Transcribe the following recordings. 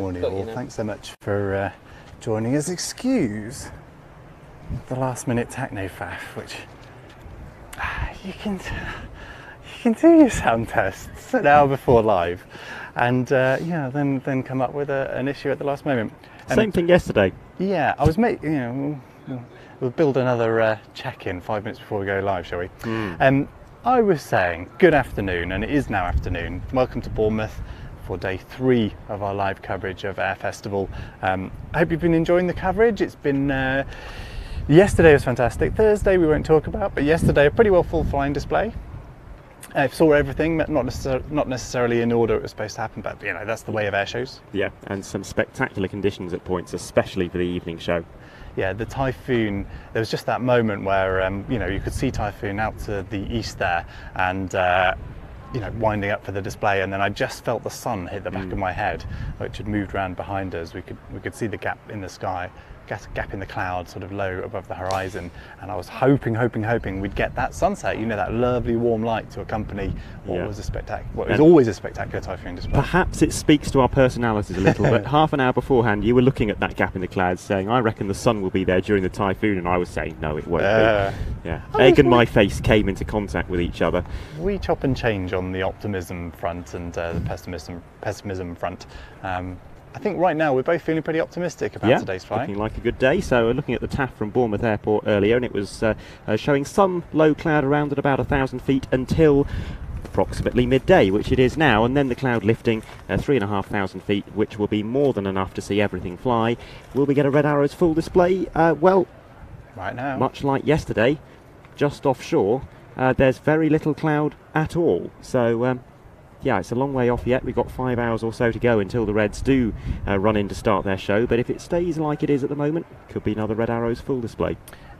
Morning, all. Thanks so much for uh, joining us. Excuse the last minute techno faff, which ah, you can you can do your sound tests an hour before live, and uh, yeah, then then come up with a, an issue at the last moment. And Same thing yesterday. Yeah, I was make you know we'll, we'll, build another uh, check-in five minutes before we go live, shall we? Um, I was saying good afternoon, and it is now afternoon. Welcome to Bournemouth for day three of our live coverage of Air Festival. Um, I hope you've been enjoying the coverage. It's been uh, yesterday was fantastic. Thursday we won't talk about, but yesterday a pretty well full flying display. I saw everything, not necessar- not necessarily in order it was supposed to happen, but you know that's the way of air shows. Yeah, and some spectacular conditions at points, especially for the evening show. yeah, the typhoon. There was just that moment where um, you know you could see typhoon out to the east there, and uh, you know winding up for the display, and then I just felt the sun hit the back of mm. my head, which had moved around behind us. We could we could see the gap in the sky, gap, gap in the cloud, sort of low above the horizon, and I was hoping, hoping, hoping we'd get that sunset. You know that lovely warm light to accompany what Yeah. was a spectacular, was And- always a spectacular typhoon display. Perhaps it speaks to our personalities a little, but half an hour beforehand, you were looking at that gap in the clouds, saying, "I reckon the sun will be there during the typhoon," and I was saying, "No, it won't Uh, be." Yeah, I Egg and my face came into contact with each other. we chop and change on the optimism front and uh, the pessimism pessimism front. Um, I think right now we're both feeling pretty optimistic about yeah, today's flight. looking like a good day. So, we're looking at the TAF from Bournemouth Airport earlier, and it was uh, uh, showing some low cloud around at about a thousand feet until approximately midday, which it is now, and then the cloud lifting uh, three and a half thousand feet, which will be more than enough to see everything fly. Will we get a Red Arrows full display? Uh, well, right now. much like yesterday, just offshore, uh, there's very little cloud at all. So, um, yeah, it's a long way off yet. We've got five hours or so to go until the Reds do uh, run in to start their show. But if it stays like it is at the moment, could be another Red Arrows full display.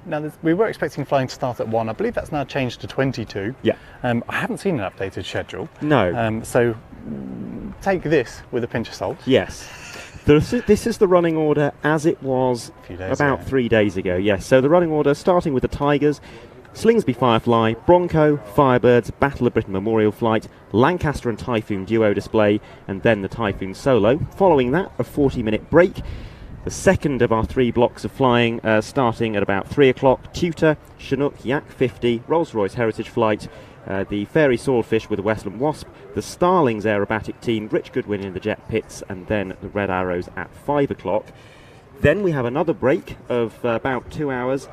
Now we were expecting flying to start at one. I believe that's now changed to 22. Yeah. Um, I haven't seen an updated schedule. No. Um, so mm, take this with a pinch of salt. Yes. This is, this is the running order as it was A few days about ago. three days ago. Yes. So the running order starting with the Tigers, Slingsby Firefly, Bronco, Firebirds, Battle of Britain Memorial Flight, Lancaster and Typhoon duo display, and then the Typhoon solo. Following that, a 40 minute break. The second of our three blocks of flying uh, starting at about 3 o'clock. Tutor, Chinook, Yak 50, Rolls Royce Heritage Flight, uh, the Fairey Swordfish with the Westland Wasp, the Starlings aerobatic team, Rich Goodwin in the jet Pitts, and then the Red Arrows at 5 o'clock. Then we have another break of uh, about two hours.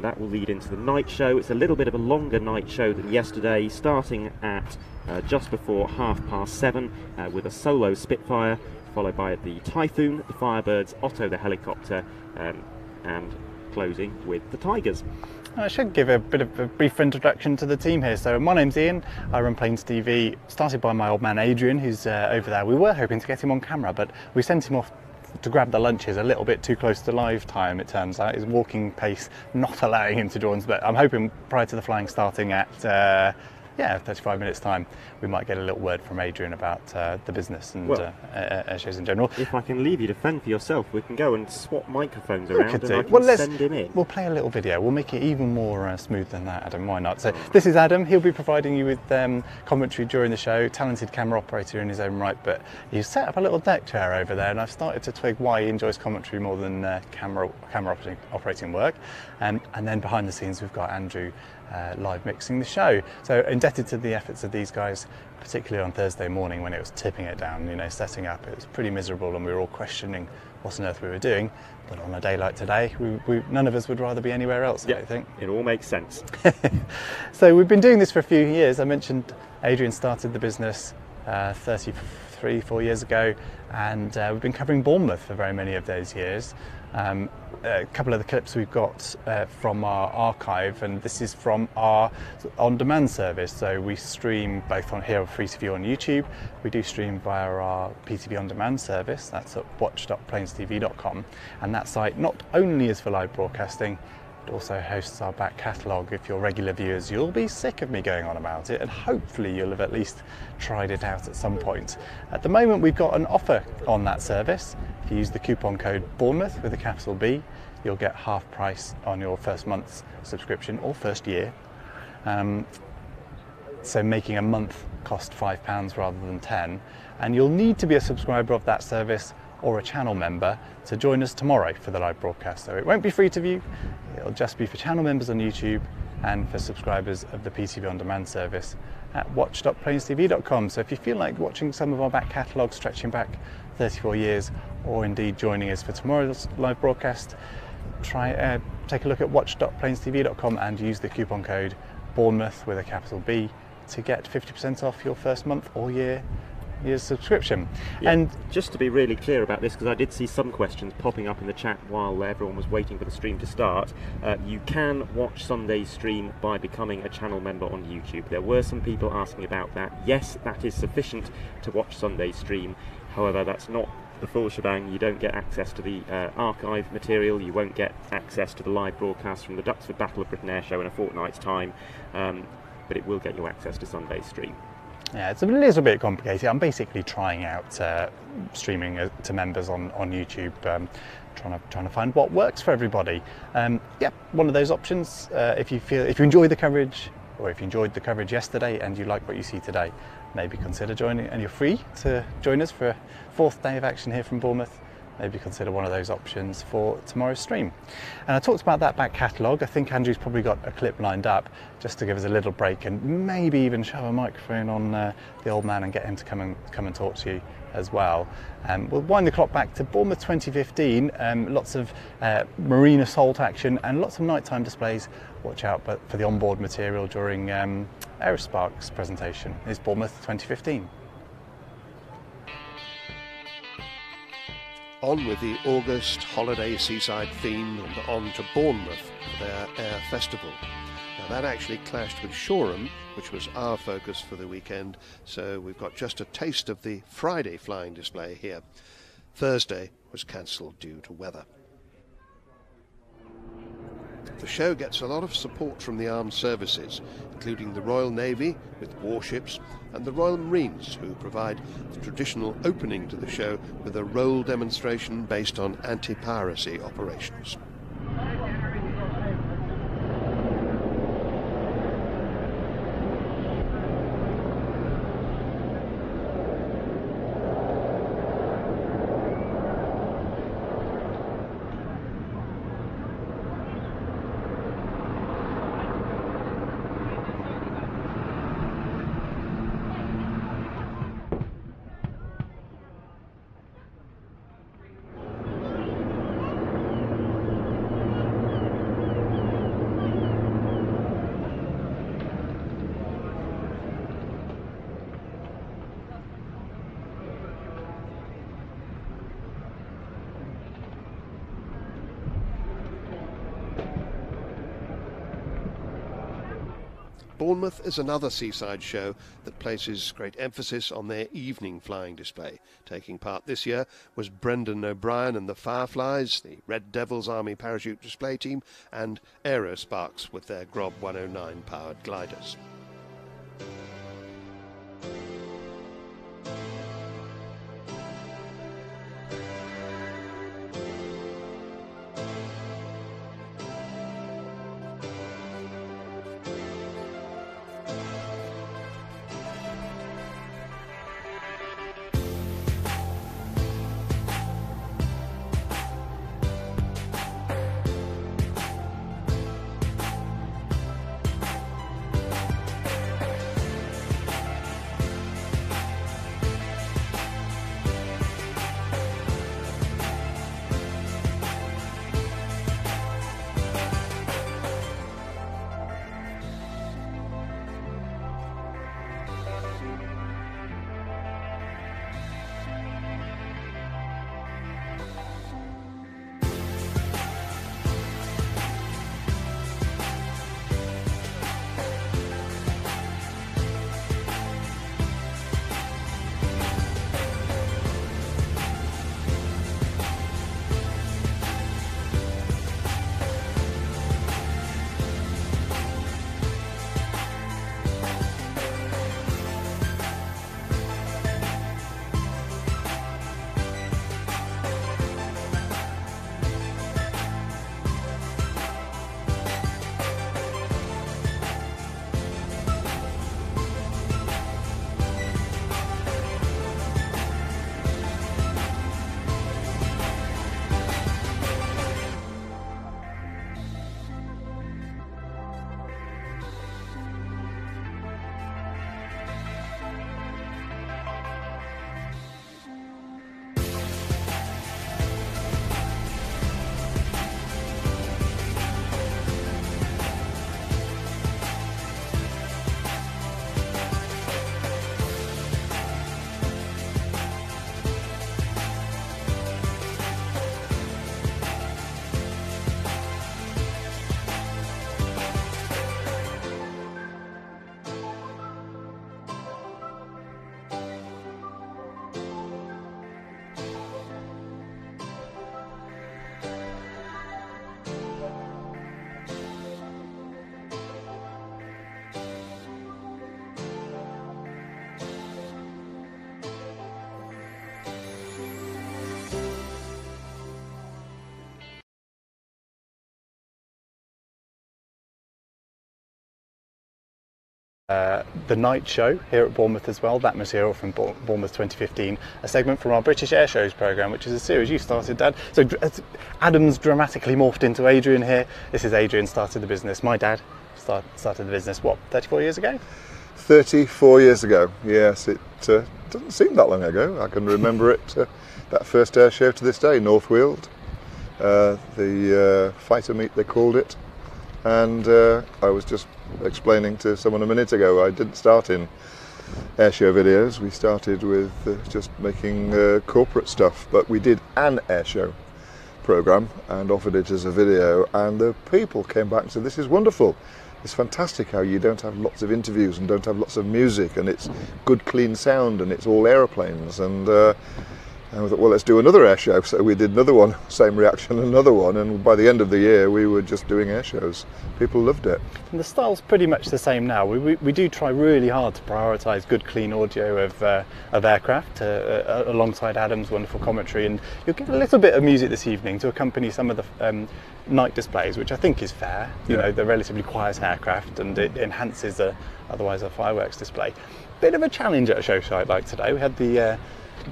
That will lead into the night show. It's a little bit of a longer night show than yesterday, starting at uh, just before half past seven uh, with a solo Spitfire, followed by the Typhoon, the Firebirds, Otto the helicopter, um, and closing with the Tigers. I should give a bit of a brief introduction to the team here. So my name's Ian. I run Planes TV, started by my old man Adrian, who's uh, over there. We were hoping to get him on camera, but we sent him off to grab the lunches a little bit too close to live time. It turns out his walking pace not allowing him to join. But I'm hoping prior to the flying starting at uh, yeah 35 minutes time, we might get a little word from Adrian about uh, the business and Well- uh, uh, air shows in general. If I can leave you to fend for yourself, we can go and swap microphones We around could and do. I can Well, let's- send him in. We'll play a little video. We'll make it even more uh, smooth than that, Adam. Why not? So this is Adam. He'll be providing you with um, commentary during the show. Talented camera operator in his own right, but he's set up a little deck chair over there, and I've started to twig why he enjoys commentary more than uh, camera camera operating, operating work. Um, and then behind the scenes, we've got Andrew. Uh, live mixing the show. So indebted to the efforts of these guys, particularly on Thursday morning when it was tipping it down, you know, setting up. It was pretty miserable, and we were all questioning what on earth we were doing. But on a day like today, we, we, none of us would rather be anywhere else. I don't think. It all makes sense. So we've been doing this for a few years. I mentioned Adrian started the business uh, 33, four years ago, and uh, we've been covering Bournemouth for very many of those years. Um, a couple of the clips we've got uh, from our archive, and this is from our on-demand service. So we stream both on here on Free TV on YouTube. We do stream via our PTV on-demand service. That's at watch.planestv.com, and that site not only is for live broadcasting, also hosts our back catalogue. If you're regular viewers, you'll be sick of me going on about it, and hopefully, you'll have at least tried it out at some point. At the moment, we've got an offer on that service. If you use the coupon code Bournemouth with a capital B, you'll get half price on your first month's subscription or first year. Um, so making a month cost £5 rather than 10 and you'll need to be a subscriber of that service or a channel member to join us tomorrow for the live broadcast. So it won't be free to view, it'll just be for channel members on YouTube and for subscribers of the PTV On Demand service at watch.planestv.com. So if you feel like watching some of our back catalogue stretching back 34 years or indeed joining us for tomorrow's live broadcast, try uh, take a look at watch.planestv.com and use the coupon code Bournemouth with a capital B to get 50% off your first month or year year's subscription. Yeah, And just to be really clear about this, because I did see some questions popping up in the chat while everyone was waiting for the stream to start. Uh, you can watch Sunday's stream by becoming a channel member on YouTube. There were some people asking about that. Yes, that is sufficient to watch Sunday's stream. However, that's not the full shebang. You don't get access to the uh, archive material. You won't get access to the live broadcast from the Duxford Battle of Britain Air Show in a fortnight's time. Um, but it will get you access to Sunday's stream. Yeah, it's a little bit complicated. I'm basically trying out uh, streaming uh, to members on, on YouTube, um, trying to trying to find what works for everybody. Um, yeah, one of those options. Uh, if you feel if you enjoy the coverage, or if you enjoyed the coverage yesterday and you like what you see today, maybe consider joining. And you're free to join us for a fourth day of action here from Bournemouth maybe consider one of those options for tomorrow's stream. And I talked about that back catalogue. I think Andrew's probably got a clip lined up just to give us a little break and maybe even shove a microphone on uh, the old man and get him to come and come and talk to you as well. Um, we'll wind the clock back to Bournemouth 2015. Um, lots of uh, marine assault action and lots of nighttime displays. Watch out for the onboard material during um, Aerospark's presentation. Is Bournemouth 2015. On with the August holiday seaside theme and on to Bournemouth for their Air Festival. Now that actually clashed with Shoreham, which was our focus for the weekend, so we've got just a taste of the Friday flying display here. Thursday was cancelled due to weather. The show gets a lot of support from the armed services, including the Royal Navy with warships and the Royal Marines, who provide the traditional opening to the show with a role demonstration based on anti piracy operations. Bournemouth is another seaside show that places great emphasis on their evening flying display. Taking part this year was Brendan O'Brien and the Fireflies, the Red Devils Army Parachute Display Team, and Aerosparks with their Grob 109 powered gliders. The night show here at Bournemouth as well, that material from Bournemouth 2015, a segment from our British Air Shows programme, which is a series you started, Dad. So Adam's dramatically morphed into Adrian here. This is Adrian started the business. My dad start, started the business, what, 34 years ago? 34 years ago, yes. It uh, doesn't seem that long ago. I can remember it, uh, that first air show to this day, North Weald. Uh, the uh, fighter meet, they called it. And uh, I was just explaining to someone a minute ago, I didn't start in airshow videos. We started with uh, just making uh, corporate stuff, but we did an airshow program and offered it as a video, and the people came back and said, "This is wonderful. It's fantastic how you don't have lots of interviews and don't have lots of music, and it's good, clean sound, and it's all airplanes. And uh, and we thought, well, let's do another air show. So we did another one, same reaction, another one, and by the end of the year, we were just doing air shows. People loved it. And the style's pretty much the same now. We, we, we do try really hard to prioritise good, clean audio of, uh, of aircraft uh, uh, alongside Adam's wonderful commentary, and you'll get a little bit of music this evening to accompany some of the um, night displays, which I think is fair. You yeah. know, they're relatively quiet aircraft, and it enhances a, otherwise a fireworks display. Bit of a challenge at a show site like today. We had the uh,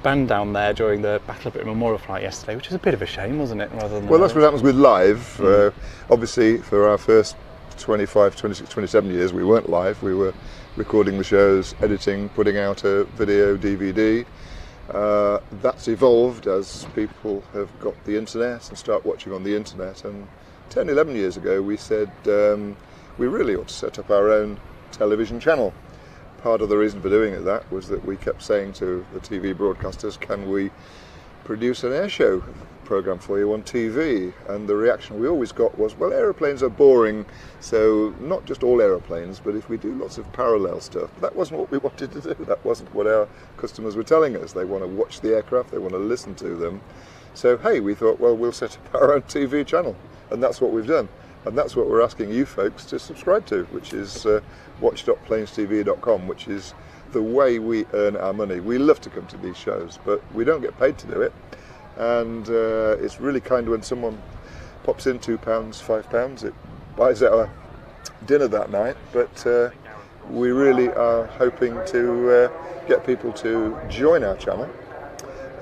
band down there during the Battle of Britain Memorial flight yesterday, which is a bit of a shame, wasn't it? Rather than well, that's what happens with live. Mm. Uh, obviously, for our first 25, 26, 27 years, we weren't live. We were recording the shows, editing, putting out a video, DVD. Uh, that's evolved as people have got the internet and start watching on the internet. And 10, 11 years ago, we said um, we really ought to set up our own television channel part of the reason for doing it that was that we kept saying to the TV broadcasters, can we produce an airshow program for you on TV? And the reaction we always got was, well, aeroplanes are boring, so not just all aeroplanes, but if we do lots of parallel stuff. But That wasn't what we wanted to do. That wasn't what our customers were telling us. They want to watch the aircraft, they want to listen to them. So, hey, we thought, well, we'll set up our own TV channel. And that's what we've done. And that's what we're asking you folks to subscribe to, which is uh, watch.planestv.com, which is the way we earn our money. We love to come to these shows, but we don't get paid to do it. And uh, it's really kind when someone pops in two pounds, five pounds, it buys our dinner that night. But uh, we really are hoping to uh, get people to join our channel,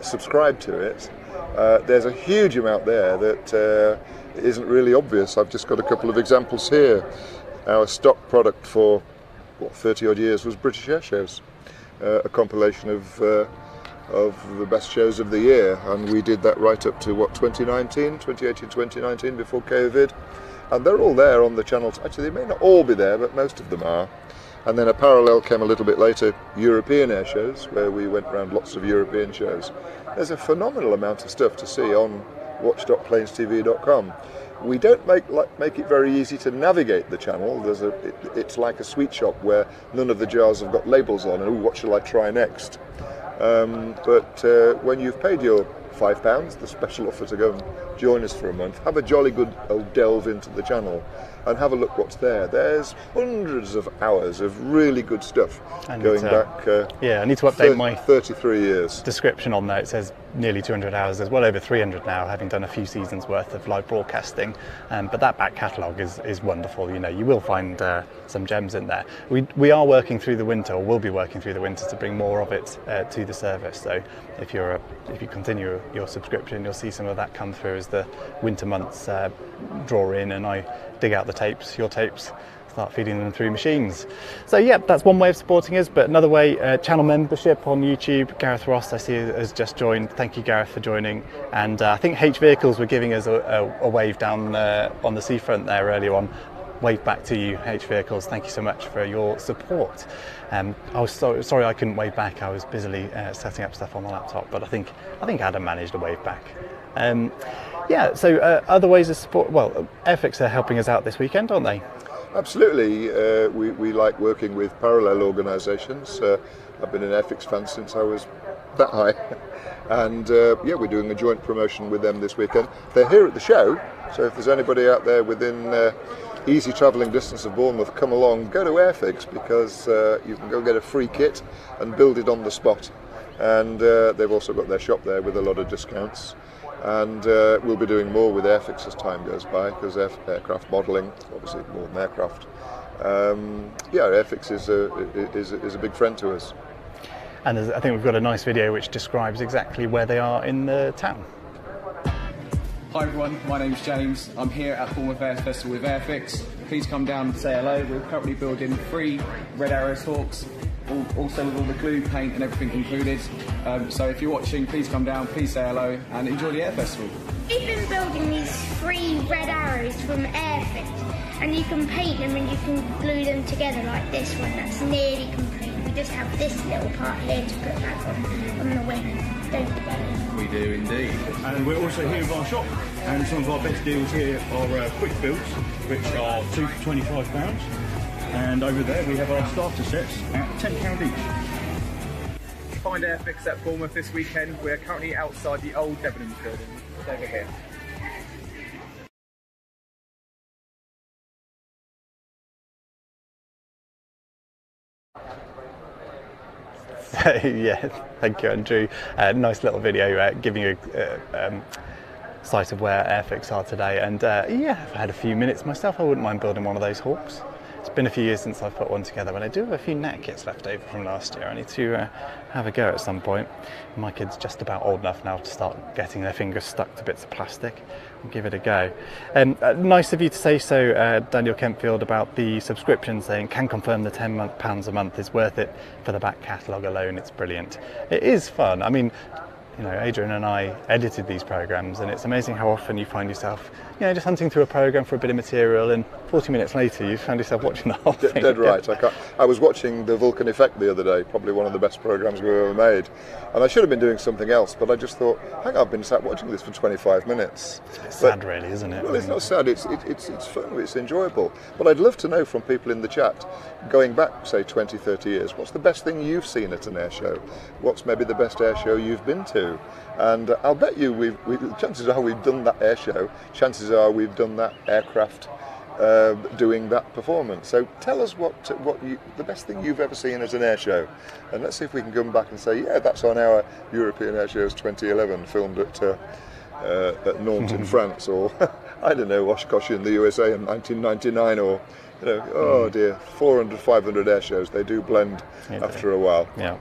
subscribe to it. Uh, there's a huge amount there that uh, isn't really obvious. I've just got a couple of examples here. Our stock product for what 30 odd years was British Air Shows, uh, a compilation of uh, of the best shows of the year, and we did that right up to what 2019, 2018, 2019 before COVID, and they're all there on the channels. Actually, they may not all be there, but most of them are. And then a parallel came a little bit later, European air shows, where we went around lots of European shows. There's a phenomenal amount of stuff to see on watch.planestv.com we don't make make it very easy to navigate the channel. There's a it, it's like a sweet shop where none of the jars have got labels on, and ooh, what shall I try next? Um, but uh, when you've paid your five pounds, the special offer to go and join us for a month, have a jolly good old delve into the channel and have a look what's there. There's hundreds of hours of really good stuff going to, back. Uh, yeah, I need to update my 33 years description on there. It says nearly 200 hours. There's well over 300 now, having done a few seasons worth of live broadcasting. Um, but that back catalogue is, is wonderful. You know, you will find uh, some gems in there. We, we are working through the winter, or will be working through the winter, to bring more of it uh, to the service. So if you're a, if you continue your subscription, you'll see some of that come through as the winter months uh, draw in, and I dig out the tapes, your tapes start feeding them through machines. So yeah, that's one way of supporting us, but another way, uh, channel membership on YouTube. Gareth Ross, I see, has just joined. Thank you, Gareth, for joining. And uh, I think H Vehicles were giving us a, a, a wave down uh, on the seafront there earlier on. Wave back to you, H Vehicles. Thank you so much for your support. Um, I was so, sorry I couldn't wave back. I was busily uh, setting up stuff on the laptop, but I think I think Adam managed to wave back. Um, yeah. So uh, other ways of support. Well, Airfix are helping us out this weekend, aren't they? Absolutely. Uh, we, we like working with parallel organisations. Uh, I've been an Airfix fan since I was that high. and uh, yeah, we're doing a joint promotion with them this weekend. They're here at the show, so if there's anybody out there within uh, easy travelling distance of Bournemouth, come along, go to Airfix because uh, you can go get a free kit and build it on the spot. And uh, they've also got their shop there with a lot of discounts and uh, we'll be doing more with Airfix as time goes by because air, aircraft modelling, obviously more than aircraft, um, yeah, Airfix is a, is, a, is a big friend to us. And I think we've got a nice video which describes exactly where they are in the town. Hi everyone, my name's James. I'm here at Bournemouth Air Festival with Airfix. Please come down and say hello. We're currently building three Red Arrows Hawks, also with all the glue, paint and everything included. Um, so if you're watching, please come down, please say hello and enjoy the Air Festival. We've been building these three red arrows from Airfix and you can paint them and you can glue them together like this one that's nearly complete. We just have this little part here to put back on, on the wing. We do indeed. And we're also here with our shop, and some of our best deals here are uh, quick builds, which are two for £25. And over there we have our starter sets at £10 each. Find Airfix at Bournemouth this weekend. We're currently outside the old Debenhams building. It's over here. yeah, thank you, Andrew. Uh, nice little video uh, giving you a uh, um, sight of where Airfix are today. And uh, yeah, I've had a few minutes myself. I wouldn't mind building one of those Hawks. It's been a few years since I've put one together, but I do have a few net kits left over from last year. I need to uh, have a go at some point. My kid's just about old enough now to start getting their fingers stuck to bits of plastic give it a go. Um, uh, nice of you to say so, uh, Daniel Kentfield, about the subscription, saying can confirm the £10 a month is worth it for the back catalogue alone. It's brilliant. It is fun. I mean, you know, Adrian and I edited these programs, and it's amazing how often you find yourself, you know, just hunting through a program for a bit of material, and 40 minutes later, you found yourself watching the whole thing. Dead right. I, I, was watching the Vulcan Effect the other day, probably one of the best programs we've ever made, and I should have been doing something else, but I just thought, hang on, I've been sat watching this for 25 minutes. It's but, sad, really, isn't it? Well, it's mm. not sad. It's it, it's it's fun. It's enjoyable. But I'd love to know from people in the chat, going back, say, 20, 30 years, what's the best thing you've seen at an air show? What's maybe the best air show you've been to? And uh, I'll bet you, we've, we, chances are we've done that air show. Chances are we've done that aircraft uh, doing that performance. So tell us what what you, the best thing you've ever seen at an air show, and let's see if we can come back and say, yeah, that's on our European Air Shows 2011, filmed at uh, uh, at Nantes in France, or I don't know, Oshkosh in the USA in 1999, or you know, oh hmm. dear, 400, 500 air shows. They do blend yeah, after a while. Yeah,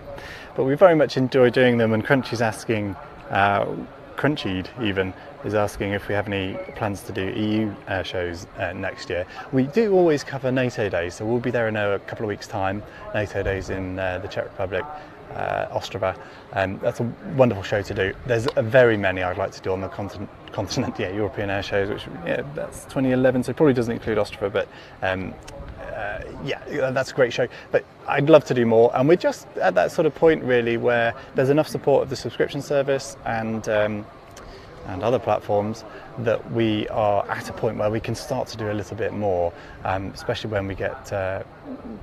but we very much enjoy doing them, and Crunchy's asking uh, Crunchyed even is asking if we have any plans to do EU air shows uh, next year. We do always cover NATO days, so we'll be there in a couple of weeks' time. NATO days in uh, the Czech Republic, uh, Ostrava. Um, that's a wonderful show to do. There's very many I'd like to do on the continent, continent yeah, European air shows, which yeah, that's 2011, so probably doesn't include Ostrava, but um, uh, yeah, that's a great show. But I'd love to do more, and we're just at that sort of point really where there's enough support of the subscription service and um, and other platforms that we are at a point where we can start to do a little bit more, um, especially when we get uh,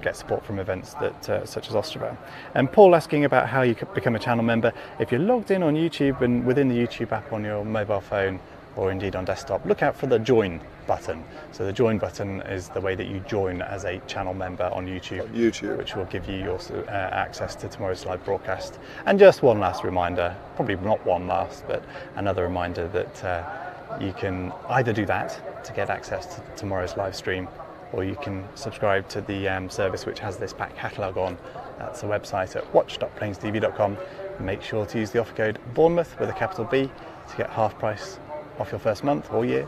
get support from events that uh, such as Ostrava. And Paul asking about how you become a channel member. If you're logged in on YouTube and within the YouTube app on your mobile phone, or indeed on desktop, look out for the join button. So the join button is the way that you join as a channel member on YouTube, YouTube. which will give you your uh, access to tomorrow's live broadcast. And just one last reminder, probably not one last, but another reminder that uh, you can either do that to get access to tomorrow's live stream, or you can subscribe to the um, service which has this back catalogue on. That's the website at watch.planestv.com. Make sure to use the offer code Bournemouth with a capital B to get half price off your first month or year,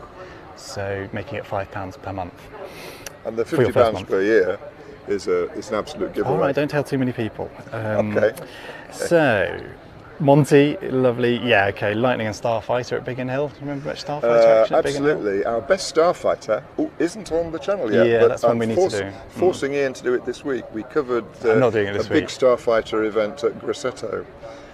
so making it £5 per month. And the £50 per year is, a, is an absolute giveaway. All right, don't tell too many people. Um, okay. So, Monty, lovely. Yeah, okay. Lightning and Starfighter at Biggin Hill. Do you remember much Starfighter uh, Absolutely. Our best Starfighter oh, isn't on the channel yet. Yeah, but that's one we need force, to do. Forcing mm. Ian to do it this week. We covered uh, not doing it this a big Starfighter event at Grosseto.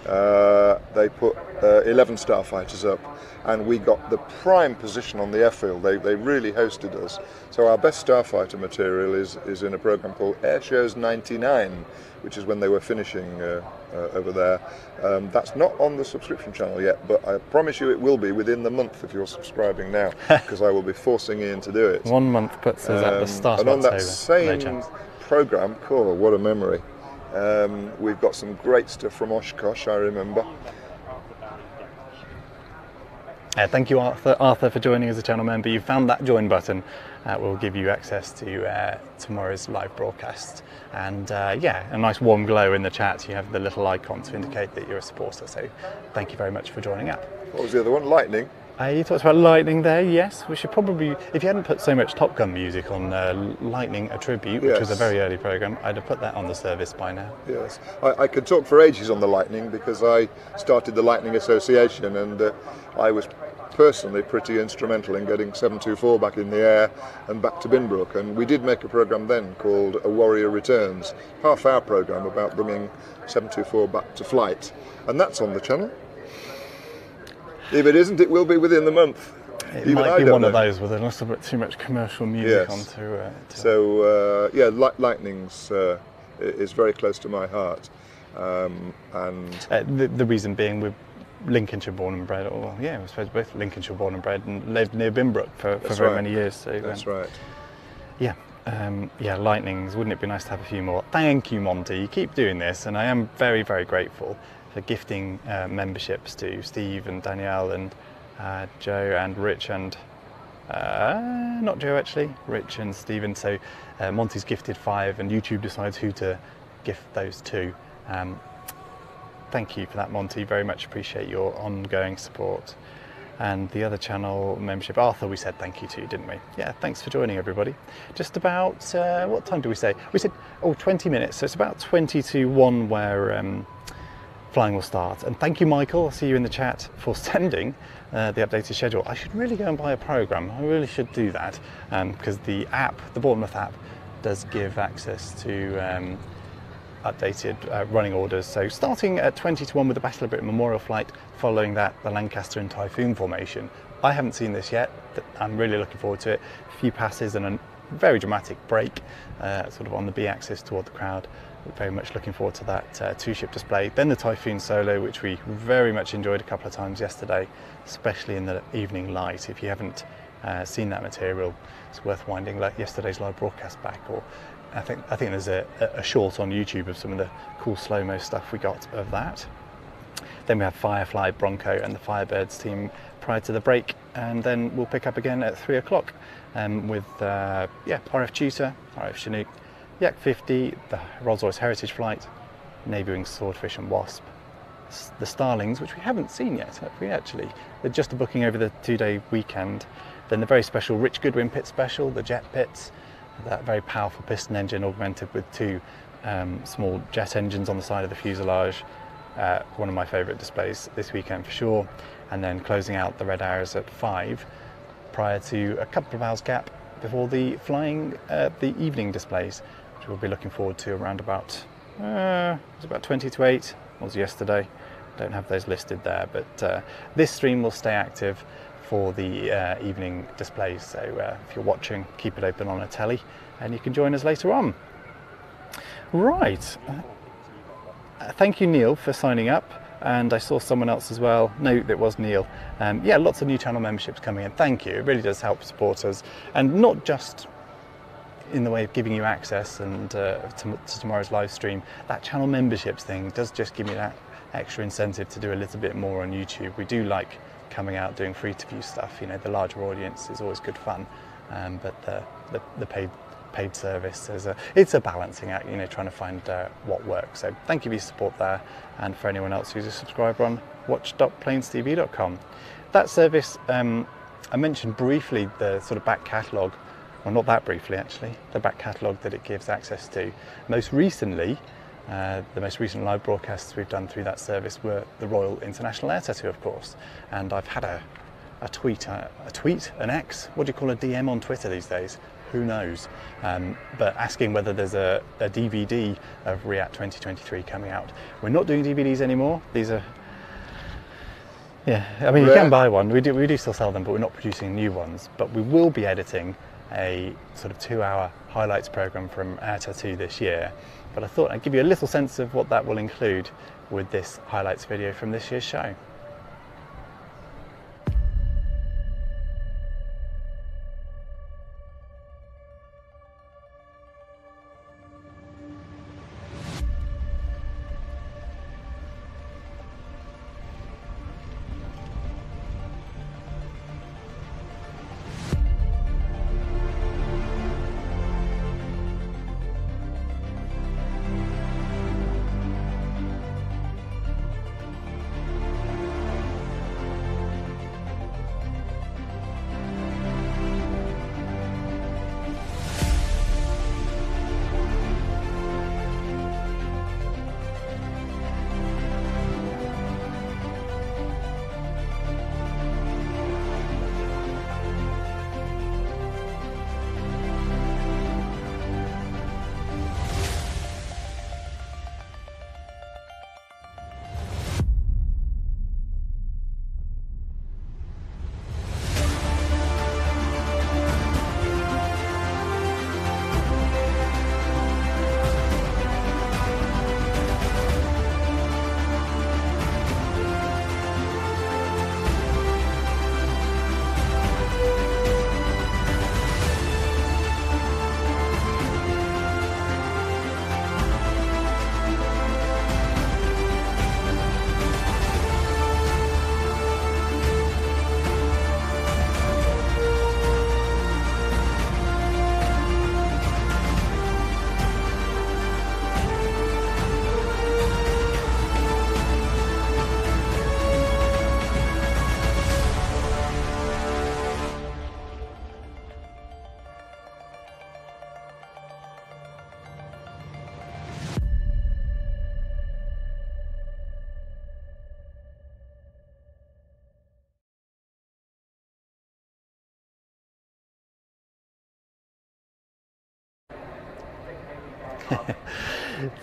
Uh, they put uh, 11 starfighters up and we got the prime position on the airfield. They, they really hosted us. So our best starfighter material is, is in a program called Air Shows 99, which is when they were finishing uh, uh, over there. Um, that's not on the subscription channel yet, but I promise you it will be within the month if you're subscribing now, because I will be forcing Ian to do it. One month puts us um, at the um, start And on that same no program, cool, what a memory. Um, we've got some great stuff from Oshkosh, I remember. Uh, thank you, Arthur, Arthur, for joining as a channel member. You found that join button. Uh, will give you access to uh, tomorrow's live broadcast. And uh, yeah, a nice warm glow in the chat. You have the little icon to indicate that you're a supporter. So thank you very much for joining up. What was the other one? Lightning. Uh, you talked about Lightning there, yes. We should probably, if you hadn't put so much Top Gun music on uh, Lightning A Tribute, which was a very early programme, I'd have put that on the service by now. Yes, I, I could talk for ages on the Lightning because I started the Lightning Association and uh, I was personally pretty instrumental in getting 724 back in the air and back to Binbrook. And we did make a programme then called A Warrior Returns, half hour programme about bringing 724 back to flight. And that's on the channel. If it isn't, it will be within the month. It Even might be one of those with a little bit too much commercial music Yes. onto uh, to- So uh, yeah, Li- Lightning's uh, is very close to my heart, um, and Uh, the, the reason being we're Lincolnshire born and bred, or yeah, I suppose both Lincolnshire born and bred and lived near Binbrook for, for very right. many years. So um, that's right. Yeah, um, yeah, lightnings. Wouldn't it be nice to have a few more? Thank you, Monty. You keep doing this, and I am very, very grateful for gifting uh, memberships to Steve and Danielle and uh, Joe and Rich and uh, not Joe actually, Rich and Stephen. So uh, Monty's gifted five, and YouTube decides who to gift those to. Um, thank you for that, Monty. Very much appreciate your ongoing support. And the other channel membership, Arthur, we said thank you to, didn't we? Yeah, thanks for joining, everybody. Just about, uh, what time do we say? We said, oh, 20 minutes. So it's about 20 to 1 where um, flying will start. And thank you, Michael. I'll see you in the chat for sending uh, the updated schedule. I should really go and buy a program. I really should do that because the app, the Bournemouth app, does give access to um, updated uh, running orders. So starting at 20 to 1 with the Battle of Britain Memorial Flight, following that the Lancaster and Typhoon formation. I haven't seen this yet. I'm really looking forward to it. A few passes and a very dramatic break, uh, sort of on the B axis toward the crowd. Very much looking forward to that uh, two-ship display. Then the Typhoon solo, which we very much enjoyed a couple of times yesterday, especially in the evening light. If you haven't uh, seen that material, it's worth winding like yesterday's live broadcast back. Or I think I think there's a, a short on YouTube of some of the cool slow-mo stuff we got of that. Then we have Firefly, Bronco, and the Firebirds team prior to the break, and then we'll pick up again at three o'clock um, with uh, yeah RAF Tutor, RAF Chinook, Yak 50, the Rolls-Royce Heritage Flight, Wing Swordfish and Wasp, the Starlings, which we haven't seen yet, have we actually? They're just a booking over the two-day weekend. Then the very special Rich Goodwin Pitts Special, the Jet Pitts, that very powerful piston engine augmented with two um, small jet engines on the side of the fuselage. Uh, one of my favourite displays this weekend for sure. And then closing out the Red Arrows at five, prior to a couple of hours gap before the flying uh, the evening displays, we'll be looking forward to around about uh, it was about 20 to 8 was yesterday. Don't have those listed there, but uh, this stream will stay active for the uh, evening displays. So uh, if you're watching, keep it open on a telly, and you can join us later on. Right. Uh, thank you, Neil, for signing up. And I saw someone else as well. No, it was Neil. Um, yeah, lots of new channel memberships coming in. Thank you. It really does help support us, and not just in the way of giving you access and uh, to, to tomorrow's live stream. That channel memberships thing does just give me that extra incentive to do a little bit more on YouTube. We do like coming out doing free to view stuff. You know, the larger audience is always good fun, um, but the, the, the paid paid service is a it's a balancing act. You know, trying to find uh, what works. So thank you for your support there, and for anyone else who's a subscriber on watch.planestv.com. That service, um, I mentioned briefly the sort of back catalogue well, not that briefly actually, the back catalogue that it gives access to. Most recently, uh, the most recent live broadcasts we've done through that service were the Royal International Air Tattoo, of course. And I've had a, a tweet, a, a tweet, an X, what do you call a DM on Twitter these days? Who knows? Um, but asking whether there's a, a DVD of RIAT 2023 coming out. We're not doing DVDs anymore. These are yeah, I mean, you can buy one. We do, we do still sell them, but we're not producing new ones. But we will be editing a sort of two-hour highlights program from Air Tattoo this year. But I thought I'd give you a little sense of what that will include with this highlights video from this year's show.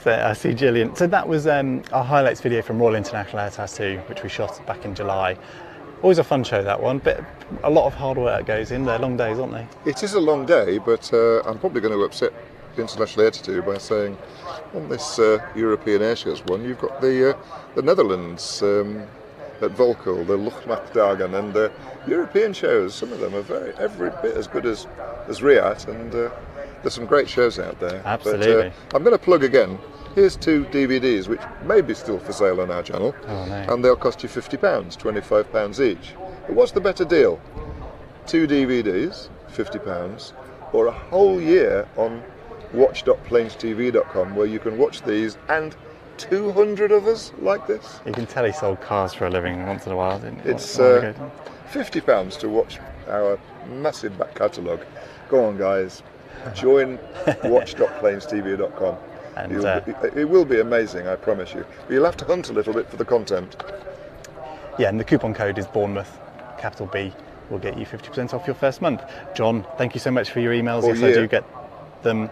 I see Gillian. So that was um, our highlights video from Royal International Air Tattoo, which we shot back in July. Always a fun show that one, but a lot of hard work goes in. They're long days, aren't they? It is a long day, but uh, I'm probably going to upset the International Air Tattoo by saying on this uh, European Airshows one, you've got the uh, the Netherlands um, at Volkel, the Luchtmachtdagen, and the European shows. Some of them are very every bit as good as as RIAT, and uh, there's some great shows out there. Absolutely. But, uh, I'm going to plug again. Here's two DVDs, which may be still for sale on our channel, Oh, no. and they'll cost you fifty pounds, twenty-five pounds each. But what's the better deal? Two DVDs, fifty pounds, or a whole year on watch.planestv.com, where you can watch these and 200 of us like this. You can tell he sold cars for a living once in a while, didn't he? It's uh, fifty pounds to watch our massive back catalogue. Go on, guys, join watch.planestv.com. And, uh, be- it will be amazing, I promise you. But you'll have to hunt a little bit for the content. Yeah, and the coupon code is Bournemouth, capital B. Will get you 50% off your first month. John, thank you so much for your emails. Yes, I do get them.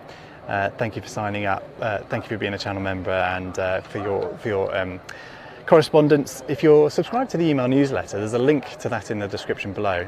Uh, thank you for signing up. Uh, thank you for being a channel member and uh, for your for your um, correspondence. If you're subscribed to the email newsletter, there's a link to that in the description below.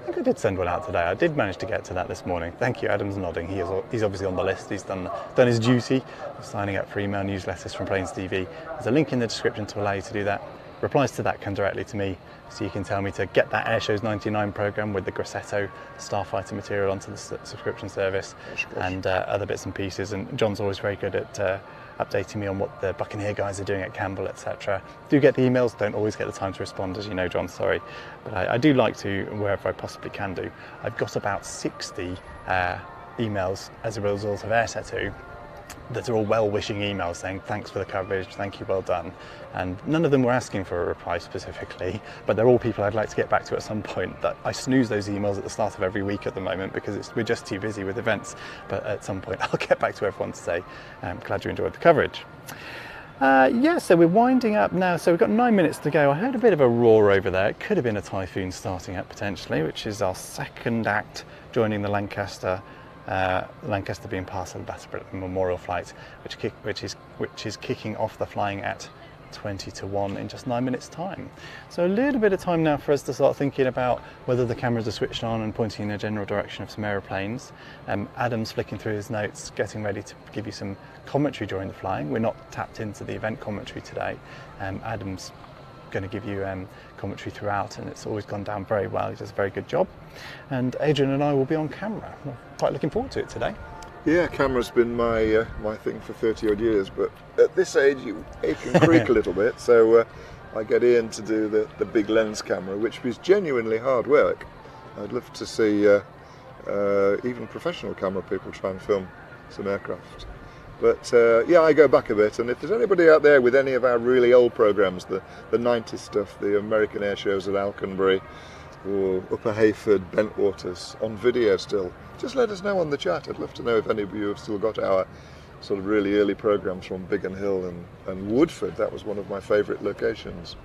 I think I did send one out today. I did manage to get to that this morning. Thank you. Adam's nodding. He is, he's obviously on the list. He's done done his duty of signing up for email newsletters from Planes TV. There's a link in the description to allow you to do that. Replies to that come directly to me, so you can tell me to get that Airshows 99 program with the Grosseto Starfighter material onto the subscription service and uh, other bits and pieces. And John's always very good at uh, updating me on what the Buccaneer guys are doing at Campbell, etc. Do get the emails, don't always get the time to respond, as you know, John, sorry. But I, I do like to, wherever I possibly can do. I've got about 60 uh, emails as a result of Air Tattoo that are all well-wishing emails saying thanks for the coverage, thank you, well done. And none of them were asking for a reply specifically, but they're all people I'd like to get back to at some point. That I snooze those emails at the start of every week at the moment because we're just too busy with events. But at some point, I'll get back to everyone to say, I'm glad you enjoyed the coverage. Uh, yeah, so we're winding up now. So we've got nine minutes to go. I heard a bit of a roar over there. It could have been a typhoon starting up potentially, which is our second act joining the Lancaster. Uh, Lancaster being part of the Battle Memorial flight, which, kick, which is which is kicking off the flying at 20 to 1 in just nine minutes time. So a little bit of time now for us to start thinking about whether the cameras are switched on and pointing in a general direction of some aeroplanes. Um, Adam's flicking through his notes, getting ready to give you some commentary during the flying. We're not tapped into the event commentary today. Um, Adam's going to give you um, commentary throughout and it's always gone down very well. He does a very good job. And Adrian and I will be on camera. We're quite looking forward to it today. Yeah, camera's been my uh, my thing for 30 odd years, but at this age you ache and creak a little bit. So uh, I get Ian to do the, the big lens camera, which is genuinely hard work. I'd love to see uh, uh, even professional camera people try and film some aircraft. But uh, yeah, I go back a bit, and if there's anybody out there with any of our really old programs, the, the 90s stuff, the American air shows at Alconbury, or Upper Heyford, Bentwaters, on video still, just let us know on the chat. I'd love to know if any of you have still got our sort of really early programs from Biggin Hill and, and Woodford. That was one of my favourite locations.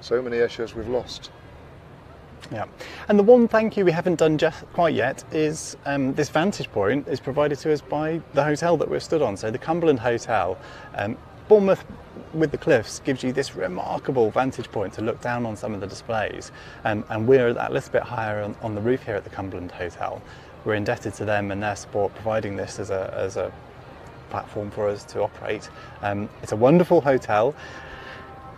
So many air shows we've lost. Yeah, and the one thank you we haven't done just quite yet is um, this vantage point is provided to us by the hotel that we're stood on. So the Cumberland Hotel, um, Bournemouth with the cliffs gives you this remarkable vantage point to look down on some of the displays. Um, and we're at that little bit higher on, on the roof here at the Cumberland Hotel. We're indebted to them and their support providing this as a, as a platform for us to operate. Um, it's a wonderful hotel.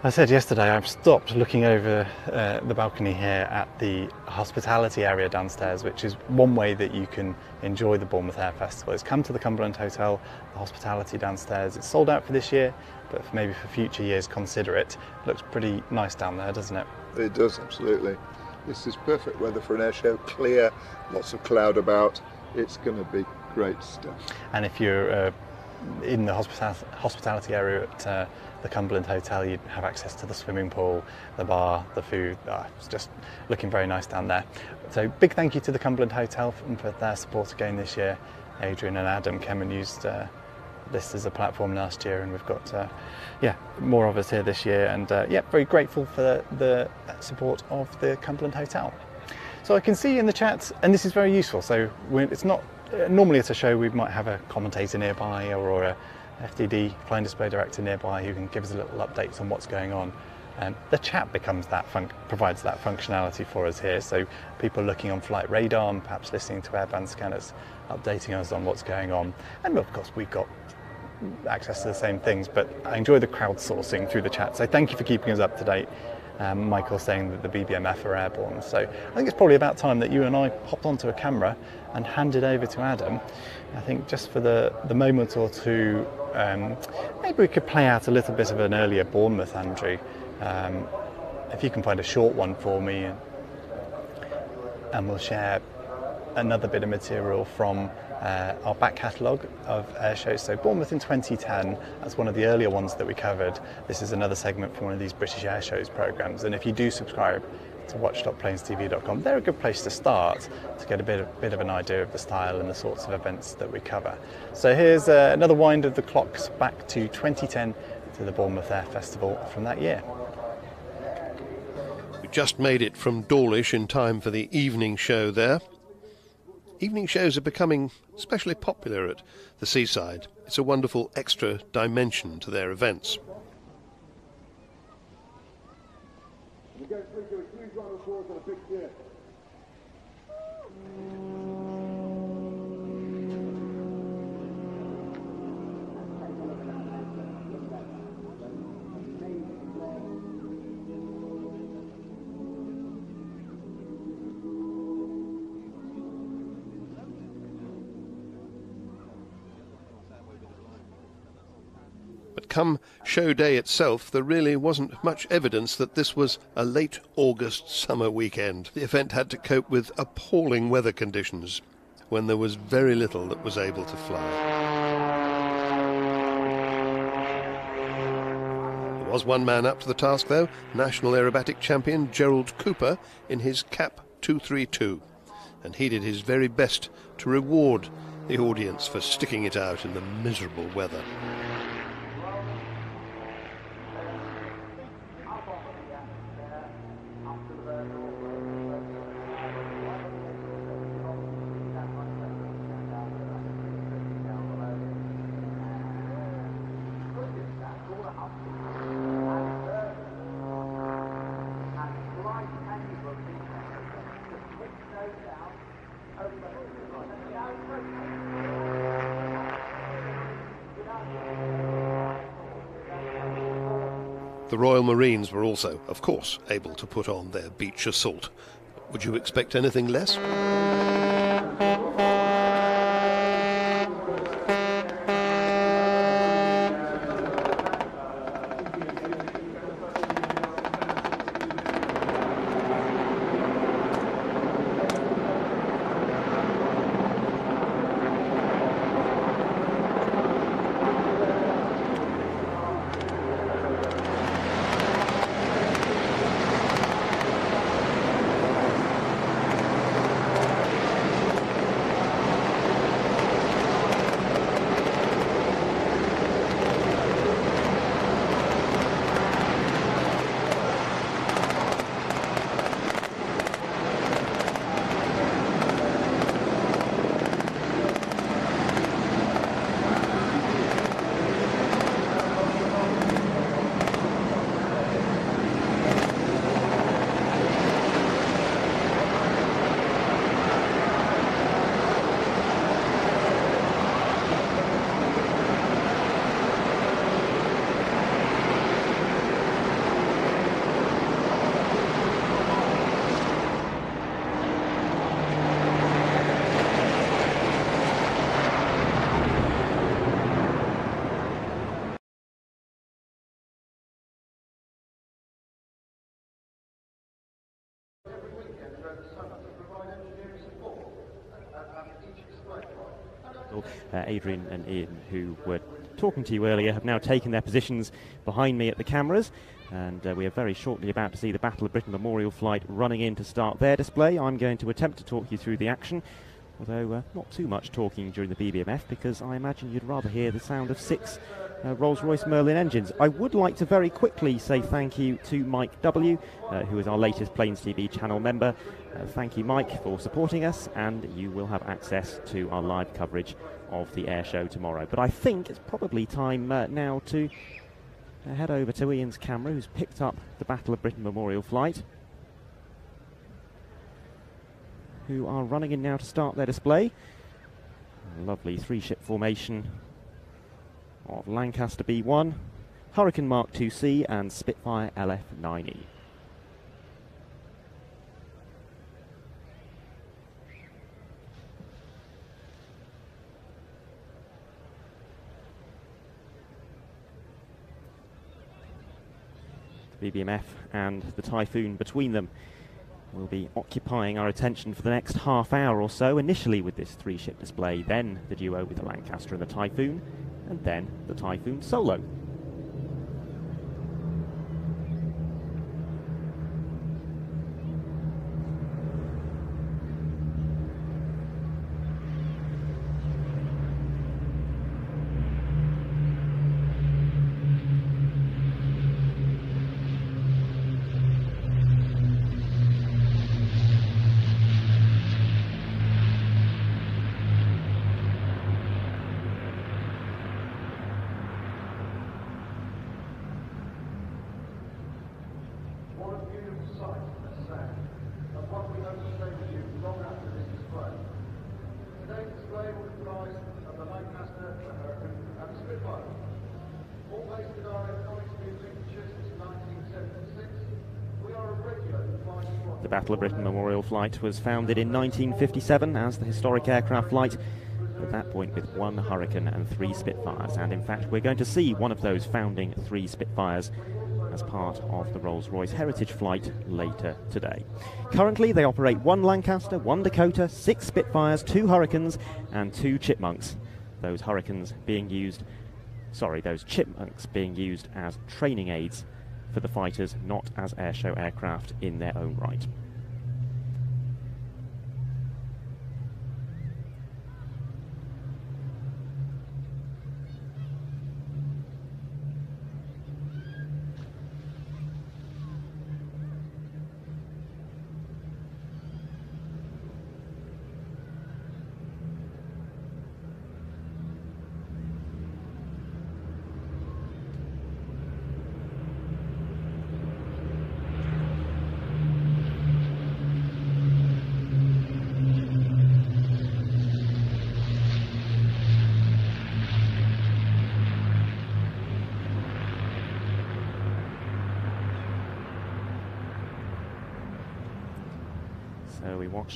I said yesterday I've stopped looking over uh, the balcony here at the hospitality area downstairs, which is one way that you can enjoy the Bournemouth Air Festival. It's come to the Cumberland Hotel, the hospitality downstairs. It's sold out for this year, but for maybe for future years consider it. Looks pretty nice down there, doesn't it? It does, absolutely. This is perfect weather for an air show. Clear, lots of cloud about. It's going to be great stuff. And if you're uh, in the hospital- hospitality area at uh, the Cumberland Hotel, you'd have access to the swimming pool, the bar, the food. Ah, it's just looking very nice down there. So big thank you to the Cumberland Hotel for, for their support again this year. Adrian and Adam came and used uh, this as a platform last year, and we've got uh, yeah more of us here this year. And uh, yeah, very grateful for the, the support of the Cumberland Hotel. So I can see in the chat, and this is very useful. So it's not uh, normally at a show we might have a commentator nearby or, or a FDD flying display director nearby who can give us a little updates on what's going on. Um, the chat becomes that provides that functionality for us here. So people looking on flight radar and perhaps listening to airband scanners, updating us on what's going on. And of course we've got access to the same things, but I enjoy the crowdsourcing through the chat. So thank you for keeping us up to date. Um, Michael saying that the BBMF are airborne. So I think it's probably about time that you and I popped onto a camera and handed over to Adam. I think just for the, the moment or two, um, maybe we could play out a little bit of an earlier Bournemouth, Andrew. Um, if you can find a short one for me, and, and we'll share another bit of material from uh, our back catalogue of air shows. So Bournemouth in 2010, that's one of the earlier ones that we covered. This is another segment from one of these British air shows programs. And if you do subscribe to watch.planestv.com, they're a good place to start to get a bit of, bit of an idea of the style and the sorts of events that we cover. So here's uh, another wind of the clocks back to 2010 to the Bournemouth Air Festival from that year. We just made it from Dawlish in time for the evening show there. Evening shows are becoming especially popular at the seaside. It's a wonderful extra dimension to their events. Come show day itself, there really wasn't much evidence that this was a late August summer weekend. The event had to cope with appalling weather conditions when there was very little that was able to fly. There was one man up to the task, though, national aerobatic champion Gerald Cooper in his CAP 232, and he did his very best to reward the audience for sticking it out in the miserable weather. The Royal Marines were also, of course, able to put on their beach assault. Would you expect anything less? Uh, Adrian and Ian, who were talking to you earlier, have now taken their positions behind me at the cameras. And uh, we are very shortly about to see the Battle of Britain Memorial flight running in to start their display. I'm going to attempt to talk you through the action although uh, not too much talking during the BBMF because I imagine you'd rather hear the sound of six uh, Rolls-Royce Merlin engines. I would like to very quickly say thank you to Mike W, uh, who is our latest Planes TV channel member. Uh, thank you, Mike, for supporting us, and you will have access to our live coverage of the air show tomorrow. But I think it's probably time uh, now to uh, head over to Ian's camera, who's picked up the Battle of Britain Memorial flight, who are running in now to start their display. Lovely three ship formation of Lancaster B1, Hurricane Mark 2C, and Spitfire LF 9E. BMF and the Typhoon between them will be occupying our attention for the next half hour or so, initially with this three-ship display, then the duo with the Lancaster and the Typhoon, and then the Typhoon solo. Battle of Britain Memorial Flight was founded in 1957 as the historic aircraft flight, at that point with one Hurricane and three Spitfires. And in fact, we're going to see one of those founding three Spitfires as part of the Rolls-Royce Heritage Flight later today. Currently, they operate one Lancaster, one Dakota, six Spitfires, two Hurricanes, and two Chipmunks. Those Hurricanes being used, sorry, those Chipmunks being used as training aids for the fighters, not as airshow aircraft in their own right.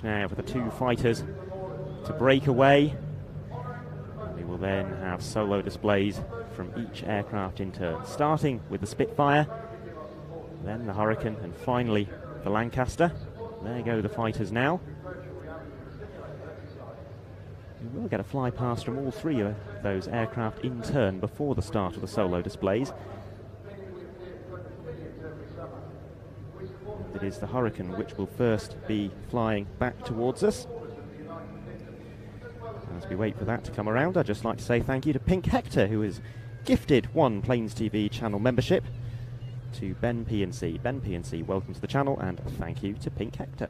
Now for the two fighters to break away. We will then have solo displays from each aircraft in turn, starting with the Spitfire, then the Hurricane, and finally the Lancaster. There go the fighters now. We will get a fly past from all three of those aircraft in turn before the start of the solo displays. Is the Hurricane which will first be flying back towards us. As we wait for that to come around, I'd just like to say thank you to Pink Hector, who has gifted one Planes TV channel membership to Ben PNC. Ben PNC, welcome to the channel, and thank you to Pink Hector.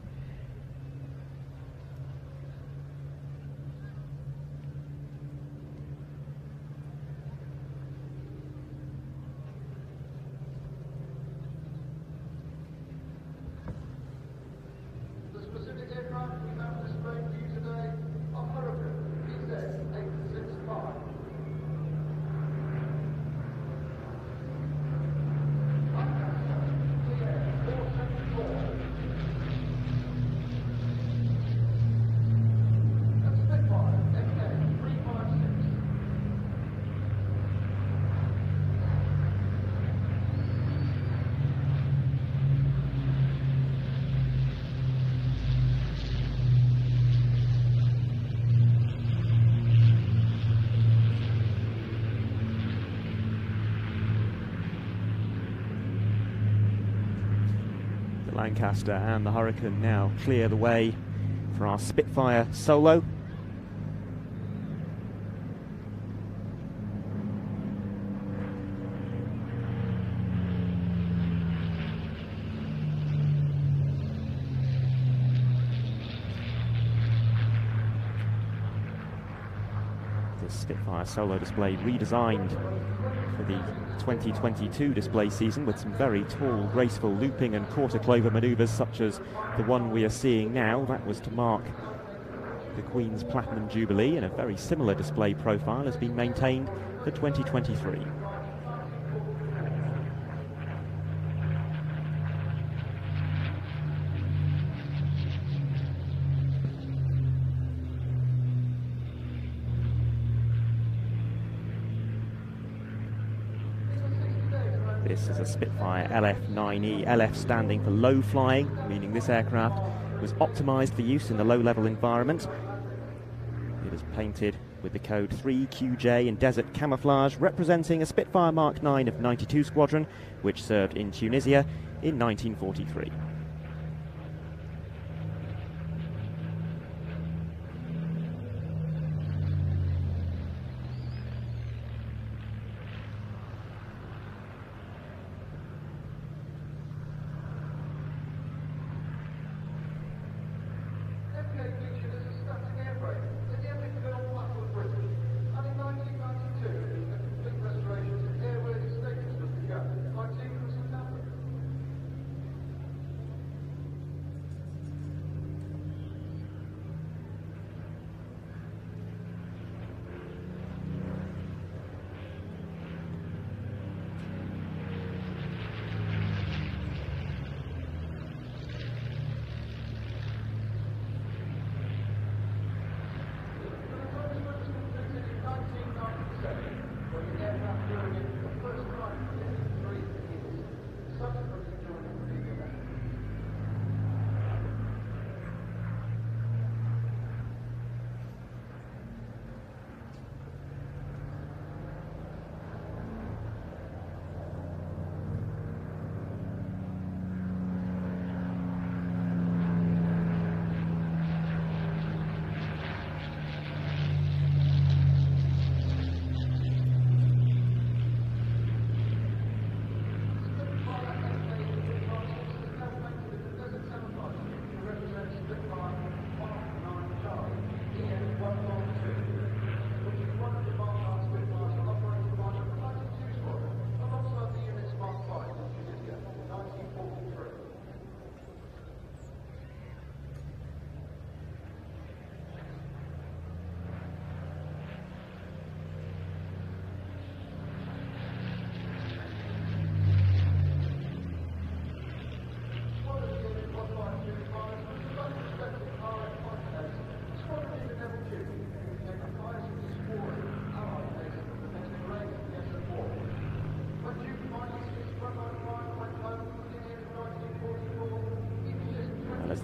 Lancaster and the Hurricane now clear the way for our Spitfire solo. The Spitfire solo display redesigned for the 2022 display season with some very tall, graceful looping and quarter clover manoeuvres such as the one we are seeing now. That was to mark the Queen's Platinum Jubilee, and a very similar display profile has been maintained for 2023. A Spitfire LF9E, LF standing for low flying, meaning this aircraft was optimized for use in the low level environment. It is painted with the code 3QJ in desert camouflage, representing a Spitfire Mark 9 of 92 Squadron, which served in Tunisia in 1943.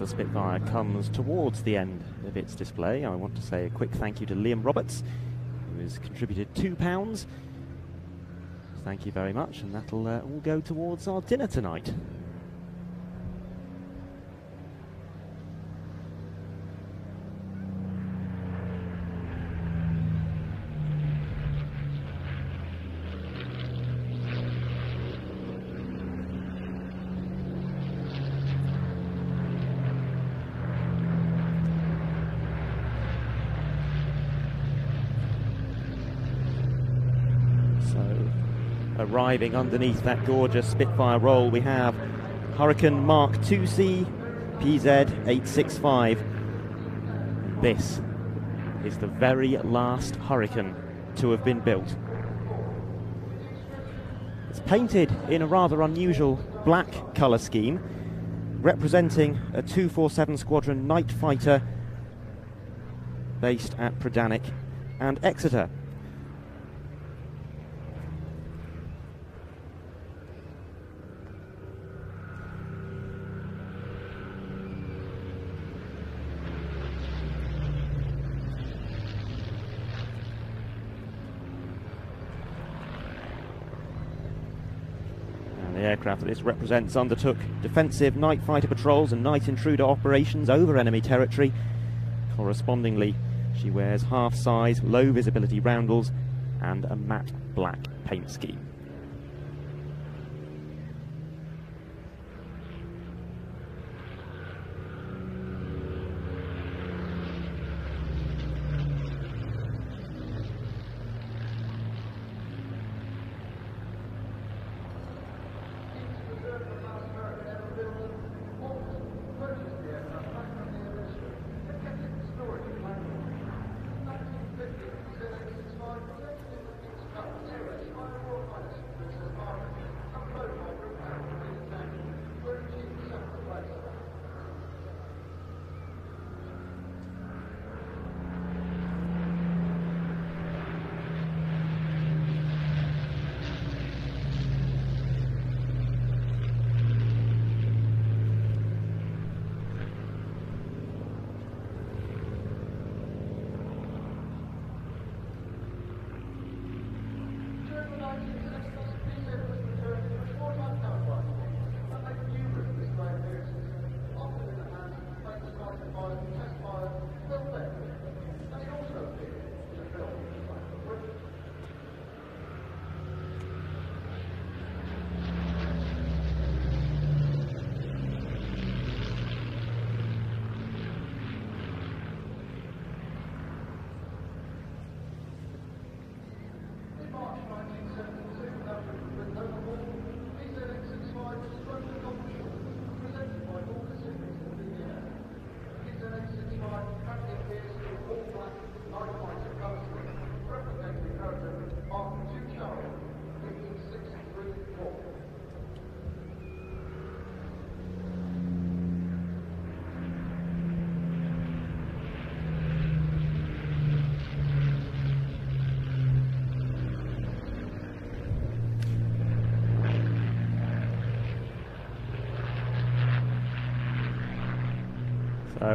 Spitfire comes towards the end of its display, I want to say a quick thank you to Liam Roberts, who has contributed £2. Thank you very much, and that'll uh, all go towards our dinner tonight. Arriving underneath that gorgeous Spitfire roll, we have Hurricane Mark 2C PZ865. This is the very last Hurricane to have been built. It's painted in a rather unusual black colour scheme, representing a 247 Squadron night fighter based at Predannack and Exeter. This represents undertook defensive night fighter patrols and night intruder operations over enemy territory. Correspondingly, she wears half-size, low visibility roundels and a matte black paint scheme.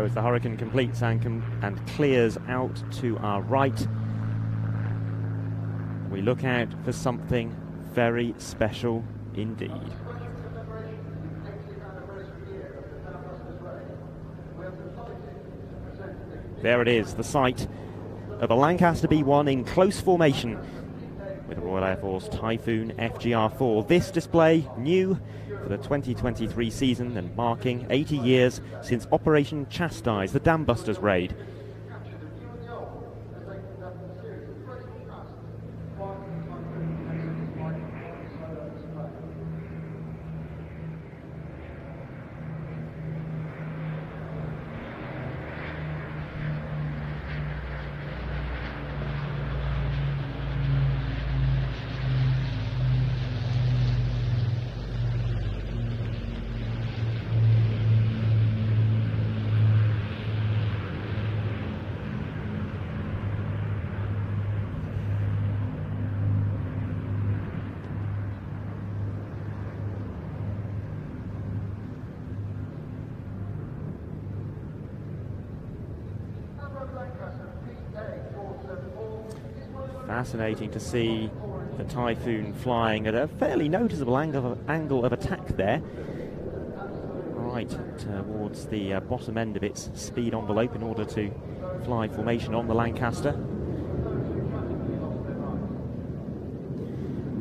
As the Hurricane completes and, com- and clears out to our right, we look out for something very special indeed. There it is, the sight of a Lancaster B1 in close formation with the Royal Air Force Typhoon FGR4. This display new for the 2023 season and marking 80 years since Operation Chastise, the Dambusters raid. Fascinating to see the Typhoon flying at a fairly noticeable angle of, angle of attack there. Right towards the uh, bottom end of its speed envelope in order to fly formation on the Lancaster.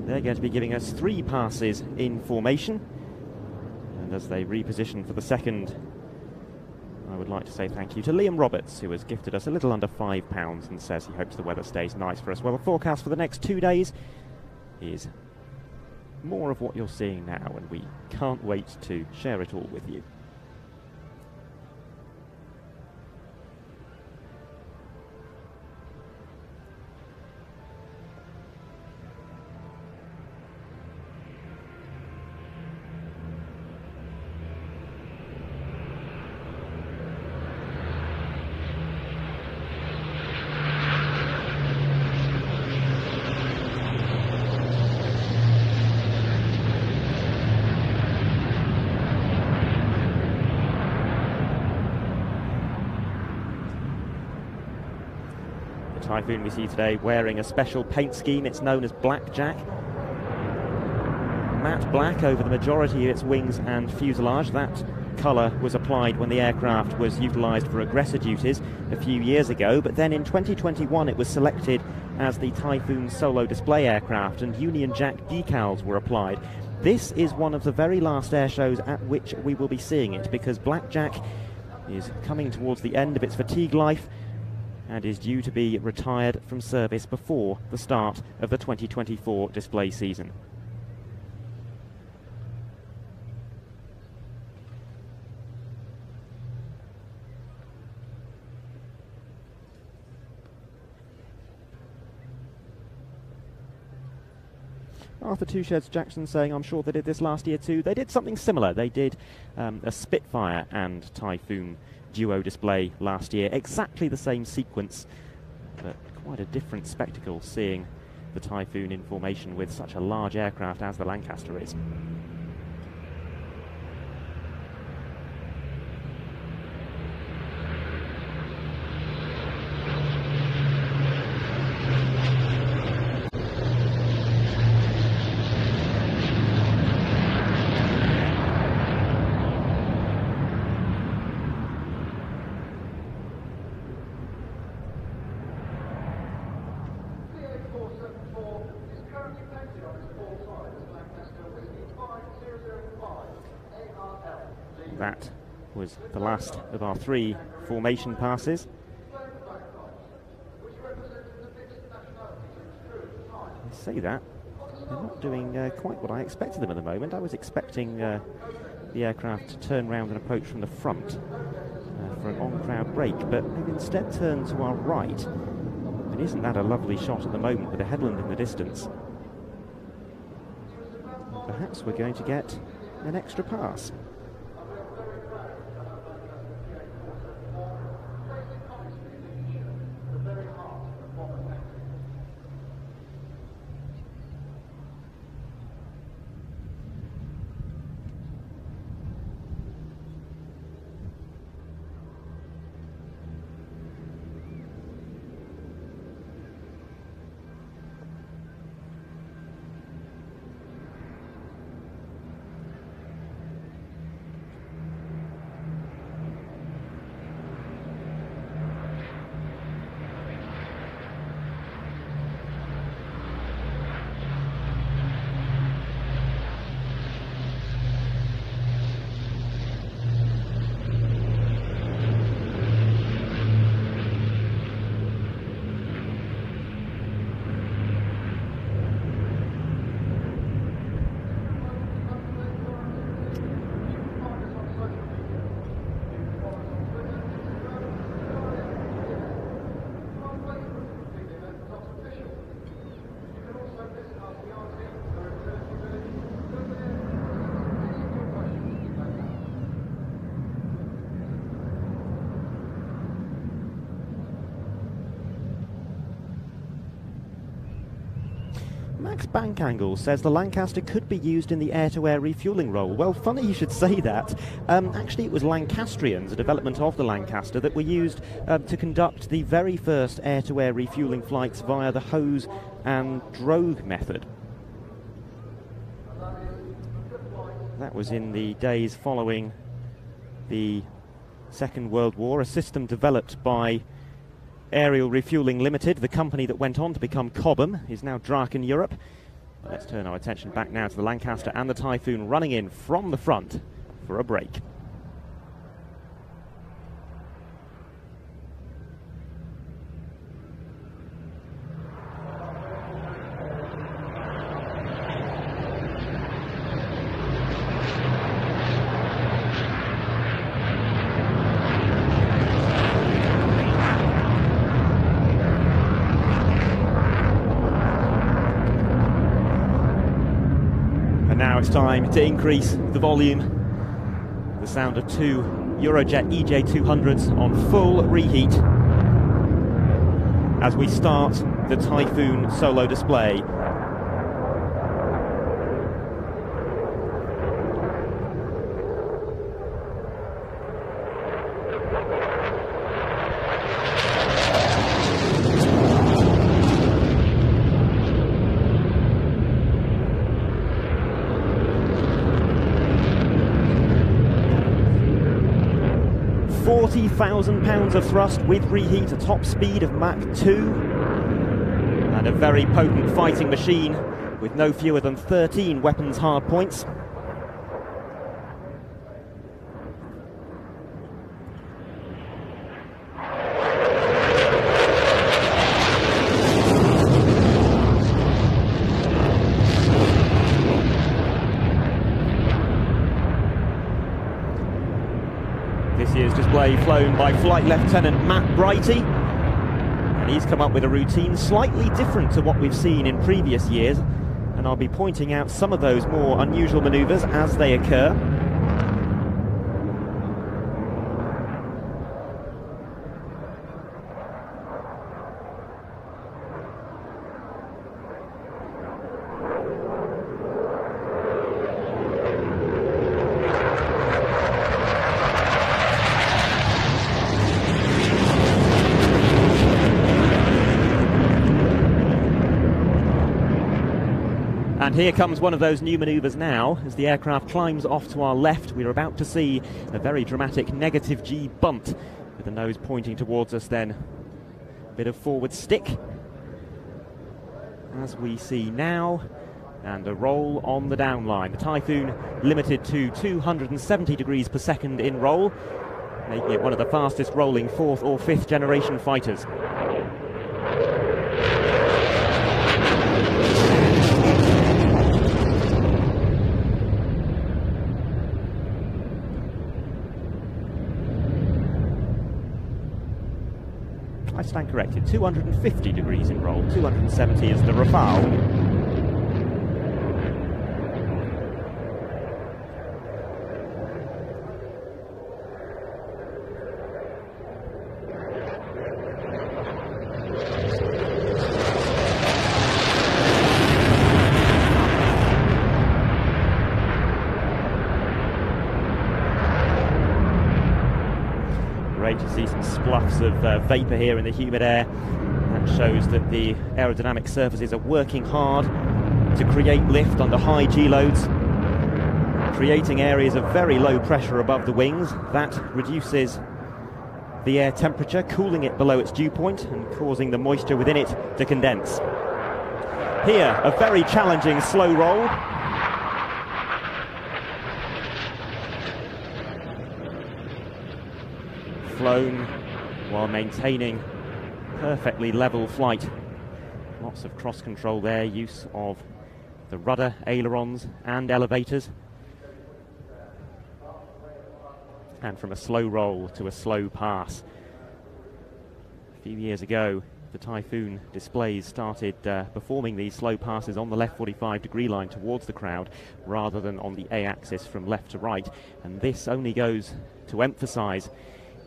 They're going to be giving us three passes in formation. And as they reposition for the second like to say thank you to Liam Roberts, who has gifted us a little under £5 and says he hopes the weather stays nice for us. Well, the forecast for the next two days is more of what you're seeing now, and we can't wait to share it all with you. Typhoon we see today wearing a special paint scheme. It's known as Blackjack. Matte black over the majority of its wings and fuselage. That colour was applied when the aircraft was utilised for aggressor duties a few years ago, but then in 2021 it was selected as the Typhoon solo display aircraft and Union Jack decals were applied. This is one of the very last air shows at which we will be seeing it because Blackjack is coming towards the end of its fatigue life and is due to be retired from service before the start of the 2024 display season. Arthur Two Jackson saying, I'm sure they did this last year too. They did something similar. They did um, a Spitfire and Typhoon duo display last year. Exactly the same sequence, but quite a different spectacle seeing the Typhoon in formation with such a large aircraft as the Lancaster is. That was the last of our three formation passes. I say that, they're not doing uh, quite what I expected them at the moment. I was expecting uh, the aircraft to turn round and approach from the front uh, for an on-crowd break, but they've instead turned to our right. And isn't that a lovely shot at the moment with a headland in the distance? Perhaps we're going to get an extra pass. Bankangle says the Lancaster could be used in the air-to-air refueling role. Well, funny you should say that. Um, actually, it was Lancastrians, a development of the Lancaster, that were used uh, to conduct the very first air-to-air refueling flights via the hose and drogue method. That was in the days following the Second World War, a system developed by Aerial Refueling Limited, the company that went on to become Cobham, is now Draken Europe. Let's turn our attention back now to the Lancaster and the Typhoon running in from the front for a break. Time to increase the volume. The sound of two Eurojet EJ200s on full reheat as we start the Typhoon solo display 40,000 pounds of thrust with reheat, a top speed of Mach 2, and a very potent fighting machine with no fewer than 13 weapons hard points. 'Play' flown by Flight Lieutenant Matt Brighty. And he's come up with a routine slightly different to what we've seen in previous years. And I'll be pointing out some of those more unusual manoeuvres as they occur. Here comes one of those new manoeuvres now. As the aircraft climbs off to our left, we're about to see a very dramatic negative G bunt, with the nose pointing towards us then. A bit of forward stick, as we see now, and a roll on the downline. The Typhoon limited to 270 degrees per second in roll, making it one of the fastest rolling fourth or fifth generation fighters. Stand corrected. 250 degrees in roll, 270 is the Rafale. of uh, vapour here in the humid air. That shows that the aerodynamic surfaces are working hard to create lift under high G loads, creating areas of very low pressure above the wings. That reduces the air temperature, cooling it below its dew point and causing the moisture within it to condense. Here, a very challenging slow roll. Flown while maintaining perfectly level flight. Lots of cross control there, use of the rudder, ailerons and elevators. And from a slow roll to a slow pass. A few years ago, the Typhoon displays started uh, performing these slow passes on the left 45 degree line towards the crowd rather than on the A axis from left to right. And this only goes to emphasize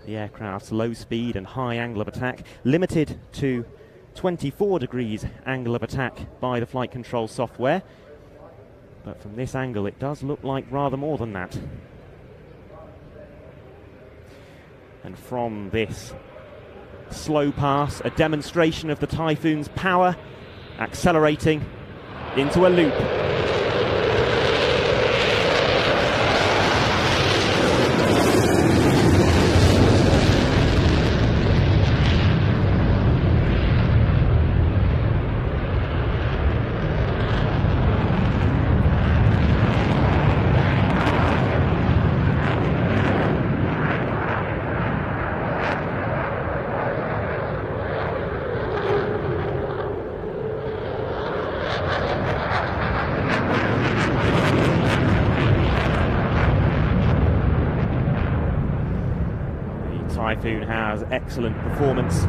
the aircraft's low speed and high angle of attack, limited to 24 degrees angle of attack by the flight control software. But from this angle, it does look like rather more than that. And from this slow pass, a demonstration of the Typhoon's power, accelerating into a loop. Typhoon has excellent performance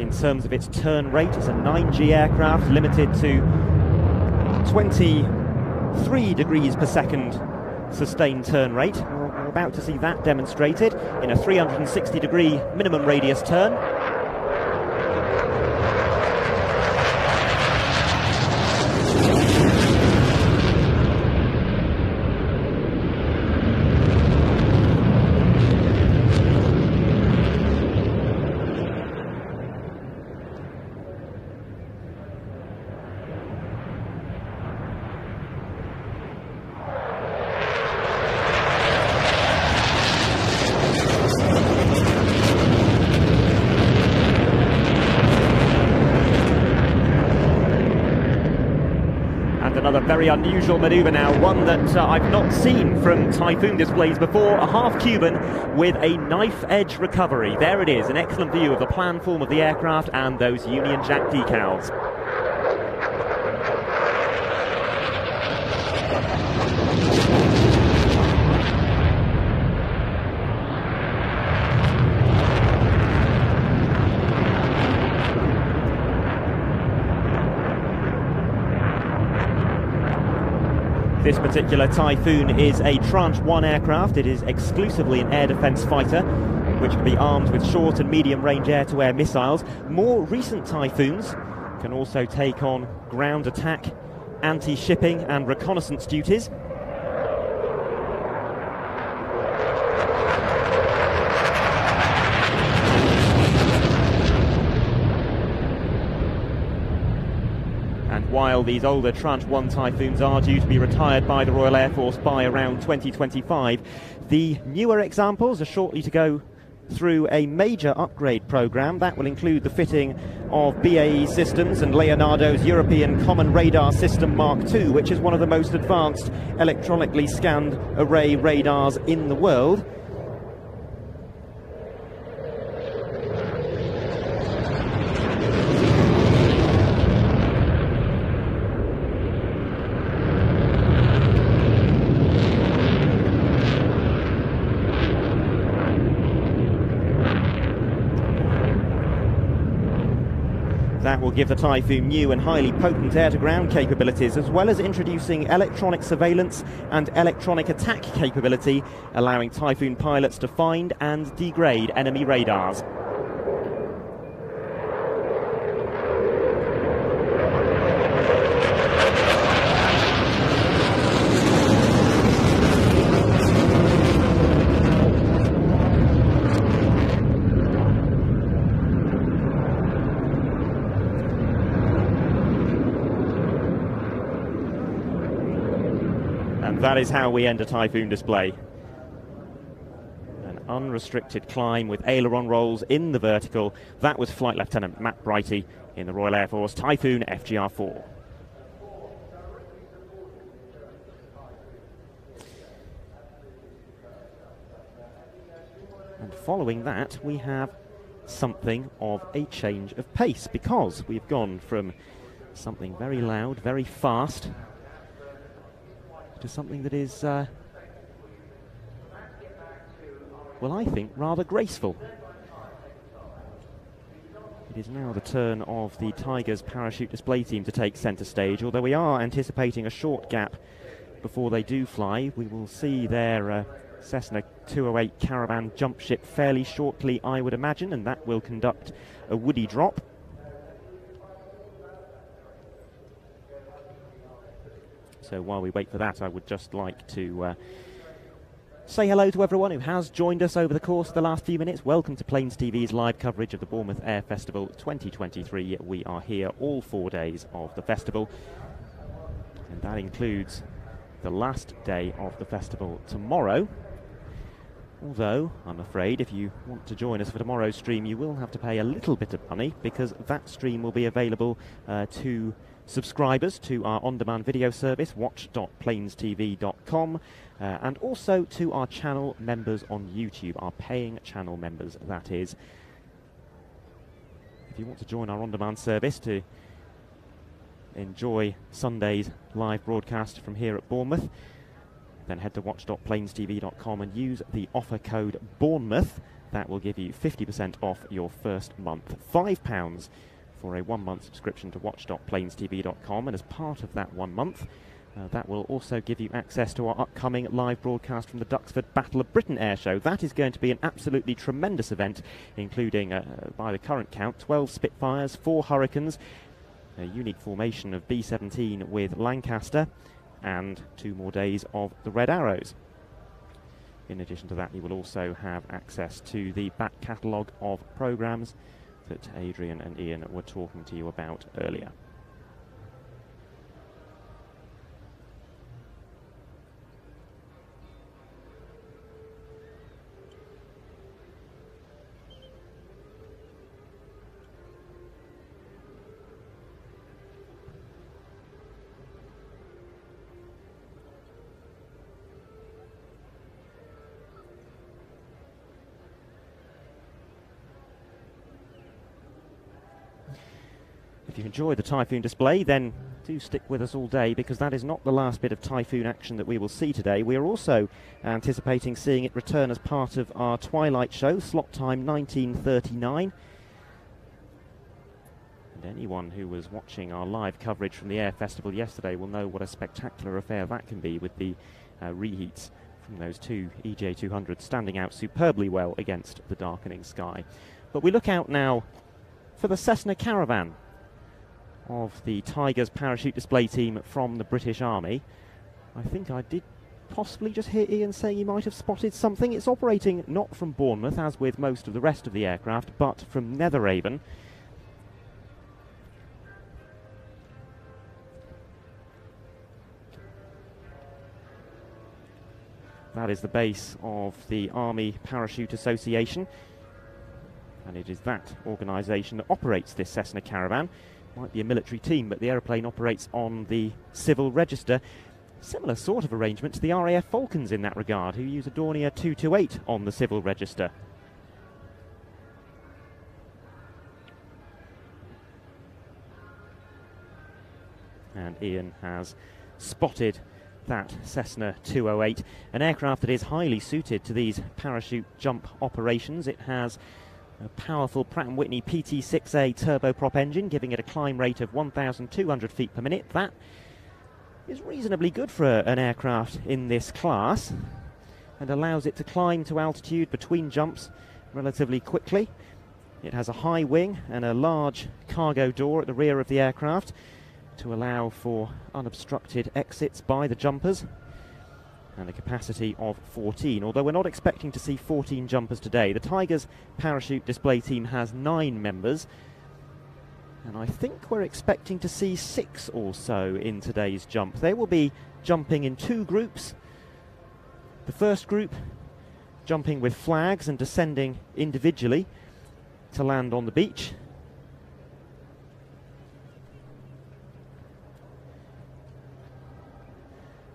in terms of its turn rate. It's a 9G aircraft limited to 23 degrees per second sustained turn rate. We're about to see that demonstrated in a 360 degree minimum radius turn. another very unusual manoeuvre now, one that uh, I've not seen from Typhoon displays before. A half Cuban with a knife edge recovery. There it is, an excellent view of the plan form of the aircraft and those Union Jack decals. Particular Typhoon is a Tranche 1 aircraft. It is exclusively an air defence fighter, which can be armed with short and medium range air to air missiles. More recent Typhoons can also take on ground attack, anti shipping, and reconnaissance duties. And while these older Tranche 1 Typhoons are due to be retired by the Royal Air Force by around 2025, the newer examples are shortly to go through a major upgrade program that will include the fitting of BAE Systems and Leonardo's European Common Radar System Mark II, which is one of the most advanced electronically scanned array radars in the world. Give the Typhoon new and highly potent air to ground capabilities, as well as introducing electronic surveillance and electronic attack capability, allowing Typhoon pilots to find and degrade enemy radars. And that is how we end a Typhoon display. An unrestricted climb with aileron rolls in the vertical. That was Flight Lieutenant Matt Brighty in the Royal Air Force Typhoon FGR 4. And following that, we have something of a change of pace because we've gone from something very loud, very fast, to something that is, uh, well, I think rather graceful. It is now the turn of the Tigers parachute display team to take centre stage, although we are anticipating a short gap before they do fly. We will see their uh, Cessna 208 Caravan jump ship fairly shortly, I would imagine, and that will conduct a woody drop. So while we wait for that, I would just like to uh, say hello to everyone who has joined us over the course of the last few minutes. Welcome to Planes TV's live coverage of the Bournemouth Air Festival 2023. We are here all four days of the festival, and that includes the last day of the festival tomorrow. Although, I'm afraid, if you want to join us for tomorrow's stream, you will have to pay a little bit of money because that stream will be available uh, to subscribers to our on demand video service, watch.planestv.com, uh, and also to our channel members on YouTube, our paying channel members, that is. If you want to join our on demand service to enjoy Sunday's live broadcast from here at Bournemouth, then head to watch.planestv.com and use the offer code Bournemouth. That will give you 50% off your first month. £5 for a one month subscription to watch.planestv.com, and as part of that one month, uh, that will also give you access to our upcoming live broadcast from the Duxford Battle of Britain Air Show. That is going to be an absolutely tremendous event, including, uh, by the current count, 12 Spitfires, 4 Hurricanes, a unique formation of B 17 with Lancaster, and two more days of the Red Arrows. In addition to that, you will also have access to the back catalogue of programmes that Adrian and Ian were talking to you about earlier. Enjoy the Typhoon display, then do stick with us all day because that is not the last bit of Typhoon action that we will see today. We are also anticipating seeing it return as part of our Twilight show, slot time 1939. And anyone who was watching our live coverage from the Air Festival yesterday will know what a spectacular affair that can be with the uh, reheats from those two EJ200s standing out superbly well against the darkening sky. But we look out now for the Cessna Caravan of the Tigers parachute display team from the British Army. I think I did possibly just hear Ian saying he might have spotted something. It's operating not from Bournemouth, as with most of the rest of the aircraft, but from Netheravon. That is the base of the Army Parachute Association. And it is that organisation that operates this Cessna Caravan might be a military team, but the aeroplane operates on the civil register. Similar sort of arrangement to the RAF Falcons in that regard, who use a Dornier 228 on the civil register. And Ian has spotted that Cessna 208, an aircraft that is highly suited to these parachute jump operations. It has a powerful Pratt & Whitney PT6A turboprop engine, giving it a climb rate of 1,200 feet per minute. That is reasonably good for an aircraft in this class and allows it to climb to altitude between jumps relatively quickly. It has a high wing and a large cargo door at the rear of the aircraft to allow for unobstructed exits by the jumpers and a capacity of 14. Although we're not expecting to see 14 jumpers today. The Tigers parachute display team has nine members, and I think we're expecting to see six or so in today's jump. They will be jumping in two groups. The first group jumping with flags and descending individually to land on the beach.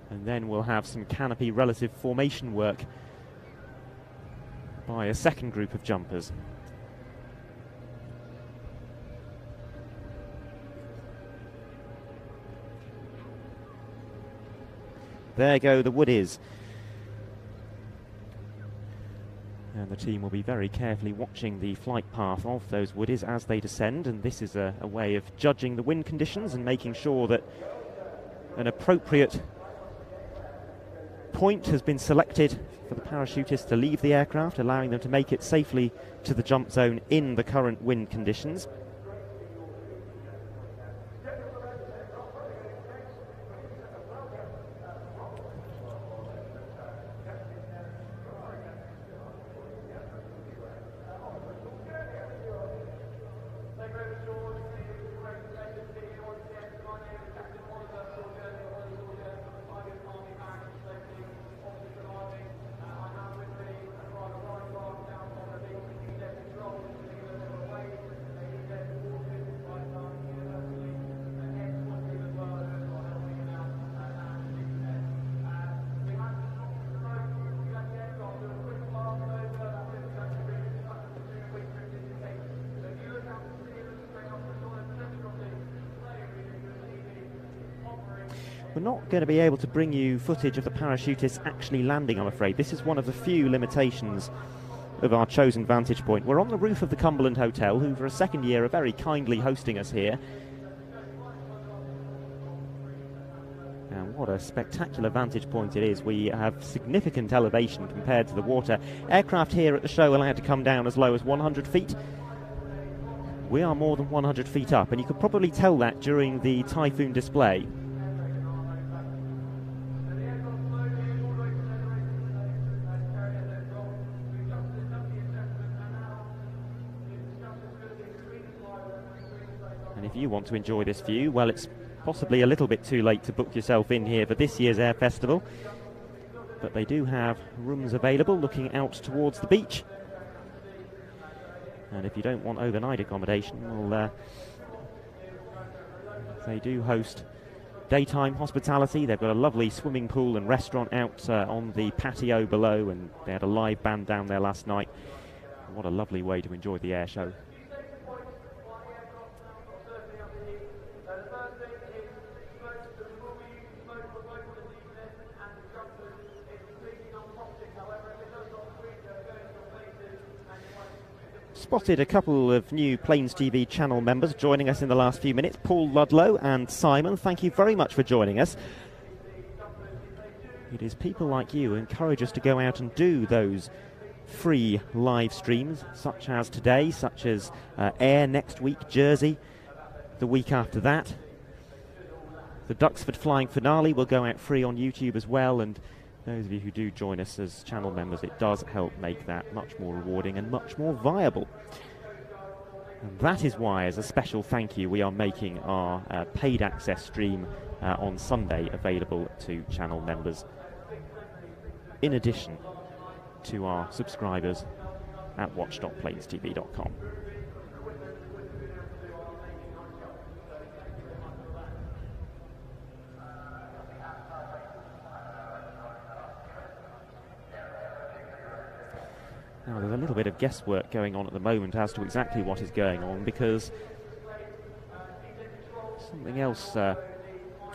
And then we'll have some canopy relative formation work by a second group of jumpers. There go the Woodies. And the team will be very carefully watching the flight path of those Woodies as they descend, and this is a, a way of judging the wind conditions and making sure that an appropriate point has been selected for the parachutists to leave the aircraft, allowing them to make it safely to the jump zone in the current wind conditions. Going to be able to bring you footage of the parachutists actually landing, I'm afraid. This is one of the few limitations of our chosen vantage point. We're on the roof of the Cumberland Hotel, who for a second year are very kindly hosting us here. And what a spectacular vantage point it is. We have significant elevation compared to the water. Aircraft here at the show allowed to come down as low as 100 feet. We are more than 100 feet up, and you could probably tell that during the Typhoon display. Want to enjoy this view, well, it's possibly a little bit too late to book yourself in here for this year's Air Festival. But they do have rooms available looking out towards the beach. And if you don't want overnight accommodation, well, uh, they do host daytime hospitality. They've got a lovely swimming pool and restaurant out uh, on the patio below, and they had a live band down there last night. What a lovely way to enjoy the air show. Spotted a couple of new Planes TV channel members joining us in the last few minutes Paul Ludlow and Simon. Thank you very much for joining us. It is people like you who encourage us to go out and do those free live streams, such as today, such as uh, Ayr next week, Jersey, the week after that. The Duxford Flying Finale will go out free on YouTube as well, and those of you who do join us as channel members, it does help make that much more rewarding and much more viable. And that is why, as a special thank you, we are making our uh, paid access stream uh, on Sunday available to channel members, in addition to our subscribers at watch.planestv.com. Now, there's a little bit of guesswork going on at the moment as to exactly what is going on because something else uh,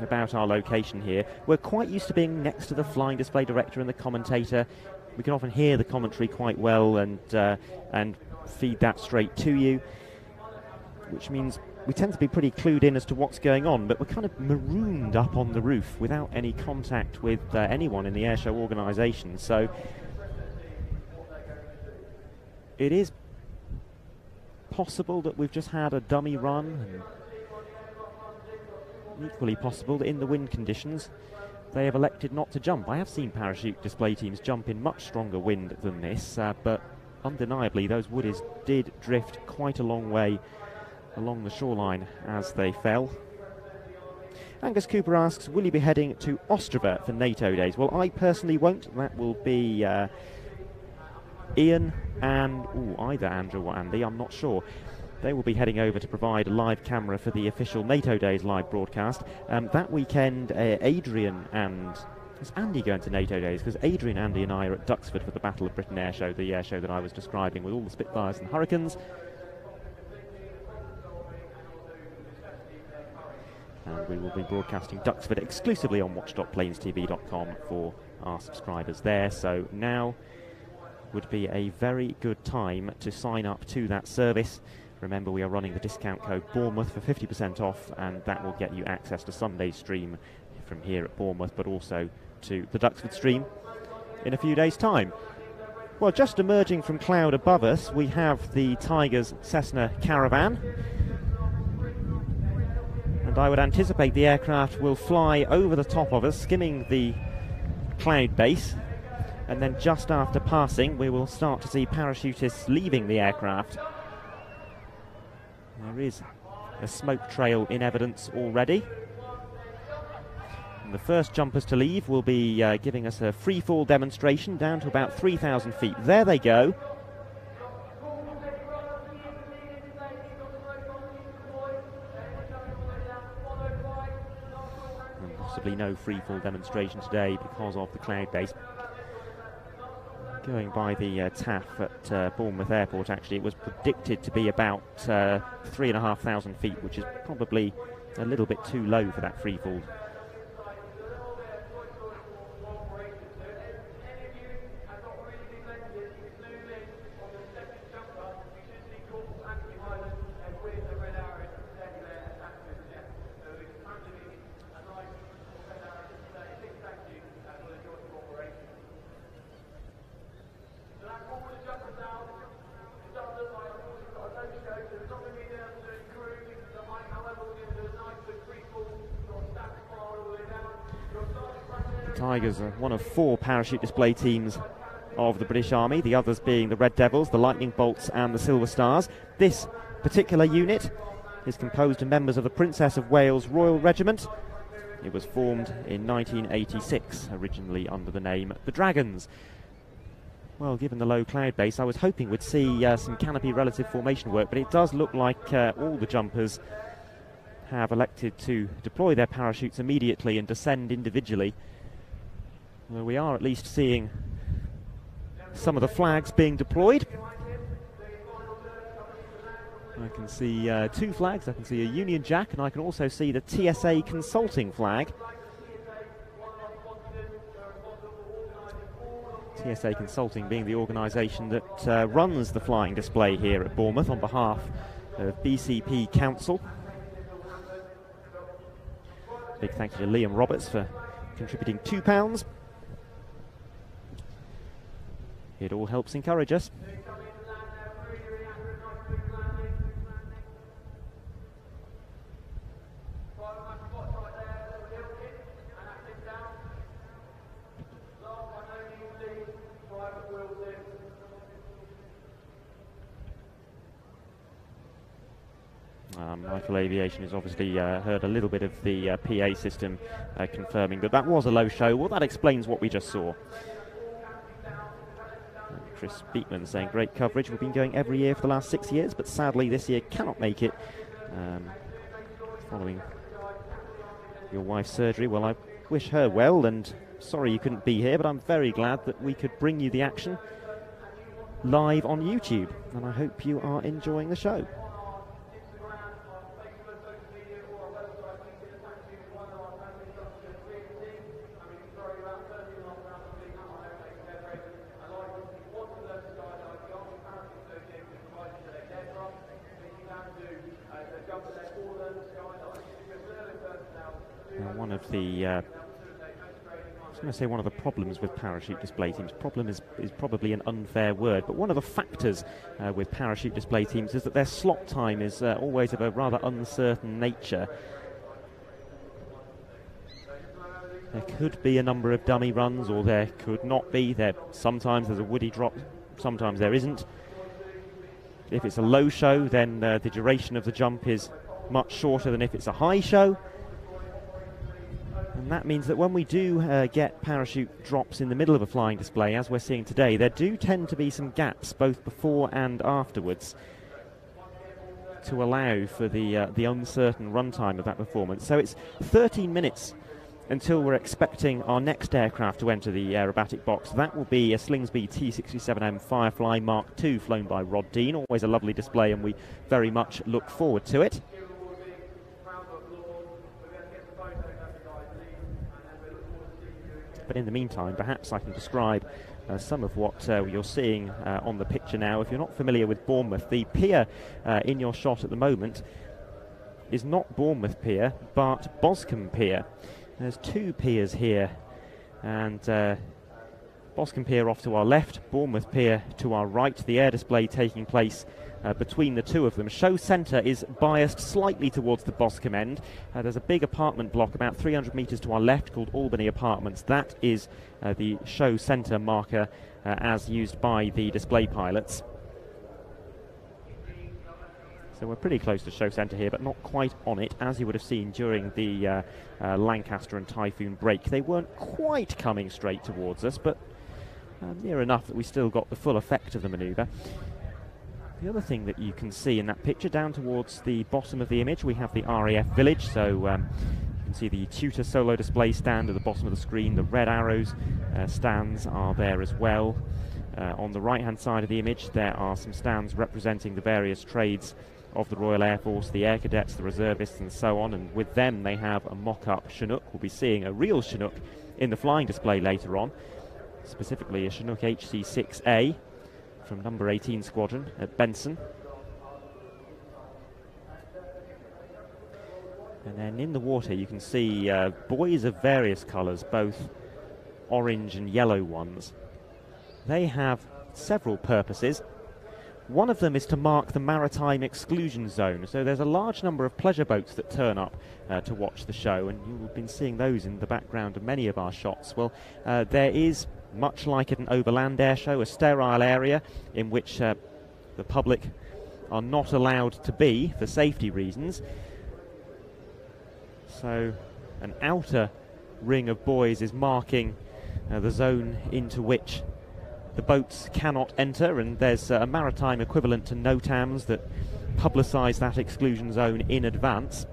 about our location here. We're quite used to being next to the flying display director and the commentator. We can often hear the commentary quite well and uh, and feed that straight to you, which means we tend to be pretty clued in as to what's going on, but we're kind of marooned up on the roof without any contact with uh, anyone in the airshow organisation. So it is possible that we've just had a dummy run. equally possible that in the wind conditions they have elected not to jump. I have seen parachute display teams jump in much stronger wind than this, uh, but undeniably those woodies did drift quite a long way along the shoreline as they fell. Angus Cooper asks, will you be heading to Ostrava for NATO days? Well, I personally won't. That will be uh, Ian and ooh, either Andrew or Andy, I'm not sure. They will be heading over to provide a live camera for the official NATO Days live broadcast. Um, that weekend, uh, Adrian and is Andy going to NATO Days? Because Adrian, Andy, and I are at Duxford for the Battle of Britain Air Show, the air show that I was describing with all the Spitfires and Hurricanes. And we will be broadcasting Duxford exclusively on watch.planestv.com for our subscribers there. So now would be a very good time to sign up to that service. Remember, we are running the discount code Bournemouth for 50% off, and that will get you access to Sunday's stream from here at Bournemouth, but also to the Duxford stream in a few days' time. Well, just emerging from cloud above us, we have the Tigers Cessna Caravan. And I would anticipate the aircraft will fly over the top of us, skimming the cloud base, and then just after passing we will start to see parachutists leaving the aircraft. There is a smoke trail in evidence already. And the first jumpers to leave will be uh, giving us a free fall demonstration down to about 3,000 feet. There they go. Possibly no free fall demonstration today because of the cloud base going by the uh, TAF at uh, Bournemouth Airport, actually, it was predicted to be about uh, three and a half thousand feet, which is probably a little bit too low for that free fall Tigers are one of four parachute display teams of the British Army, the others being the Red Devils, the Lightning Bolts, and the Silver Stars. This particular unit is composed of members of the Princess of Wales Royal Regiment. It was formed in 1986, originally under the name the Dragons. Well, given the low cloud base, I was hoping we'd see uh, some canopy relative formation work, but it does look like uh, all the jumpers have elected to deploy their parachutes immediately and descend individually. Well, we are at least seeing some of the flags being deployed. I can see uh, two flags. I can see a Union Jack, and I can also see the TSA Consulting flag. TSA Consulting being the organisation that uh, runs the flying display here at Bournemouth on behalf of BCP Council. Big thank you to Liam Roberts for contributing £2. It all helps encourage us. Um, Michael Aviation has obviously uh, heard a little bit of the uh, PA system uh, confirming that that was a low show. Well, that explains what we just saw. Chris saying great coverage. We've been going every year for the last six years, but sadly this year cannot make it um, following your wife's surgery. Well, I wish her well, and sorry you couldn't be here, but I'm very glad that we could bring you the action live on YouTube, and I hope you are enjoying the show. One of the uh, I was going to say one of the problems with parachute display teams. Problem is, is probably an unfair word, but one of the factors uh, with parachute display teams is that their slot time is uh, always of a rather uncertain nature. There could be a number of dummy runs, or there could not be. There sometimes there's a woody drop, sometimes there isn't. If it's a low show, then uh, the duration of the jump is much shorter than if it's a high show. And that means that when we do uh, get parachute drops in the middle of a flying display, as we're seeing today, there do tend to be some gaps both before and afterwards to allow for the uh, the uncertain runtime of that performance. So it's 13 minutes until we're expecting our next aircraft to enter the aerobatic box. That will be a Slingsby T67M Firefly Mark II flown by Rod Dean. Always a lovely display, and we very much look forward to it. But in the meantime, perhaps I can describe uh, some of what uh, you're seeing uh, on the picture now. If you're not familiar with Bournemouth, the pier uh, in your shot at the moment is not Bournemouth Pier, but Boscombe Pier. There's two piers here, and uh, Boscombe Pier off to our left, Bournemouth Pier to our right. The air display taking place uh, between the two of them. Show Centre is biased slightly towards the Boscombe end. Uh, there's a big apartment block about 300 metres to our left called Albany Apartments. That is uh, the Show Centre marker uh, as used by the display pilots. So we're pretty close to show centre here, but not quite on it, as you would have seen during the uh, uh, Lancaster and Typhoon break. They weren't quite coming straight towards us, but uh, near enough that we still got the full effect of the manoeuvre. The other thing that you can see in that picture down towards the bottom of the image, we have the RAF village. So um, you can see the Tutor solo display stand at the bottom of the screen. The red arrows uh, stands are there as well. Uh, on the right hand side of the image, there are some stands representing the various trades of the Royal Air Force, the Air Cadets, the reservists, and so on. And with them, they have a mock up Chinook. We'll be seeing a real Chinook in the flying display later on, specifically a Chinook HC6A from number 18 Squadron at Benson. And then in the water, you can see uh, buoys of various colours, both orange and yellow ones. They have several purposes. One of them is to mark the maritime exclusion zone. So there's a large number of pleasure boats that turn up uh, to watch the show, and you've been seeing those in the background of many of our shots. Well, uh, there is, much like at an overland air show, a sterile area in which uh, the public are not allowed to be for safety reasons. So, an outer ring of buoys is marking uh, the zone into which the boats cannot enter, and there's uh, a maritime equivalent to NOTAMs that publicise that exclusion zone in advance.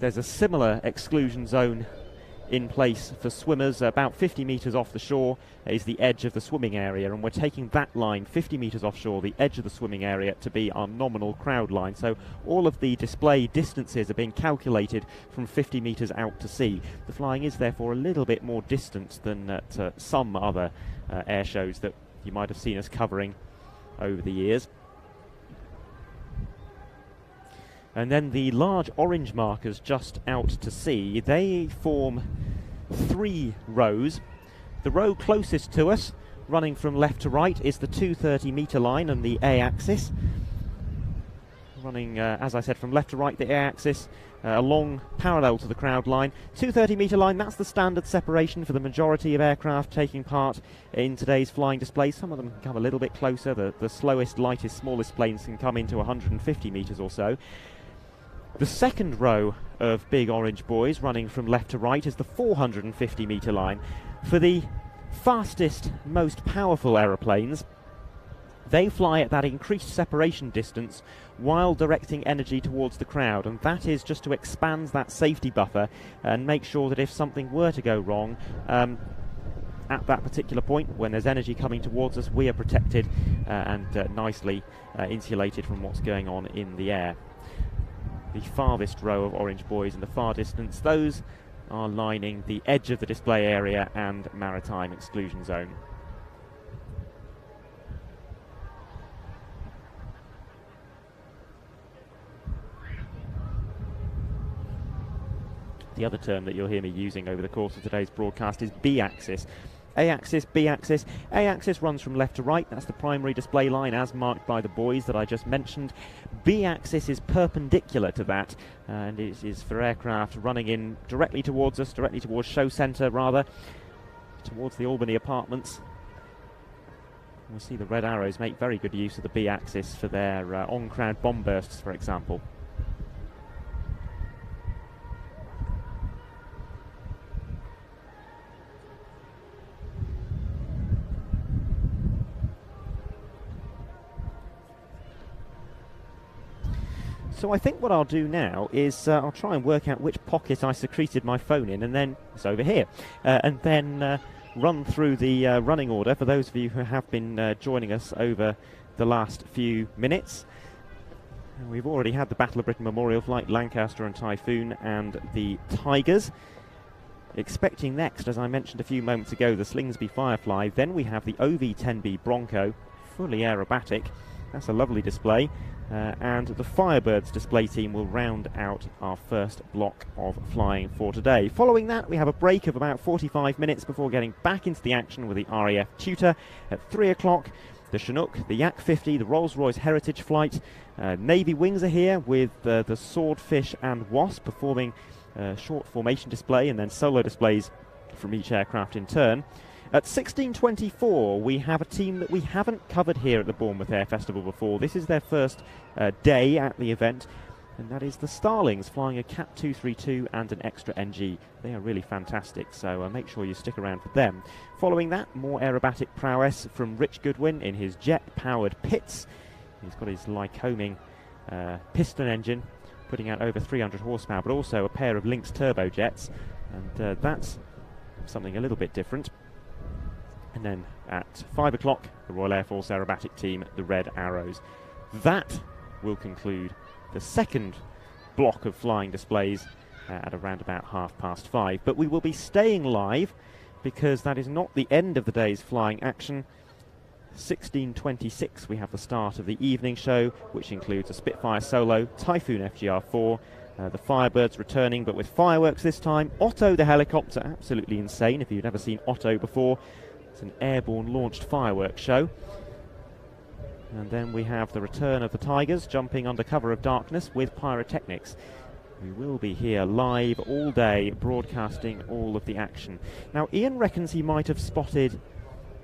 There's a similar exclusion zone in place for swimmers. About 50 metres off the shore is the edge of the swimming area, and we're taking that line 50 metres offshore, the edge of the swimming area, to be our nominal crowd line. So all of the display distances are being calculated from 50 metres out to sea. The flying is therefore a little bit more distant than at uh, some other uh, air shows that you might have seen us covering over the years. And then the large orange markers just out to sea, they form three rows. The row closest to us, running from left to right, is the 230 metre line and the A axis. Running, uh, as I said, from left to right, the A axis, uh, along parallel to the crowd line. 230 metre line, that's the standard separation for the majority of aircraft taking part in today's flying display. Some of them can come a little bit closer. The, the slowest, lightest, smallest planes can come into 150 metres or so. The second row of big orange buoys running from left to right is the 450 metre line. For the fastest, most powerful aeroplanes, they fly at that increased separation distance while directing energy towards the crowd, and that is just to expand that safety buffer and make sure that if something were to go wrong, um, at that particular point, when there's energy coming towards us, we are protected uh, and uh, nicely uh, insulated from what's going on in the air the farthest row of orange buoys in the far distance. Those are lining the edge of the display area and maritime exclusion zone. The other term that you'll hear me using over the course of today's broadcast is B-axis. A axis, B axis. A axis runs from left to right, that's the primary display line as marked by the buoys that I just mentioned. B axis is perpendicular to that, and it is for aircraft running in directly towards us, directly towards show centre rather, towards the Albany apartments. We'll see the red arrows make very good use of the B axis for their uh, on crowd bomb bursts, for example. So I think what I'll do now is uh, I'll try and work out which pocket I secreted my phone in, and then it's over here, uh, and then uh, run through the uh, running order for those of you who have been uh, joining us over the last few minutes. We've already had the Battle of Britain Memorial Flight, Lancaster and Typhoon, and the Tigers. Expecting next, as I mentioned a few moments ago, the Slingsby Firefly. Then we have the OV-10B Bronco, fully aerobatic. That's a lovely display. Uh, and the Firebirds display team will round out our first block of flying for today. Following that, we have a break of about 45 minutes before getting back into the action with the RAF Tutor at 3 o'clock. The Chinook, the Yak 50, the Rolls Royce Heritage Flight, uh, Navy Wings are here with uh, the Swordfish and Wasp performing uh, short formation display and then solo displays from each aircraft in turn. At 1624, we have a team that we haven't covered here at the Bournemouth Air Festival before. This is their first uh, day at the event, and that is the Starlings flying a CAP 232 and an extra NG. They are really fantastic, so uh, make sure you stick around for them. Following that, more aerobatic prowess from Rich Goodwin in his jet powered Pitts. He's got his Lycoming uh, piston engine putting out over 300 horsepower, but also a pair of Lynx turbojets, and uh, that's something a little bit different. And then at 5 o'clock, the Royal Air Force aerobatic team, the Red Arrows. That will conclude the second block of flying displays uh, at around about half past 5. But we will be staying live because that is not the end of the day's flying action. 1626 we have the start of the evening show which includes a Spitfire solo, Typhoon FGR4, uh, the Firebirds returning but with fireworks this time, Otto the helicopter, absolutely insane if you've never seen Otto before, an airborne launched fireworks show. And then we have the return of the Tigers jumping under cover of darkness with pyrotechnics. We will be here live all day, broadcasting all of the action. Now, Ian reckons he might have spotted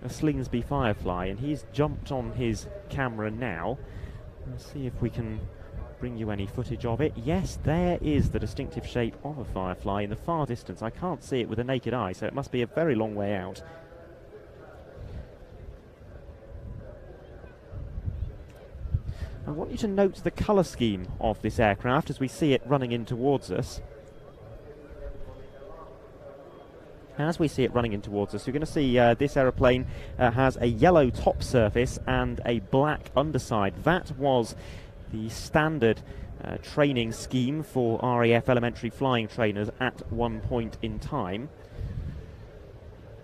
a Slingsby Firefly, and he's jumped on his camera now. Let's see if we can bring you any footage of it. Yes, there is the distinctive shape of a firefly in the far distance. I can't see it with a naked eye, so it must be a very long way out. I want you to note the colour scheme of this aircraft as we see it running in towards us. As we see it running in towards us, you're going to see uh, this aeroplane uh, has a yellow top surface and a black underside. That was the standard uh, training scheme for RAF elementary flying trainers at one point in time.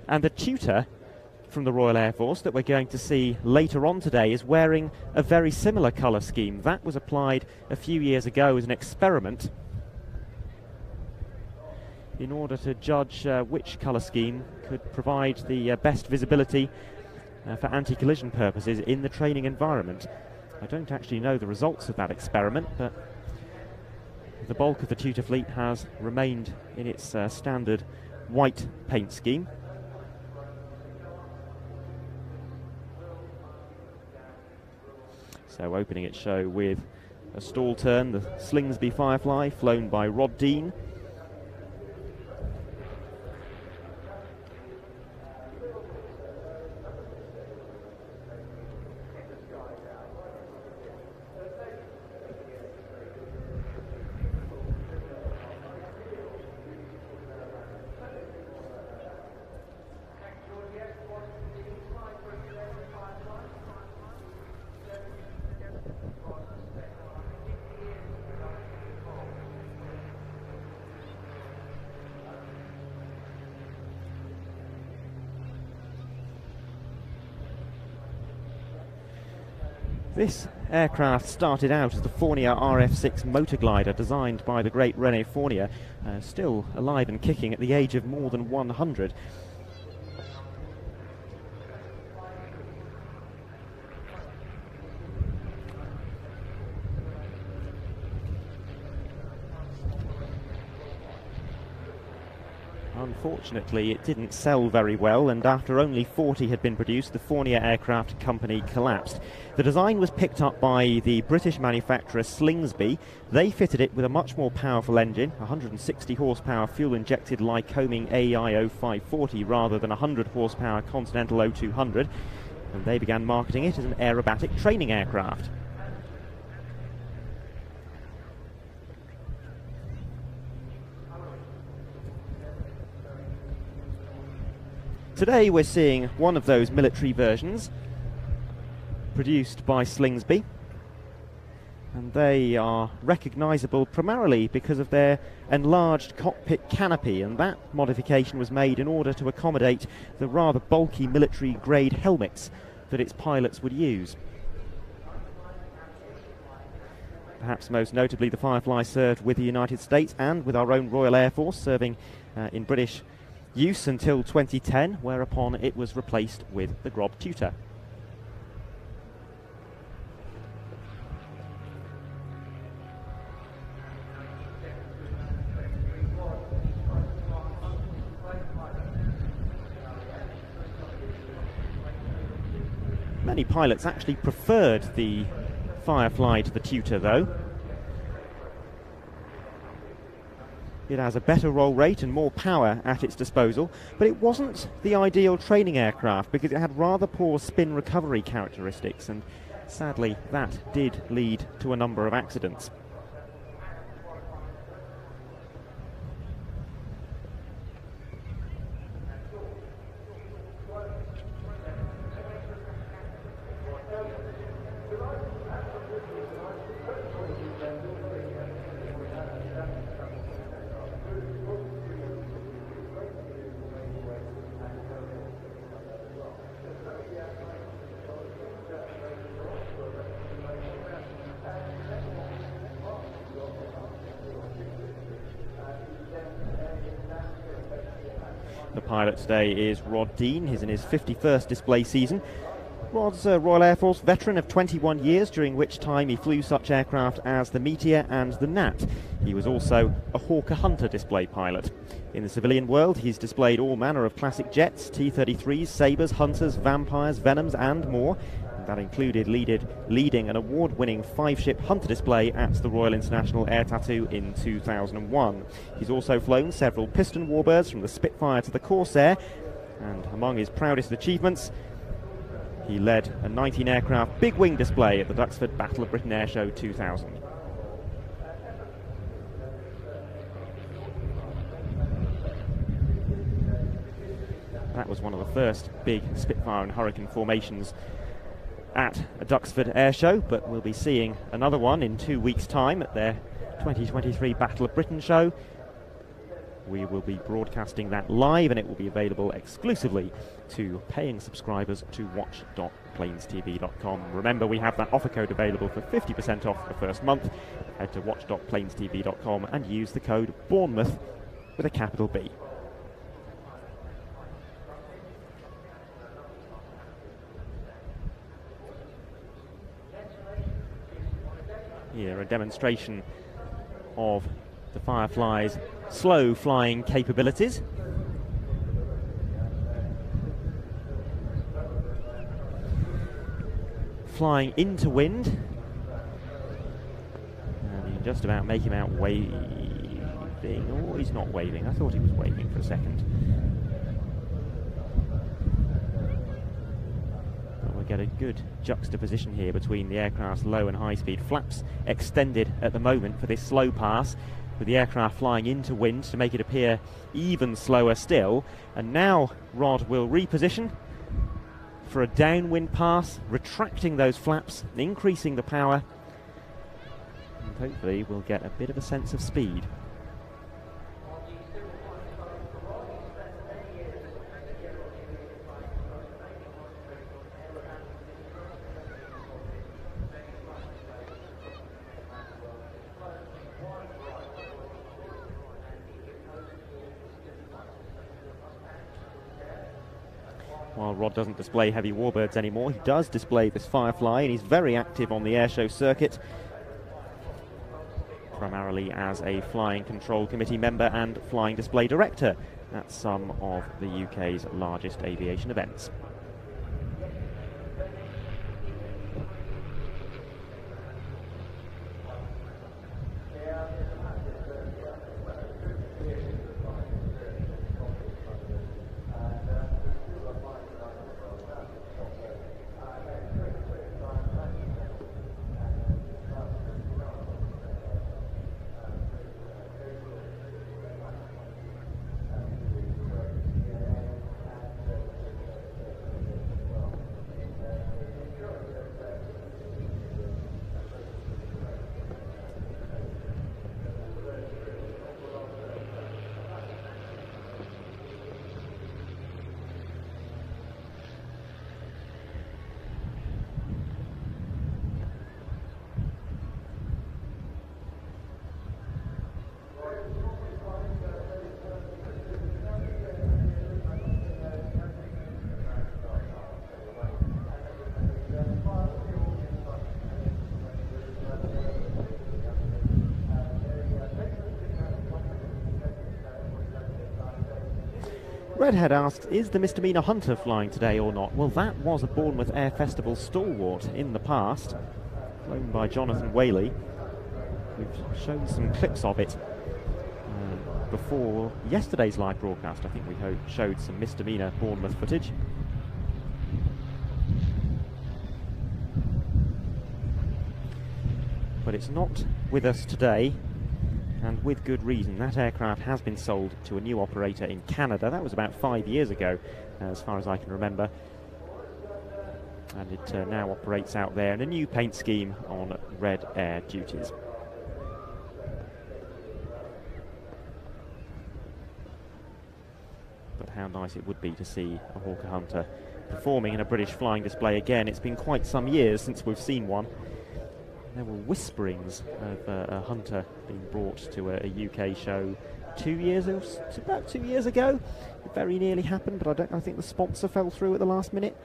And the tutor from the Royal Air Force that we're going to see later on today is wearing a very similar colour scheme. That was applied a few years ago as an experiment in order to judge uh, which colour scheme could provide the uh, best visibility uh, for anti-collision purposes in the training environment. I don't actually know the results of that experiment, but the bulk of the tutor fleet has remained in its uh, standard white paint scheme. So opening its show with a stall turn, the Slingsby Firefly, flown by Rod Dean. This aircraft started out as the Fournier RF-6 motor glider designed by the great Rene Fournier, uh, still alive and kicking at the age of more than 100. Unfortunately, it didn't sell very well, and after only 40 had been produced, the Fournier Aircraft Company collapsed. The design was picked up by the British manufacturer Slingsby. They fitted it with a much more powerful engine, 160 horsepower fuel injected Lycoming AEIO 540 rather than 100 horsepower Continental O200, and they began marketing it as an aerobatic training aircraft. Today we're seeing one of those military versions produced by Slingsby and they are recognisable primarily because of their enlarged cockpit canopy and that modification was made in order to accommodate the rather bulky military grade helmets that its pilots would use. Perhaps most notably the Firefly served with the United States and with our own Royal Air Force serving uh, in British use until 2010, whereupon it was replaced with the Grob Tutor. Many pilots actually preferred the Firefly to the Tutor though. It has a better roll rate and more power at its disposal, but it wasn't the ideal training aircraft because it had rather poor spin recovery characteristics, and sadly, that did lead to a number of accidents. The pilot today is Rod Dean. He's in his 51st display season. Rod's a Royal Air Force veteran of 21 years, during which time he flew such aircraft as the Meteor and the Gnat. He was also a Hawker Hunter display pilot. In the civilian world, he's displayed all manner of classic jets, T-33s, Sabres, Hunters, Vampires, Venoms and more. That included leaded, leading an award-winning five-ship Hunter display at the Royal International Air Tattoo in 2001. He's also flown several piston warbirds from the Spitfire to the Corsair, and among his proudest achievements, he led a 19 aircraft big wing display at the Duxford Battle of Britain Air Show 2000. That was one of the first big Spitfire and Hurricane formations at a Duxford Air Show, but we'll be seeing another one in two weeks' time at their 2023 Battle of Britain show. We will be broadcasting that live and it will be available exclusively to paying subscribers to watch.planestv.com. Remember, we have that offer code available for 50% off the first month. Head to watch.planestv.com and use the code Bournemouth with a capital B. Here, a demonstration of the Firefly's slow flying capabilities. Flying into wind. And you just about make him out waving. Oh, he's not waving. I thought he was waving for a second. We get a good juxtaposition here between the aircraft's low and high speed flaps extended at the moment for this slow pass with the aircraft flying into wind to make it appear even slower still. And now Rod will reposition for a downwind pass, retracting those flaps, increasing the power, and hopefully we'll get a bit of a sense of speed. While Rod doesn't display heavy warbirds anymore, he does display this Firefly and he's very active on the airshow circuit. Primarily as a Flying Control Committee member and Flying Display Director at some of the UK's largest aviation events. Redhead asked, is the Miss Demeanour Hunter flying today or not? Well, that was a Bournemouth Air Festival stalwart in the past, flown by Jonathan Whaley. We've shown some clips of it uh, before yesterday's live broadcast. I think we ho- showed some Miss Demeanour Bournemouth footage. But it's not with us today and with good reason. That aircraft has been sold to a new operator in Canada. That was about five years ago, uh, as far as I can remember. And it uh, now operates out there in a new paint scheme on Red Air duties. But how nice it would be to see a Hawker Hunter performing in a British flying display again. It's been quite some years since we've seen one there were whisperings of uh, a hunter being brought to a, a UK show two years about two years ago. It very nearly happened, but I don't. I think the sponsor fell through at the last minute.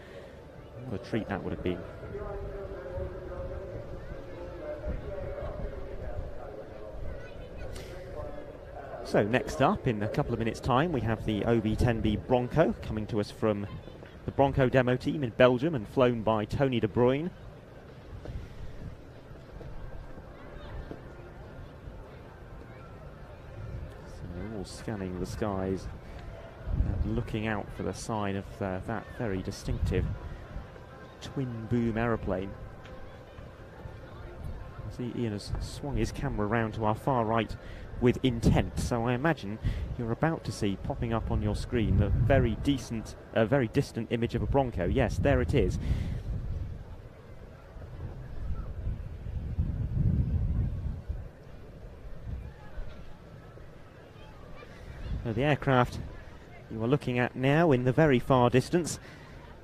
What a treat that would have been. So next up, in a couple of minutes' time, we have the OV-10B Bronco coming to us from the Bronco demo team in Belgium and flown by Tony De Bruyne. So we're all scanning the skies and looking out for the sign of uh, that very distinctive twin boom aeroplane. See Ian has swung his camera around to our far right with intent, so I imagine you're about to see popping up on your screen the very decent, uh, very distant image of a Bronco. Yes, there it is. So the aircraft you are looking at now in the very far distance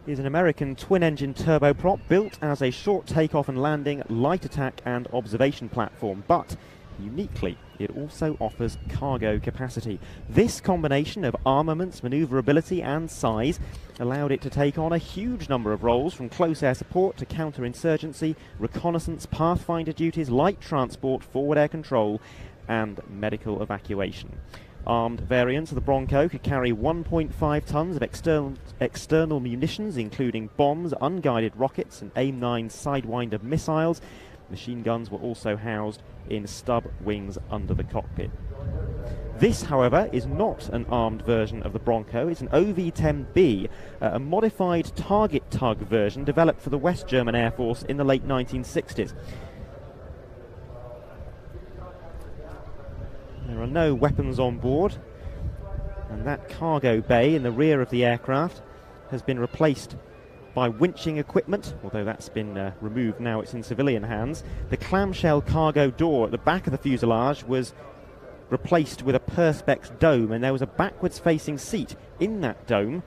is an American twin-engine turboprop built as a short takeoff and landing, light attack and observation platform, but uniquely it also offers cargo capacity. This combination of armaments, manoeuvrability and size allowed it to take on a huge number of roles from close air support to counterinsurgency, reconnaissance, pathfinder duties, light transport, forward air control and medical evacuation. Armed variants of the Bronco could carry 1.5 tons of external, external munitions, including bombs, unguided rockets, and AIM-9 Sidewinder missiles. Machine guns were also housed in stub wings under the cockpit. This, however, is not an armed version of the Bronco. It's an OV-10B, uh, modified target tug version developed for the West German Air Force in the late 1960s. There are no weapons on board, and that cargo bay in the rear of the aircraft has been replaced by winching equipment, although that's been uh, removed now, it's in civilian hands. The clamshell cargo door at the back of the fuselage was replaced with a Perspex dome, and there was a backwards facing seat in that dome,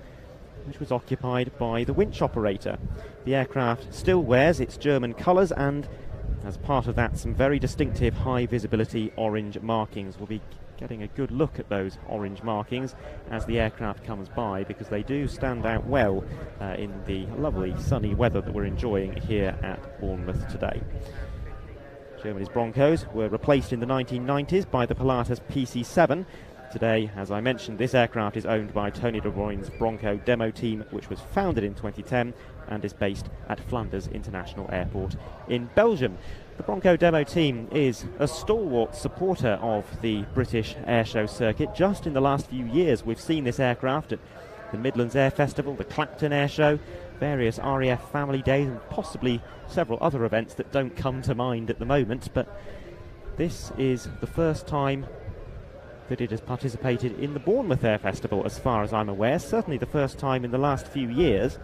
which was occupied by the winch operator. The aircraft still wears its German colours and as part of that, some very distinctive high visibility orange markings. We'll be getting a good look at those orange markings as the aircraft comes by because they do stand out well uh, in the lovely sunny weather that we're enjoying here at Bournemouth today. Germany's Broncos were replaced in the 1990s by the Pilatus PC-7. Today, as I mentioned, this aircraft is owned by Tony De Bruyne's Bronco demo team, which was founded in 2010 and is based at Flanders International Airport in Belgium. The Bronco demo team is a stalwart supporter of the British airshow circuit. Just in the last few years, we've seen this aircraft at the Midlands Air Festival, the Clacton Air Show, various RAF family days, and possibly several other events that don't come to mind at the moment. But this is the first time that it has participated in the Bournemouth Air Festival, as far as I'm aware. Certainly the first time in the last few years.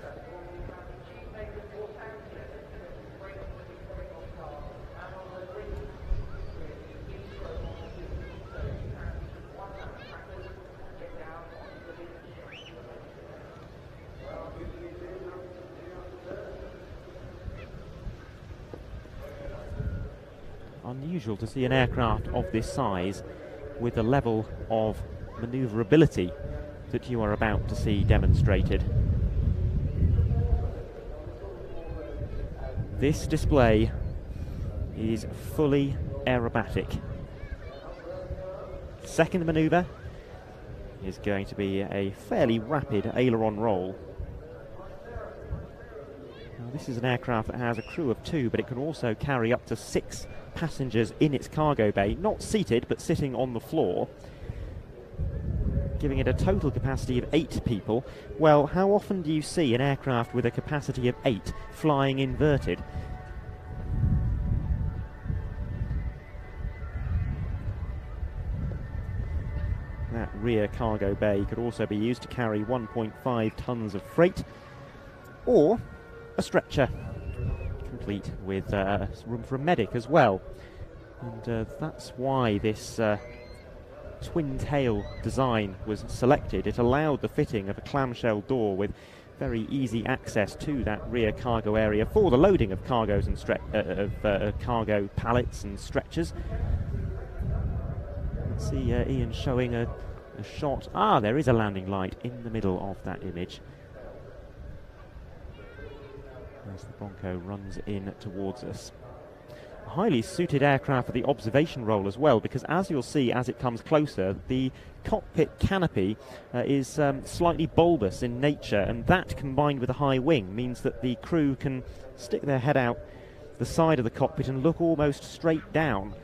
Unusual to see an aircraft of this size with the level of manoeuvrability that you are about to see demonstrated. This display is fully aerobatic. Second manoeuvre is going to be a fairly rapid aileron roll. Now, this is an aircraft that has a crew of two, but it can also carry up to six passengers in its cargo bay, not seated but sitting on the floor, giving it a total capacity of eight people. Well, how often do you see an aircraft with a capacity of eight flying inverted? That rear cargo bay could also be used to carry 1.5 tons of freight or a stretcher complete with uh, room for a medic as well. And uh, that's why this uh, twin tail design was selected. It allowed the fitting of a clamshell door with very easy access to that rear cargo area for the loading of cargoes and uh, of uh, cargo pallets and stretchers. Let's see uh, Ian showing a, a shot. Ah, there is a landing light in the middle of that image. As the Bronco runs in towards us. A highly suited aircraft for the observation role as well, because as you'll see as it comes closer, the cockpit canopy uh, is um, slightly bulbous in nature, and that combined with a high wing means that the crew can stick their head out the side of the cockpit and look almost straight down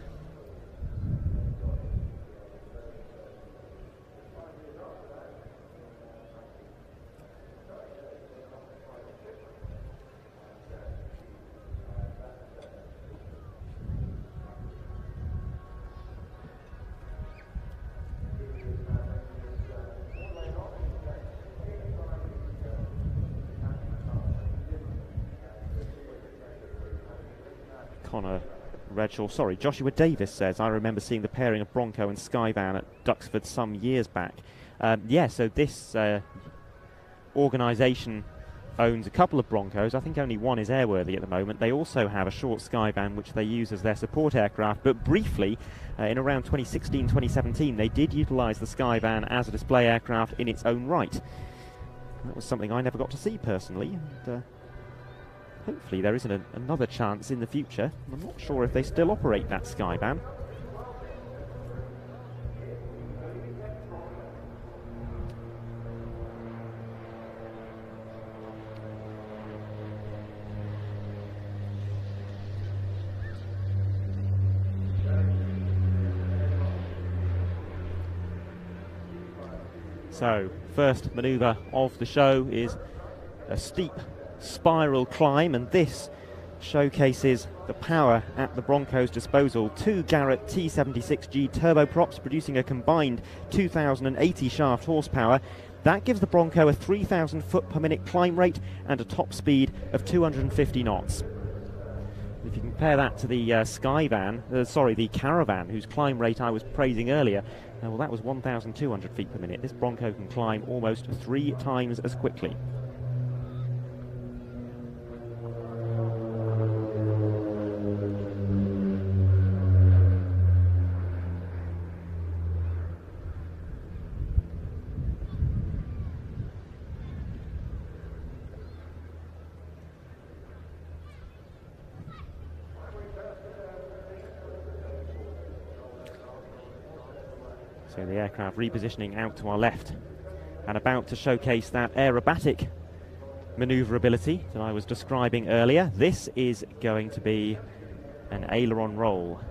Connor Redshaw, sorry, Joshua Davis says, I remember seeing the pairing of Bronco and Skyvan at Duxford some years back. Um, yeah, so this uh, organisation owns a couple of Broncos. I think only one is airworthy at the moment. They also have a Short Skyvan which they use as their support aircraft. But briefly, uh, in around 2016 2017, they did utilise the Skyvan as a display aircraft in its own right. That was something I never got to see personally. And, uh, hopefully there isn't another chance in the future. I'm not sure if they still operate that Skyvan. So, first manoeuvre of the show is a steep spiral climb, and this showcases the power at the Broncos' disposal. Two Garrett T76G turboprops producing a combined 2,080 shaft horsepower. That gives the Bronco a 3,000 foot per minute climb rate and a top speed of 250 knots. If you compare that to the uh, Skyvan, uh, sorry, the Caravan, whose climb rate I was praising earlier, uh, well, that was 1,200 feet per minute. This Bronco can climb almost three times as quickly. Aircraft repositioning out to our left and about to showcase that aerobatic manoeuvrability that I was describing earlier. This is going to be an aileron roll.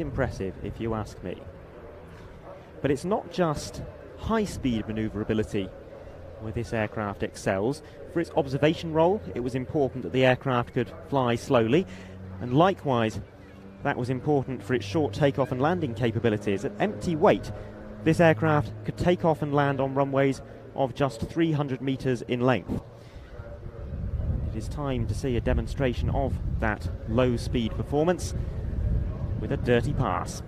Impressive if you ask me. But it's not just high speed manoeuvrability where this aircraft excels. For its observation role, it was important that the aircraft could fly slowly, and likewise, that was important for its short takeoff and landing capabilities. At empty weight, this aircraft could take off and land on runways of just 300 metres in length. It is time to see a demonstration of that low speed performance with a dirty pass.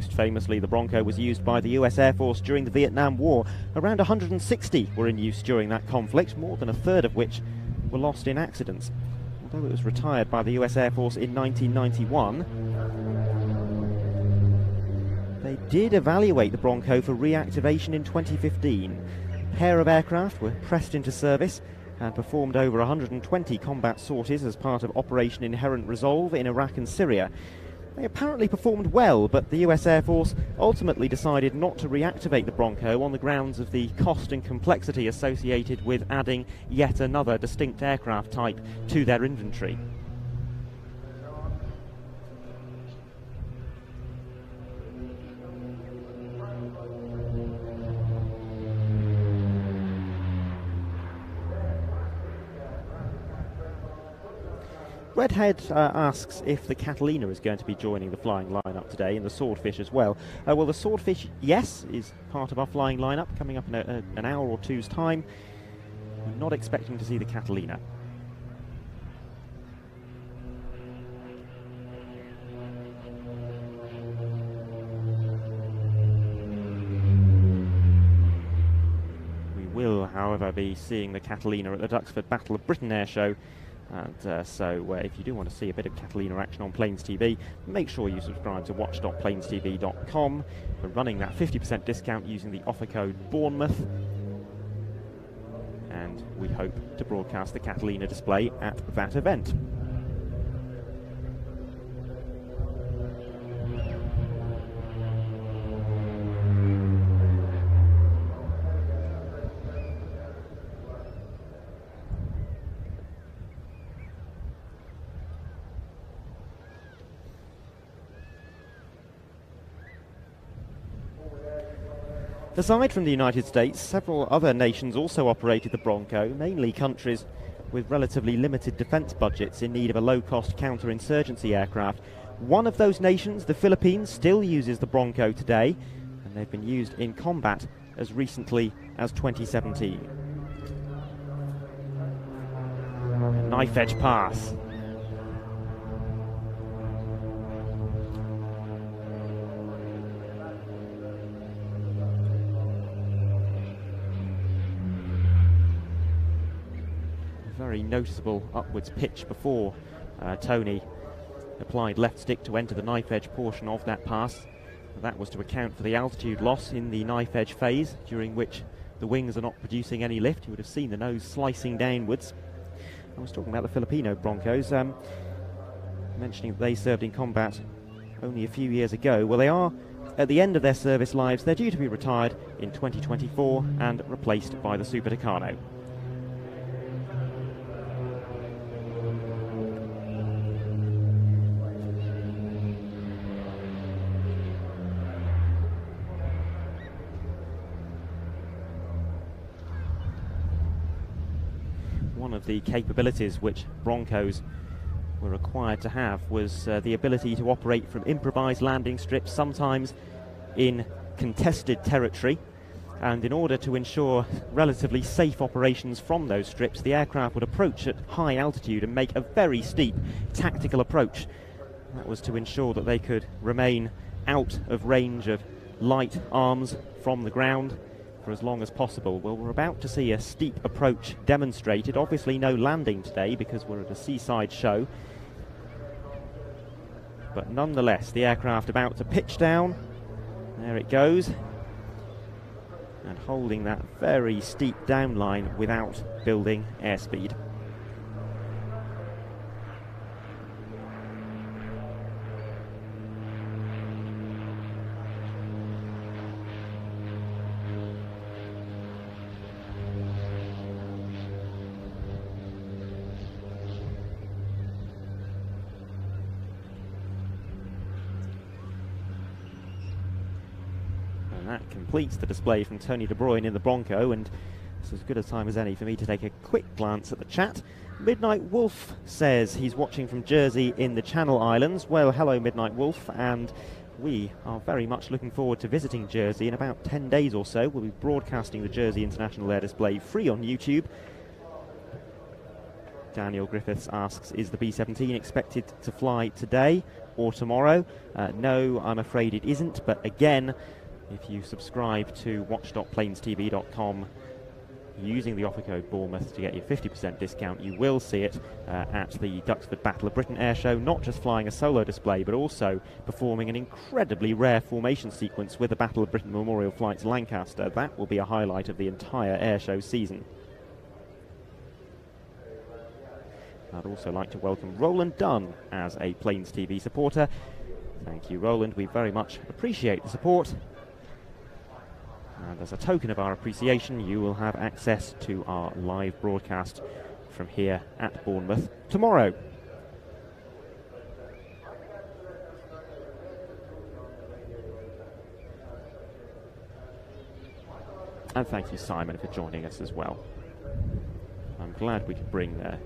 Most famously, the Bronco was used by the US Air Force during the Vietnam War. Around 160 were in use during that conflict, more than a third of which were lost in accidents. Although it was retired by the US Air Force in 1991, they did evaluate the Bronco for reactivation in 2015. A pair of aircraft were pressed into service and performed over 120 combat sorties as part of Operation Inherent Resolve in Iraq and Syria. They apparently performed well, but the US Air Force ultimately decided not to reactivate the Bronco on the grounds of the cost and complexity associated with adding yet another distinct aircraft type to their inventory. Redhead uh, asks if the Catalina is going to be joining the flying lineup today, and the Swordfish as well. Uh, well, the Swordfish, yes, is part of our flying lineup coming up in a, a, an hour or two's time. I'm not expecting to see the Catalina. We will, however, be seeing the Catalina at the Duxford Battle of Britain Air Show and uh, so, uh, if you do want to see a bit of Catalina action on Planes TV, make sure you subscribe to watch.planestv.com. We're running that 50% discount using the offer code Bournemouth. And we hope to broadcast the Catalina display at that event. Aside from the United States, several other nations also operated the Bronco, mainly countries with relatively limited defence budgets in need of a low cost counterinsurgency aircraft. One of those nations, the Philippines, still uses the Bronco today, and they've been used in combat as recently as 2017. Knife edge pass. Very noticeable upwards pitch before uh, Tony applied left stick to enter the knife edge portion of that pass. That was to account for the altitude loss in the knife edge phase, during which the wings are not producing any lift. You would have seen the nose slicing downwards. I was talking about the Filipino Broncos, um, mentioning that they served in combat only a few years ago. Well, they are at the end of their service lives. They're due to be retired in 2024 and replaced by the Super Tucano. The capabilities which Broncos were required to have was uh, the ability to operate from improvised landing strips, sometimes in contested territory. And in order to ensure relatively safe operations from those strips, the aircraft would approach at high altitude and make a very steep tactical approach. That was to ensure that they could remain out of range of light arms from the ground for as long as possible. Well, we're about to see a steep approach demonstrated. Obviously, no landing today because we're at a seaside show. But nonetheless, the aircraft about to pitch down. There it goes. And holding that very steep downline without building airspeed. Completes the display from Tony De Bruyne in the Bronco, and it's as good a time as any for me to take a quick glance at the chat. Midnight Wolf says he's watching from Jersey in the Channel Islands. Well, hello, Midnight Wolf, and we are very much looking forward to visiting Jersey in about 10 days or so. We'll be broadcasting the Jersey International Air Display free on YouTube. Daniel Griffiths asks, is the B-17 expected to fly today or tomorrow? Uh, no, I'm afraid it isn't, but again, if you subscribe to watch.planestv.com using the offer code Bournemouth to get your 50% discount, you will see it uh, at the Duxford Battle of Britain Air Show, not just flying a solo display, but also performing an incredibly rare formation sequence with the Battle of Britain Memorial Flights Lancaster. That will be a highlight of the entire air show season. I'd also like to welcome Roland Dunn as a Planes TV supporter. Thank you, Roland. We very much appreciate the support. And as a token of our appreciation, you will have access to our live broadcast from here at Bournemouth tomorrow. And thank you, Simon, for joining us as well. I'm glad we could bring uh,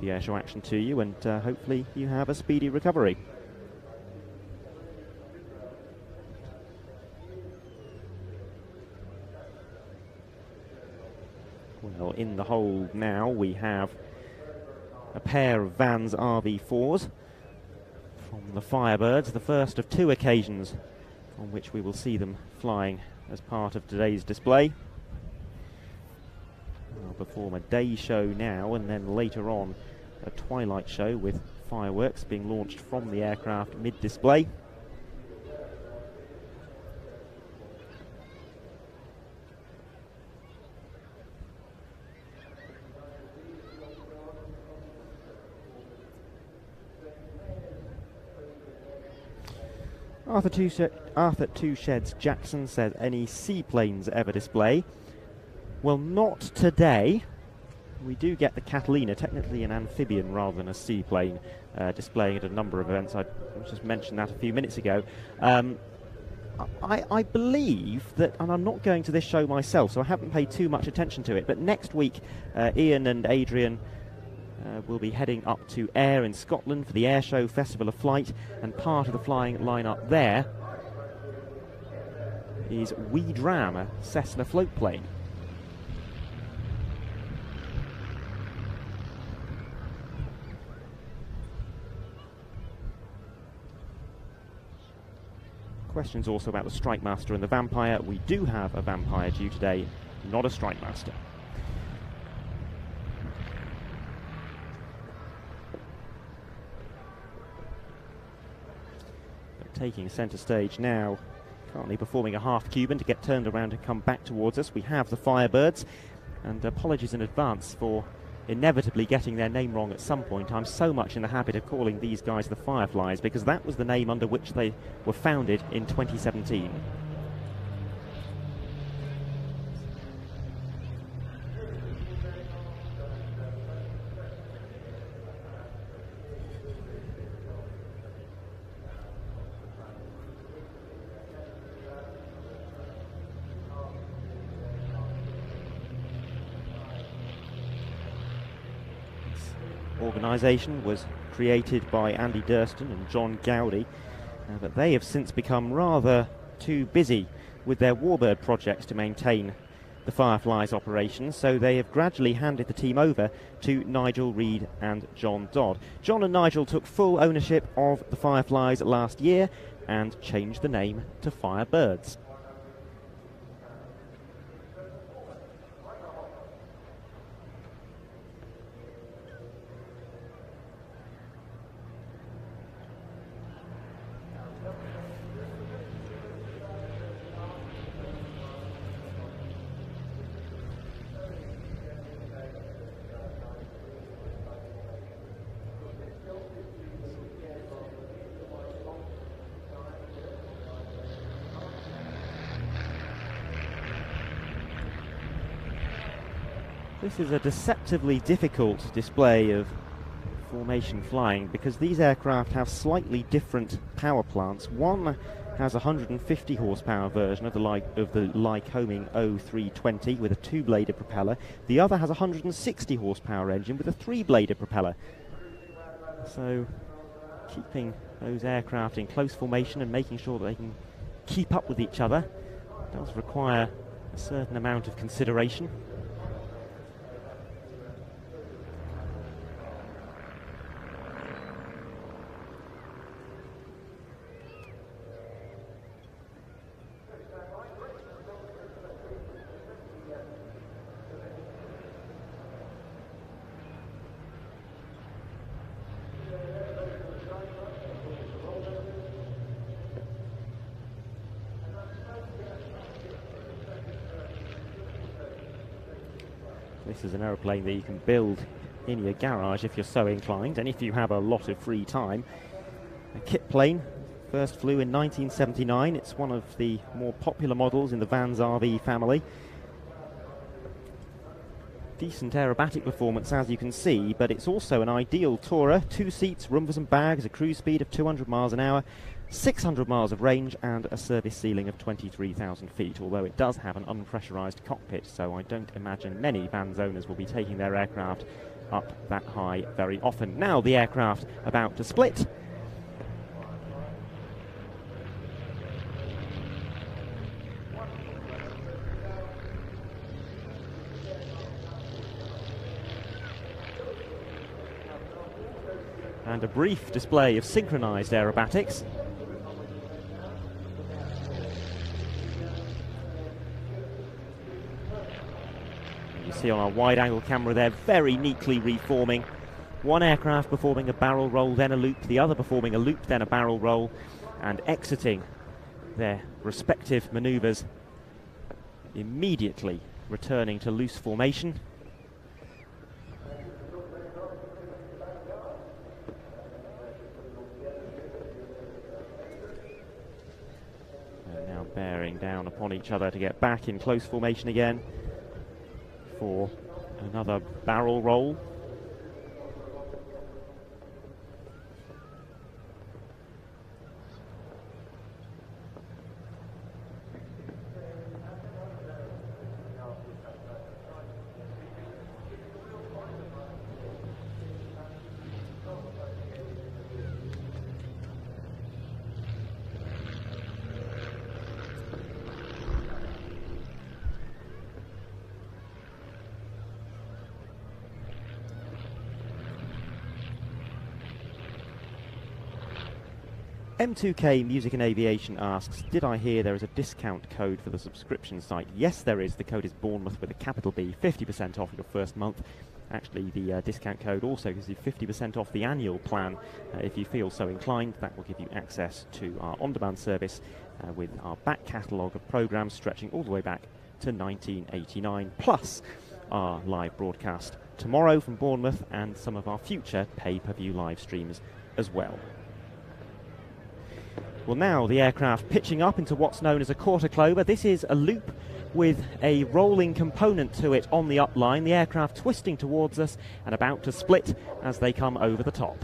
the airshow action to you, and uh, hopefully you have a speedy recovery. Well, in the hold now we have a pair of Vans RV4s from the Firebirds, the first of two occasions on which we will see them flying as part of today's display. We'll perform a day show now and then later on a twilight show with fireworks being launched from the aircraft mid-display. Arthur Two, Arthur Two Sheds Jackson says any seaplanes ever display. Well, not today. We do get the Catalina, technically an amphibian rather than a seaplane, uh, displaying at a number of events. I just mentioned that a few minutes ago. Um, I, I, believe that, and I'm not going to this show myself, so I haven't paid too much attention to it, but next week, uh, Ian and Adrian uh, will be heading up to Ayr in Scotland for the Ayr Show Festival of Flight, and part of the flying lineup there is WeDram, a Cessna float plane. Questions also about the Strike Master and the Vampire. We do have a Vampire due today, not a Strike Master. Taking centre stage now. Currently performing a half Cuban to get turned around and come back towards us. We have the Firebirds, and apologies in advance for inevitably getting their name wrong at some point. I'm so much in the habit of calling these guys the Fireflies because that was the name under which they were founded in 2017. Organisation was created by Andy Durston and John Gowdy, uh, but they have since become rather too busy with their Warbird projects to maintain the Fireflies operations, so they have gradually handed the team over to Nigel Reed and John Dodd. John and Nigel took full ownership of the Fireflies last year and changed the name to Firebirds. This is a deceptively difficult display of formation flying because these aircraft have slightly different power plants. One has a 150 horsepower version of the, Ly- of the Lycoming O320 with a two-bladed propeller. The other has a 160 horsepower engine with a three-bladed propeller. So keeping those aircraft in close formation and making sure that they can keep up with each other does require a certain amount of consideration. An aeroplane that you can build in your garage if you're so inclined and if you have a lot of free time. A kit plane First flew in 1979. It's one of the more popular models in the Vans RV family. Decent aerobatic performance, as you can see, but it's also an ideal tourer. Two seats, room for some bags, a cruise speed of 200 miles an hour, 600 miles of range, and a service ceiling of 23,000 feet. Although it does have an unpressurized cockpit, so I don't imagine many Vans owners will be taking their aircraft up that high very often. Now the aircraft about to split. And a brief display of synchronized aerobatics. You see on our wide angle camera there, very neatly reforming. One aircraft performing a barrel roll, then a loop, the other performing a loop, then a barrel roll, and exiting their respective maneuvers, immediately returning to loose formation. Bearing down upon each other to get back in close formation again for another barrel roll. M2K Music and Aviation asks, did I hear there is a discount code for the subscription site? Yes, there is. The code is Bournemouth with a capital B, 50% off your first month. Actually, the uh, discount code also gives you 50% off the annual plan. Uh, if you feel so inclined, that will give you access to our on-demand service uh, with our back catalogue of programmes stretching all the way back to 1989, plus our live broadcast tomorrow from Bournemouth and some of our future pay-per-view live streams as well. Well, now the aircraft pitching up into what's known as a quarter clover. This is a loop with a rolling component to it on the upline. The aircraft twisting towards us and about to split as they come over the top.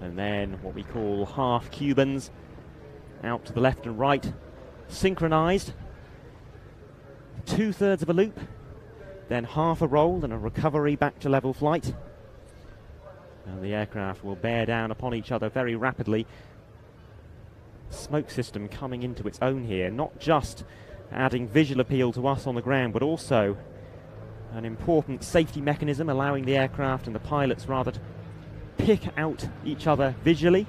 And then what we call half Cubans out to the left and right, synchronized. Two thirds of a loop, then half a roll and a recovery back to level flight. And the aircraft will bear down upon each other very rapidly. Smoke system coming into its own here, not just adding visual appeal to us on the ground, but also an important safety mechanism allowing the aircraft and the pilots rather to pick out each other visually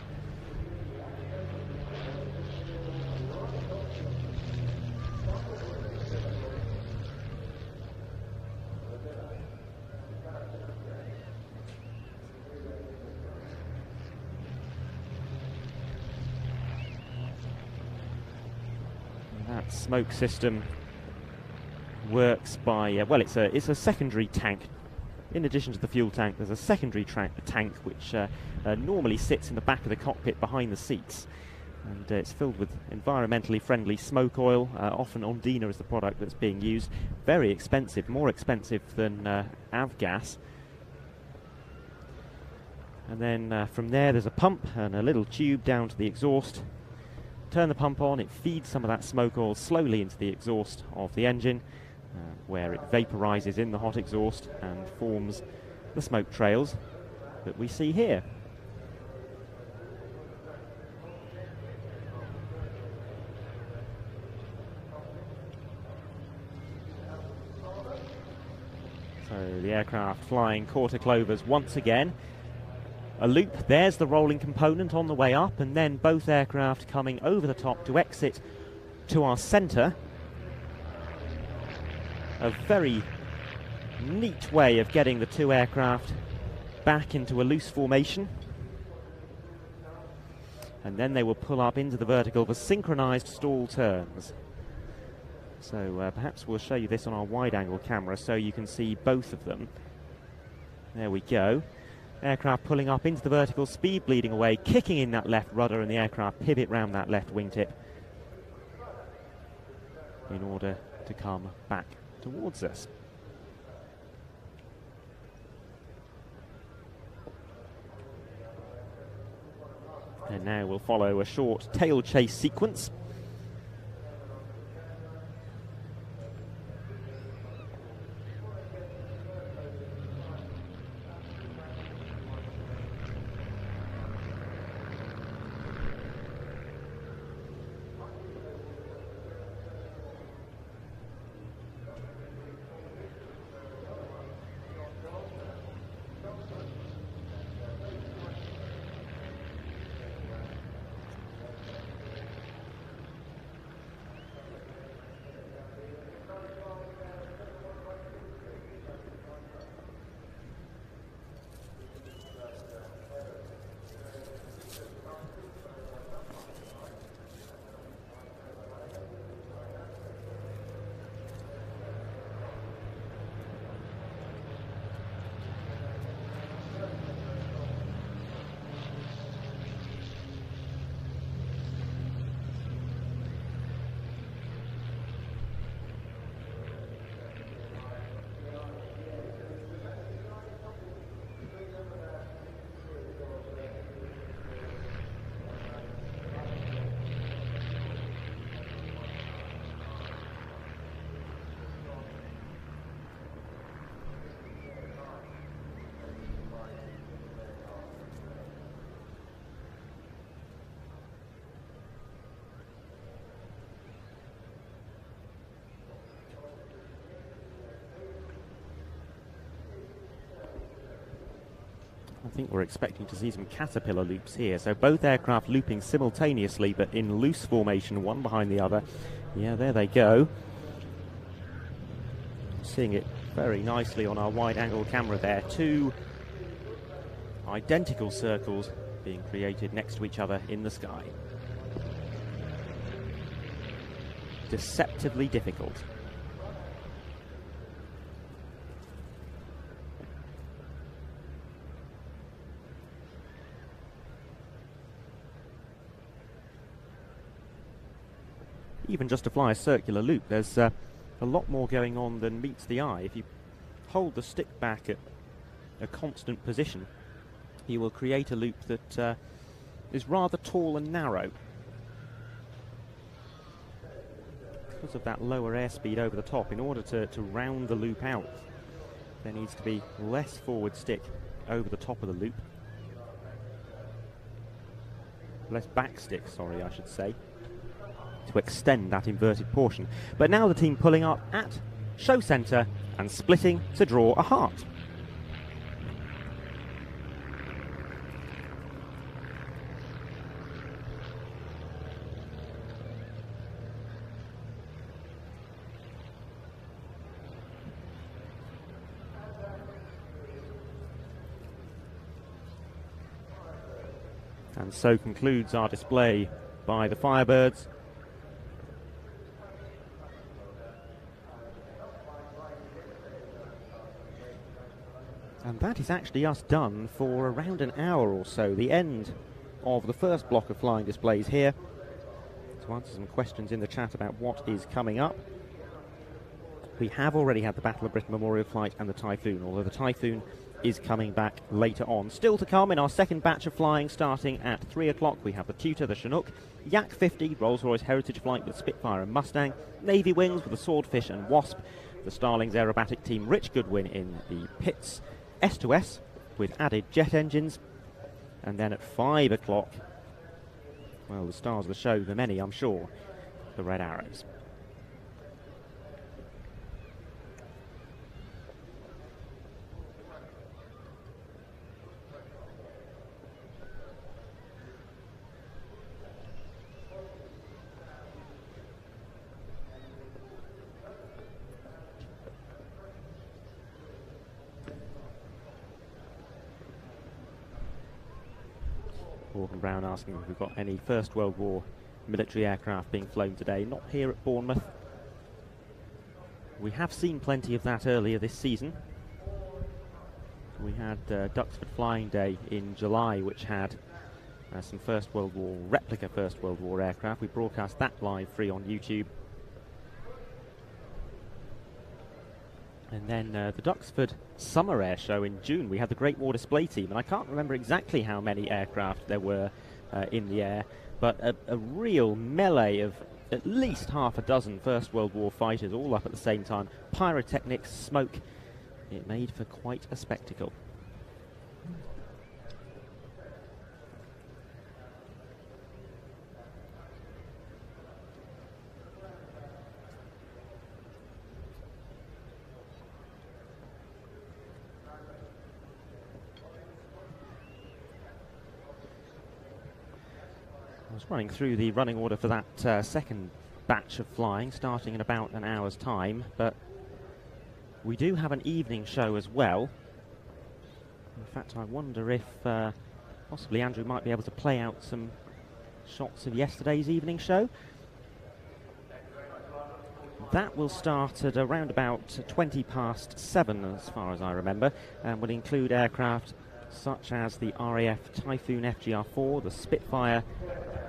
smoke system works by uh, well, it's a it's a secondary tank. In addition to the fuel tank, there's a secondary tank which uh, uh, normally sits in the back of the cockpit behind the seats, and uh, it's filled with environmentally friendly smoke oil. Uh, often Ondina is the product that's being used. Very expensive, more expensive than uh, avgas. And then from there, there's a pump and a little tube down to the exhaust Turn the pump on, it feeds some of that smoke oil slowly into the exhaust of the engine, uh, where it vaporizes in the hot exhaust and forms the smoke trails that we see here. So the aircraft flying quarter clovers once again a loop. There's the rolling component on the way up, and then both aircraft coming over the top to exit to our centre. A very neat way of getting the two aircraft back into a loose formation. and then they will pull up into the vertical for synchronized stall turns. So uh, perhaps we'll show you this on our wide angle camera so you can see both of them. There we go. Aircraft pulling up into the vertical, speed bleeding away, kicking in that left rudder, and the aircraft pivot round that left wingtip in order to come back towards us. And now we'll follow a short tail chase sequence. Think we're expecting to see some caterpillar loops here. So both aircraft looping simultaneously, but in loose formation, one behind the other. Yeah, there they go. Seeing it very nicely on our wide angle camera there. Two identical circles being created next to each other in the sky. Deceptively difficult. even just to fly a circular loop, there's uh, a lot more going on than meets the eye. If you hold the stick back at a constant position, you will create a loop that uh, is rather tall and narrow. Because of that lower airspeed over the top, in order to, to round the loop out, there needs to be less forward stick over the top of the loop. Less back stick, sorry, I should say to extend that inverted portion. But now the team pulling up at show centre and splitting to draw a heart. And so concludes our display by the Firebirds that is actually us done for around an hour or so, the end of the first block of flying displays here. To answer some questions in the chat about what is coming up. We have already had the Battle of Britain Memorial Flight and the Typhoon, although the Typhoon is coming back later on. Still to come in our second batch of flying, starting at 3 o'clock, we have the Tutor, the Chinook, Yak 50, Rolls Royce Heritage Flight with Spitfire and Mustang, Navy Wings with the Swordfish and Wasp, the Starlings aerobatic team Rich Goodwin in the Pitts, S2S with added jet engines. And then at 5 o'clock, well, the stars of the show, the many, I'm sure, the Red Arrows. Brown asking if we've got any First World War military aircraft being flown today. Not here at Bournemouth. We have seen plenty of that earlier this season. We had uh, Duxford Flying Day in July, which had uh, some First World War, replica First World War aircraft. We broadcast that live free on YouTube. And then uh, the Duxford Summer Air Show in June, we had the Great War Display Team, and I can't remember exactly how many aircraft there were uh, in the air, but a, a, real melee of at least half a dozen First World War fighters all up at the same time. Pyrotechnics, smoke. It made for quite a spectacle. Running through the running order for that uh, second batch of flying, starting in about an hour's time, but we do have an evening show as well. In fact, I wonder if uh, possibly Andrew might be able to play out some shots of yesterday's evening show. That will start at around about 20 past 7, as far as I remember, and will include aircraft such as the RAF Typhoon FGR4, the Spitfire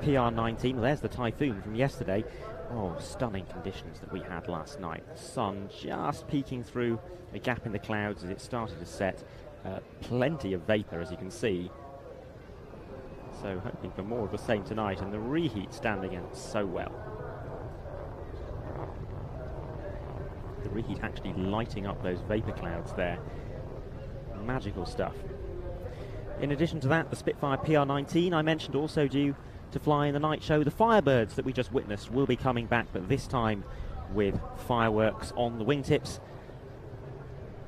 PR19. Well, there's the Typhoon from yesterday. Oh, stunning conditions that we had last night. The sun just peeking through a gap in the clouds as it started to set. Uh, plenty of vapour, as you can see. So, hoping for more of the same tonight, and the reheat standing in so well. The reheat actually lighting up those vapour clouds there. Magical stuff. In addition to that, the Spitfire PR19 I mentioned also due to fly in the night show. The Firebirds that we just witnessed will be coming back, but this time with fireworks on the wingtips.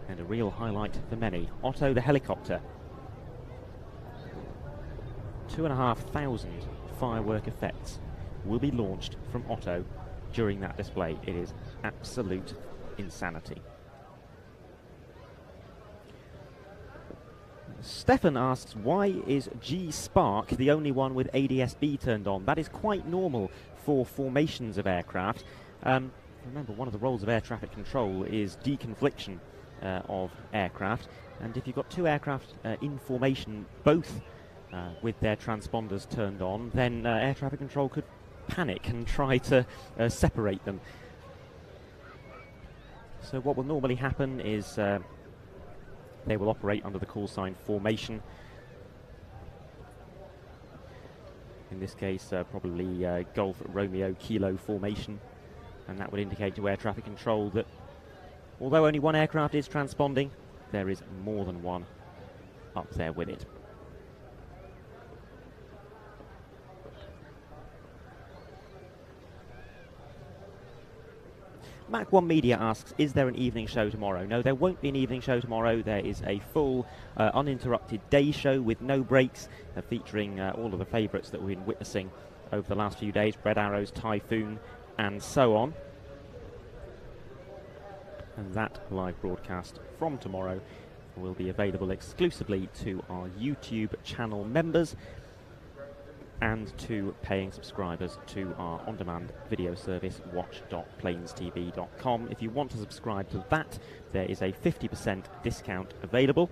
And a real highlight for many. Otto the helicopter. Two and a half thousand firework effects will be launched from Otto during that display. It is absolute insanity. Stefan asks, why is G Spark the only one with ADSB turned on? That is quite normal for formations of aircraft. Um, remember, one of the roles of air traffic control is deconfliction uh, of aircraft. And if you've got two aircraft uh, in formation, both uh, with their transponders turned on, then uh, air traffic control could panic and try to uh, separate them. So what will normally happen is uh, they will operate under the call sign formation. In this case, uh, probably uh, Golf Romeo Kilo formation. And that would indicate to air traffic control that although only one aircraft is transponding, there is more than one up there with it. Mac One Media asks, is there an evening show tomorrow? No, there won't be an evening show tomorrow. There is a full, uh, uninterrupted day show with no breaks, uh, featuring uh, all of the favourites that we've been witnessing over the last few days Red Arrows, Typhoon, and so on. And that live broadcast from tomorrow will be available exclusively to our YouTube channel members and to paying subscribers to our on-demand video service watch.planestv.com. If you want to subscribe to that, there is a 50% discount available.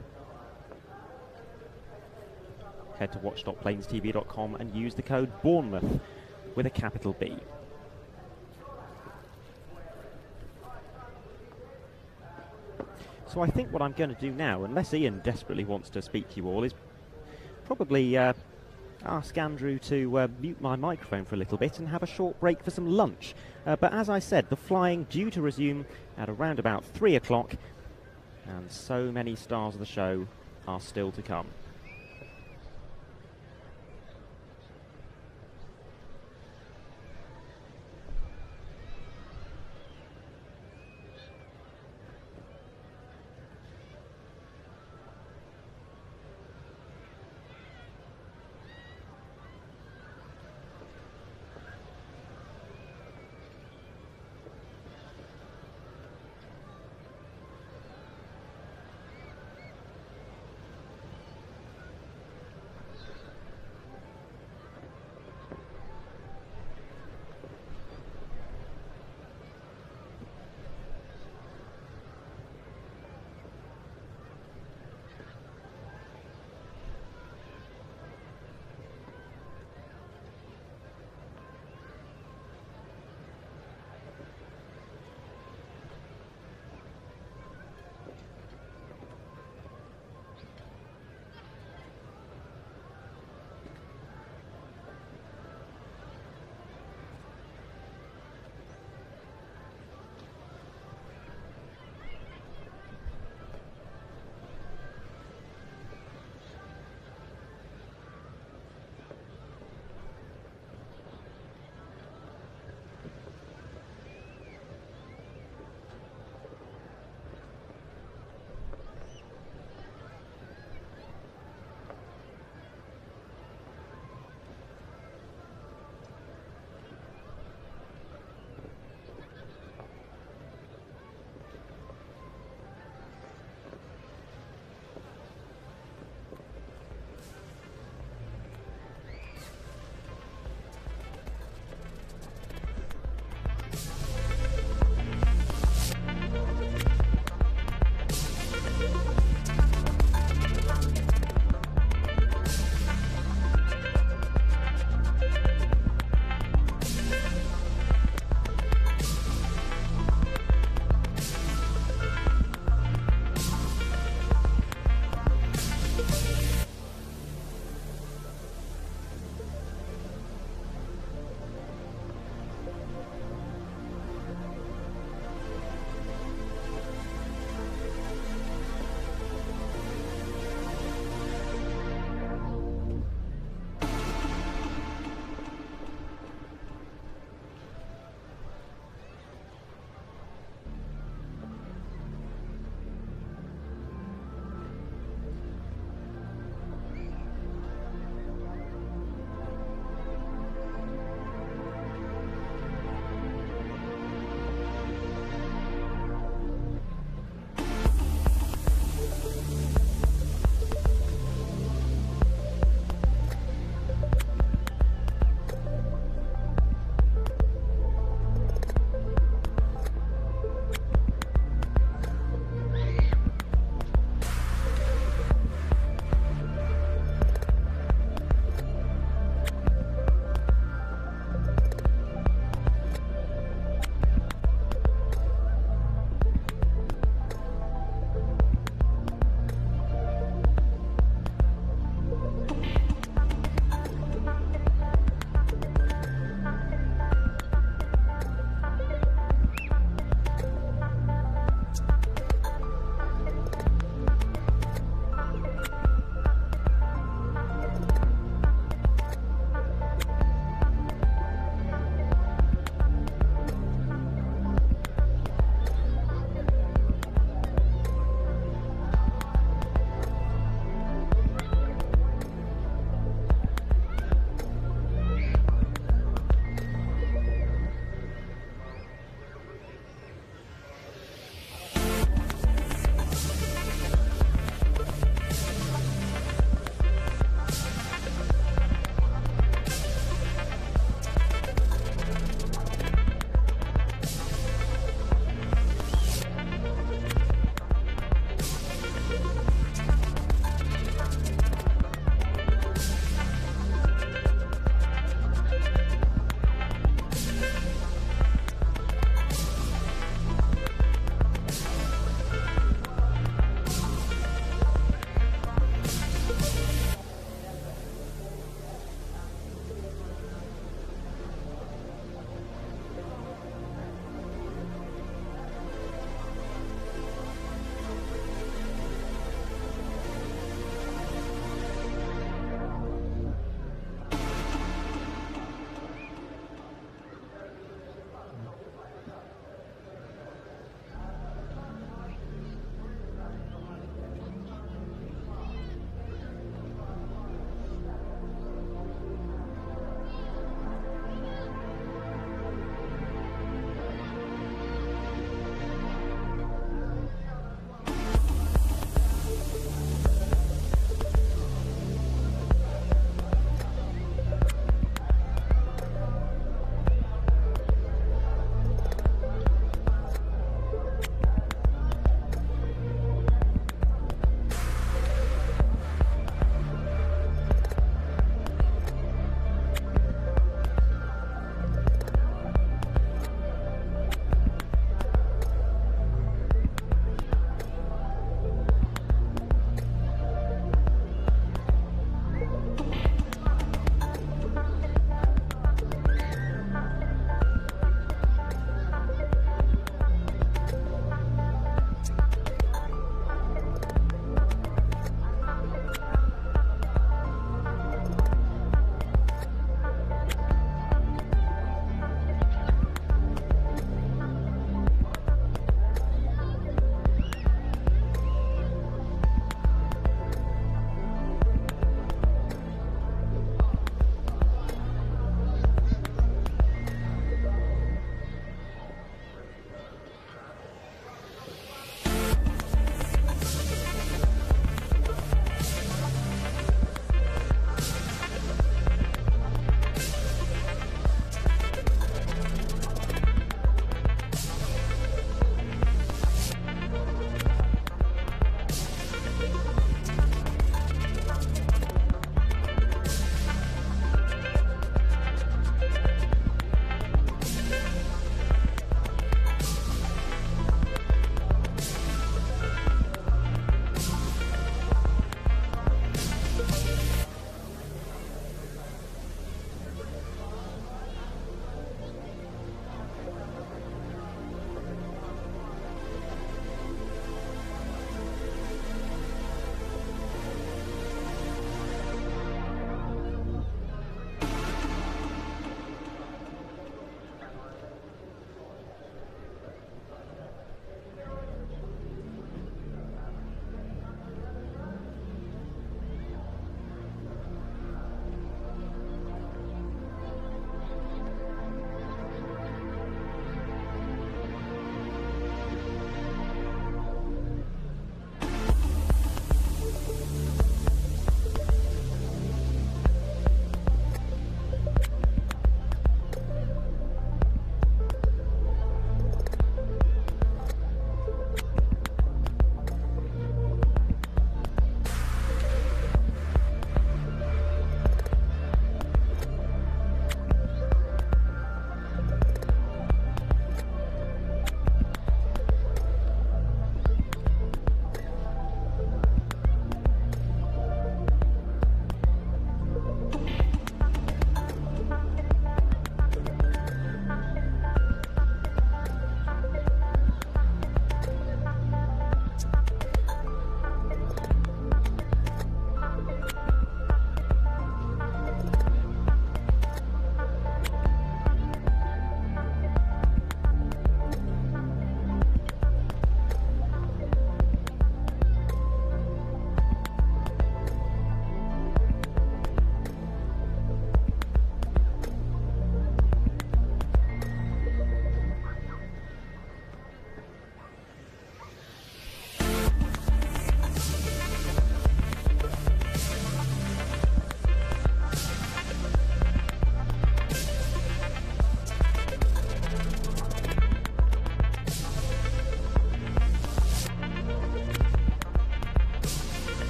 Head to watch.planestv.com and use the code Bournemouth with a capital B. So I think what I'm going to do now, unless Ian desperately wants to speak to you all, is probably uh, ask Andrew to uh, mute my microphone for a little bit and have a short break for some lunch. Uh, but as I said, the flying due to resume at around about three o'clock, and so many stars of the show are still to come.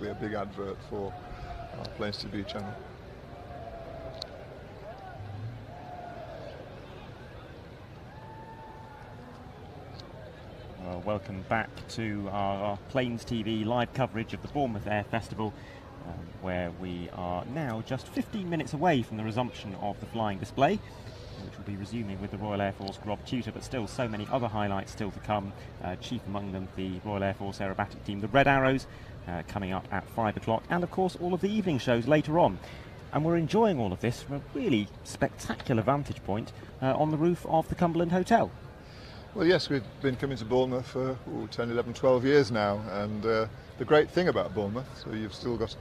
A big advert for our Planes TV channel. Well, welcome back to our, our Planes TV live coverage of the Bournemouth Air Festival, um, where we are now just 15 minutes away from the resumption of the flying display, which will be resuming with the Royal Air Force Grob Tutor, but still so many other highlights still to come. Uh, chief among them, the Royal Air Force aerobatic team, the Red Arrows, uh, coming up at 5 o'clock, and of course all of the evening shows later on. And we're enjoying all of this from a really spectacular vantage point uh, on the roof of the Cumberland Hotel. Well, yes, we've been coming to Bournemouth for ooh, 10, 11, 12 years now, and uh, the great thing about Bournemouth, so you've still got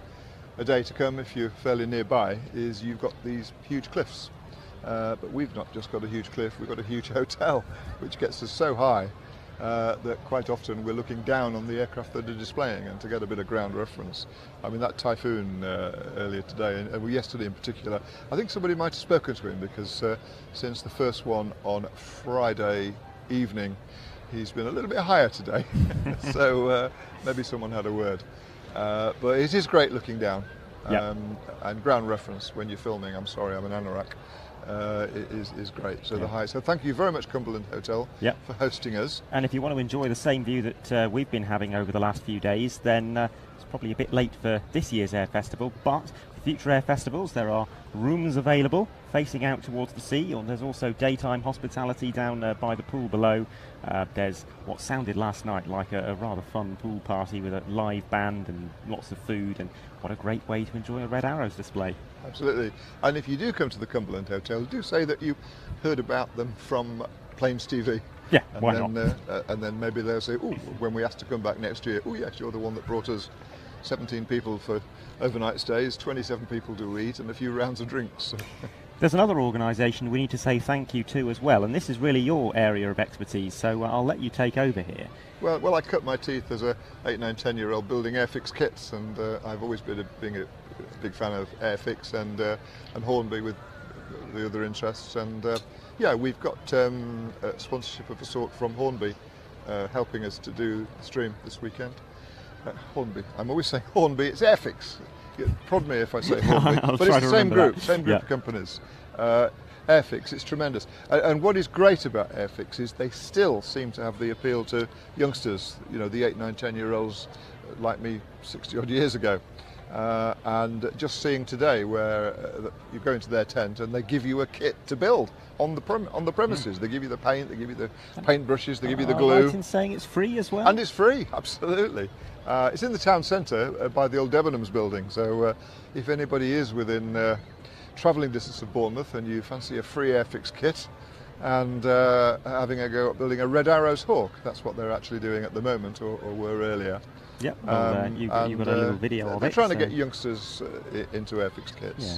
a day to come if you're fairly nearby, is you've got these huge cliffs. Uh, but we've not just got a huge cliff, we've got a huge hotel, which gets us so high uh, that quite often we're looking down on the aircraft that are displaying. And to get a bit of ground reference, I mean, that typhoon uh, earlier today, and uh, yesterday in particular, I think somebody might have spoken to him because uh, since the first one on Friday evening, he's been a little bit higher today. so uh, maybe someone had a word. Uh, but it is great looking down. Yep. Um, and ground reference when you're filming, I'm sorry, I'm an anorak, uh, is, is great. So the Yeah. high. So thank you very much, Cumberland Hotel, Yep. for hosting us. And if you want to enjoy the same view that uh, we've been having over the last few days, then uh, it's probably a bit late for this year's Air Festival. But future Air Festivals, there are rooms available facing out towards the sea, or there's also daytime hospitality down uh, by the pool below. Uh, there's what sounded last night like a, a rather fun pool party with a live band and lots of food, and what a great way to enjoy a Red Arrows display. Absolutely. And if you do come to the Cumberland Hotel, do say that you heard about them from Planes TV. Yeah, And why then, not? Uh, uh, and then maybe they'll say, oh, when we ask to come back next year, oh, yes, you're the one that brought us 17 people for overnight stays, 27 people to eat, and a few rounds of drinks. There's another organisation we need to say thank you to as well, and this is really your area of expertise, so uh, I'll let you take over here. Well, well, I cut my teeth as a 8, 9, 10 year old building Airfix kits, and uh, I've always been a, being a big fan of Airfix and, uh, and Hornby with the other interests. And uh, yeah, we've got um, a sponsorship of a sort from Hornby uh, helping us to do the stream this weekend. Uh, Hornby, I'm always saying Hornby, it's Airfix. Prod me if I say Hornby, but it's the same group, that. same group Yeah. of companies. Uh, Airfix, it's tremendous. And, and what is great about Airfix is they still seem to have the appeal to youngsters, you know, the 8, 9, 10 year olds like me 60 odd years ago. Uh, and just seeing today where uh, you go into their tent and they give you a kit to build on the prem- on the premises. They give you the paint, they give you the paint brushes, they give you the glue. right in saying it's free as well? And it's free, absolutely. Uh, it's in the town centre uh, by the old Debenhams building. So uh, if anybody is within uh, travelling distance of Bournemouth and you fancy a free Airfix kit and uh, having a go at building a Red Arrows Hawk, that's what they're actually doing at the moment or, or were earlier. Yep. Well, uh, Um, you, got- you got a and, little video of they're it. trying to get youngsters uh, into Airfix kits. Yeah.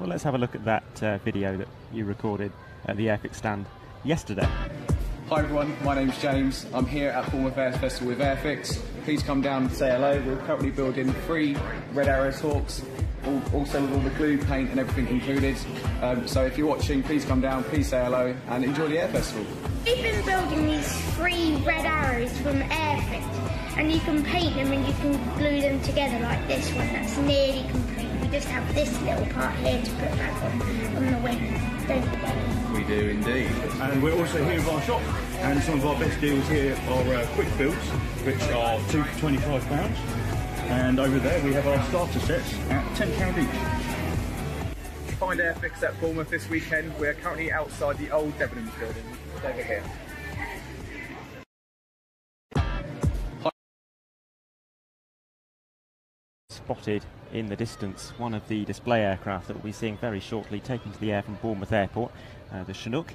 Well, let's have a look at that uh, video that you recorded at the Airfix stand yesterday. Hi everyone, my name's James. I'm here at Bournemouth Airs Festival with Airfix. Please come down and say hello. We're currently building three Red Arrows Hawks, all, also with all the glue, paint and everything included. Um, so if you're watching, please come down, please say hello and enjoy the Air Festival. We've been building these three red arrows from Airfix and you can paint them and you can glue them together like this one that's nearly complete. We just have this little part here to put back on, on the wing, do indeed. And we're also here with our shop, and some of our best deals here are uh, quick builds, which are two for twenty-five pounds. And over there we have our starter sets at ten pound each. Find Airfix at Bournemouth this weekend. We're currently outside the old Debenhams building, just over here. Spotted in the distance one of the display aircraft that we'll be seeing very shortly taken to the air from Bournemouth Airport, uh, the Chinook.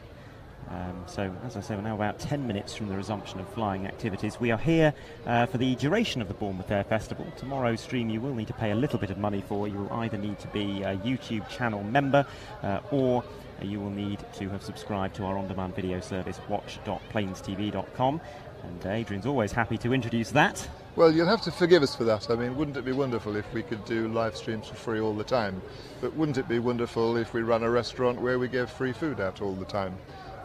Um, so, as I say, we're now about 10 minutes from the resumption of flying activities. We are here uh, for the duration of the Bournemouth Air Festival. Tomorrow's stream you will need to pay a little bit of money for. You will either need to be a YouTube channel member uh, or you will need to have subscribed to our on demand video service, watch.planestv.com. And Adrian's always happy to introduce that. Well, you'll have to forgive us for that. I mean, wouldn't it be wonderful if we could do live streams for free all the time? But wouldn't it be wonderful if we ran a restaurant where we gave free food out all the time?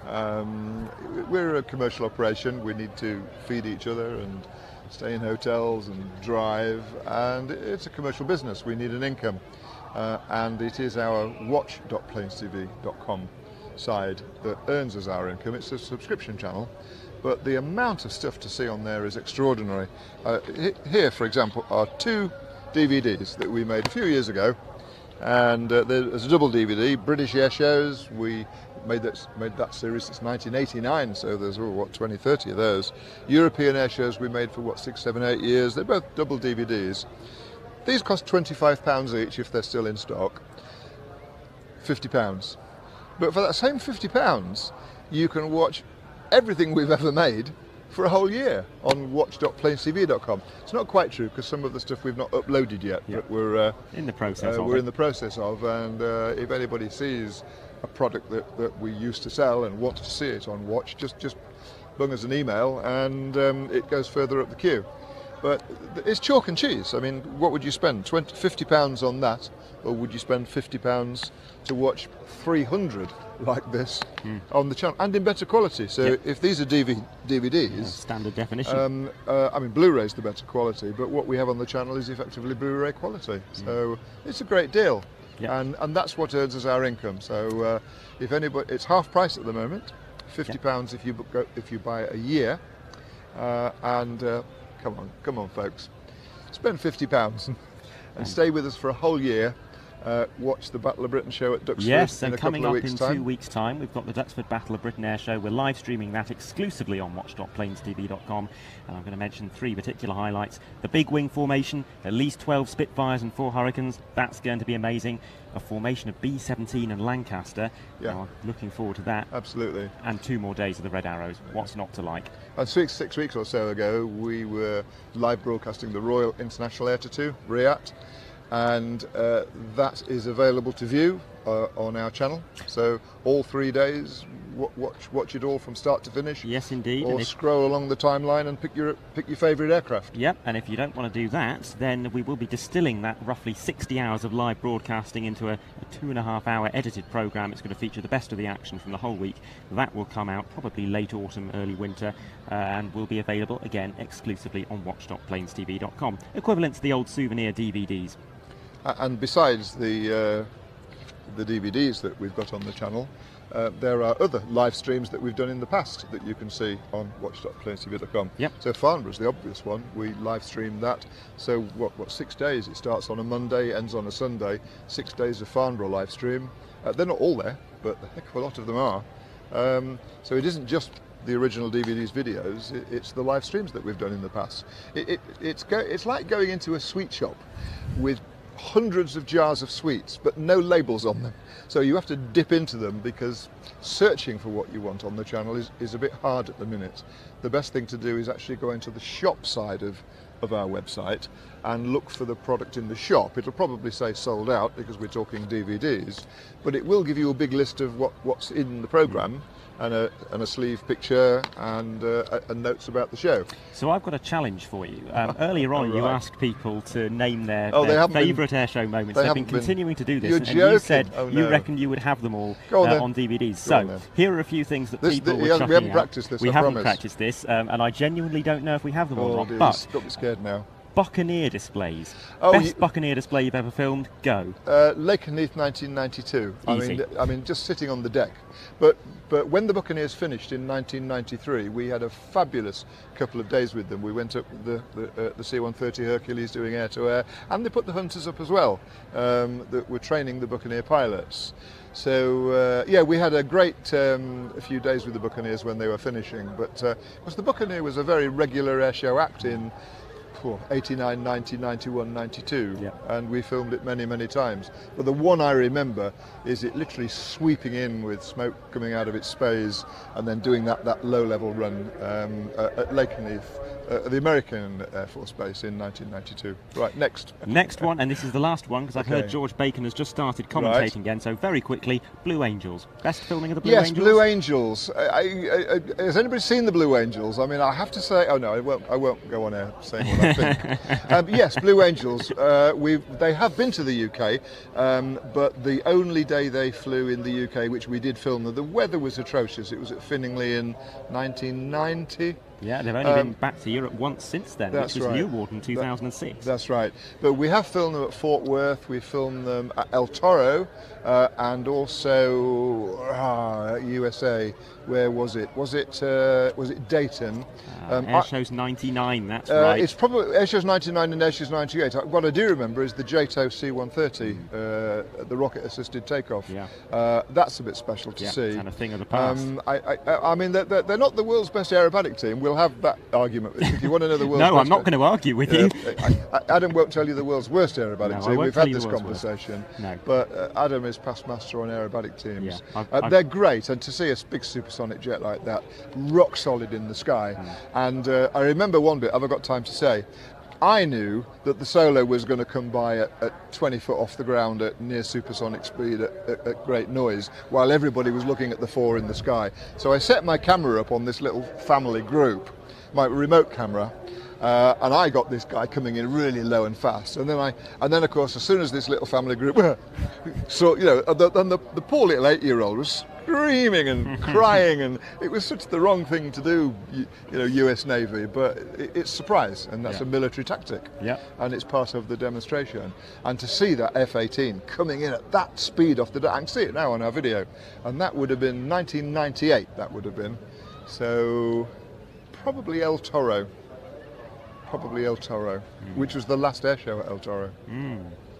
Um, we're a commercial operation. We need to feed each other and stay in hotels and drive, and it's a commercial business. We need an income, uh, and it is our watch.planestv.com side that earns us our income. It's a subscription channel, but the amount of stuff to see on there is extraordinary. Uh, here, for example, are two DVDs that we made a few years ago, and uh, there's a double DVD, British Air Shows. We made that made that series since 1989, so there's oh, what 20, 30 of those. European Air Shows we made for what six, seven, eight years. They're both double DVDs. These cost 25 pounds each if they're still in stock. 50 pounds. But for that same 50 pounds, you can watch everything we've ever made for a whole year on watch.planestv.com. It's not quite true because some of the stuff we've not uploaded yet, but we're uh, In the process uh, of we're it. in the process of. And uh, if anybody sees a product that, that we used to sell and wants to see it on Watch, just just bung us an email and um, it goes further up the queue. But it's chalk and cheese. I mean, what would you spend? 20, 50 pounds on that, or would you spend 50 pounds to watch 300 like this on the channel and in better quality? So Yep. if these are DV, DVDs, Standard definition. um, uh, I mean, Blu-ray's the better quality, but what we have on the channel is effectively Blu-ray quality. So it's a great deal, Yeah. and and that's what earns us our income. So uh, if anybody, it's half price at the moment, fifty pounds if you go, if you buy a year, uh, and uh, come on, come on, folks, spend fifty pounds and, and stay with us for a whole year. Uh, watch the Battle of Britain show at Duxford Yes, in and coming of up weeks' in time. two weeks' time, we've got the Duxford Battle of Britain Air Show. We're live streaming that exclusively on watch.planestv.com. And I'm going to mention three particular highlights. The big wing formation, at least 12 Spitfires and four Hurricanes. That's going to be amazing. A formation of B 17 and Lancaster. Yeah. Now, looking forward to that. Absolutely. And two more days of the Red Arrows. What's not to like? And six, six weeks or so ago, we were live broadcasting the Royal International Air Tattoo, RIAT, and uh, that is available to view uh, on our channel. So all three days, wa- watch watch it all from start to finish. Yes, indeed. Or if- scroll along the timeline and pick your pick your favourite aircraft. Yep, and if you don't want to do that, then we will be distilling that roughly 60 hours of live broadcasting into a, a two and a half hour edited program. It's going to feature the best of the action from the whole week. That will come out probably late autumn, early winter, uh, and will be available again exclusively on watch.planestv.com, equivalent to the old souvenir DVDs. And besides the uh, the DVDs that we've got on the channel, uh, there are other live streams that we've done in the past that you can see on watch.planestv.com. Yep. So Farnborough's the obvious one. We live stream that. So what? What six days? It starts on a Monday, ends on a Sunday. Six days of Farnborough live stream. Uh, they're not all there, but a heck of a lot of them are. Um, so it isn't just the original DVDs, videos. It, it's the live streams that we've done in the past. It, it, it's go, it's like going into a sweet shop with hundreds of jars of sweets, but no labels on them. So you have to dip into them because searching for what you want on the channel is, is a bit hard at the minute. The best thing to do is actually go into the shop side of, of our website and look for the product in the shop. It'll probably say sold out because we're talking DVDs, but it will give you a big list of what, what's in the program. And a, and a sleeve picture and, uh, and notes about the show. So I've got a challenge for you. Um, earlier on, you asked people to name their, Oh, their favourite airshow moments. they They've been haven't been- continuing to do this, You're and you said Oh, you reckon you would have them all Go on uh, on DVDs. Go so then. here are a few things that This- people we were haven't- we haven't out. practiced this, We I haven't promise. practiced this, um, and I genuinely don't know if we have them Oh, not. dear, But got me scared now. Buccaneer displays. Oh, Best you- Buccaneer display you've ever filmed? Go. Uh, Lakenheath 1992. I Easy. mean, I mean, just sitting on the deck. But but when the Buccaneers finished in 1993, we had a fabulous couple of days with them. We went up the the, uh, the C-130 Hercules doing air to air, and they put the Hunters up as well. Um, that were training the Buccaneer pilots. So uh, yeah, we had a great um, a few days with the Buccaneers when they were finishing. But uh, because the Buccaneer was a very regular airshow act in. Phew, 89, 90, 91, 92 Yeah. and we filmed it many, many times. But the one I remember is it literally sweeping in with smoke coming out of its spays and then doing that, that low-level run um, uh, at Lakenheath, uh, the American Air Force Base in 1992. Right, next. Next one, and this is the last one because I've heard George Bacon has just started commentating Right. again. So very quickly, Blue Angels. Best filming of the Blue yes, Angels. Blue Angels. I, I, I, has anybody seen the Blue Angels? I mean, I have to say. Oh no, I won't. I won't go on air saying what I think. um, yes, Blue Angels. Uh, we they have been to the UK, um, but the only day they flew in the UK, which we did film, the weather was atrocious. It was at Finningley in 1990. Yeah, they've only Um, been back to Europe once since then, which was right. Newark in 2006. That's right. But we have filmed them at Fort Worth. We filmed them at El Toro, uh, and also ah, USA. Where was it? Was it uh, was it Dayton? Uh, Um, Air I- Show's 99, that's Uh, right. It's probably Airshow's 99 and Airshow's 98. Uh, What I do remember is the JATO C-130, uh, the rocket-assisted takeoff. Yeah. Uh, that's a bit special to Yeah, see. and a thing of the past. Um, I, I, I mean, they're, they're not the world's best aerobatic team. We'll have that argument. If you want to know the world's no, I'm not going to argue with uh, you. Adam won't tell you the world's worst aerobatic No, I team. won't We've had this world's worst. conversation. No. But uh, Adam is past master on aerobatic teams. Yeah, I've- Uh, I've- they're great, and to see a big supersonic jet like that, rock solid in the sky. Hmm. And uh, I remember one bit. Have I got time to say? I knew that the Solo was going to come by at, at 20 foot off the ground at near supersonic speed at, at, at great noise, while everybody was looking at the four in the sky. So I set my camera up on this little family group, my remote camera, uh, and I got this guy coming in really low and fast. And then I, and then of course, as soon as this little family group, so you know, the, and the, the poor little eight-year-old was screaming and crying, and it was such the wrong thing to do, you, you know, U.S. Navy. But it, it's surprise, and that's Yeah. a military tactic. Yeah. And it's part of the demonstration. And to see that F-18 coming in at that speed off the, deck, I can see it now on our video, and that would have been 1998. That would have been, so probably El Toro. Probably El Toro, which was the last air show at El Toro.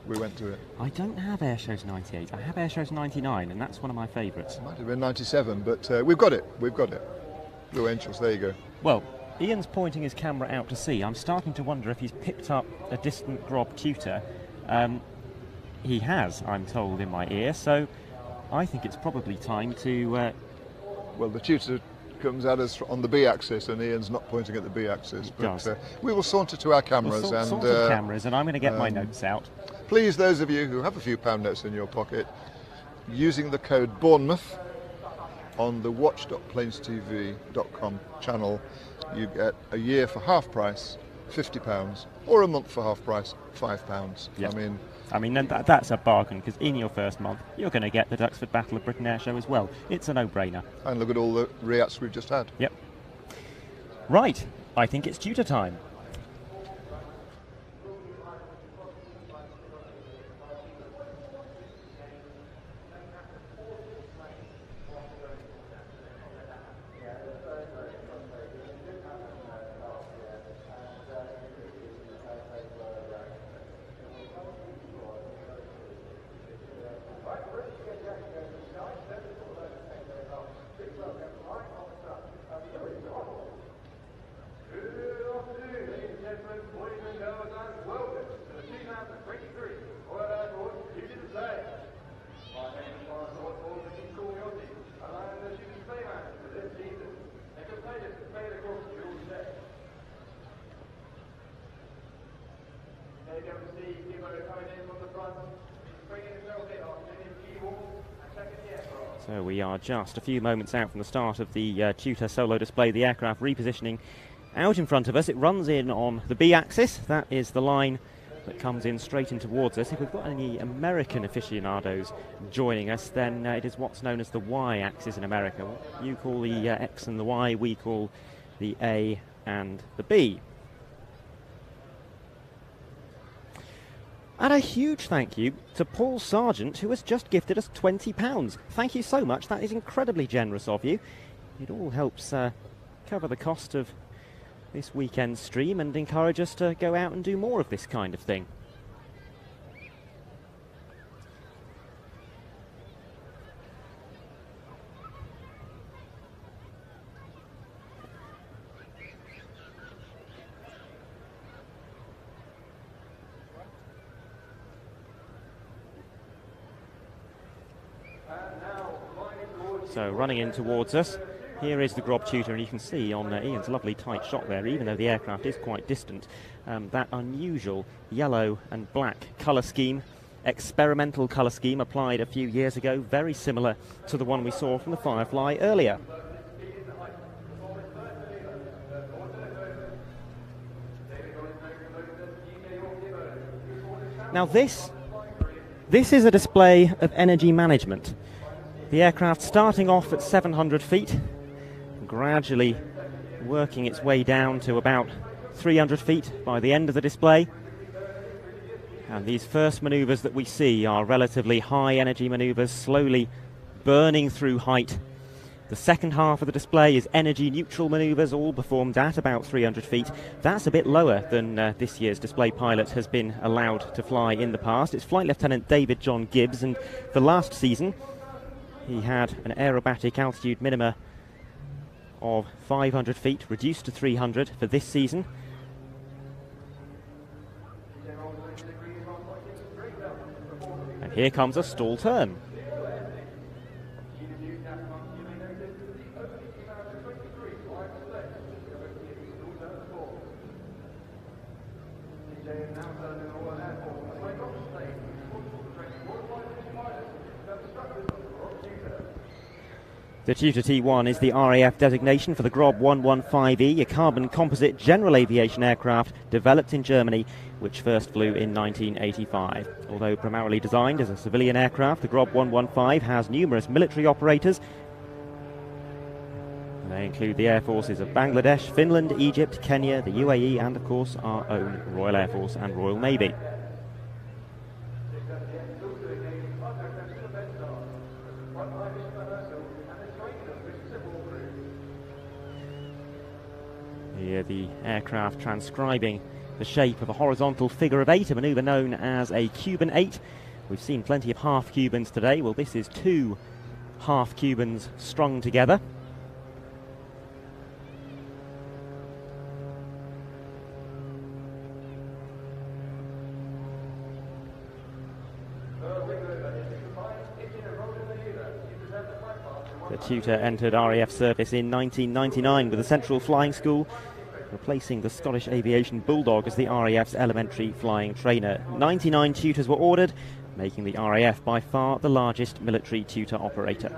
We went to it. I don't have Air Show's 98. I have Air Show's 99, and that's one of my favourites. It Might have been 97, but uh, we've got it. We've got it. Blue Angels, there you go. Well, Ian's pointing his camera out to sea. I'm starting to wonder if he's picked up a distant Grob tutor. Um, he has, I'm told, in my ear, so I think it's probably time to. Uh, Well, the tutor comes at us on the B axis, and Ian's not pointing at the B axis. But uh, we will saunter to our we'll cameras, sort, and uh, cameras, and I'm going to get my um, notes out. please, those of you who have a few pound notes in your pocket, using the code Bournemouth on the watch.planestv.com channel, you get a year for half price, fifty pounds, or a month for half price, five pounds. Yeah. I mean, I mean, that, that's a bargain because in your first month, you're going to get the Duxford Battle of Britain Air Show as well. It's a no brainer. and look at all the reacts we've just had. Yep. Right, I think it's tutor time. So we are just a few moments out from the start of the uh, tutor solo display. The aircraft repositioning out in front of us. It runs in on the B axis. That is the line that comes in straight in towards us. If we've got any American aficionados joining us, then uh, it is what's known as the Y axis in America. What you call the uh, X and the Y, we call the A and the B. And a huge thank you to Paul Sargent, who has just gifted us £20. Thank you so much. That is incredibly generous of you. It all helps uh, cover the cost of this weekend stream and encourage us to go out and do more of this kind of thing. So running in towards us, here is the Grob Tutor, and you can see on uh, Ian's lovely tight shot there, even though the aircraft is quite distant, um, that unusual yellow and black colour scheme, experimental colour scheme applied a few years ago, very similar to the one we saw from the Firefly earlier. Now this, this is a display of energy management. The aircraft starting off at 700 feet, gradually working its way down to about 300 feet by the end of the display. And these first maneuvers that we see are relatively high energy maneuvers, slowly burning through height. The second half of the display is energy neutral maneuvers, all performed at about 300 feet. That's a bit lower than uh, this year's display pilot has been allowed to fly in the past. It's Flight Lieutenant David John Gibbs, and for last season, he had an aerobatic altitude minima of 500 feet, reduced to 300 for this season. And here comes a stall turn. The Tutor T1 is the RAF designation for the Grob 115E, a carbon composite general aviation aircraft developed in Germany, which first flew in 1985. Although primarily designed as a civilian aircraft, the Grob 115 has numerous military operators. They include the air forces of Bangladesh, Finland, Egypt, Kenya, the UAE, and of course our own Royal Air Force and Royal Navy. Here the aircraft transcribing the shape of a horizontal figure of eight, a manoeuvre known as a Cuban eight. We've seen plenty of half Cubans today. Well, this is two half Cubans strung together. Tutor entered RAF service in 1999 with the Central Flying School, replacing the Scottish Aviation Bulldog as the RAF's elementary flying trainer. 99 tutors were ordered, making the RAF by far the largest military tutor operator.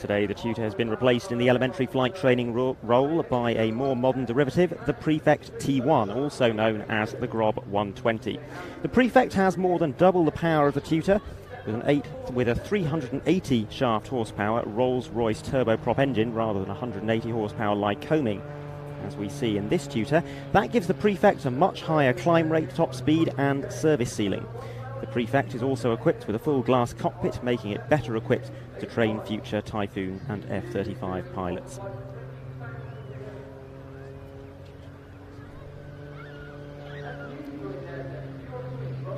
Today, the tutor has been replaced in the elementary flight training ro- role by a more modern derivative, the Prefect T1, also known as the Grob 120. The Prefect has more than double the power of the tutor, with an eight, with a 380 shaft horsepower Rolls-Royce turboprop engine rather than 180 horsepower Lycoming. As we see in this tutor, that gives the Prefect a much higher climb rate, top speed, and service ceiling. The Prefect is also equipped with a full glass cockpit, making it better equipped to train future Typhoon and F 35 pilots.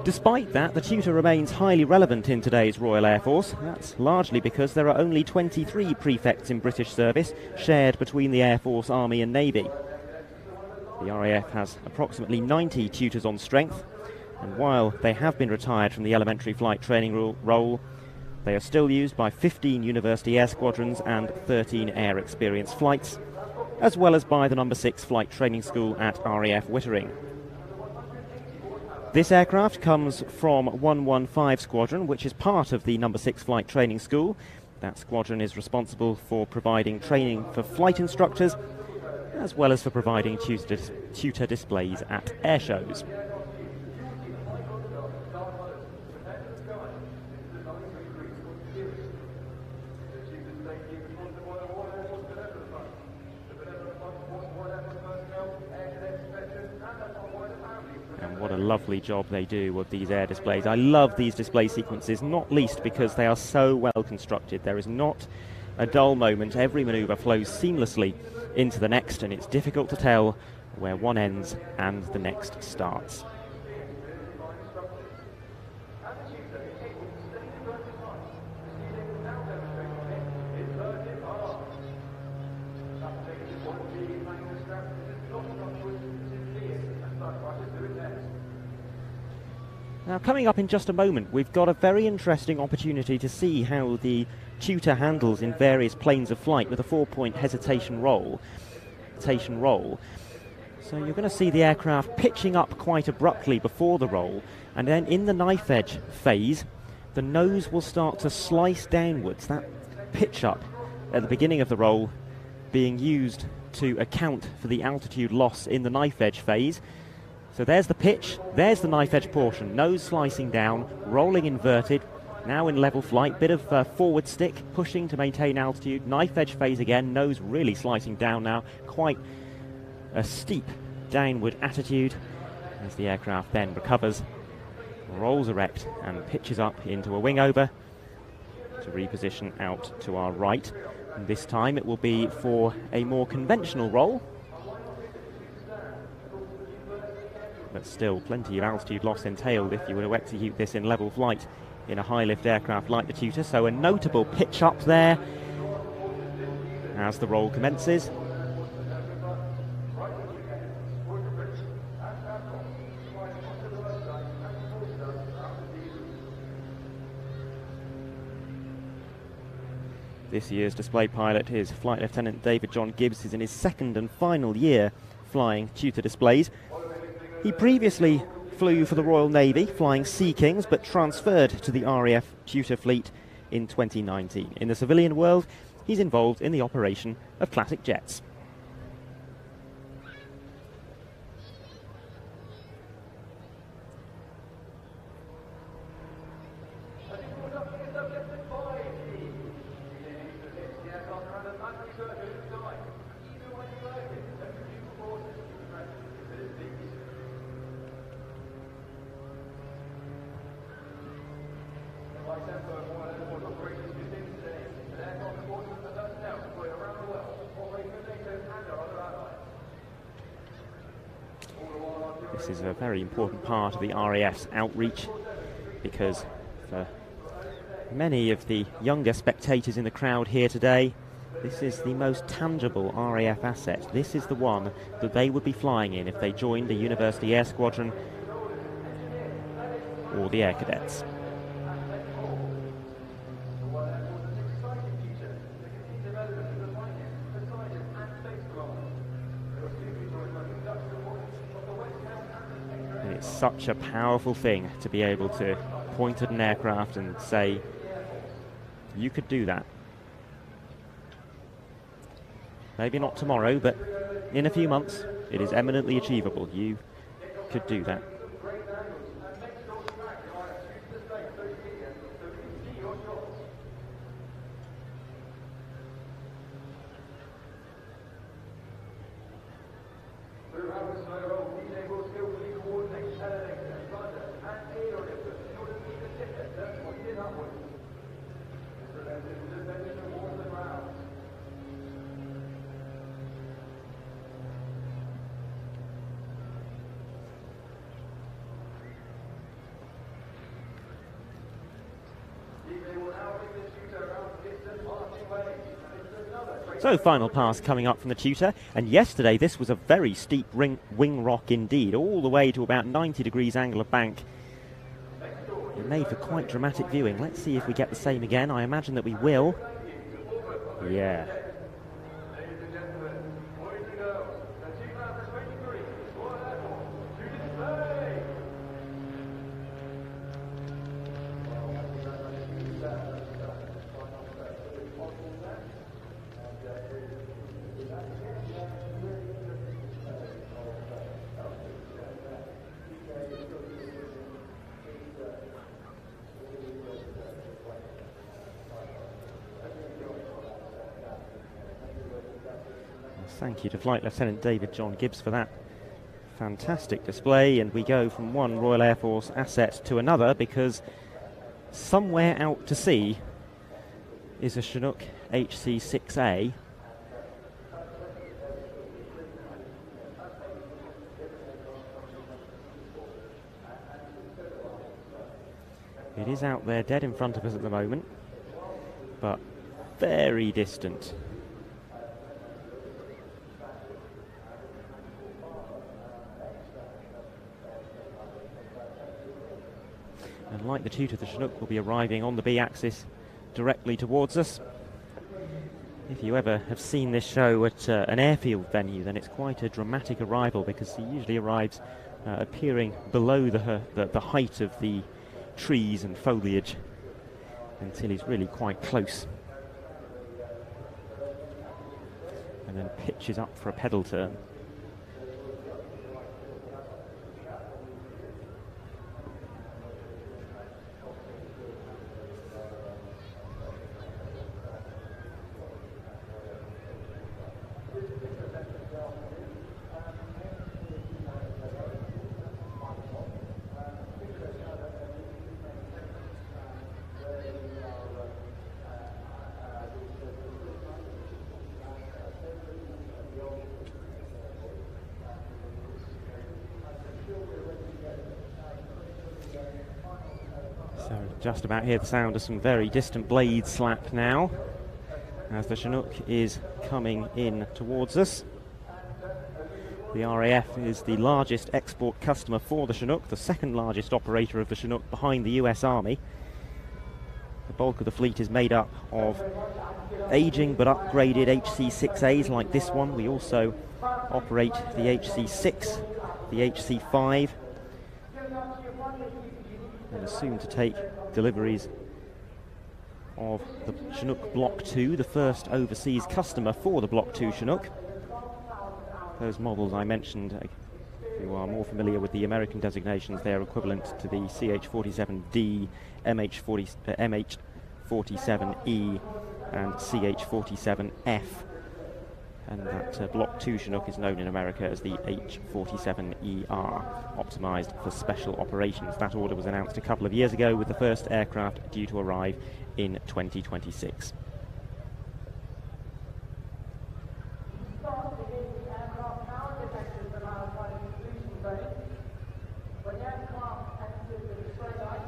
Despite that, the tutor remains highly relevant in today's Royal Air Force. That's largely because there are only 23 prefects in British service, shared between the Air Force, Army, and Navy. The RAF has approximately 90 tutors on strength, and while they have been retired from the elementary flight training ro- role, they are still used by 15 university air squadrons and 13 air experience flights, as well as by the number 6 flight training school at RAF Wittering. This aircraft comes from 115 Squadron, which is part of the number 6 flight training school. That squadron is responsible for providing training for flight instructors, as well as for providing tutor, dis- tutor displays at air shows. What a lovely job they do with these air displays. I love these display sequences, not least because they are so well constructed. There is not a dull moment. Every maneuver flows seamlessly into the next, and it's difficult to tell where one ends and the next starts. Now, coming up in just a moment, we've got a very interesting opportunity to see how the tutor handles in various planes of flight with a four-point hesitation roll. Hesitation roll. So you're going to see the aircraft pitching up quite abruptly before the roll, and then in the knife edge phase, the nose will start to slice downwards. That pitch up at the beginning of the roll being used to account for the altitude loss in the knife edge phase. So there's the pitch, there's the knife edge portion, nose slicing down, rolling inverted, now in level flight, bit of uh, forward stick, pushing to maintain altitude, knife edge phase again, nose really slicing down now, quite a steep downward attitude as the aircraft then recovers, rolls erect and pitches up into a wing over to reposition out to our right. And this time it will be for a more conventional roll. But still, plenty of altitude loss entailed if you were to execute this in level flight in a high lift aircraft like the Tutor. So a notable pitch up there as the roll commences. This year's display pilot is Flight Lieutenant David John Gibbs, who's in his second and final year flying tutor displays. He previously flew for the Royal Navy, flying Sea Kings, but transferred to the RAF tutor fleet in 2019. In the civilian world, he's involved in the operation of classic jets. This is a very important part of the RAF's outreach because for many of the younger spectators in the crowd here today, this is the most tangible RAF asset. This is the one that they would be flying in if they joined the University Air Squadron or the Air Cadets. And it's such a powerful thing to be able to point at an aircraft and say, you could do that. Maybe not tomorrow, but in a few months, it is eminently achievable. You could do that. Final pass coming up from the tutor. And yesterday, this was a very steep ring, wing rock indeed, all the way to about 90 degrees angle of bank. It made for quite dramatic viewing. Let's see if we get the same again. I imagine that we will. Yeah. You to Flight Lieutenant David John Gibbs for that fantastic display. And we go from one Royal Air Force asset to another because somewhere out to sea is a Chinook HC6A. It is out there dead in front of us at the moment, but very distant. And like the Chinook will be arriving on the B axis directly towards us. If you ever have seen this show at uh, an airfield venue, then it's quite a dramatic arrival because he usually arrives uh, appearing below the, the, the height of the trees and foliage until he's really quite close. and then pitches up for a pedal turn. So just about hear the sound of some very distant blade slap now as the Chinook is coming in towards us. The RAF is the largest export customer for the Chinook, the second largest operator of the Chinook behind the US Army. The bulk of the fleet is made up of aging but upgraded HC-6As like this one. We also operate the HC-6, the HC-5, and are soon to take deliveries of the Chinook Block 2, the first overseas customer for the Block 2 Chinook. Those models I mentioned, if you are more familiar with the American designations, they are equivalent to the CH-47D, MH-40, uh, MH-47E and CH-47F and that uh, Block 2 Chinook is known in America as the H-47ER, optimised for special operations. That order was announced a couple of years ago with the first aircraft due to arrive in 2026.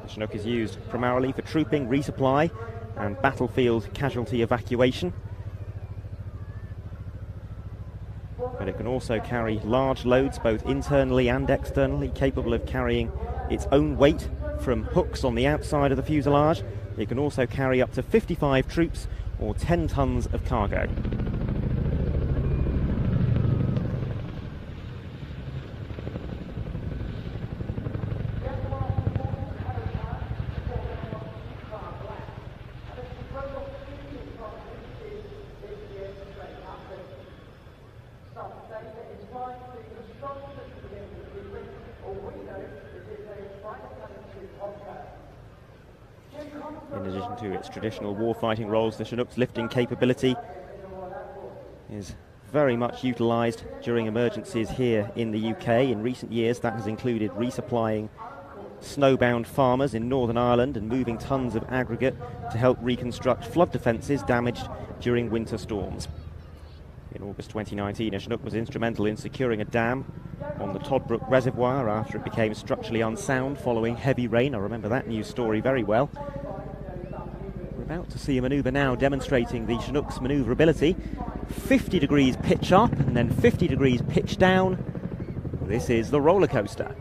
The Chinook is used primarily for trooping, resupply and battlefield casualty evacuation. but it can also carry large loads both internally and externally, capable of carrying its own weight from hooks on the outside of the fuselage. It can also carry up to 55 troops or 10 tons of cargo. In addition to its traditional warfighting roles, the Chinook's lifting capability is very much utilised during emergencies here in the UK. In recent years, that has included resupplying snowbound farmers in Northern Ireland and moving tons of aggregate to help reconstruct flood defences damaged during winter storms. In August 2019, a Chinook was instrumental in securing a dam on the Toddbrook Reservoir after it became structurally unsound following heavy rain. I remember that news story very well. We're about to see a manoeuvre now demonstrating the Chinook's manoeuvrability. 50 degrees pitch up and then 50 degrees pitch down. This is the roller coaster.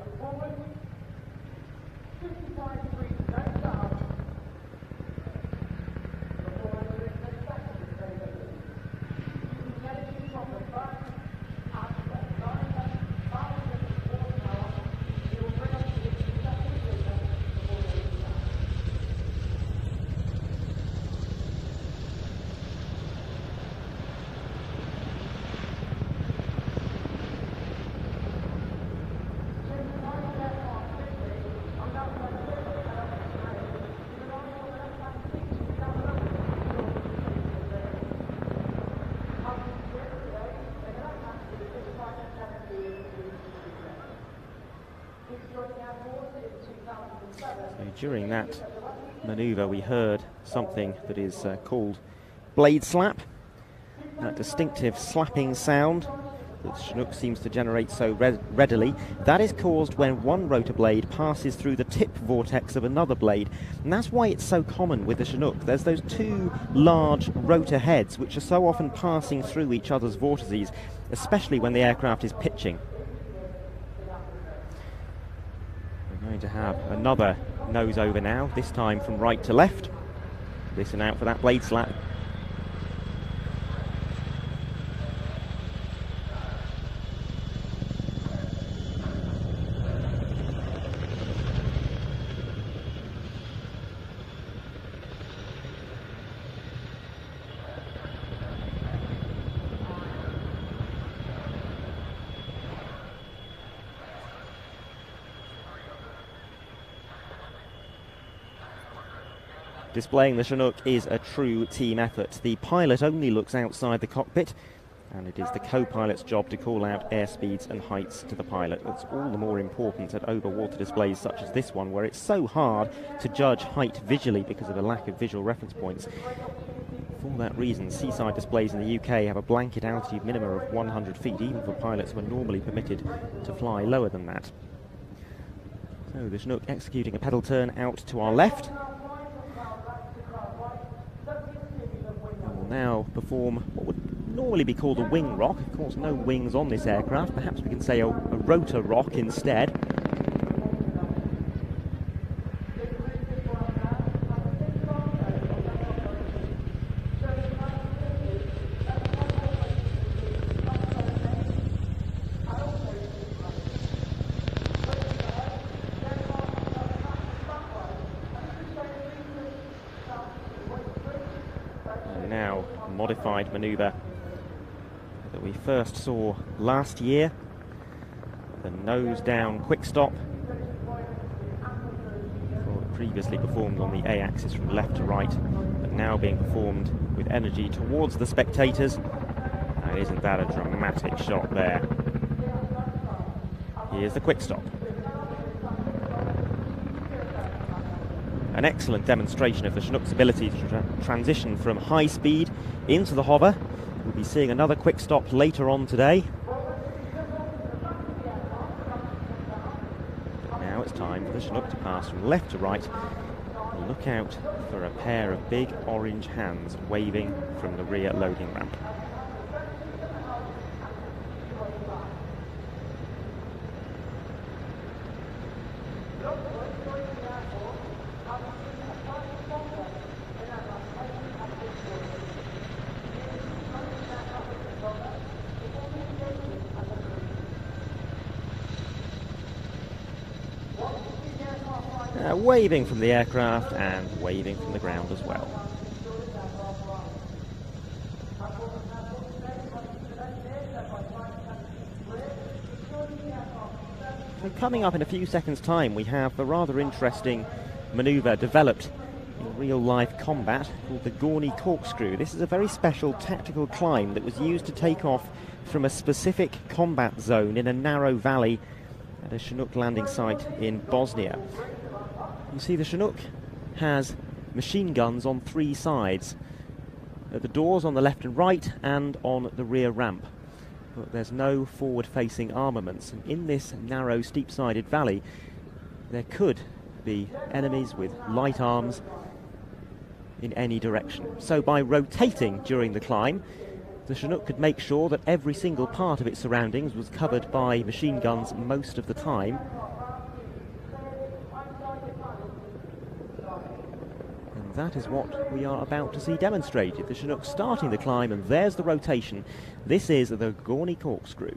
During that manoeuvre, we heard something that is uh, called blade slap, that distinctive slapping sound that Chinook seems to generate so re- readily. That is caused when one rotor blade passes through the tip vortex of another blade, and that's why it's so common with the Chinook. There's those two large rotor heads which are so often passing through each other's vortices, especially when the aircraft is pitching. We're going to have another nose over now, this time from right to left. Listen out for that blade slap. Displaying the Chinook is a true team effort. The pilot only looks outside the cockpit, and it is the co-pilot's job to call out airspeeds and heights to the pilot. That's all the more important at over-water displays such as this one, where it's so hard to judge height visually because of a lack of visual reference points. For that reason, seaside displays in the UK have a blanket altitude minimum of 100 feet, even for pilots who are normally permitted to fly lower than that. So the Chinook executing a pedal turn out to our left. Now perform what would normally be called a wing rock. Of course, no wings on this aircraft. Perhaps we can say a, a rotor rock instead. Manoeuvre that we first saw last year. The nose down quick stop, previously performed on the A axis from left to right, but now being performed with energy towards the spectators. And isn't that a dramatic shot there? Here's the quick stop. An excellent demonstration of the Chinook's ability to tra transition from high speed into the hover. We'll be seeing another quick stop later on today. But now it's time for the Chinook to pass from left to right. Look out for a pair of big orange hands waving from the rear loading ramp. Waving from the aircraft and waving from the ground as well. coming up in a few seconds' time, we have a rather interesting manoeuvre developed in real life combat called the Gorney Corkscrew. This is a very special tactical climb that was used to take off from a specific combat zone in a narrow valley at a Chinook landing site in Bosnia. You can see the Chinook has machine guns on three sides. At the doors on the left and right and on the rear ramp. But there's no forward-facing armaments. And in this narrow, steep-sided valley, there could be enemies with light arms in any direction. So by rotating during the climb, the Chinook could make sure that every single part of its surroundings was covered by machine guns most of the time that is what we are about to see demonstrated. The Chinook starting the climb, and there's the rotation. This is the Gorney Corkscrew.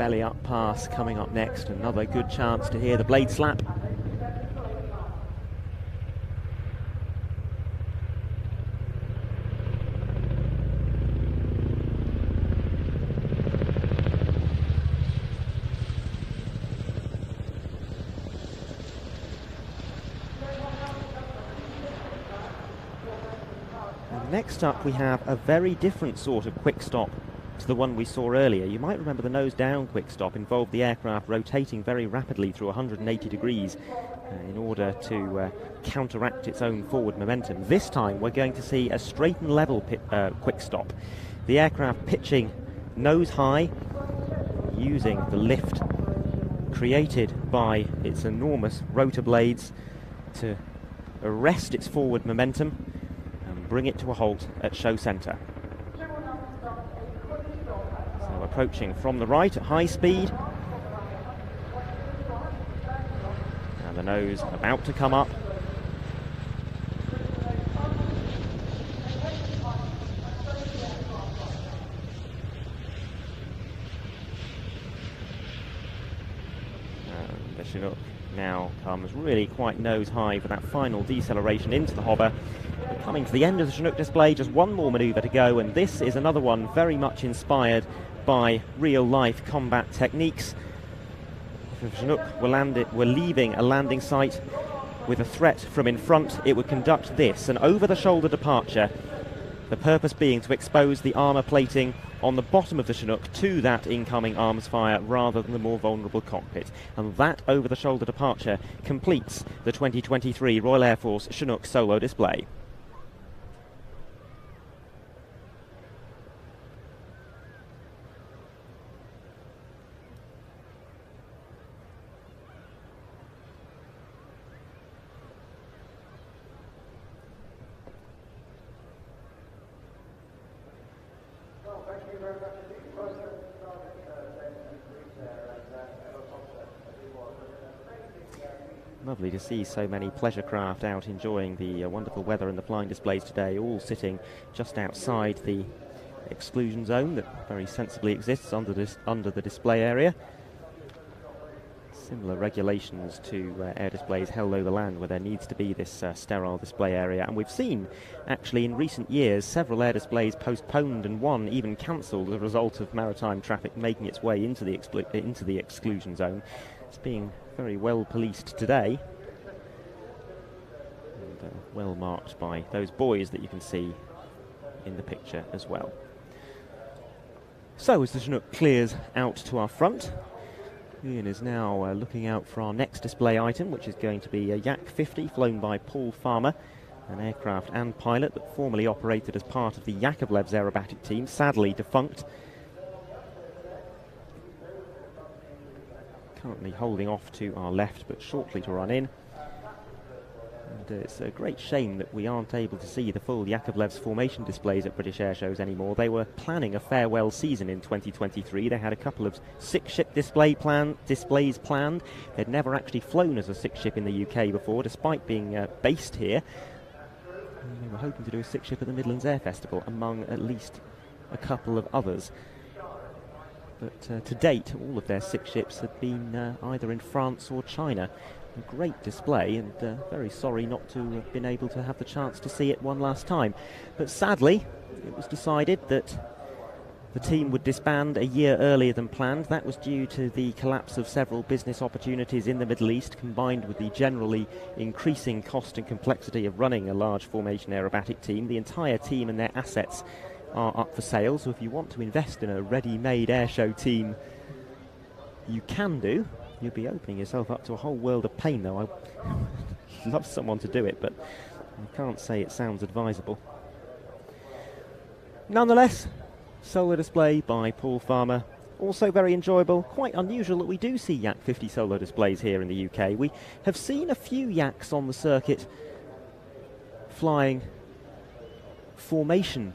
Belly up pass coming up next. Another good chance to hear the blade slap. next up we have a very different sort of quick stop to the one we saw earlier. You might remember the nose down quick stop involved the aircraft rotating very rapidly through 180 degrees uh, in order to uh, counteract its own forward momentum. This time we're going to see a straight and level pit, uh, quick stop. The aircraft pitching nose high using the lift created by its enormous rotor blades to arrest its forward momentum and bring it to a halt at show centre. So approaching from the right at high speed. And the nose about to come up. The Chinook now comes really quite nose high for that final deceleration into the hover. Coming to the end of the Chinook display, just one more manoeuvre to go, and this is another one very much inspired by real life combat techniques. If Chinook were, landed, were leaving a landing site with a threat from in front, it would conduct this an over the shoulder departure the purpose being to expose the armour plating on the bottom of the Chinook to that incoming arms fire rather than the more vulnerable cockpit. And that over the shoulder departure completes the 2023 Royal Air Force Chinook solo display. Lovely to see so many pleasure craft out enjoying the uh, wonderful weather and the flying displays today, all sitting just outside the exclusion zone that very sensibly exists under, this, under the display area. Similar regulations to uh, air displays held over land where there needs to be this uh, sterile display area. And we've seen, actually, in recent years, several air displays postponed and one even cancelled as a result of maritime traffic making its way into the, into the exclusion zone. It's being very well policed today. Well marked by those buoys that you can see in the picture as well. So as the Chinook clears out to our front, Ian is now uh, looking out for our next display item, which is going to be a Yak 50 flown by Paul Farmer, an aircraft and pilot that formerly operated as part of the Yakovlev's aerobatic team, sadly defunct. Currently holding off to our left, but shortly to run in. And uh, it's a great shame that we aren't able to see the full Yakovlev's formation displays at British air shows anymore. They were planning a farewell season in 2023. They had a couple of six ship display plan displays planned. They'd never actually flown as a six ship in the UK before, despite being uh, based here. And they were hoping to do a six ship at the Midlands Air Festival, among at least a couple of others. But uh, to date, all of their six ships have been uh, either in France or China a great display and uh, very sorry not to have been able to have the chance to see it one last time. But sadly, it was decided that the team would disband a year earlier than planned. That was due to the collapse of several business opportunities in the Middle East, combined with the generally increasing cost and complexity of running a large formation aerobatic team. The entire team and their assets are up for sale, so if you want to invest in a ready made airshow team, you can do you'd be opening yourself up to a whole world of pain, though. I love someone to do it, but I can't say it sounds advisable. Nonetheless, solar display by Paul Farmer. Also very enjoyable. Quite unusual that we do see Yak 50 solar displays here in the UK. We have seen a few Yaks on the circuit flying formation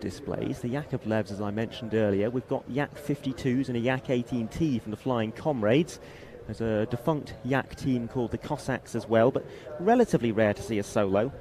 displays. The Yakovlevs, as I mentioned earlier, we've got Yak 52s and a Yak 18T from the Flying Comrades. There's a defunct Yak team called the Cossacks as well, but relatively rare to see a solo.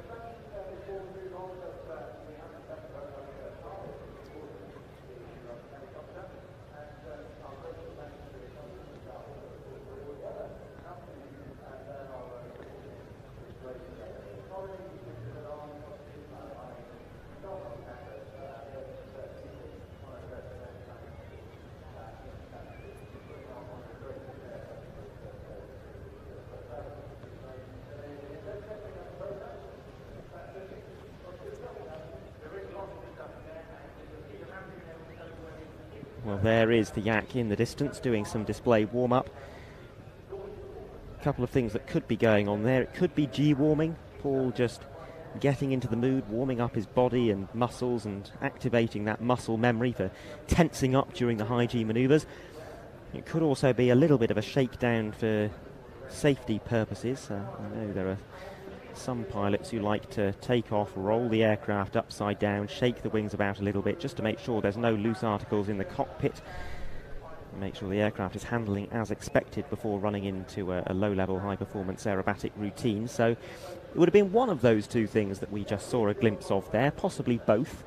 There is the Yak in the distance doing some display warm up. A couple of things that could be going on there. It could be G warming, Paul just getting into the mood, warming up his body and muscles and activating that muscle memory for tensing up during the high G maneuvers. It could also be a little bit of a shakedown for safety purposes. Uh, I know there are some pilots who like to take off, roll the aircraft upside down, shake the wings about a little bit just to make sure there's no loose articles in the cockpit. Make sure the aircraft is handling as expected before running into a, a low level, high performance aerobatic routine. So it would have been one of those two things that we just saw a glimpse of there, possibly both.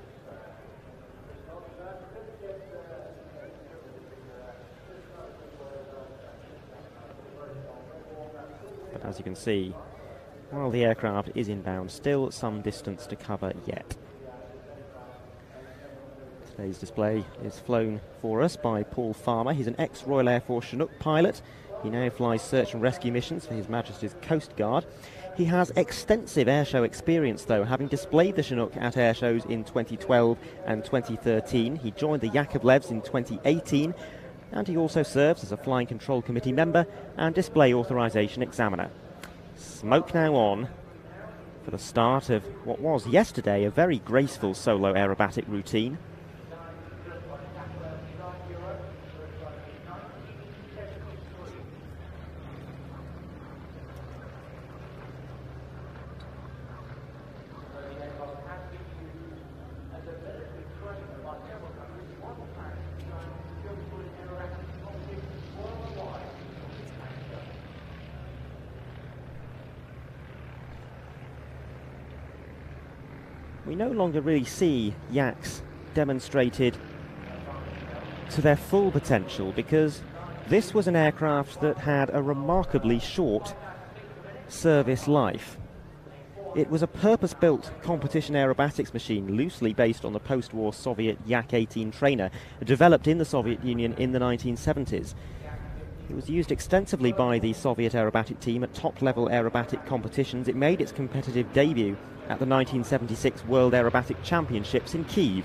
But as you can see, while the aircraft is inbound, still some distance to cover yet. Today's display is flown for us by Paul Farmer. He's an ex-Royal Air Force Chinook pilot. He now flies search and rescue missions for His Majesty's Coast Guard. He has extensive airshow experience, though, having displayed the Chinook at airshows in 2012 and 2013. He joined the Yakovlevs in 2018, and he also serves as a Flying Control Committee member and display authorization examiner. Smoke now on for the start of what was yesterday a very graceful solo aerobatic routine. We no longer really see yaks demonstrated to their full potential because this was an aircraft that had a remarkably short service life. It was a purpose-built competition aerobatics machine loosely based on the post-war Soviet Yak-18 trainer developed in the Soviet Union in the 1970s. It was used extensively by the Soviet aerobatic team at top-level aerobatic competitions. It made its competitive debut at the 1976 World Aerobatic Championships in Kiev.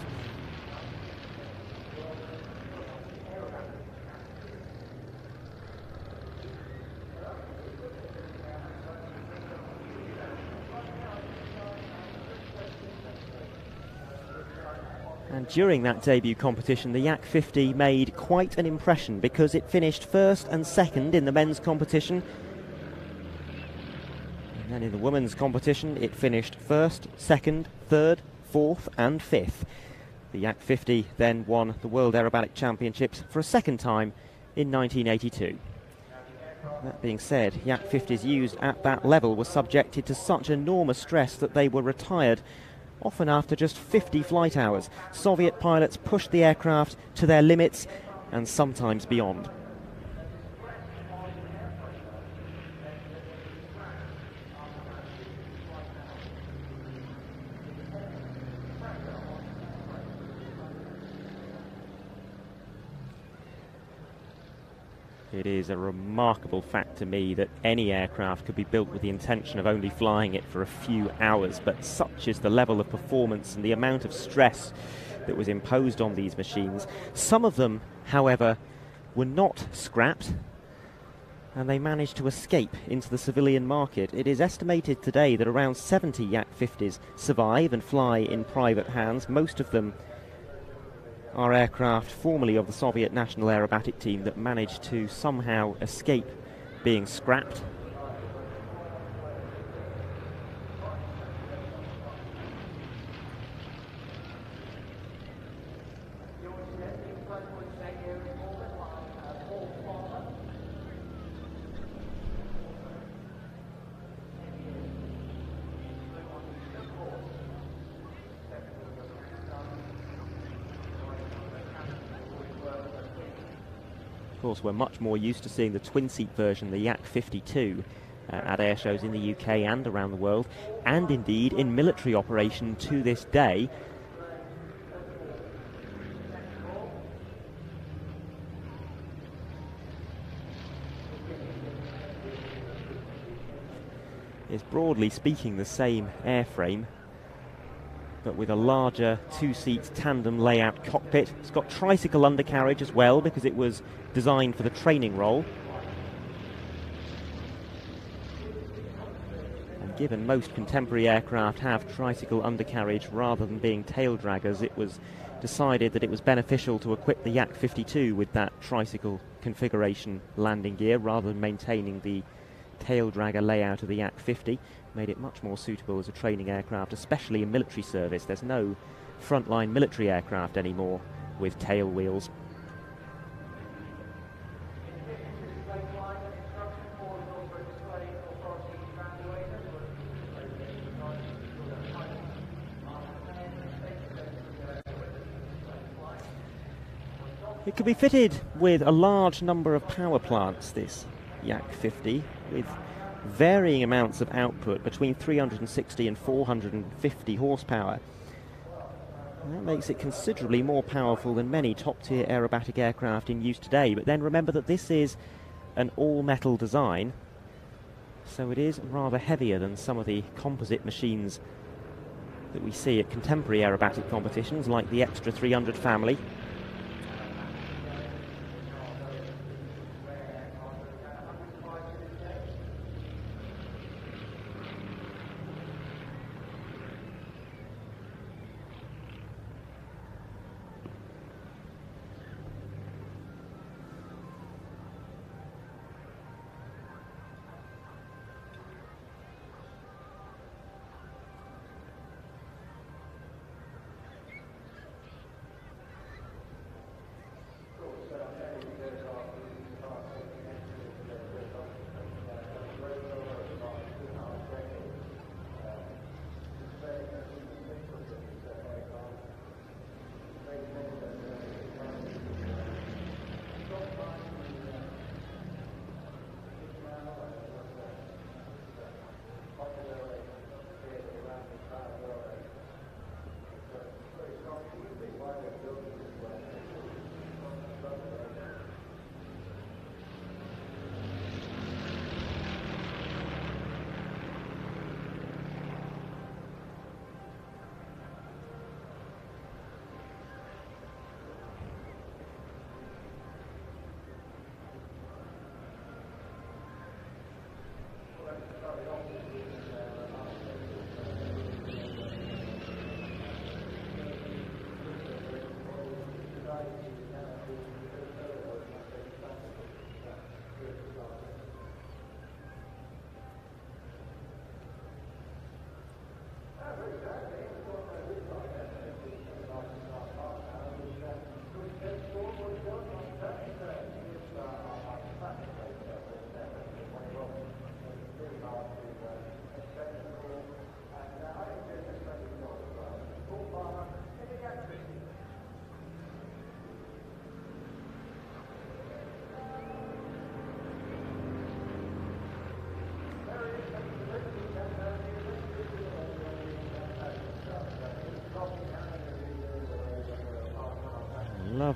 During that debut competition, the Yak 50 made quite an impression because it finished first and second in the men's competition and in the women's competition, it finished first, second, third, fourth, and fifth. The Yak 50 then won the World Aerobatic Championships for a second time in 1982. That being said, Yak 50s used at that level were subjected to such enormous stress that they were retired, often after just 50 flight hours. Soviet pilots pushed the aircraft to their limits and sometimes beyond. It is a remarkable fact to me that any aircraft could be built with the intention of only flying it for a few hours, but such is the level of performance and the amount of stress that was imposed on these machines. Some of them, however, were not scrapped and they managed to escape into the civilian market. It is estimated today that around 70 Yak 50s survive and fly in private hands, most of them are aircraft formerly of the Soviet National Aerobatic Team that managed to somehow escape being scrapped. Course, we're much more used to seeing the twin-seat version, the Yak 52, uh, at air shows in the UK and around the world, and indeed in military operation to this day. It's broadly speaking the same airframe but with a larger two-seat tandem layout cockpit. It's got tricycle undercarriage as well because it was designed for the training role. And given most contemporary aircraft have tricycle undercarriage rather than being tail draggers, it was decided that it was beneficial to equip the Yak 52 with that tricycle configuration landing gear rather than maintaining the tail dragger layout of the Yak 50 made it much more suitable as a training aircraft, especially in military service. There's no frontline military aircraft anymore with tail wheels. It could be fitted with a large number of power plants, this Yak 50, with varying amounts of output between 360 and 450 horsepower. And that makes it considerably more powerful than many top tier aerobatic aircraft in use today. But then remember that this is an all metal design, so it is rather heavier than some of the composite machines that we see at contemporary aerobatic competitions like the Extra 300 family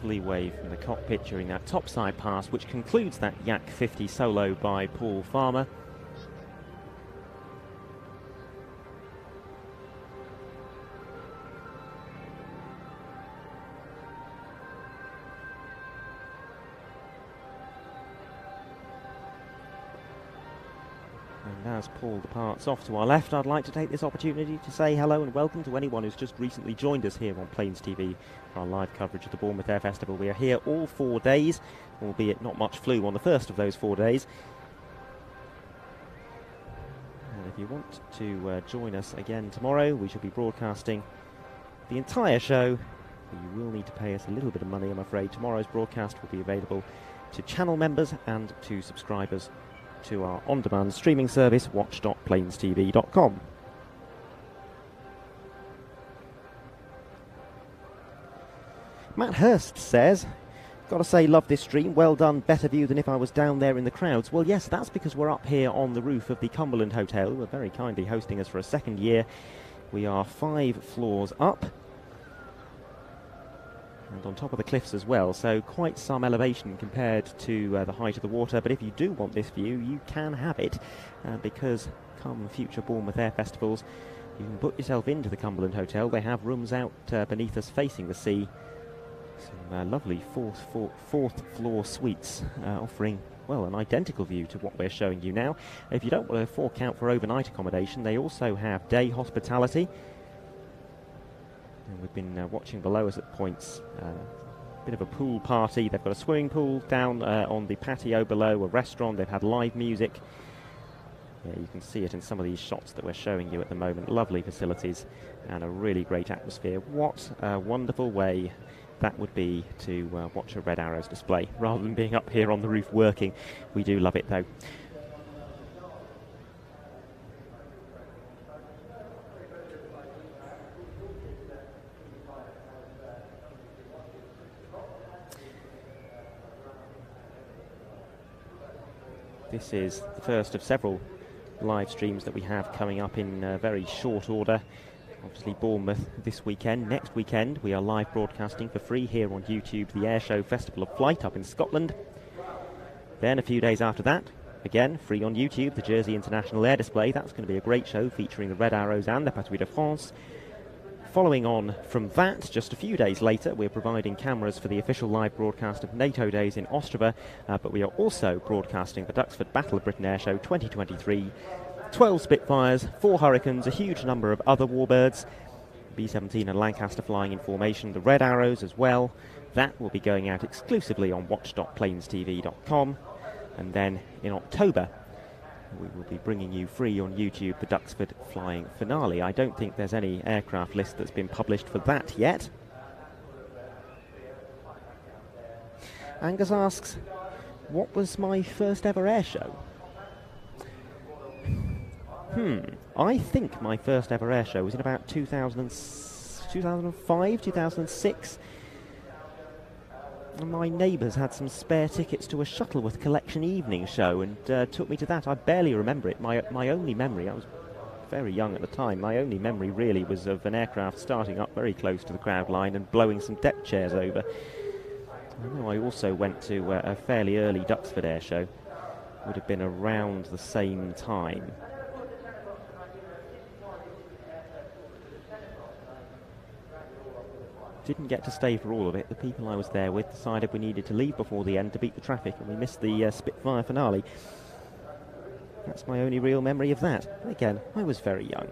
lovely wave from the cockpit during that topside pass, which concludes that Yak 50 solo by Paul Farmer. And the parts off to our left, I'd like to take this opportunity to say hello and welcome to anyone who's just recently joined us here on Planes TV for our live coverage of the Bournemouth Air Festival. We are here all four days, albeit not much flew on the first of those four days. And if you want to uh, join us again tomorrow, we shall be broadcasting the entire show. You will need to pay us a little bit of money, I'm afraid. Tomorrow's broadcast will be available to channel members and to subscribers to our on demand streaming service, watch.planestv.com. Matt Hurst says, Gotta say, love this stream. Well done. Better view than if I was down there in the crowds. Well, yes, that's because we're up here on the roof of the Cumberland Hotel. We're very kindly hosting us for a second year. We are five floors up and on top of the cliffs as well, so quite some elevation compared to uh, the height of the water. But if you do want this view, you can have it uh, because come future Bournemouth Air Festivals, You can book yourself into the Cumberland Hotel. They have rooms out uh, beneath us facing the sea. Some uh, lovely fourth, four, fourth floor suites uh, offering, well, an identical view to what we're showing you now. If you don't want to fork out for overnight accommodation, they also have day hospitality. And we've been uh, watching below us at points. Uh, bit of a pool party. They've got a swimming pool down uh, on the patio below, a restaurant. They've had live music. Yeah, you can see it in some of these shots that we're showing you at the moment. Lovely facilities and a really great atmosphere. What a wonderful way that would be to uh, watch a Red Arrows display rather than being up here on the roof working. We do love it though. This is the first of several live streams that we have coming up in uh, very short order. Obviously, Bournemouth this weekend. Next weekend, we are live broadcasting for free here on YouTube the Ayr Show Festival of Flight up in Scotland. Then, a few days after that, again, free on YouTube, the Jersey International Air Display. That's going to be a great show featuring the Red Arrows and the Patrouille de France. Following on from that, just a few days later, we're providing cameras for the official live broadcast of NATO Days in Ostrava, uh, but we are also broadcasting the Duxford Battle of Britain Air Show 2023. 12 Spitfires, 4 Hurricanes, a huge number of other warbirds, B 17 and Lancaster flying in formation, the Red Arrows as well. That will be going out exclusively on watch.planestv.com. And then in October, we will be bringing you free on YouTube the Duxford flying finale. I don't think there's any aircraft list that's been published for that yet. Angus asks, what was my first ever air show? Hmm, I think my first ever air show was in about 2000 2005, 2006 my neighbours had some spare tickets to a Shuttleworth Collection evening show and uh, took me to that. I barely remember it. My, my only memory, I was very young at the time, my only memory really was of an aircraft starting up very close to the crowd line and blowing some deck chairs over. I I also went to uh, a fairly early Duxford air show. Would have been around the same time. Didn't get to stay for all of it. The people I was there with decided we needed to leave before the end to beat the traffic, and we missed the uh, Spitfire finale. That's my only real memory of that. Again, I was very young.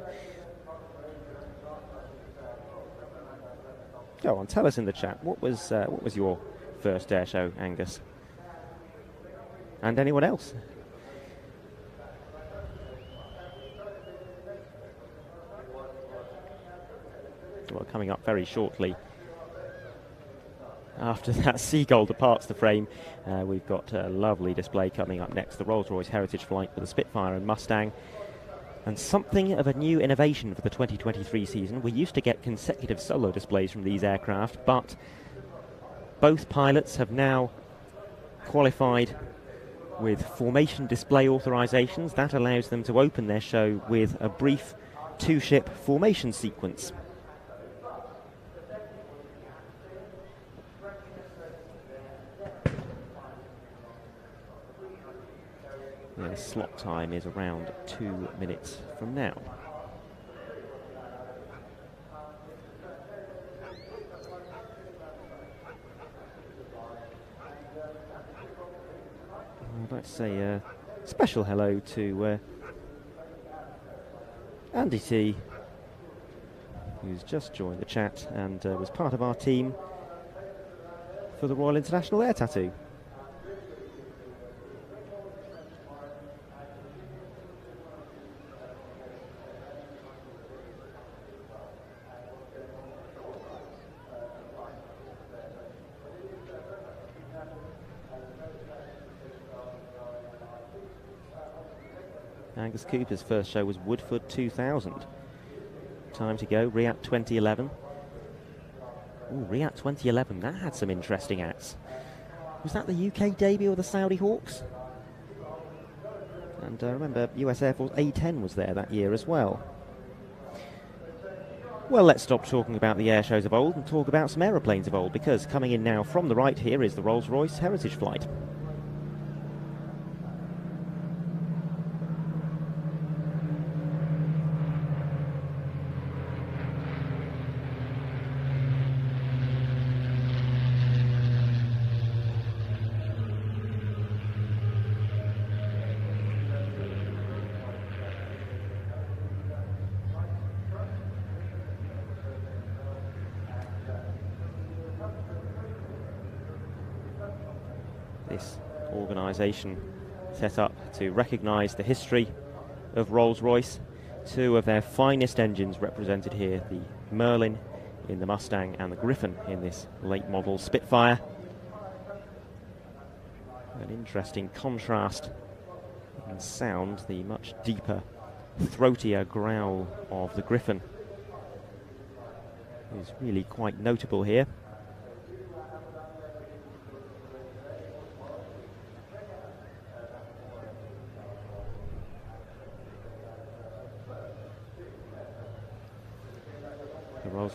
Go on, tell us in the chat. What was uh, what was your first air show, Angus? And anyone else? Well, coming up very shortly after that seagull departs the frame. Uh, we've got a lovely display coming up next the Rolls Royce Heritage Flight with the Spitfire and Mustang. And something of a new innovation for the 2023 season. We used to get consecutive solo displays from these aircraft, but both pilots have now qualified with formation display authorizations. That allows them to open their show with a brief two ship formation sequence. The slot time is around two minutes from now. I'd like to say a special hello to uh, Andy T, who's just joined the chat and uh, was part of our team for the Royal International Air Tattoo. Angus Cooper's first show was Woodford 2000. Time to go, RIAT 2011. Ooh, RIAT 2011, that had some interesting acts. Was that the UK debut of the Saudi Hawks? And I uh, remember US Air Force A-10 was there that year as well. Well, let's stop talking about the air shows of old and talk about some aeroplanes of old, because coming in now from the right here is the Rolls-Royce Heritage Flight. This organisation set up to recognise the history of Rolls-Royce. Two of their finest engines represented here, the Merlin in the Mustang and the Griffon in this late model Spitfire. An interesting contrast in sound, the much deeper, throatier growl of the Griffon is really quite notable here.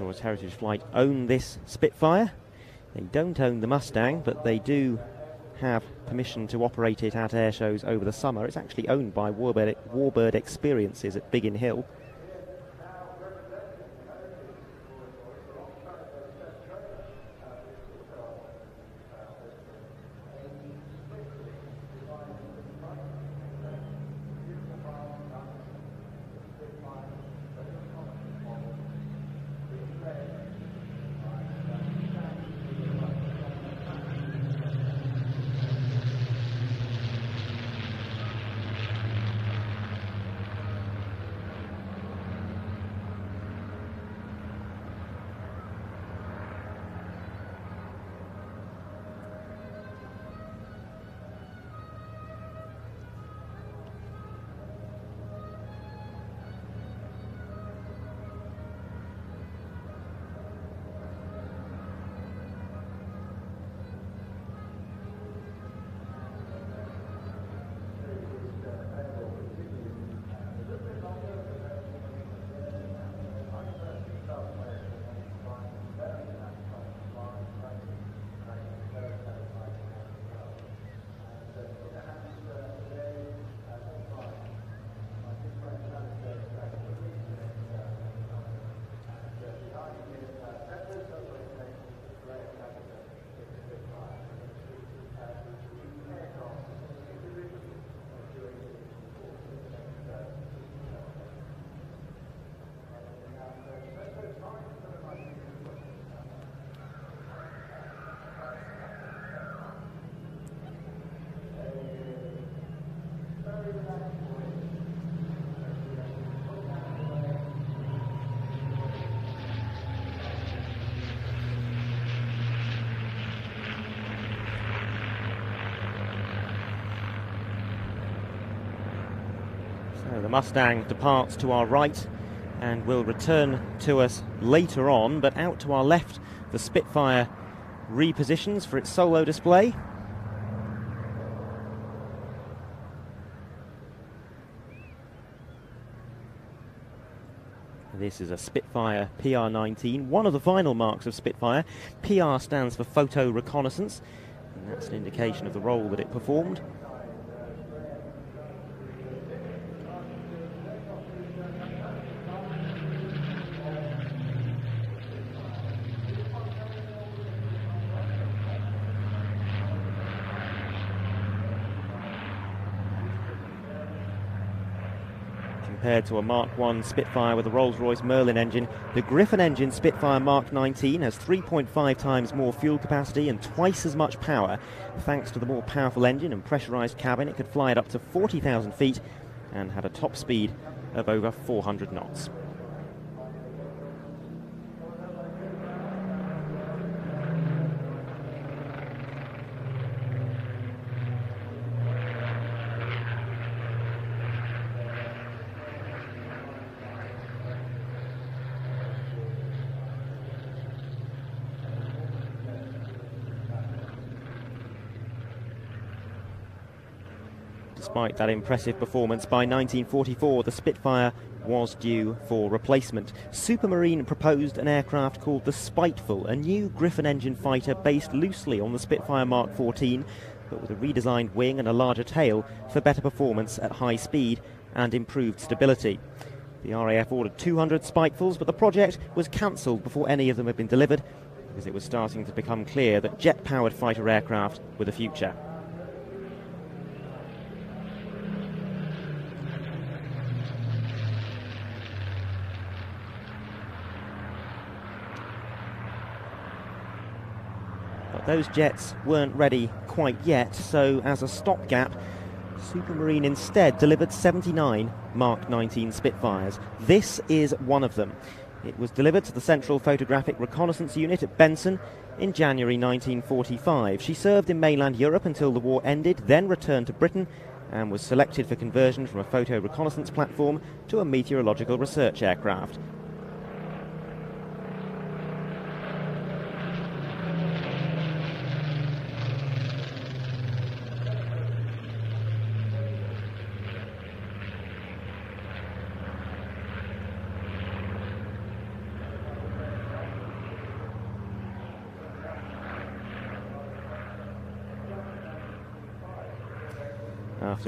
Rolls-Royce Heritage Flight own this Spitfire. They don't own the Mustang, but they do have permission to operate it at air shows over the summer. It's actually owned by Warbird, Warbird Experiences at Biggin Hill. The Mustang departs to our right and will return to us later on, but out to our left, the Spitfire repositions for its solo display. This is a Spitfire PR19, one of the final marks of Spitfire. PR stands for photo reconnaissance, and that's an indication of the role that it performed. Compared to a Mark 1 Spitfire with a Rolls-Royce Merlin engine. The Griffon engine Spitfire Mark 19 has 3.5 times more fuel capacity and twice as much power. Thanks to the more powerful engine and pressurized cabin, it could fly at up to 40,000 feet and had a top speed of over 400 knots. Despite that impressive performance, by 1944 the Spitfire was due for replacement. Supermarine proposed an aircraft called the Spiteful, a new Griffon engine fighter based loosely on the Spitfire Mark 14, but with a redesigned wing and a larger tail for better performance at high speed and improved stability. The RAF ordered 200 Spitefuls, but the project was cancelled before any of them had been delivered because it was starting to become clear that jet powered fighter aircraft were the future. Those jets weren't ready quite yet, so as a stopgap, Supermarine instead delivered 79 Mark 19 Spitfires. This is one of them. It was delivered to the Central Photographic Reconnaissance Unit at Benson in January 1945. She served in mainland Europe until the war ended, then returned to Britain and was selected for conversion from a photo reconnaissance platform to a meteorological research aircraft.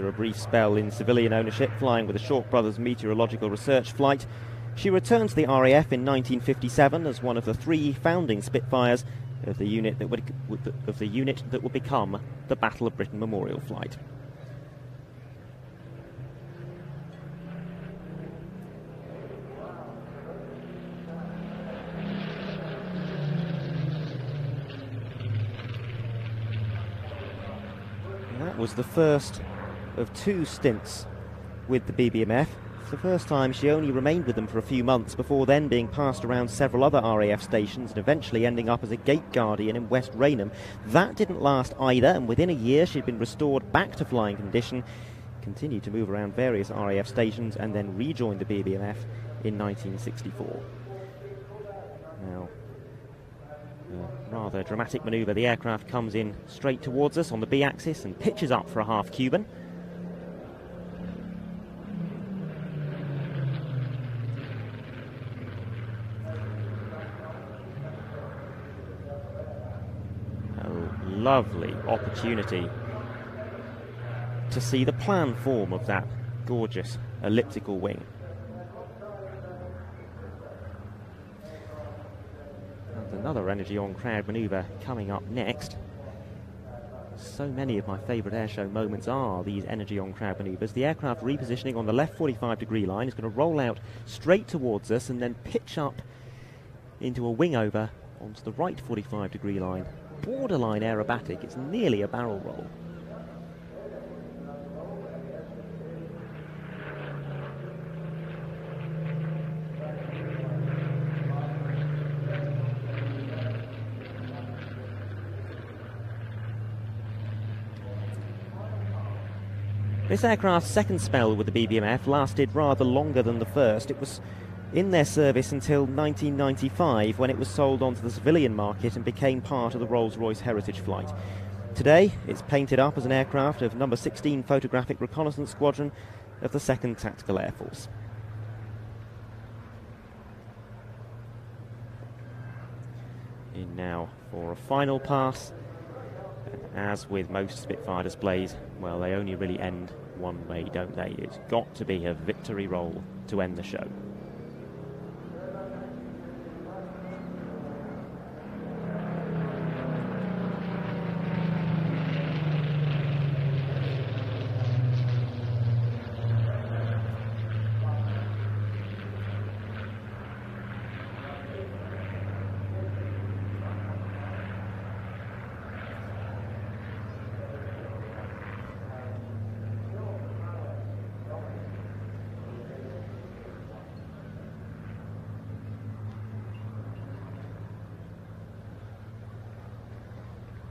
After a brief spell in civilian ownership, flying with the Short Brothers Meteorological Research Flight, she returned to the RAF in 1957 as one of the three founding Spitfires of the unit that would, of the unit that would become the Battle of Britain Memorial Flight. that was the first of two stints with the BBMF. It's the first time she only remained with them for a few months before then being passed around several other RAF stations and eventually ending up as a gate guardian in West Raynham. That didn't last either, and within a year she'd been restored back to flying condition, continued to move around various RAF stations, and then rejoined the BBMF in 1964. Now, a rather dramatic manoeuvre. The aircraft comes in straight towards us on the B axis and pitches up for a half Cuban. Lovely opportunity to see the plan form of that gorgeous elliptical wing. And another energy on crowd manoeuvre coming up next. So many of my favourite airshow moments are these energy on crowd manoeuvres. The aircraft repositioning on the left 45 degree line is going to roll out straight towards us and then pitch up into a wing over onto the right 45 degree line borderline aerobatic. It's nearly a barrel roll. This aircraft's second spell with the BBMF lasted rather longer than the first. It was in their service until 1995 when it was sold onto the civilian market and became part of the Rolls-Royce Heritage Flight. Today, it's painted up as an aircraft of number 16 Photographic Reconnaissance Squadron of the 2nd Tactical Air Force. In now for a final pass. As with most Spitfire displays, well, they only really end one way, don't they? It's got to be a victory roll to end the show.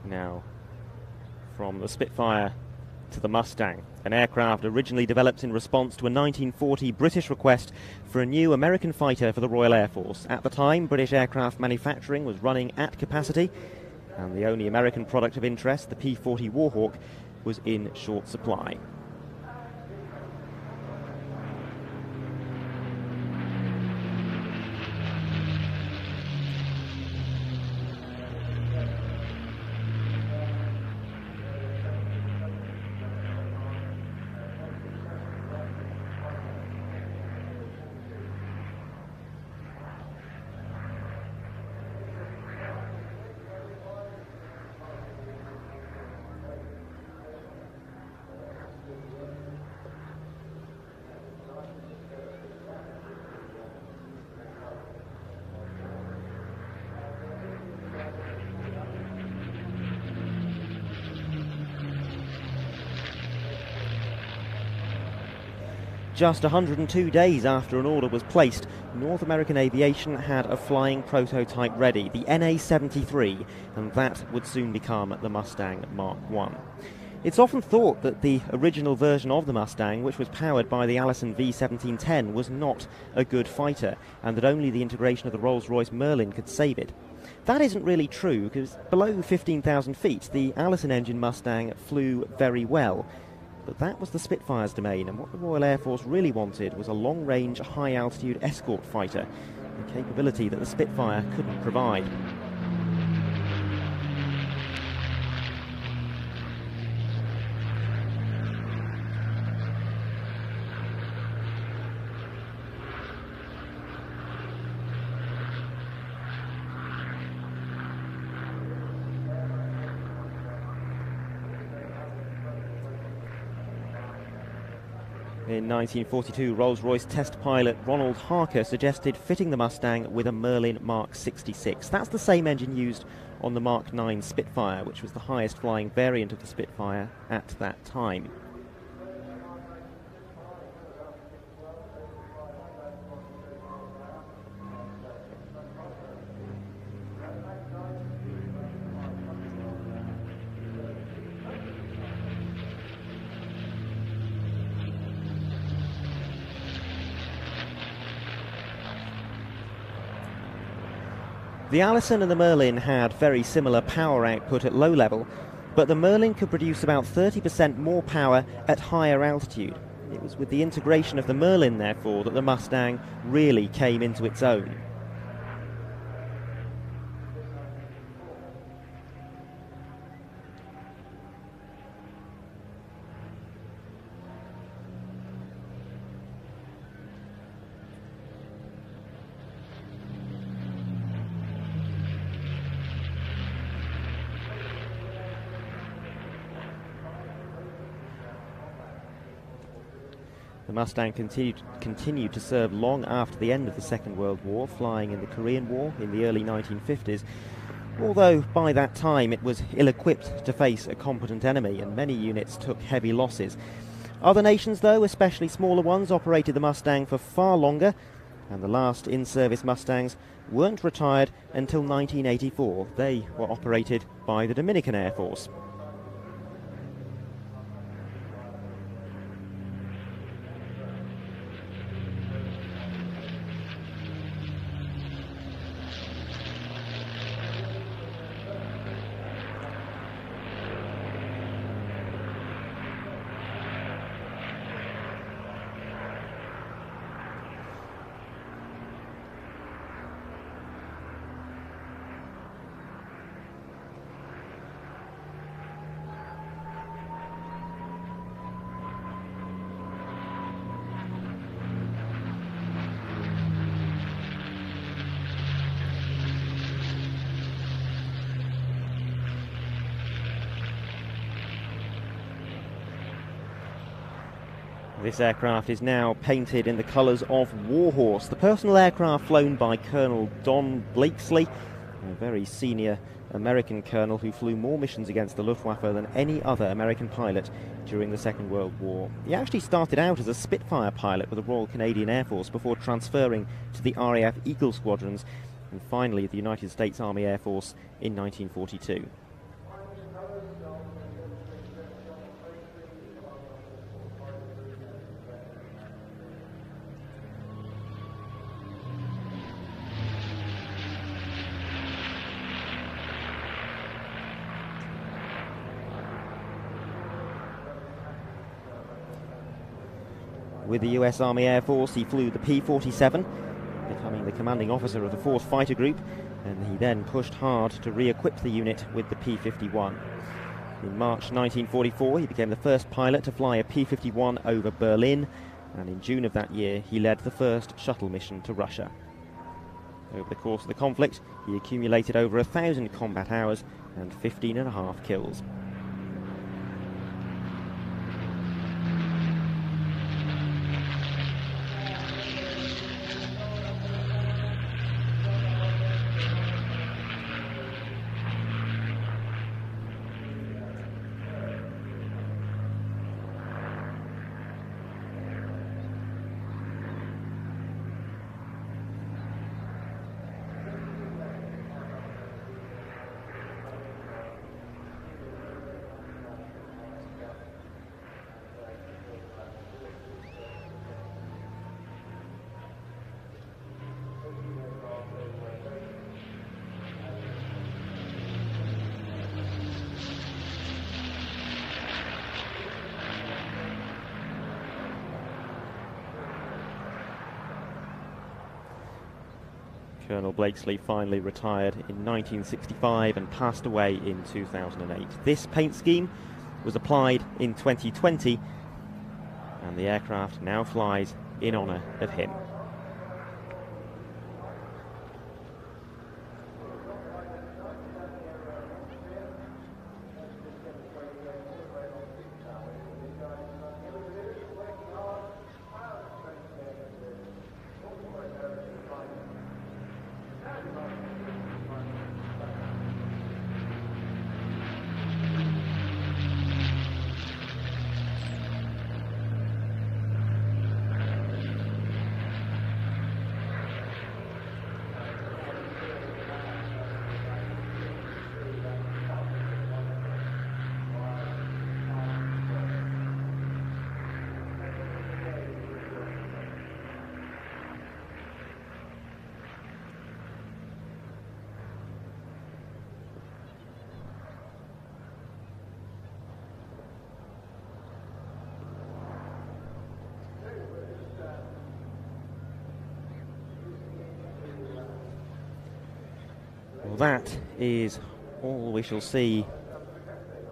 now from the Spitfire to the Mustang, an aircraft originally developed in response to a 1940 British request for a new American fighter for the Royal Air Force. At the time, British aircraft manufacturing was running at capacity, and the only American product of interest, the P 40 Warhawk, was in short supply. Just 102 days after an order was placed, North American Aviation had a flying prototype ready, the NA-73, and that would soon become the Mustang Mark I. It's often thought that the original version of the Mustang, which was powered by the Allison V1710, was not a good fighter, and that only the integration of the Rolls-Royce Merlin could save it. That isn't really true, because below 15,000 feet, the Allison engine Mustang flew very well. But that was the Spitfire's domain, and what the Royal Air Force really wanted was a long-range, high-altitude escort fighter, a capability that the Spitfire couldn't provide. 1942, Rolls-Royce test pilot Ronald Harker suggested fitting the Mustang with a Merlin Mark 66. That's the same engine used on the Mark 9 Spitfire, which was the highest flying variant of the Spitfire at that time. The Allison and the Merlin had very similar power output at low level, but the Merlin could produce about 30% more power at higher altitude. It was with the integration of the Merlin, therefore, that the Mustang really came into its own. The Mustang continued, continued to serve long after the end of the Second World War, flying in the Korean War in the early 1950s. Although by that time it was ill equipped to face a competent enemy, and many units took heavy losses. Other nations, though, especially smaller ones, operated the Mustang for far longer, and the last in service Mustangs weren't retired until 1984. They were operated by the Dominican Air Force. This aircraft is now painted in the colours of Warhorse, the personal aircraft flown by Colonel Don Blakeslee, a very senior American colonel who flew more missions against the Luftwaffe than any other American pilot during the Second World War. He actually started out as a Spitfire pilot with the Royal Canadian Air Force before transferring to the RAF Eagle squadrons and finally the United States Army Air Force in 1942. With the US Army Air Force, he flew the P-47, becoming the commanding officer of the 4th Fighter Group, and he then pushed hard to re-equip the unit with the P-51. In March 1944, he became the first pilot to fly a P-51 over Berlin, and in June of that year, he led the first shuttle mission to Russia. Over the course of the conflict, he accumulated over a thousand combat hours and 15 and a half kills. Blakeslee finally retired in 1965 and passed away in 2008. This paint scheme was applied in 2020 and the aircraft now flies in honour of him. Well, that is all we shall see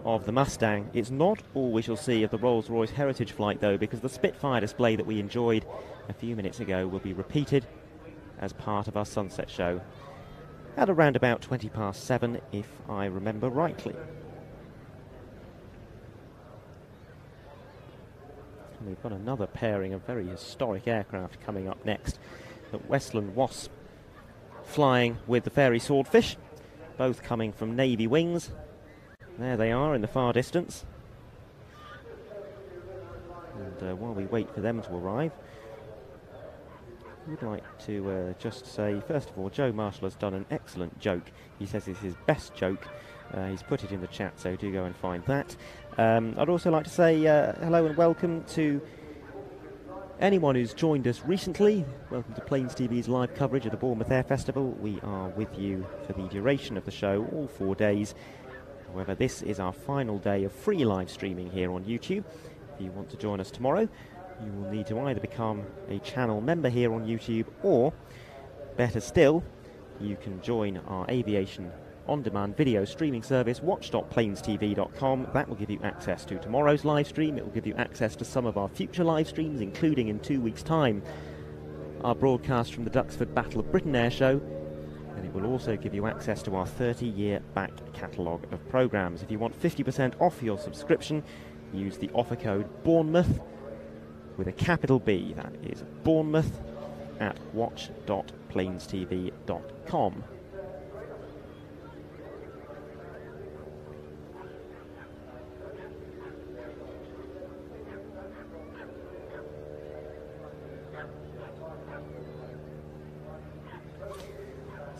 of the Mustang. It's not all we shall see of the Rolls Royce Heritage flight, though, because the Spitfire display that we enjoyed a few minutes ago will be repeated as part of our sunset show at around about 20 past 7, if I remember rightly. And we've got another pairing of very historic aircraft coming up next. The Westland Wasp flying with the Fairey Swordfish, both coming from Navy wings. There they are in the far distance. And uh, while we wait for them to arrive, I would like to uh, just say, first of all, Joe Marshall has done an excellent joke. He says it's his best joke. Uh, he's put it in the chat, so do go and find that. Um, I'd also like to say uh, hello and welcome to anyone who's joined us recently. Welcome to Planes TV's live coverage of the Bournemouth Air Festival. We are with you for the duration of the show, all four days. However, this is our final day of free live streaming here on YouTube. If you want to join us tomorrow, you will need to either become a channel member here on YouTube or, better still, you can join our aviation on demand video streaming service watch.planestv.com. That will give you access to tomorrow's live stream. It will give you access to some of our future live streams, including in two weeks' time our broadcast from the Duxford Battle of Britain Air Show. And it will also give you access to our 30 year back catalogue of programmes. If you want 50% off your subscription, use the offer code Bournemouth with a capital B. That is Bournemouth at watch.planestv.com.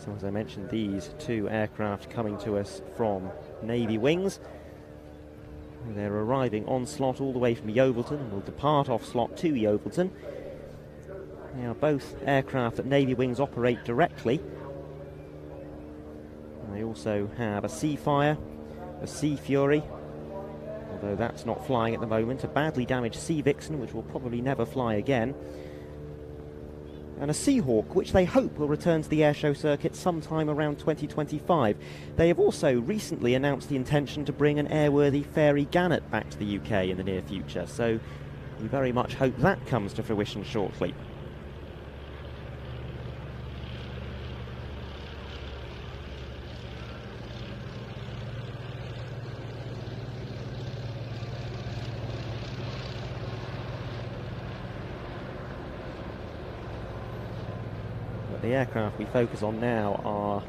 So as I mentioned, these two aircraft coming to us from Navy Wings. They're arriving on slot all the way from Yeovilton and will depart off slot to Yeovilton. They are both aircraft that Navy Wings operate directly. And they also have a Seafire, a Sea Fury, although that's not flying at the moment, a badly damaged Sea Vixen, which will probably never fly again, and a Seahawk, which they hope will return to the airshow circuit sometime around 2025. They have also recently announced the intention to bring an airworthy Fairey Gannet back to the UK in the near future, so we very much hope that comes to fruition shortly. The aircraft we focus on now are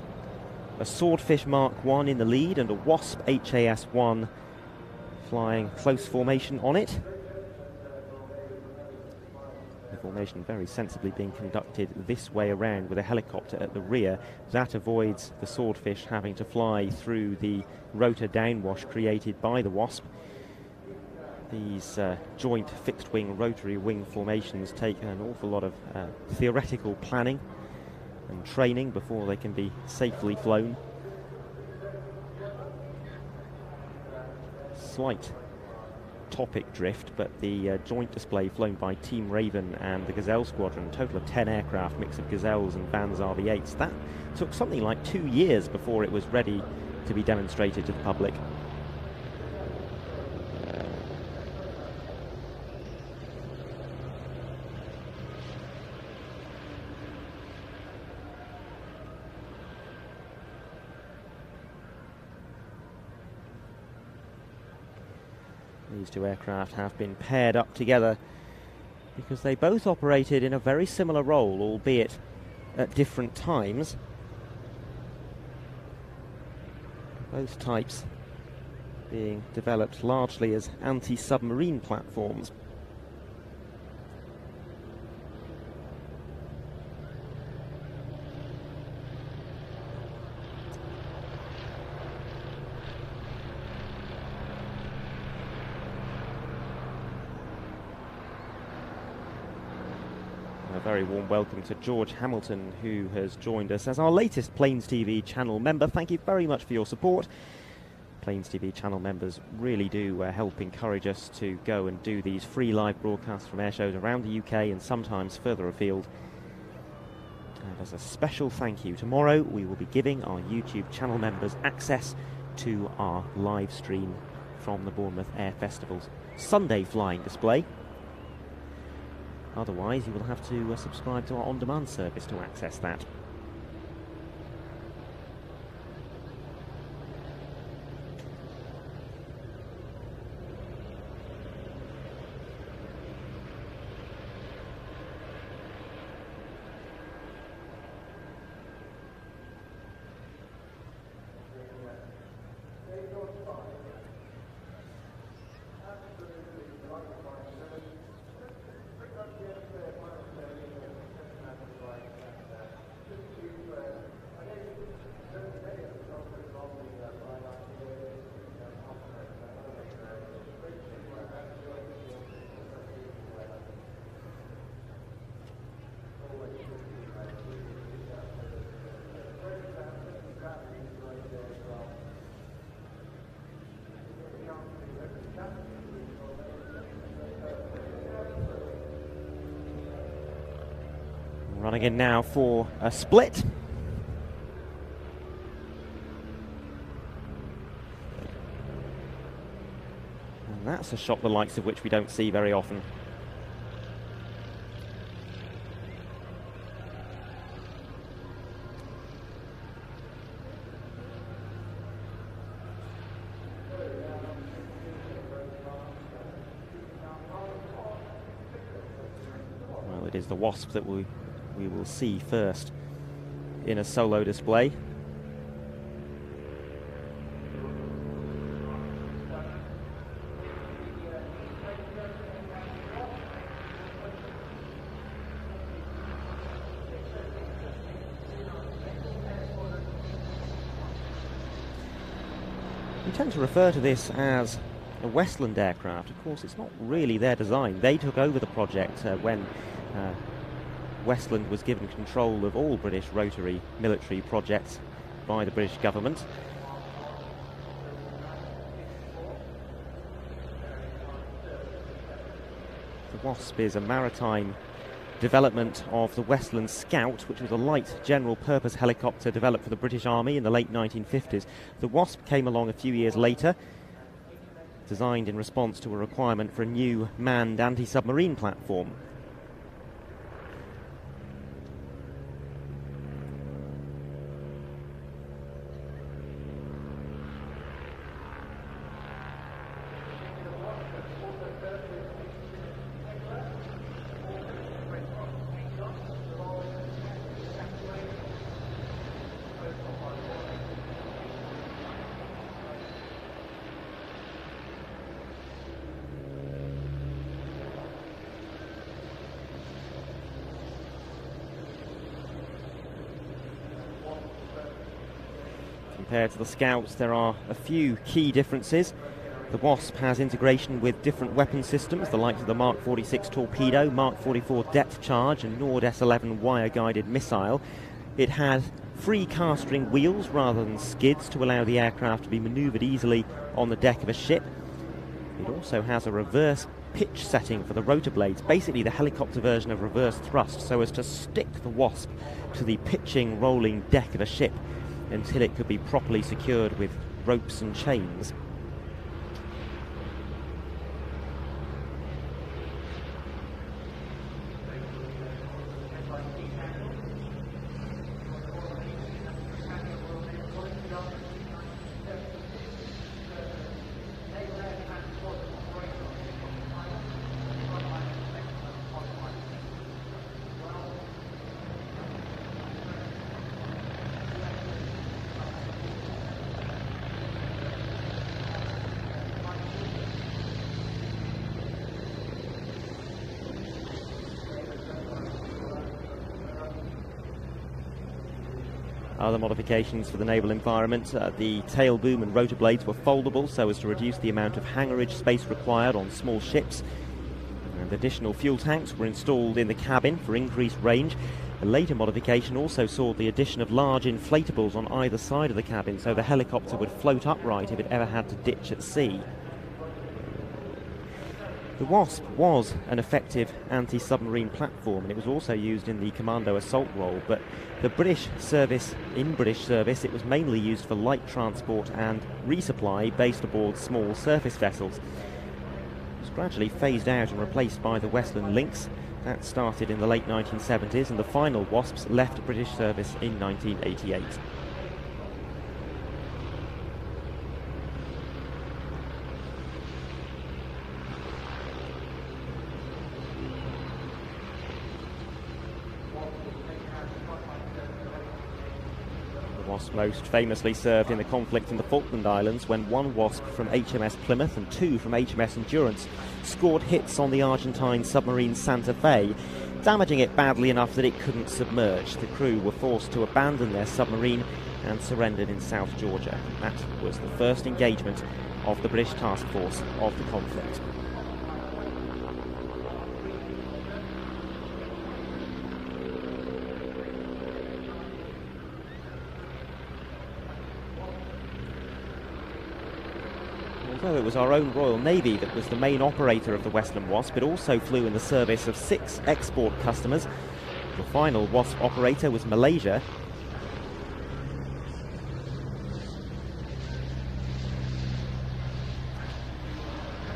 a Swordfish Mark 1 in the lead and a Wasp HAS 1 flying close formation on it. The formation very sensibly being conducted this way around with a helicopter at the rear. That avoids the Swordfish having to fly through the rotor downwash created by the Wasp. These uh, joint fixed wing rotary wing formations take an awful lot of uh, theoretical planning and training before they can be safely flown. Slight topic drift, but the uh, joint display flown by Team Raven and the Gazelle Squadron, a total of 10 aircraft, mix of Gazelles and Van's RV-8s, that took something like two years before it was ready to be demonstrated to the public. These two aircraft have been paired up together because they both operated in a very similar role, albeit at different times. Both types being developed largely as anti-submarine platforms. Very warm welcome to George Hamilton, who has joined us as our latest Planes TV channel member. Thank you very much for your support. Planes TV channel members really do uh, help encourage us to go and do these free live broadcasts from air shows around the UK and sometimes further afield. And as a special thank you, tomorrow we will be giving our YouTube channel members access to our live stream from the Bournemouth Air Festival's Sunday flying display. Otherwise, you will have to uh, subscribe to our on demand service to access that. Running in now for a split. And that's a shot the likes of which we don't see very often. Well, it is the Wasp that we, we will see first in a solo display. We tend to refer to this as a Westland aircraft. Of course, it's not really their design. They took over the project uh, when uh, Westland was given control of all British rotary military projects by the British government. The Wasp is a maritime development of the Westland Scout, which was a light general purpose helicopter developed for the British Army in the late 1950s. The Wasp came along a few years later, designed in response to a requirement for a new manned anti submarine platform. Compared to the Scouts, there are a few key differences. The Wasp has integration with different weapon systems, the likes of the Mark 46 torpedo, Mark 44 depth charge, and Nord S 11 wire guided missile. It has free castering wheels rather than skids to allow the aircraft to be manoeuvred easily on the deck of a ship. It also has a reverse pitch setting for the rotor blades, basically the helicopter version of reverse thrust, so as to stick the Wasp to the pitching, rolling deck of a ship until it could be properly secured with ropes and chains. Other modifications for the naval environment, uh, the tail boom and rotor blades were foldable so as to reduce the amount of hangarage space required on small ships. And additional fuel tanks were installed in the cabin for increased range. A later modification also saw the addition of large inflatables on either side of the cabin so the helicopter would float upright if it ever had to ditch at sea. The Wasp was an effective anti-submarine platform and it was also used in the commando assault role, but the British service, in British service, it was mainly used for light transport and resupply based aboard small surface vessels. It was gradually phased out and replaced by the Westland Lynx. That started in the late 1970s and the final Wasps left British service in 1988. Wasp most famously served in the conflict in the Falkland Islands when one Wasp from HMS Plymouth and two from HMS Endurance scored hits on the Argentine submarine Santa Fe, damaging it badly enough that it couldn't submerge. The crew were forced to abandon their submarine and surrendered in South Georgia. That was the first engagement of the British task force of the conflict. Although it was our own Royal Navy that was the main operator of the Westland Wasp, it also flew in the service of six export customers. The final Wasp operator was Malaysia.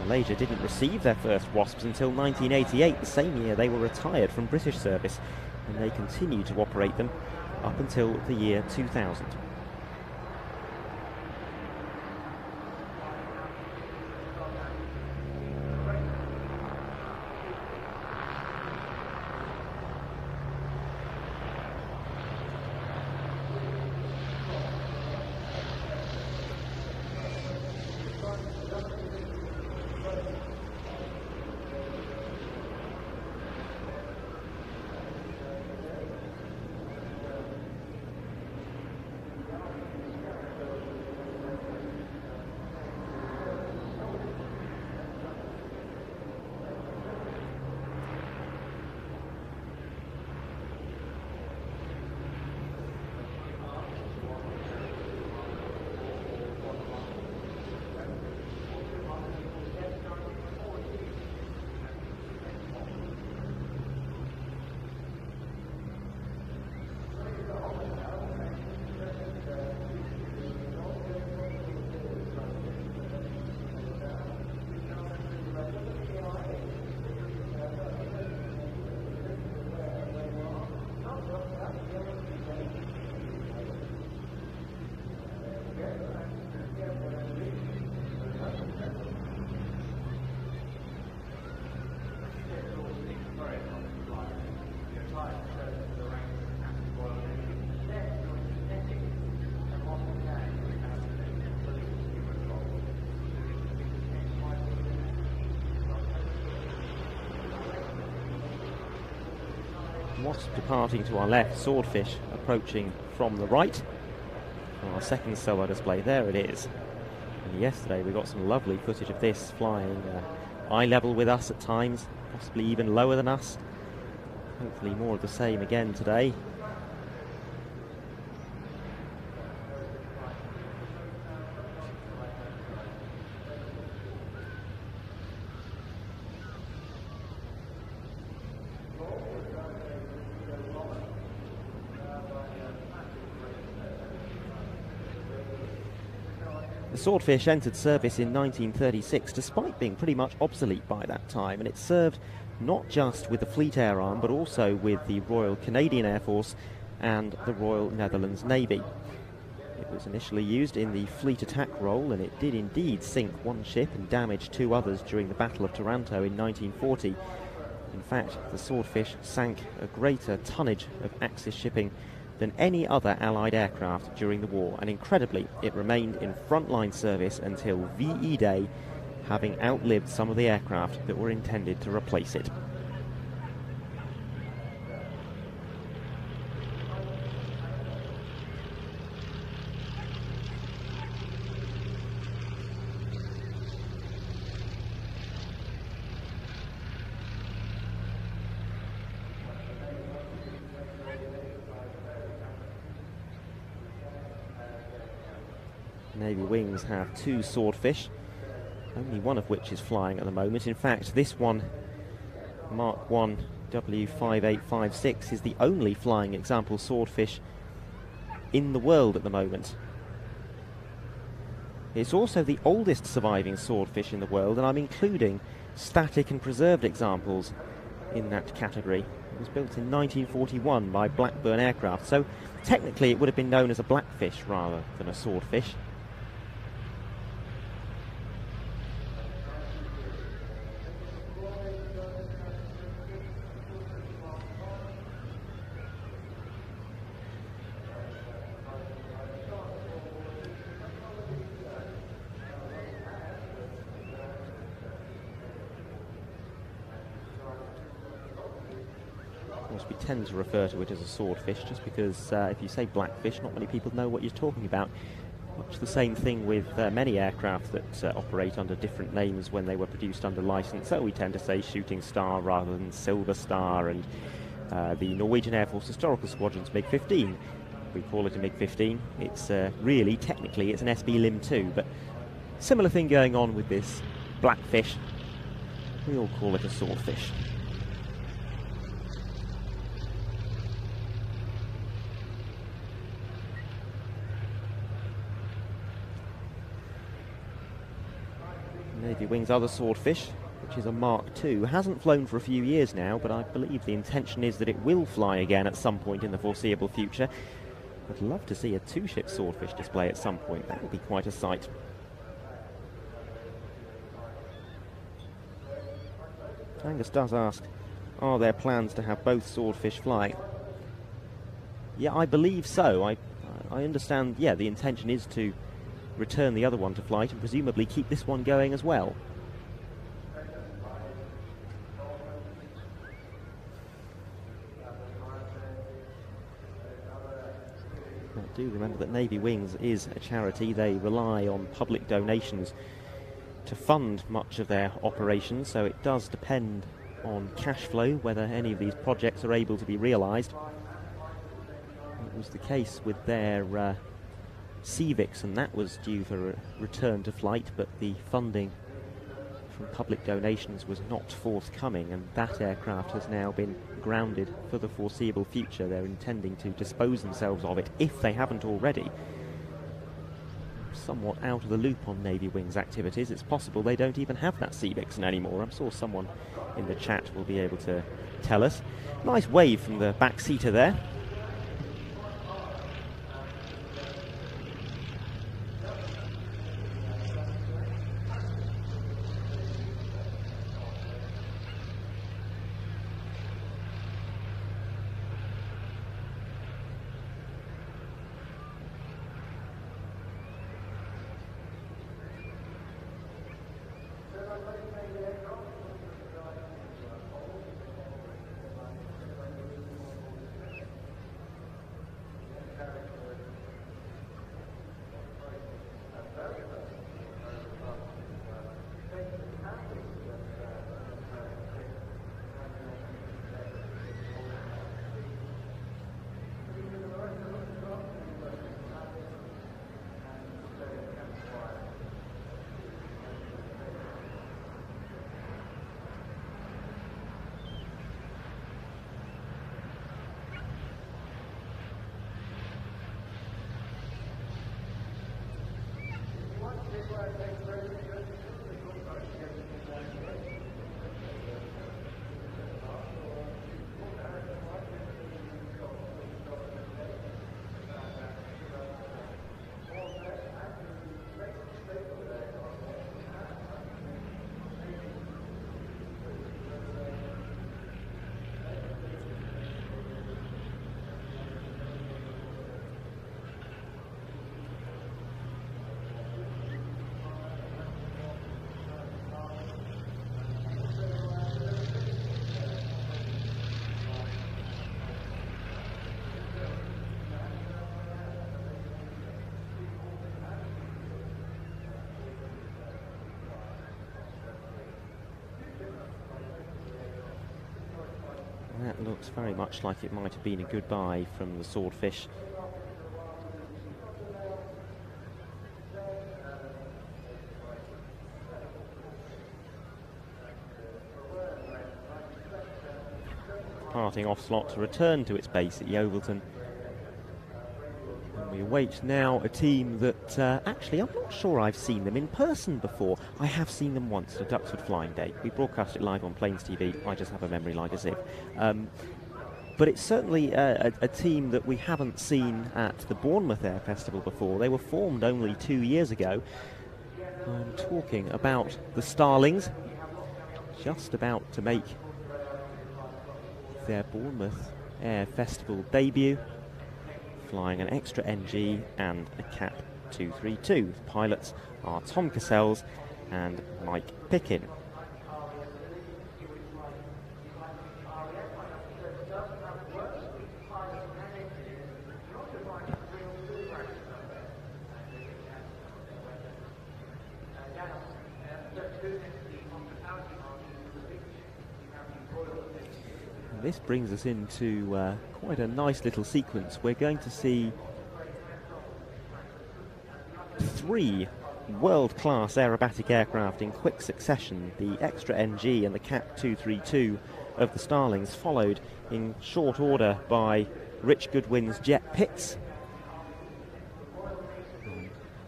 Malaysia didn't receive their first Wasps until 1988, the same year they were retired from British service, and they continued to operate them up until the year 2000. Wasp departing to our left, Swordfish approaching from the right. our second solar display, there it is. And yesterday we got some lovely footage of this flying uh, eye level with us at times, possibly even lower than us. Hopefully more of the same again today. Swordfish entered service in 1936 despite being pretty much obsolete by that time, and it served not just with the Fleet Air Arm but also with the Royal Canadian Air Force and the Royal Netherlands Navy. It was initially used in the fleet attack role and it did indeed sink one ship and damage two others during the Battle of Taranto in 1940. In fact, the Swordfish sank a greater tonnage of Axis shipping than any other Allied aircraft during the war, and incredibly, it remained in frontline service until VE Day, having outlived some of the aircraft that were intended to replace it. Have two swordfish, only one of which is flying at the moment. In fact, this one, Mark 1 W5856, is the only flying example swordfish in the world at the moment. It's also the oldest surviving swordfish in the world, and I'm including static and preserved examples in that category. It was built in 1941 by Blackburn Aircraft, so technically it would have been known as a blackfish rather than a swordfish. we tend to refer to it as a swordfish just because uh, if you say blackfish, not many people know what you're talking about. Much the same thing with uh, many aircraft that uh, operate under different names when they were produced under license. So we tend to say Shooting Star rather than Silver Star, and uh, the Norwegian Air Force Historical Squadron's MiG 15. We call it a MiG 15. It's uh, really, technically, it's an SB Lim 2, but similar thing going on with this blackfish. We all call it a swordfish. Navy Wing's other swordfish, which is a Mark II, hasn't flown for a few years now, but I believe the intention is that it will fly again at some point in the foreseeable future. I'd love to see a two-ship swordfish display at some point. That would be quite a sight. Angus does ask, are there plans to have both swordfish fly? Yeah, I believe so. I, I understand, yeah, the intention is to return the other one to flight and presumably keep this one going as well. Now, do remember that Navy Wings is a charity. They rely on public donations to fund much of their operations, so it does depend on cash flow whether any of these projects are able to be realised. It was the case with their uh, Cevix, and that was due for a return to flight, but the funding from public donations was not forthcoming, and that aircraft has now been grounded for the foreseeable future. They're intending to dispose themselves of it if they haven't already. Somewhat out of the loop on Navy Wings activities. It's possible they don't even have that Sea Vixen anymore. I'm sure someone in the chat will be able to tell us. Nice wave from the back seater there. Much like it might have been a goodbye from the swordfish. Parting off slot to return to its base at Yeovilton. We await now a team that uh, actually I'm not sure I've seen them in person before. I have seen them once at Duxford Flying Day. We broadcast it live on Planes TV. I just have a memory like a sieve. Um, but it's certainly a, a, team that we haven't seen at the Bournemouth Air Festival before. They were formed only two years ago. I'm talking about the Starlings, just about to make their Bournemouth Air Festival debut, flying an extra NG and a CAP 232. The pilots are Tom Cassells and Mike Pickin. Brings us into uh, quite a nice little sequence. We're going to see three world-class aerobatic aircraft in quick succession. The Extra NG and the CAP 232 of the Starlings, followed in short order by Rich Goodwin's Jet Pitts.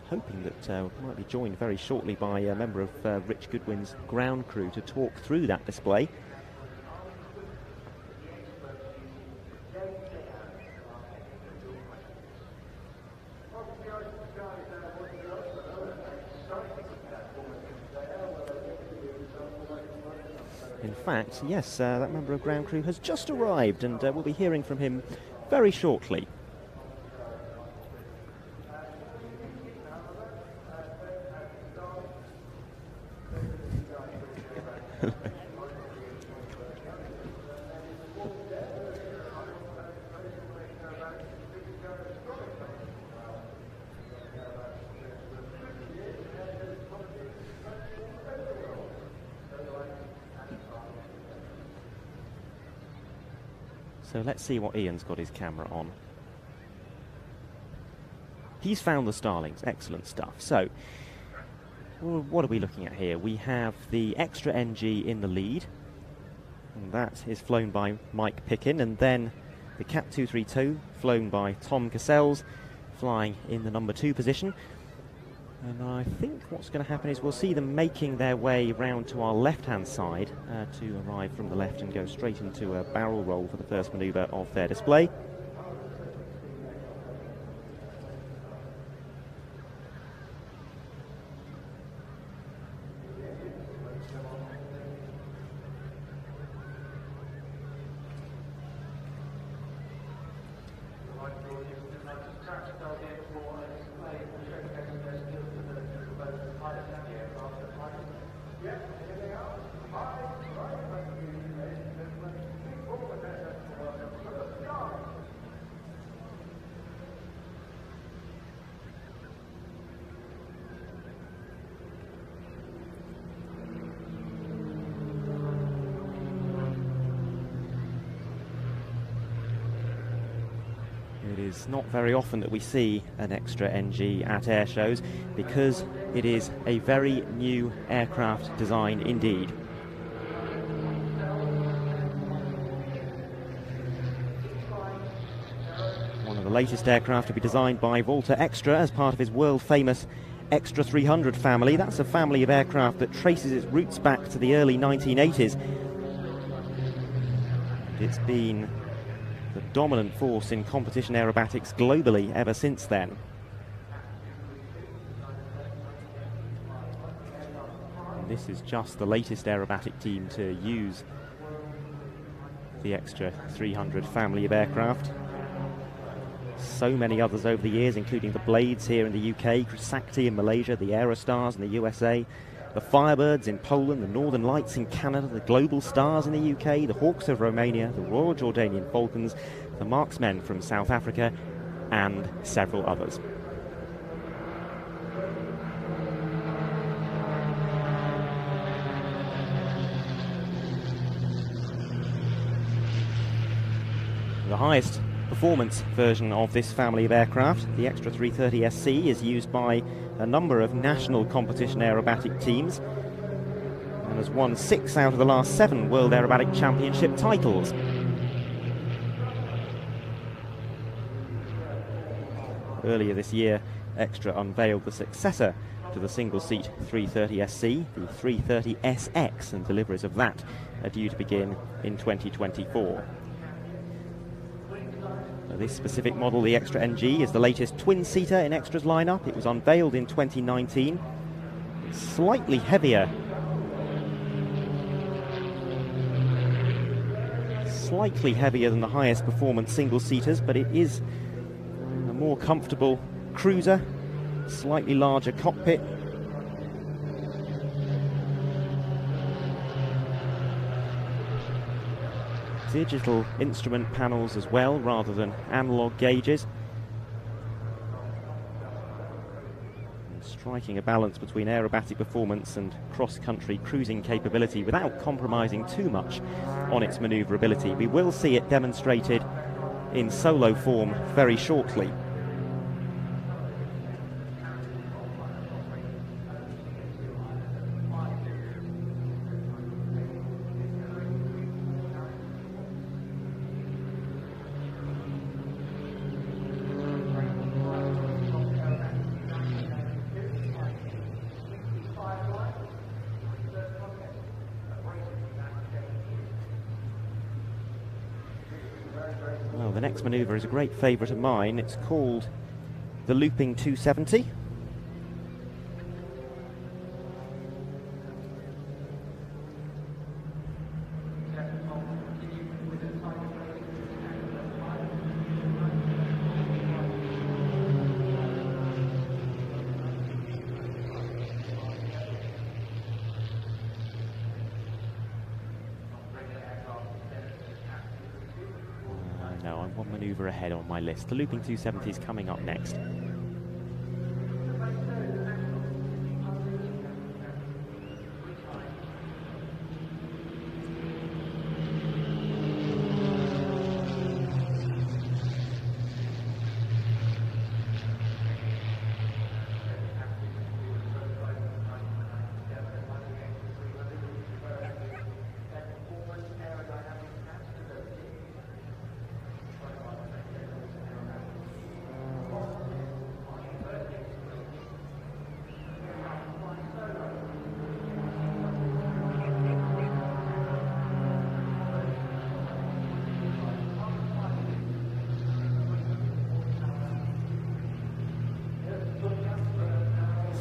hoping that uh, we might be joined very shortly by a member of uh, Rich Goodwin's ground crew to talk through that display. Fact, yes, uh, that member of ground crew has just arrived and uh, we'll be hearing from him very shortly. So let's see what Ian's got his camera on. He's found the Starlings, excellent stuff. So, what are we looking at here? We have the extra NG in the lead, and that is flown by Mike Pickin, and then the CAP 232 flown by Tom Cassells, flying in the number two position. And I think what's going to happen is we'll see them making their way round to our left-hand side to arrive from the left and go straight into a barrel roll for the first manoeuvre of their display. is not very often that we see an extra NG at air shows because it is a very new aircraft design indeed. One of the latest aircraft to be designed by Walter Extra as part of his world famous Extra 300 family. That's a family of aircraft that traces its roots back to the early 1980s. It's been dominant force in competition aerobatics globally ever since then. And this is just the latest aerobatic team to use the extra 300 family of aircraft. So many others over the years, including the Blades here in the UK, Krisakti in Malaysia, the Aerostars in the USA, the Firebirds in Poland, the Northern Lights in Canada, the Global Stars in the UK, the Hawks of Romania, the Royal Jordanian Falcons, the Marksmen from South Africa, and several others. The highest performance version of this family of aircraft, the Extra 330 SC, is used by a number of national competition aerobatic teams and has won six out of the last seven World Aerobatic Championship titles. Earlier this year, Extra unveiled the successor to the single-seat 330SC, the 330SX, and deliveries of that are due to begin in 2024. This specific model, the Extra NG, is the latest twin-seater in Extra's lineup. It was unveiled in 2019. It's slightly heavier. Slightly heavier than the highest performance single-seaters, but it is a more comfortable cruiser, slightly larger cockpit, digital instrument panels as well rather than analog gauges. And striking a balance between aerobatic performance and cross-country cruising capability without compromising too much on its manoeuvrability. We will see it demonstrated in solo form very shortly. Well, is a great favourite of mine. It's called the Looping 270. Uh, no, I'm one manoeuvre ahead on my list. The Looping 270 is coming up next.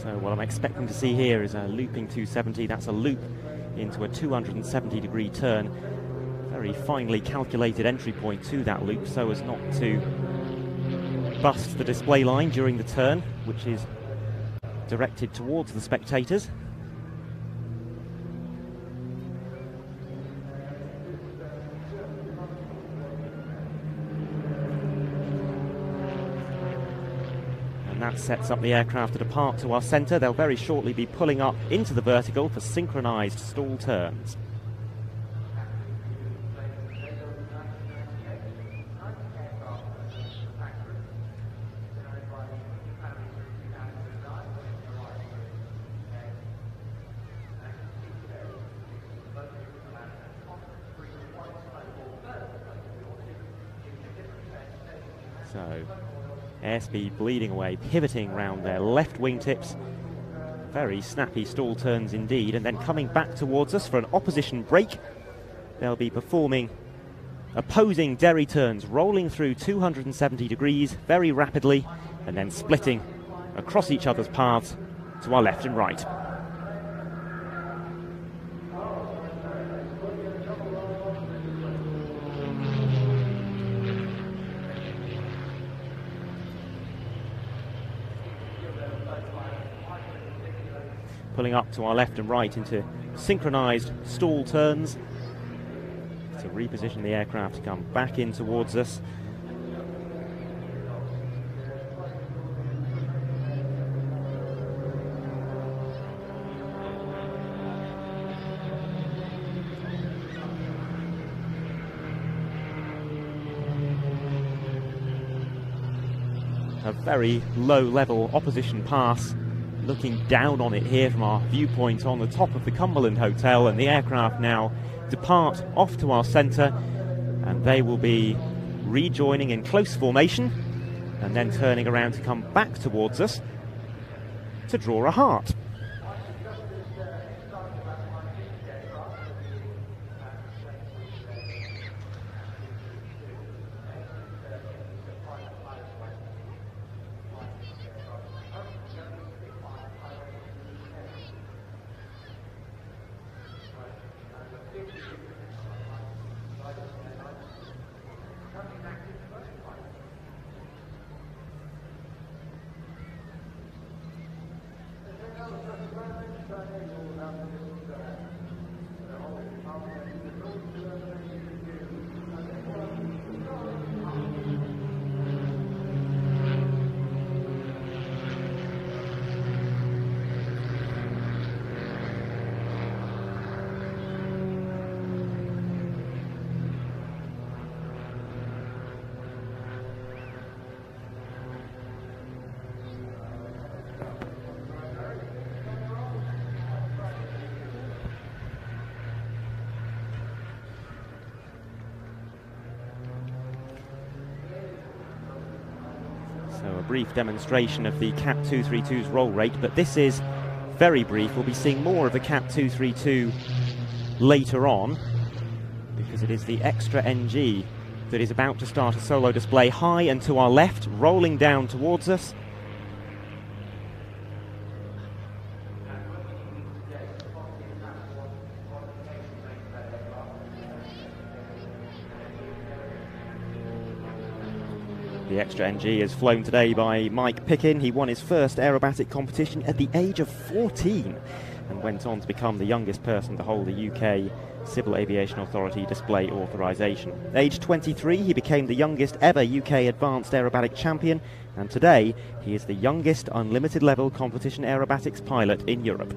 So what I'm expecting to see here is a looping 270. That's a loop into a 270 degree turn. Very finely calculated entry point to that loop so as not to bust the display line during the turn, which is directed towards the spectators. And that sets up the aircraft to depart to our centre. They'll very shortly be pulling up into the vertical for synchronised stall turns. So Airspeed bleeding away, pivoting round their left wingtips. Very snappy stall turns indeed, and then coming back towards us for an opposition break. They'll be performing opposing derry turns, rolling through 270 degrees very rapidly, and then splitting across each other's paths to our left and right. Pulling up to our left and right into synchronized stall turns to reposition the aircraft to come back in towards us. A very low level opposition pass looking down on it here from our viewpoint on the top of the Cumberland Hotel and the aircraft now depart off to our centre and they will be rejoining in close formation and then turning around to come back towards us to draw a heart. So a brief demonstration of the CAP 232's roll rate, but this is very brief. We'll be seeing more of the CAP 232 later on because it is the Extra NG that is about to start a solo display high and to our left, rolling down towards us. Extra NG is flown today by Mike Pickin. He won his first aerobatic competition at the age of 14 and went on to become the youngest person to hold the UK Civil Aviation Authority display authorisation. Age 23, he became the youngest ever UK advanced aerobatic champion, and today he is the youngest unlimited level competition aerobatics pilot in Europe.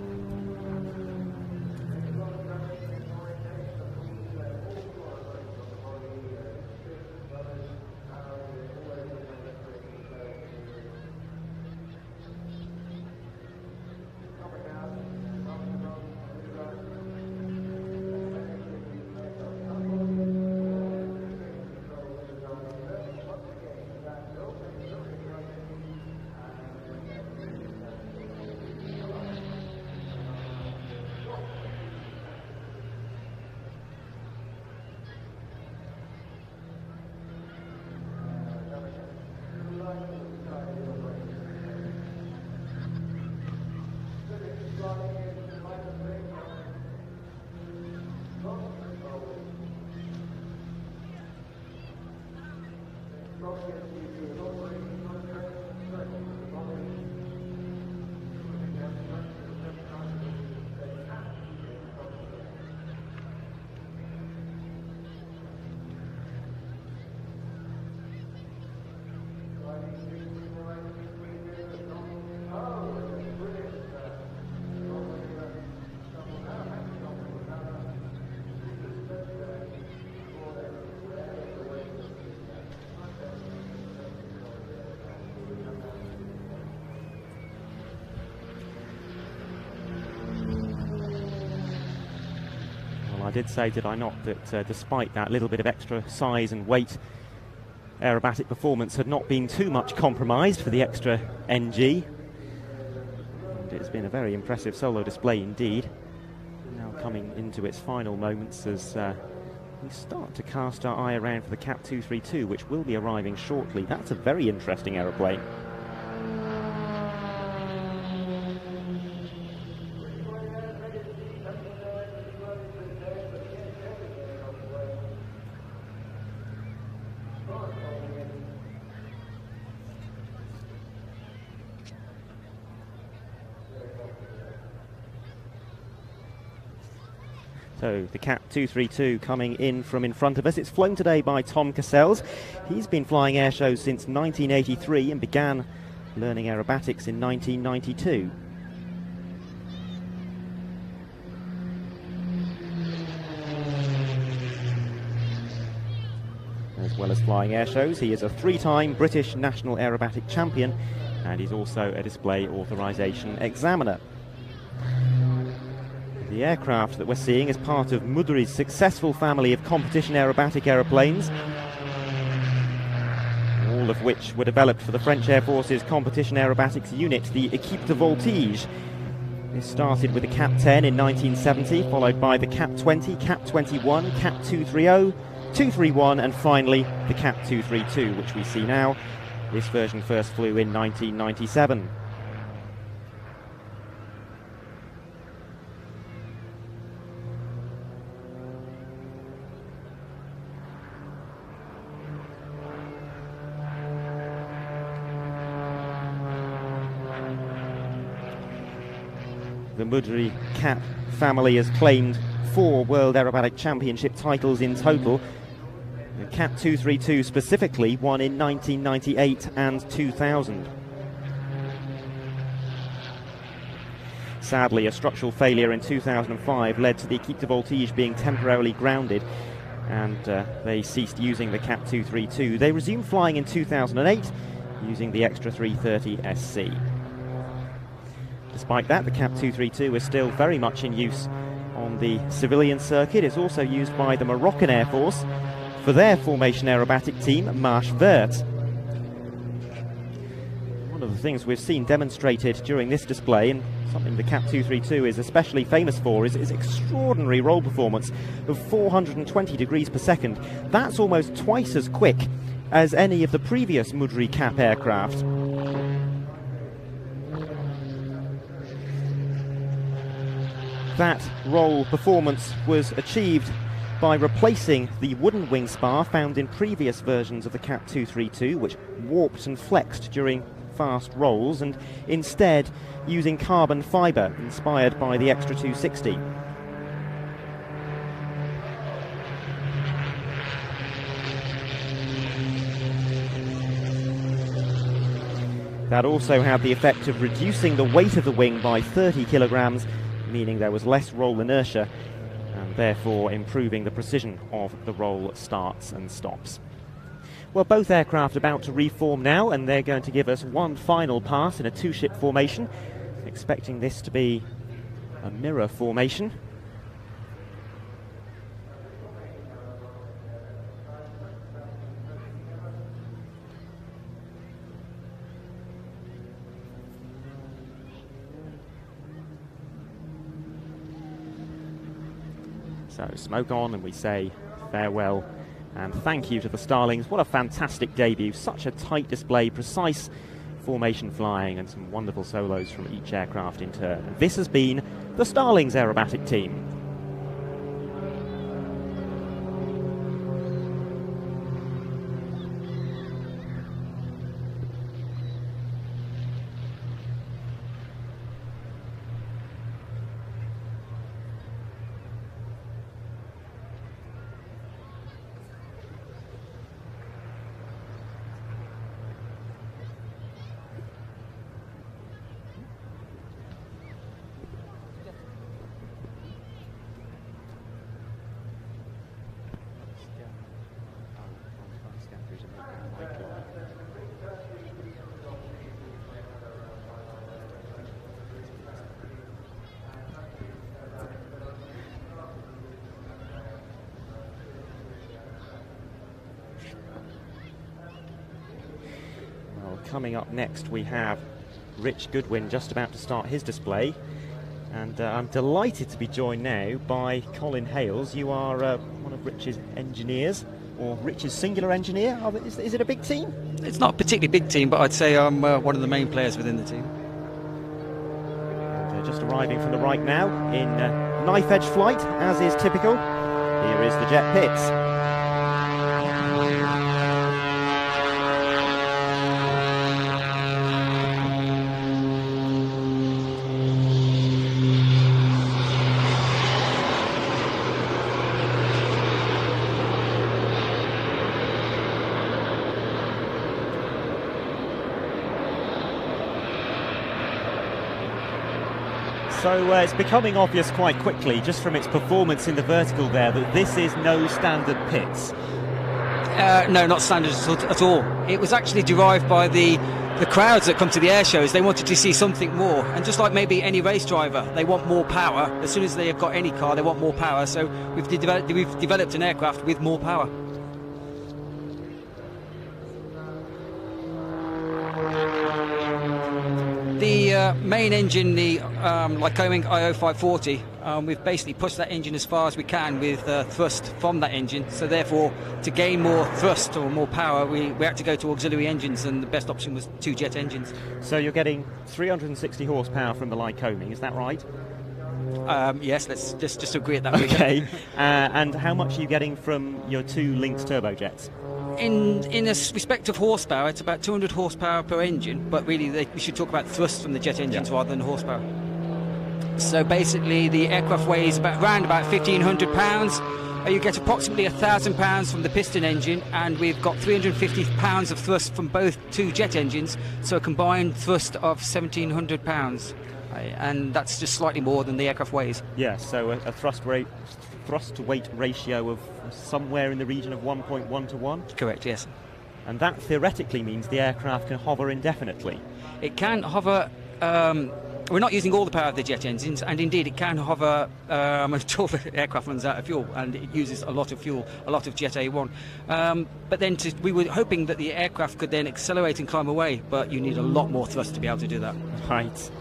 Did say, did I not, that uh, despite that little bit of extra size and weight, aerobatic performance had not been too much compromised for the Extra NG. And it's been a very impressive solo display indeed. Now coming into its final moments as uh, we start to cast our eye around for the CAP 232, which will be arriving shortly. That's a very interesting aeroplane. The CAP 232 coming in from in front of us. It's flown today by Tom Cassels. He's been flying air shows since 1983 and began learning aerobatics in 1992. As well as flying air shows, he is a three-time British National Aerobatic Champion and he's also a display authorization examiner. The aircraft that we're seeing is part of Mudry's successful family of competition aerobatic aeroplanes, all of which were developed for the French Air Force's competition aerobatics unit, the Equipe de Voltige. This started with the CAP 10 in 1970, followed by the CAP 20, CAP 21, CAP 230, 231, and finally the CAP 232, which we see now. This version first flew in 1997. Mudry Cap family has claimed four World Aerobatic Championship titles in total. The Cap 232 specifically won in 1998 and 2000. Sadly, a structural failure in 2005 led to the Equipe de Voltige being temporarily grounded and uh, they ceased using the Cap 232. They resumed flying in 2008 using the Extra 330 SC. Despite that, the CAP 232 is still very much in use on the civilian circuit. It's also used by the Moroccan Air Force for their formation aerobatic team, Marche Verte. One of the things we've seen demonstrated during this display, and something the CAP 232 is especially famous for, is its extraordinary roll performance of 420 degrees per second. That's almost twice as quick as any of the previous Mudry CAP aircraft. That roll performance was achieved by replacing the wooden wing spar found in previous versions of the CAP 232, which warped and flexed during fast rolls, and instead using carbon fibre inspired by the Extra 260. That also had the effect of reducing the weight of the wing by 30 kilograms meaning there was less roll inertia and therefore improving the precision of the roll starts and stops. Well, both aircraft about to reform now, and they're going to give us one final pass in a two ship formation, expecting this to be a mirror formation. So smoke on and we say farewell and thank you to the Starlings. What a fantastic debut. Such a tight display, precise formation flying and some wonderful solos from each aircraft in turn. This has been the Starlings aerobatic team. Next, we have Rich Goodwin just about to start his display. And uh, I'm delighted to be joined now by Colin Hales. You are uh, one of Rich's engineers, or Rich's singular engineer. Is, is, it a big team? It's not a particularly big team, but I'd say I'm uh, one of the main players within the team. And, uh, just arriving from the right now in uh, knife edge flight, as is typical. Here is the Jet Pitts. So uh, it's becoming obvious quite quickly, just from its performance in the vertical there, that this is no standard Pitts. Uh, no, not standard at all. It was actually derived by the the crowds that come to the air shows. They wanted to see something more, and just like maybe any race driver, they want more power. As soon as they have got any car, they want more power. So we've, de- we've developed an aircraft with more power. Uh, main engine, the um, Lycoming IO540, um, we've basically pushed that engine as far as we can with uh, thrust from that engine. So therefore, to gain more thrust or more power, we, we had to go to auxiliary engines, and the best option was two jet engines. So you're getting 360 horsepower from the Lycoming, is that right? Um, yes, let's just just agree at that. Okay. uh, and how much are you getting from your two Lynx turbojets? In in a respect of horsepower, it's about 200 horsepower per engine, but really they, we should talk about thrust from the jet engines yeah. rather than horsepower. So basically, the aircraft weighs about around about 1,500 pounds. Uh, you get approximately a thousand pounds from the piston engine, and we've got 350 pounds of thrust from both two jet engines, so a combined thrust of 1,700 pounds, and that's just slightly more than the aircraft weighs. Yeah, so a, a thrust rate thrust to weight ratio of somewhere in the region of 1.1 to 1? Correct, yes. And that theoretically means the aircraft can hover indefinitely. It can hover. Um, we're not using all the power of the jet engines, and indeed it can hover um, until the aircraft runs out of fuel, and it uses a lot of fuel, a lot of Jet A1. Um, but then to, we were hoping that the aircraft could then accelerate and climb away, but you need a lot more thrust to be able to do that. Right.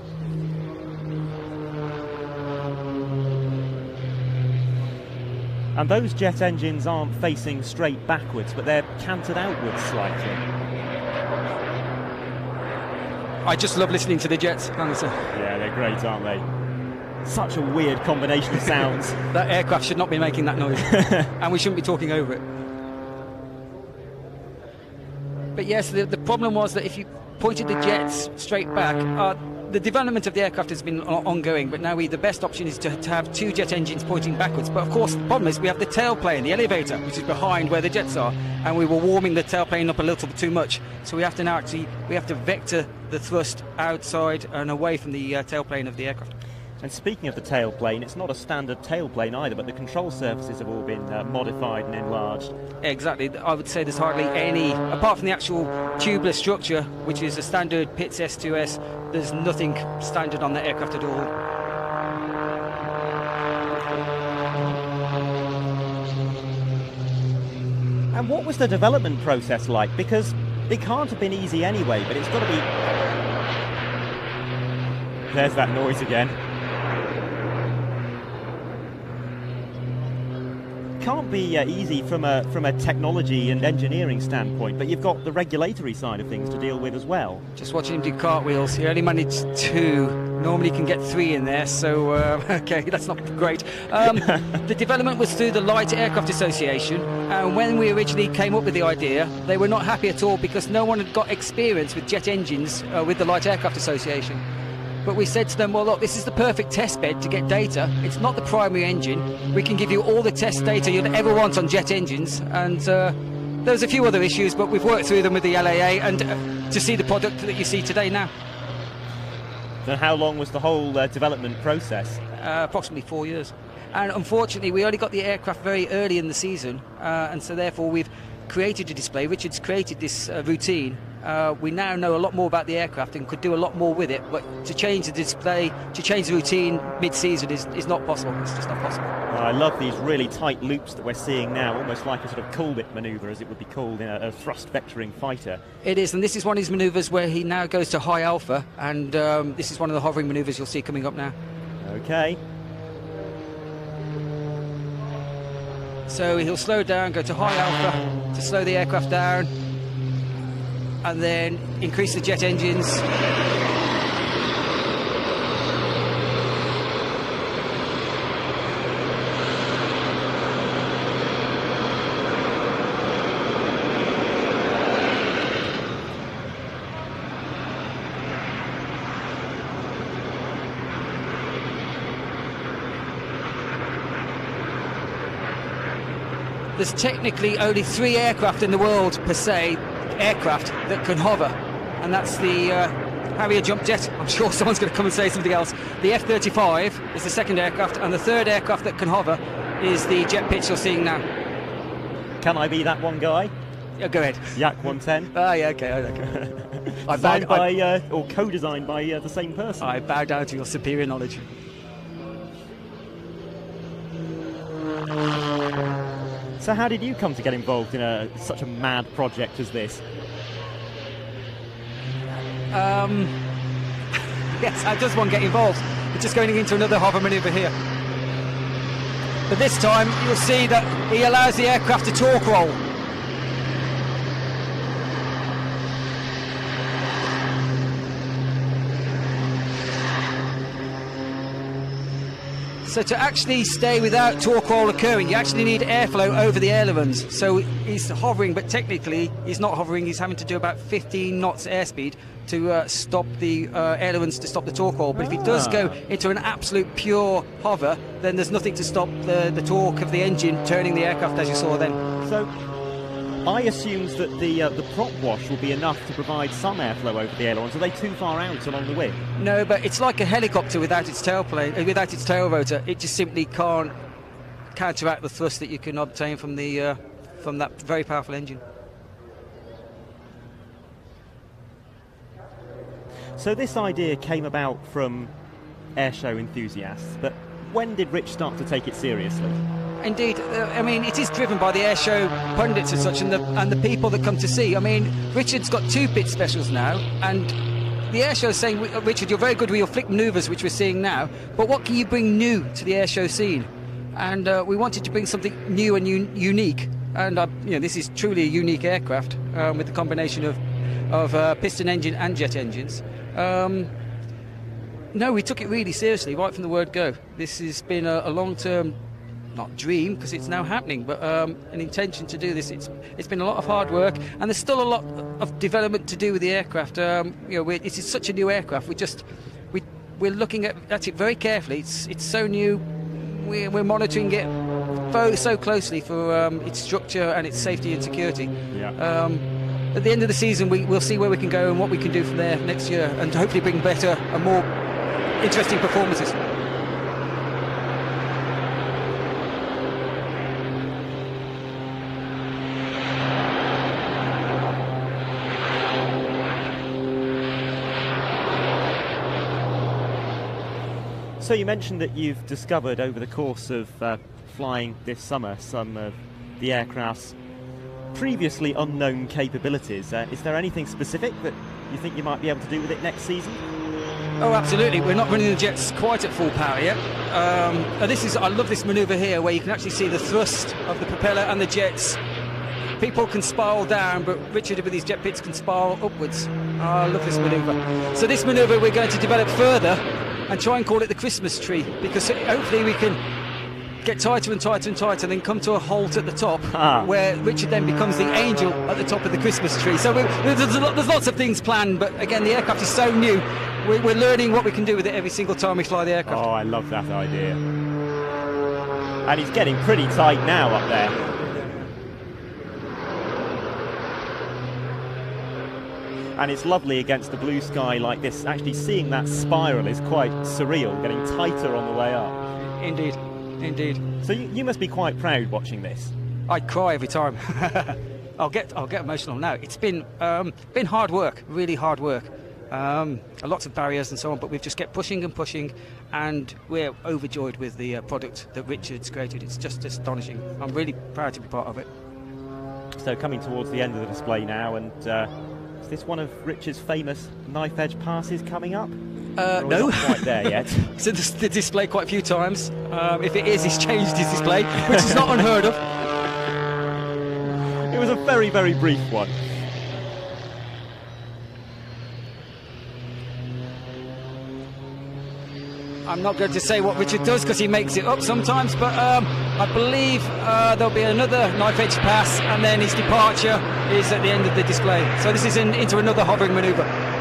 And those jet engines aren't facing straight backwards, but they're canted outwards slightly. I just love listening to the jets, honestly. Yeah, they're great, aren't they? Such a weird combination of sounds. that aircraft should not be making that noise, and we shouldn't be talking over it. But yes, the, the problem was that if you pointed the jets straight back, uh, the development of the aircraft has been ongoing, but now we, the best option is to, to, have two jet engines pointing backwards. But of course, the problem is we have the tailplane, the elevator, which is behind where the jets are, and we were warming the tailplane up a little bit too much. So we have to now actually we have to vector the thrust outside and away from the uh, tailplane of the aircraft. And speaking of the tailplane, it's not a standard tailplane either, but the control surfaces have all been uh, modified and enlarged. Exactly. I would say there's hardly any, apart from the actual tubular structure, which is a standard Pitts S2S, there's nothing standard on the aircraft at all. And what was the development process like? Because it can't have been easy anyway, but it's got to be. There's that noise again. Can't be uh, easy from a from a technology and engineering standpoint, but you've got the regulatory side of things to deal with as well. Just watching him do cartwheels, he only managed two. Normally, can get three in there, so uh, okay, that's not great. Um, the development was through the Light Aircraft Association, and when we originally came up with the idea, they were not happy at all because no one had got experience with jet engines uh, with the Light Aircraft Association. But we said to them, well, look, this is the perfect test bed to get data. It's not the primary engine. We can give you all the test data you'd ever want on jet engines. And uh, there's a few other issues, but we've worked through them with the LAA and uh, to see the product that you see today now. So, how long was the whole uh, development process? Uh, approximately four years. And unfortunately, we only got the aircraft very early in the season, uh, and so therefore we've created a display. Richard's created this uh, routine Uh, we now know a lot more about the aircraft and could do a lot more with it, but to change the display, to change the routine mid-season is, is not possible. It's just not possible. Well, I love these really tight loops that we're seeing now, almost like a sort of Kulbit manoeuvre, as it would be called in a, a thrust vectoring fighter. It is, and this is one of his manoeuvres where he now goes to high alpha, and um, this is one of the hovering manoeuvres you'll see coming up now. Okay. So he'll slow down, go to high alpha to slow the aircraft down, and then increase the jet engines. There's technically only three aircraft in the world per se, aircraft that can hover, and that's the uh, Harrier jump jet. I'm sure someone's going to come and say something else. The F-35 is the second aircraft, and the third aircraft that can hover is the jet Pitts you're seeing now. Can I be that one guy? Yeah, go ahead. Yak 110. Ah, yeah, okay, okay. I bow, Designed by, I, uh, or co-designed by uh, the same person. I bow down to your superior knowledge. So how did you come to get involved in a, such a mad project as this? Um, yes, I just want to get involved. We're just going into another hover manoeuvre here. But this time, you'll see that he allows the aircraft to torque roll. So to actually stay without torque roll occurring, you actually need airflow over the ailerons. So he's hovering, but technically he's not hovering. He's having to do about 15 knots airspeed to uh, stop the uh, ailerons to stop the torque roll. But if he does go into an absolute pure hover, then there's nothing to stop the, the torque of the engine turning the aircraft as you saw then. So I assumed that the uh, the prop wash will be enough to provide some airflow over the ailerons. Are they too far out along the wing? No, but it's like a helicopter without its tailplane, uh, without its tail rotor. It just simply can't counteract the thrust that you can obtain from the uh, from that very powerful engine. So this idea came about from airshow enthusiasts, but when did Rich start to take it seriously? Indeed, uh, I mean it is driven by the airshow pundits and such, and the and the people that come to see. I mean, Richard's got two Pitts Specials now, and the airshow is saying, "Uh, Richard, you're very good with your flick manoeuvres, which we're seeing now, but what can you bring new to the airshow scene? And uh, we wanted to bring something new and un- unique, and uh, you know this is truly a unique aircraft um, with the combination of of uh, piston engine and jet engines. Um, no, we took it really seriously right from the word go. This has been a, a long-term, not dream because it's now happening, but um, an intention to do this. It's it's been a lot of hard work, and there's still a lot of development to do with the aircraft. Um, you know, it is such a new aircraft. We just we we're looking at, at it very carefully. It's it's so new. We're, we're monitoring it so so closely for um, its structure and its safety and security. Yeah. Um, at the end of the season, we, we'll see where we can go and what we can do from there next year, and hopefully bring better and more interesting performances. So you mentioned that you've discovered over the course of uh, flying this summer some of the aircraft's previously unknown capabilities. Uh, is there anything specific that you think you might be able to do with it next season? Oh, absolutely. We're not running the jets quite at full power yet. Um, this is, I love this manoeuvre here where you can actually see the thrust of the propeller and the jets. People can spiral down, but Richard with his jet Pitts can spiral upwards. Oh, I love this manoeuvre. So this manoeuvre we're going to develop further and try and call it the Christmas tree because hopefully we can get tighter and tighter and tighter, and then come to a halt at the top, Ah. where Richard then becomes the angel at the top of the Christmas tree. So there's, lot, there's lots of things planned, but again, the aircraft is so new. We're, we're learning what we can do with it every single time we fly the aircraft. Oh, I love that idea. And he's getting pretty tight now up there. And it's lovely against the blue sky like this. Actually, seeing that spiral is quite surreal, getting tighter on the way up. Indeed, indeed. So you, you must be quite proud watching this. I cry every time. I'll get I'll get emotional now. It's been um, been hard work, really hard work. Um, lots of barriers and so on, but we've just kept pushing and pushing, and we're overjoyed with the uh, product that Richard's created. It's just astonishing. I'm really proud to be part of it. So coming towards the end of the display now, and uh, is this one of Richard's famous knife edge passes coming up? Uh, no, not quite there yet. so this, the display quite a few times. Um, if it is, he's changed his display, which is not unheard of. it was a very, very brief one. I'm not going to say what Richard does because he makes it up sometimes, but um, I believe uh, there'll be another knife edge pass, and then his departure is at the end of the display. So this is in, into another hovering manoeuvre.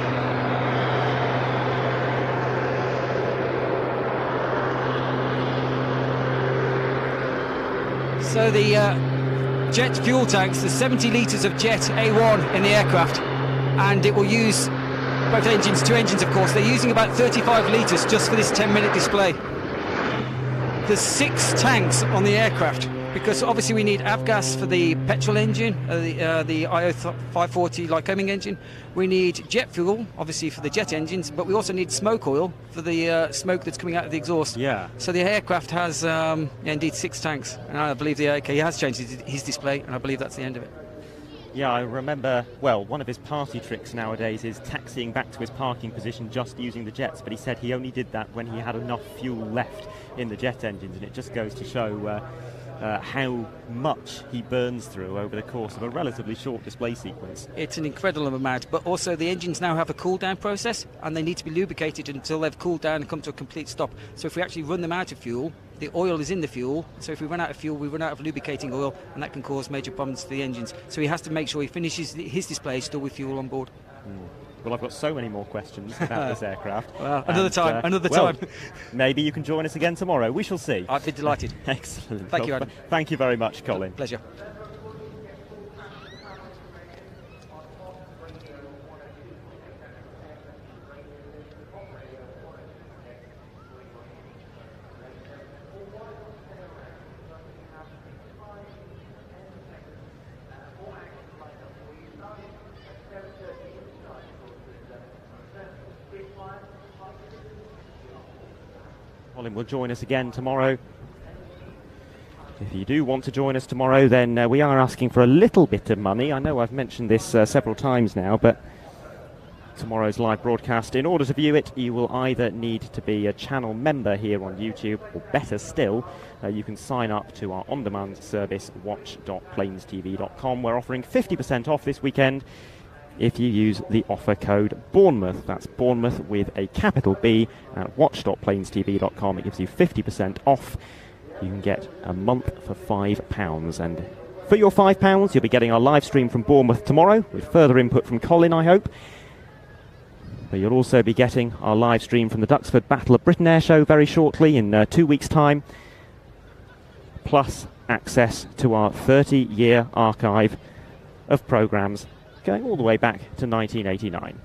So the uh, jet fuel tanks, there's 70 litres of jet A1 in the aircraft, and it will use both engines, two engines of course. They're using about 35 litres just for this 10 minute display. There's six tanks on the aircraft because obviously we need avgas for the petrol engine, uh, the, uh, the IO 540 Lycoming engine. We need jet fuel, obviously for the jet engines, but we also need smoke oil for the uh, smoke that's coming out of the exhaust. Yeah. So the aircraft has um, yeah, indeed six tanks, and I believe the AK has changed his, his display, and I believe that's the end of it. Yeah, I remember, well, one of his party tricks nowadays is taxiing back to his parking position just using the jets, but he said he only did that when he had enough fuel left in the jet engines, and it just goes to show uh, uh, how much he burns through over the course of a relatively short display sequence. It's an incredible amount, but also the engines now have a cool down process and they need to be lubricated until they've cooled down and come to a complete stop. So if we actually run them out of fuel, the oil is in the fuel. So if we run out of fuel, we run out of lubricating oil and that can cause major problems to the engines. So he has to make sure he finishes his display still with fuel on board. Well, I've got so many more questions about this aircraft. Well, another time, uh, another well, time. maybe you can join us again tomorrow. We shall see. I'd be delighted. Excellent. Thank you, Adam. Thank you very much, Colin. Pleasure. Colin will join us again tomorrow. If you do want to join us tomorrow, then uh, we are asking for a little bit of money. I know I've mentioned this uh, several times now, but tomorrow's live broadcast, in order to view it, you will either need to be a channel member here on YouTube, or better still, uh, you can sign up to our on demand service, watch.planestv.com. We're offering 50% off this weekend if you use the offer code Bournemouth. That's Bournemouth with a capital B at watch.planestv.com. It gives you 50% off. You can get a month for £5. And for your £5, you'll be getting our live stream from Bournemouth tomorrow with further input from Colin, I hope. But you'll also be getting our live stream from the Duxford Battle of Britain Air Show very shortly in uh, two weeks' time, plus access to our 30 year archive of programmes going all the way back to 1989.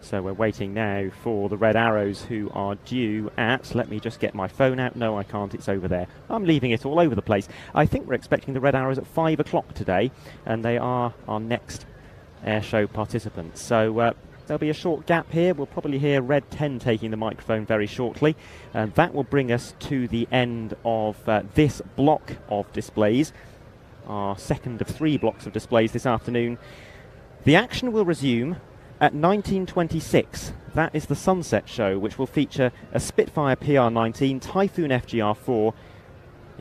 So we're waiting now for the Red Arrows who are due at. Let me just get my phone out. No, I can't. It's over there. I'm leaving it all over the place. I think we're expecting the Red Arrows at five o'clock today, and they are our next air show participants. So uh, there'll be a short gap here. We'll probably hear Red 10 taking the microphone very shortly, and that will bring us to the end of uh, this block of displays, our second of three blocks of displays this afternoon. The action will resume at 1926. That is the Sunset Show, which will feature a Spitfire PR-19, Typhoon FGR-4.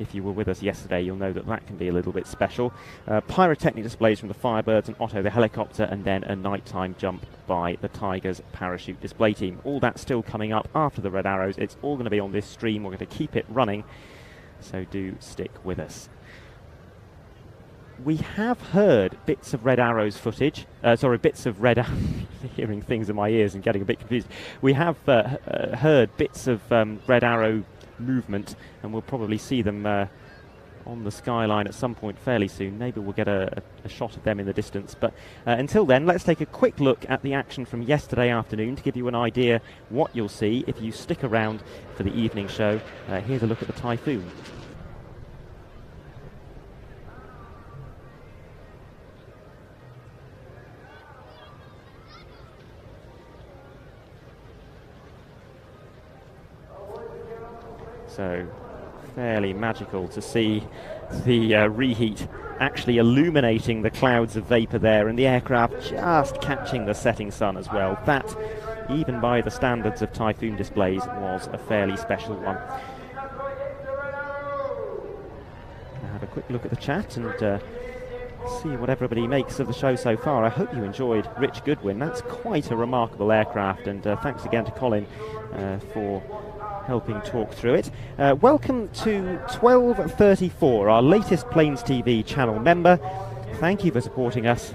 If you were with us yesterday, you'll know that that can be a little bit special. Uh, pyrotechnic displays from the Firebirds and Otto the helicopter, and then a nighttime jump by the Tigers parachute display team. All that's still coming up after the Red Arrows. It's all going to be on this stream. We're going to keep it running, so do stick with us we have heard bits of Red Arrows footage. Uh, sorry, bits of Red. hearing things in my ears and getting a bit confused. We have uh, uh, heard bits of um, Red Arrow movement, and we'll probably see them uh, on the skyline at some point fairly soon. Maybe we'll get a, a, shot of them in the distance. But uh, until then, let's take a quick look at the action from yesterday afternoon to give you an idea what you'll see if you stick around for the evening show. Uh, here's a look at the Typhoon. So fairly magical to see the uh, reheat actually illuminating the clouds of vapour there and the aircraft just catching the setting sun as well. That, even by the standards of Typhoon displays, was a fairly special one. Have a quick look at the chat and uh, see what everybody makes of the show so far. I hope you enjoyed Rich Goodwin. That's quite a remarkable aircraft, and uh, thanks again to Colin uh, for helping talk through it. Uh, welcome to 1234, our latest Planes TV channel member. Thank you for supporting us,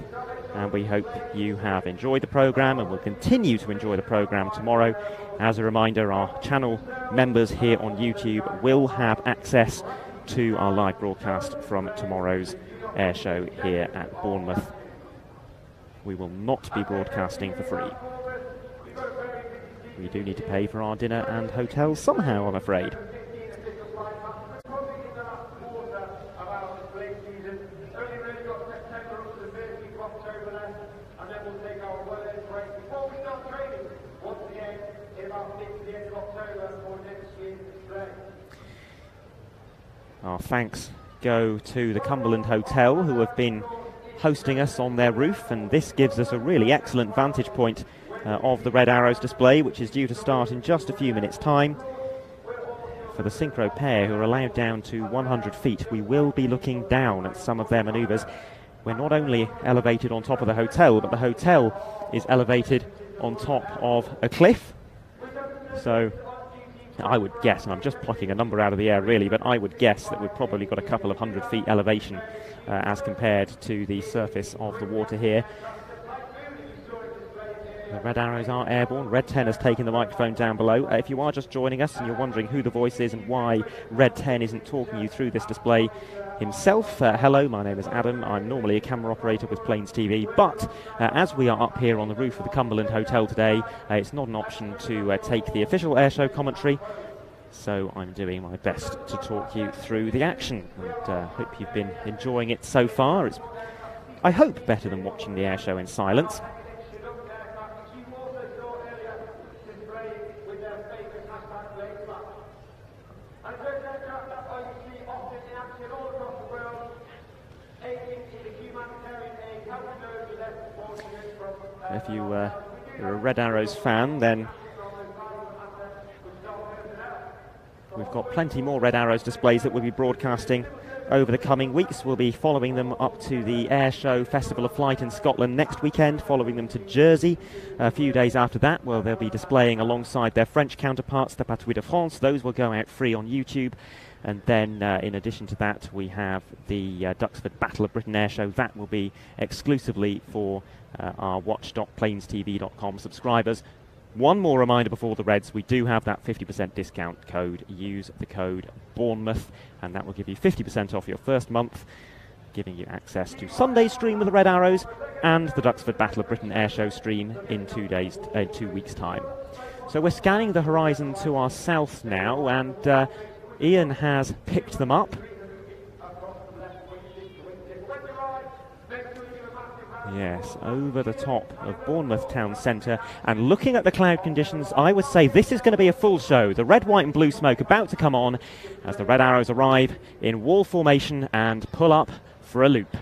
and we hope you have enjoyed the programme and will continue to enjoy the programme tomorrow. As a reminder, our channel members here on YouTube will have access to our live broadcast from tomorrow's air show here at Bournemouth. We will not be broadcasting for free. We do need to pay for our dinner and hotels somehow, I'm afraid. Our thanks go to the Cumberland Hotel, who have been hosting us on their roof, and this gives us a really excellent vantage point uh, of the Red Arrows display, which is due to start in just a few minutes' time. For the synchro pair, who are allowed down to 100 feet, we will be looking down at some of their manoeuvres. We're not only elevated on top of the hotel, but the hotel is elevated on top of a cliff. So I would guess, and I'm just plucking a number out of the air really, but I would guess that we've probably got a couple of hundred feet elevation uh, as compared to the surface of the water here. The Red Arrows are airborne. Red 10 has taken the microphone down below. Uh, if you are just joining us and you're wondering who the voice is and why Red 10 isn't talking you through this display himself, uh, hello, my name is Adam. I'm normally a camera operator with Planes TV, but uh, as we are up here on the roof of the Cumberland Hotel today, uh, it's not an option to uh, take the official airshow commentary. So I'm doing my best to talk you through the action, and uh, hope you've been enjoying it so far. It's, I hope, better than watching the airshow in silence. If you, uh, you're a Red Arrows fan, then we've got plenty more Red Arrows displays that we'll be broadcasting over the coming weeks. We'll be following them up to the Ayr Show Festival of Flight in Scotland next weekend, following them to Jersey. A few days after that, well, they'll be displaying alongside their French counterparts, the Patrouille de France. Those will go out free on YouTube. And then, uh, in addition to that, we have the uh, Duxford Battle of Britain Air Show. That will be exclusively for uh, our watch.planestv.com subscribers. One more reminder before the Reds, we do have that 50% discount code. Use the code Bournemouth, and that will give you 50% off your first month, giving you access to Sunday stream with the Red Arrows and the Duxford Battle of Britain Airshow stream in two days, uh, two weeks' time. So we're scanning the horizon to our south now, and uh, Ian has picked them up. Yes, over the top of Bournemouth Town Centre. And looking at the cloud conditions, I would say this is going to be a full show. The red, white, and blue smoke about to come on as the Red Arrows arrive in wall formation and pull up for a loop.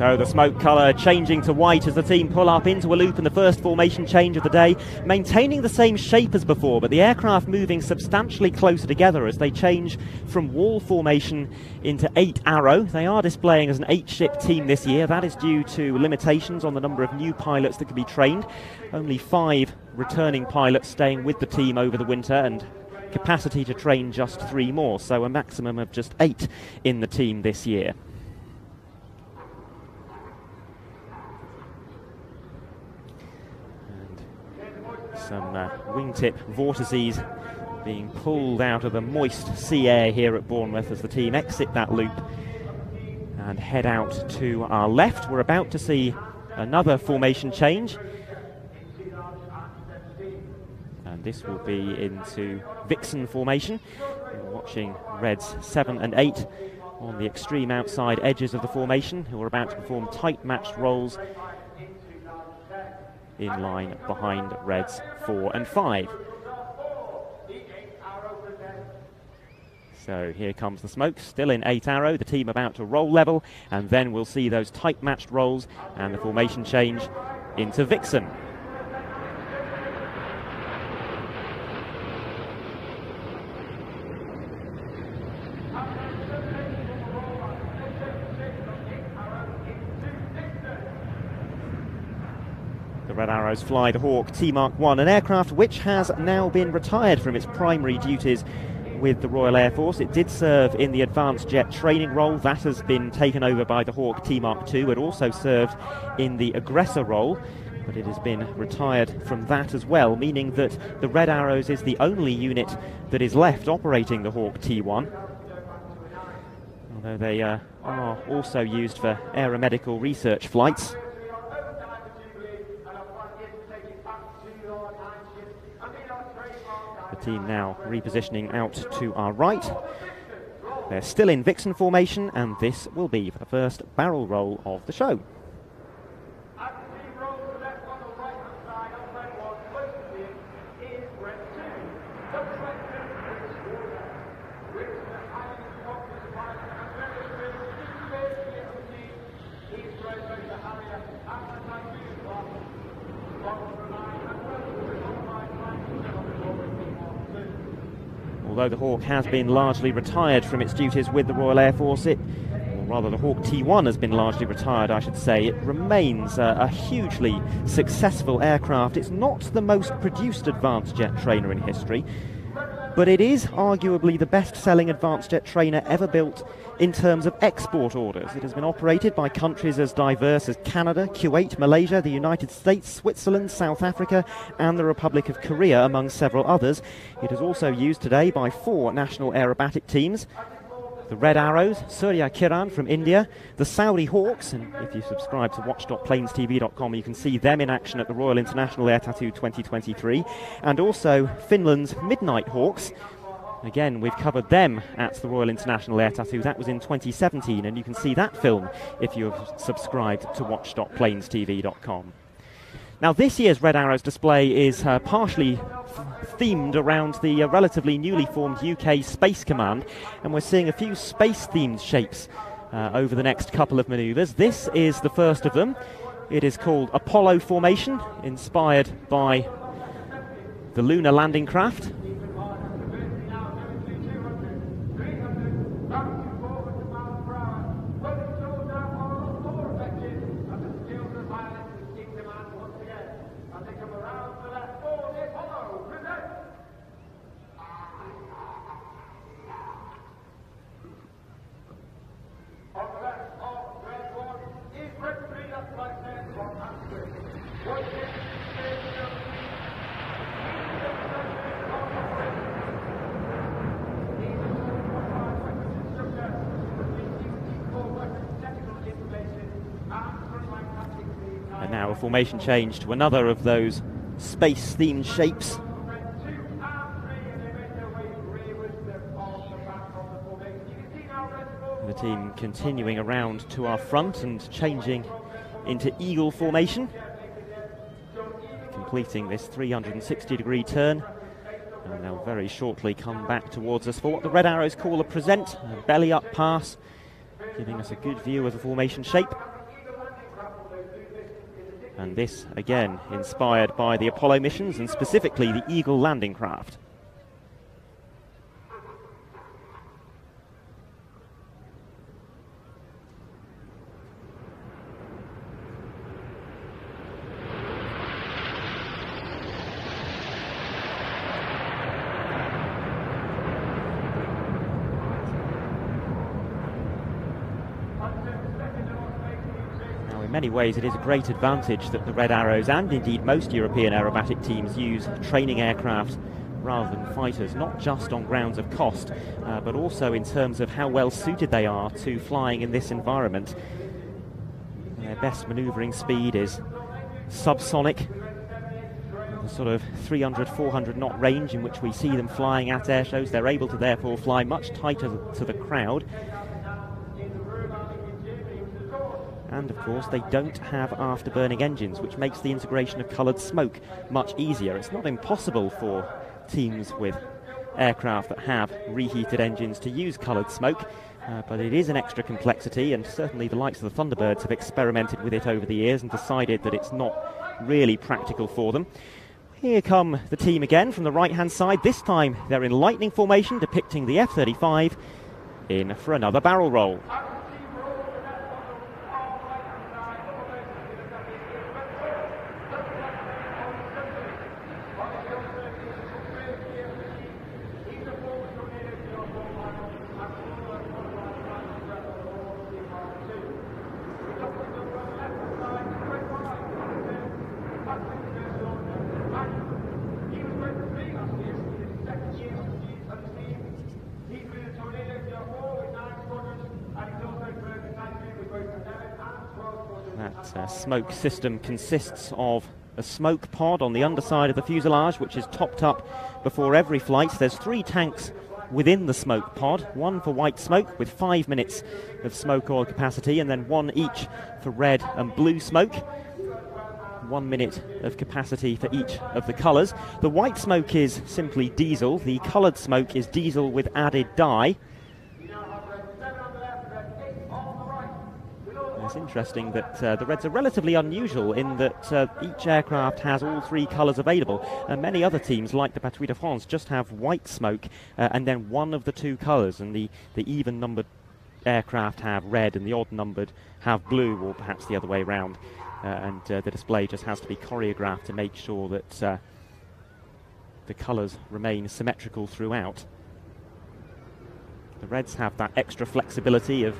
So the smoke colour changing to white as the team pull up into a loop in the first formation change of the day, maintaining the same shape as before, but the aircraft moving substantially closer together as they change from wall formation into eight arrow. They are displaying as an eight ship team this year. That is due to limitations on the number of new pilots that can be trained. Only five returning pilots staying with the team over the winter and capacity to train just three more, so a maximum of just eight in the team this year. Some uh, wingtip vortices being pulled out of the moist sea air here at Bournemouth as the team exit that loop and head out to our left. We're about to see another formation change. And this will be into Vixen formation. We're watching Reds 7 and 8 on the extreme outside edges of the formation who are about to perform tight matched rolls in line behind Reds 4 and 5. So here comes the smoke, still in 8 arrow, the team about to roll level, and then we'll see those tight matched rolls and the formation change into Vixen. The Red Arrows fly the Hawk T Mark 1, an aircraft which has now been retired from its primary duties with the Royal Air Force. It did serve in the advanced jet training role. That has been taken over by the Hawk T Mark 2. It also served in the aggressor role, but it has been retired from that as well, meaning that the Red Arrows is the only unit that is left operating the Hawk T1. Although they uh, are also used for aeromedical research flights. The team now repositioning out to our right. They're still in Vixen formation, and this will be the first barrel roll of the show. Although the Hawk has been largely retired from its duties with the Royal Air Force, it, or rather the Hawk T1 has been largely retired, I should say, it remains a, a hugely successful aircraft. It's not the most produced advanced jet trainer in history, but it is arguably the best selling advanced jet trainer ever built in terms of export orders. It has been operated by countries as diverse as Canada, Kuwait, Malaysia, the United States, Switzerland, South Africa, and the Republic of Korea, among several others. It is also used today by four national aerobatic teams. The Red Arrows, Surya Kiran from India, the Saudi Hawks, and if you subscribe to watch.planestv.com, you can see them in action at the Royal International Air Tattoo 2023, and also Finland's Midnight Hawks, Again, we've covered them at the Royal International Air Tattoo. That was in 2017, and you can see that film if you have subscribed to watch.planestv.com. Now, this year's Red Arrows display is uh, partially themed around the uh, relatively newly formed UK Space Command, and we're seeing a few space themed shapes uh, over the next couple of manoeuvres. This is the first of them. It is called Apollo Formation, inspired by the lunar landing craft. A formation change to another of those space themed shapes. The team continuing around to our front and changing into eagle formation, completing this 360 degree turn. And they'll very shortly come back towards us for what the Red Arrows call a present, a belly up pass, giving us a good view of the formation shape. And this, again, inspired by the Apollo missions and specifically the Eagle landing craft. Many ways, it is a great advantage that the Red Arrows and indeed most European aerobatic teams use training aircraft rather than fighters, not just on grounds of cost, uh, but also in terms of how well suited they are to flying in this environment. Their best manoeuvring speed is subsonic, the sort of 300, 400 knot range in which we see them flying at air shows. They're able to therefore fly much tighter to the crowd. And of course, they don't have afterburning engines, which makes the integration of coloured smoke much easier. It's not impossible for teams with aircraft that have reheated engines to use coloured smoke. Uh, but it is an extra complexity, and certainly the likes of the Thunderbirds have experimented with it over the years and decided that it's not really practical for them. Here come the team again from the right hand side. This time they're in lightning formation, depicting the F 35 in for another barrel roll. That uh, smoke system consists of a smoke pod on the underside of the fuselage, which is topped up before every flight. There's three tanks within the smoke pod one for white smoke with five minutes of smoke oil capacity, and then one each for red and blue smoke. One minute of capacity for each of the colours. The white smoke is simply diesel, the coloured smoke is diesel with added dye. It's interesting that uh, the Reds are relatively unusual in that uh, each aircraft has all three colours available. And many other teams, like the Patrouille de France, just have white smoke uh, and then one of the two colours. And the, the even numbered aircraft have red and the odd numbered have blue, or perhaps the other way around. Uh, and uh, the display just has to be choreographed to make sure that uh, the colours remain symmetrical throughout. The Reds have that extra flexibility of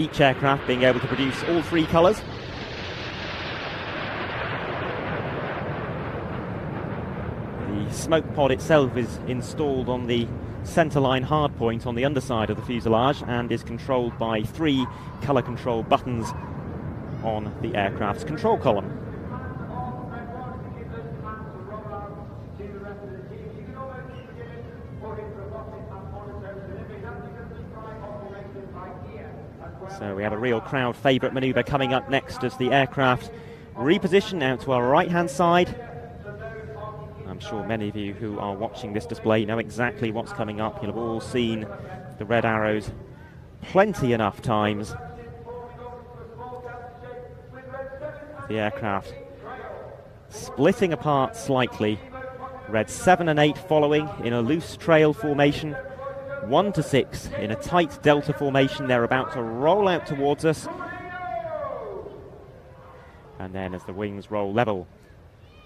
each aircraft being able to produce all three colours. The smoke pod itself is installed on the centerline hardpoint on the underside of the fuselage and is controlled by three colour control buttons on the aircraft's control column. So we have a real crowd favourite manoeuvre coming up next as the aircraft reposition out to our right hand side. I'm sure many of you who are watching this display know exactly what's coming up. You'll have all seen the red arrows plenty enough times. The aircraft splitting apart slightly. Red 7 and 8 following in a loose trail formation. 1 to 6 in a tight delta formation. They're about to roll out towards us. And then as the wings roll level,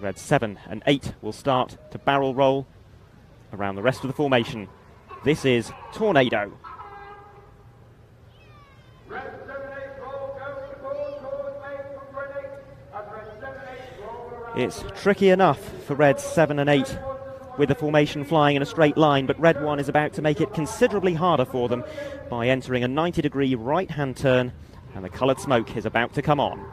red 7 and 8 will start to barrel roll around the rest of the formation. This is Tornado. It's tricky enough for red 7 and 8 with the formation flying in a straight line, but red 1 is about to make it considerably harder for them by entering a 90 degree right hand turn, and the coloured smoke is about to come on.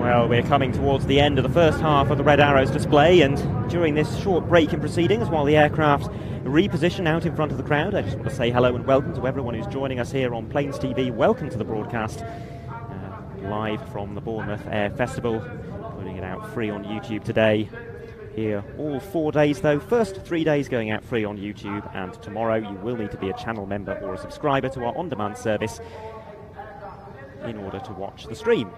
Well, we're coming towards the end of the first half of the Red Arrows display, and during this short break in proceedings, while the aircraft reposition out in front of the crowd, I just want to say hello and welcome to everyone who's joining us here on Planes TV. Welcome to the broadcast, uh, live from the Bournemouth Air Festival, putting it out free on YouTube today. Here, all four days though. First three days going out free on YouTube, and tomorrow you will need to be a channel member or a subscriber to our on demand service in order to watch the stream.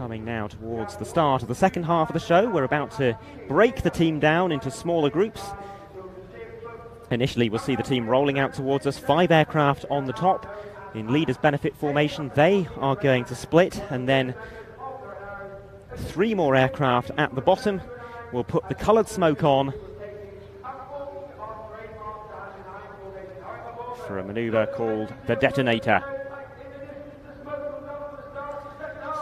Coming now towards the start of the second half of the show. We're about to break the team down into smaller groups. Initially, we'll see the team rolling out towards us, five aircraft on the top in leaders benefit formation. They are going to split, and then three more aircraft at the bottom will put the coloured smoke on for a manoeuvre called the detonator.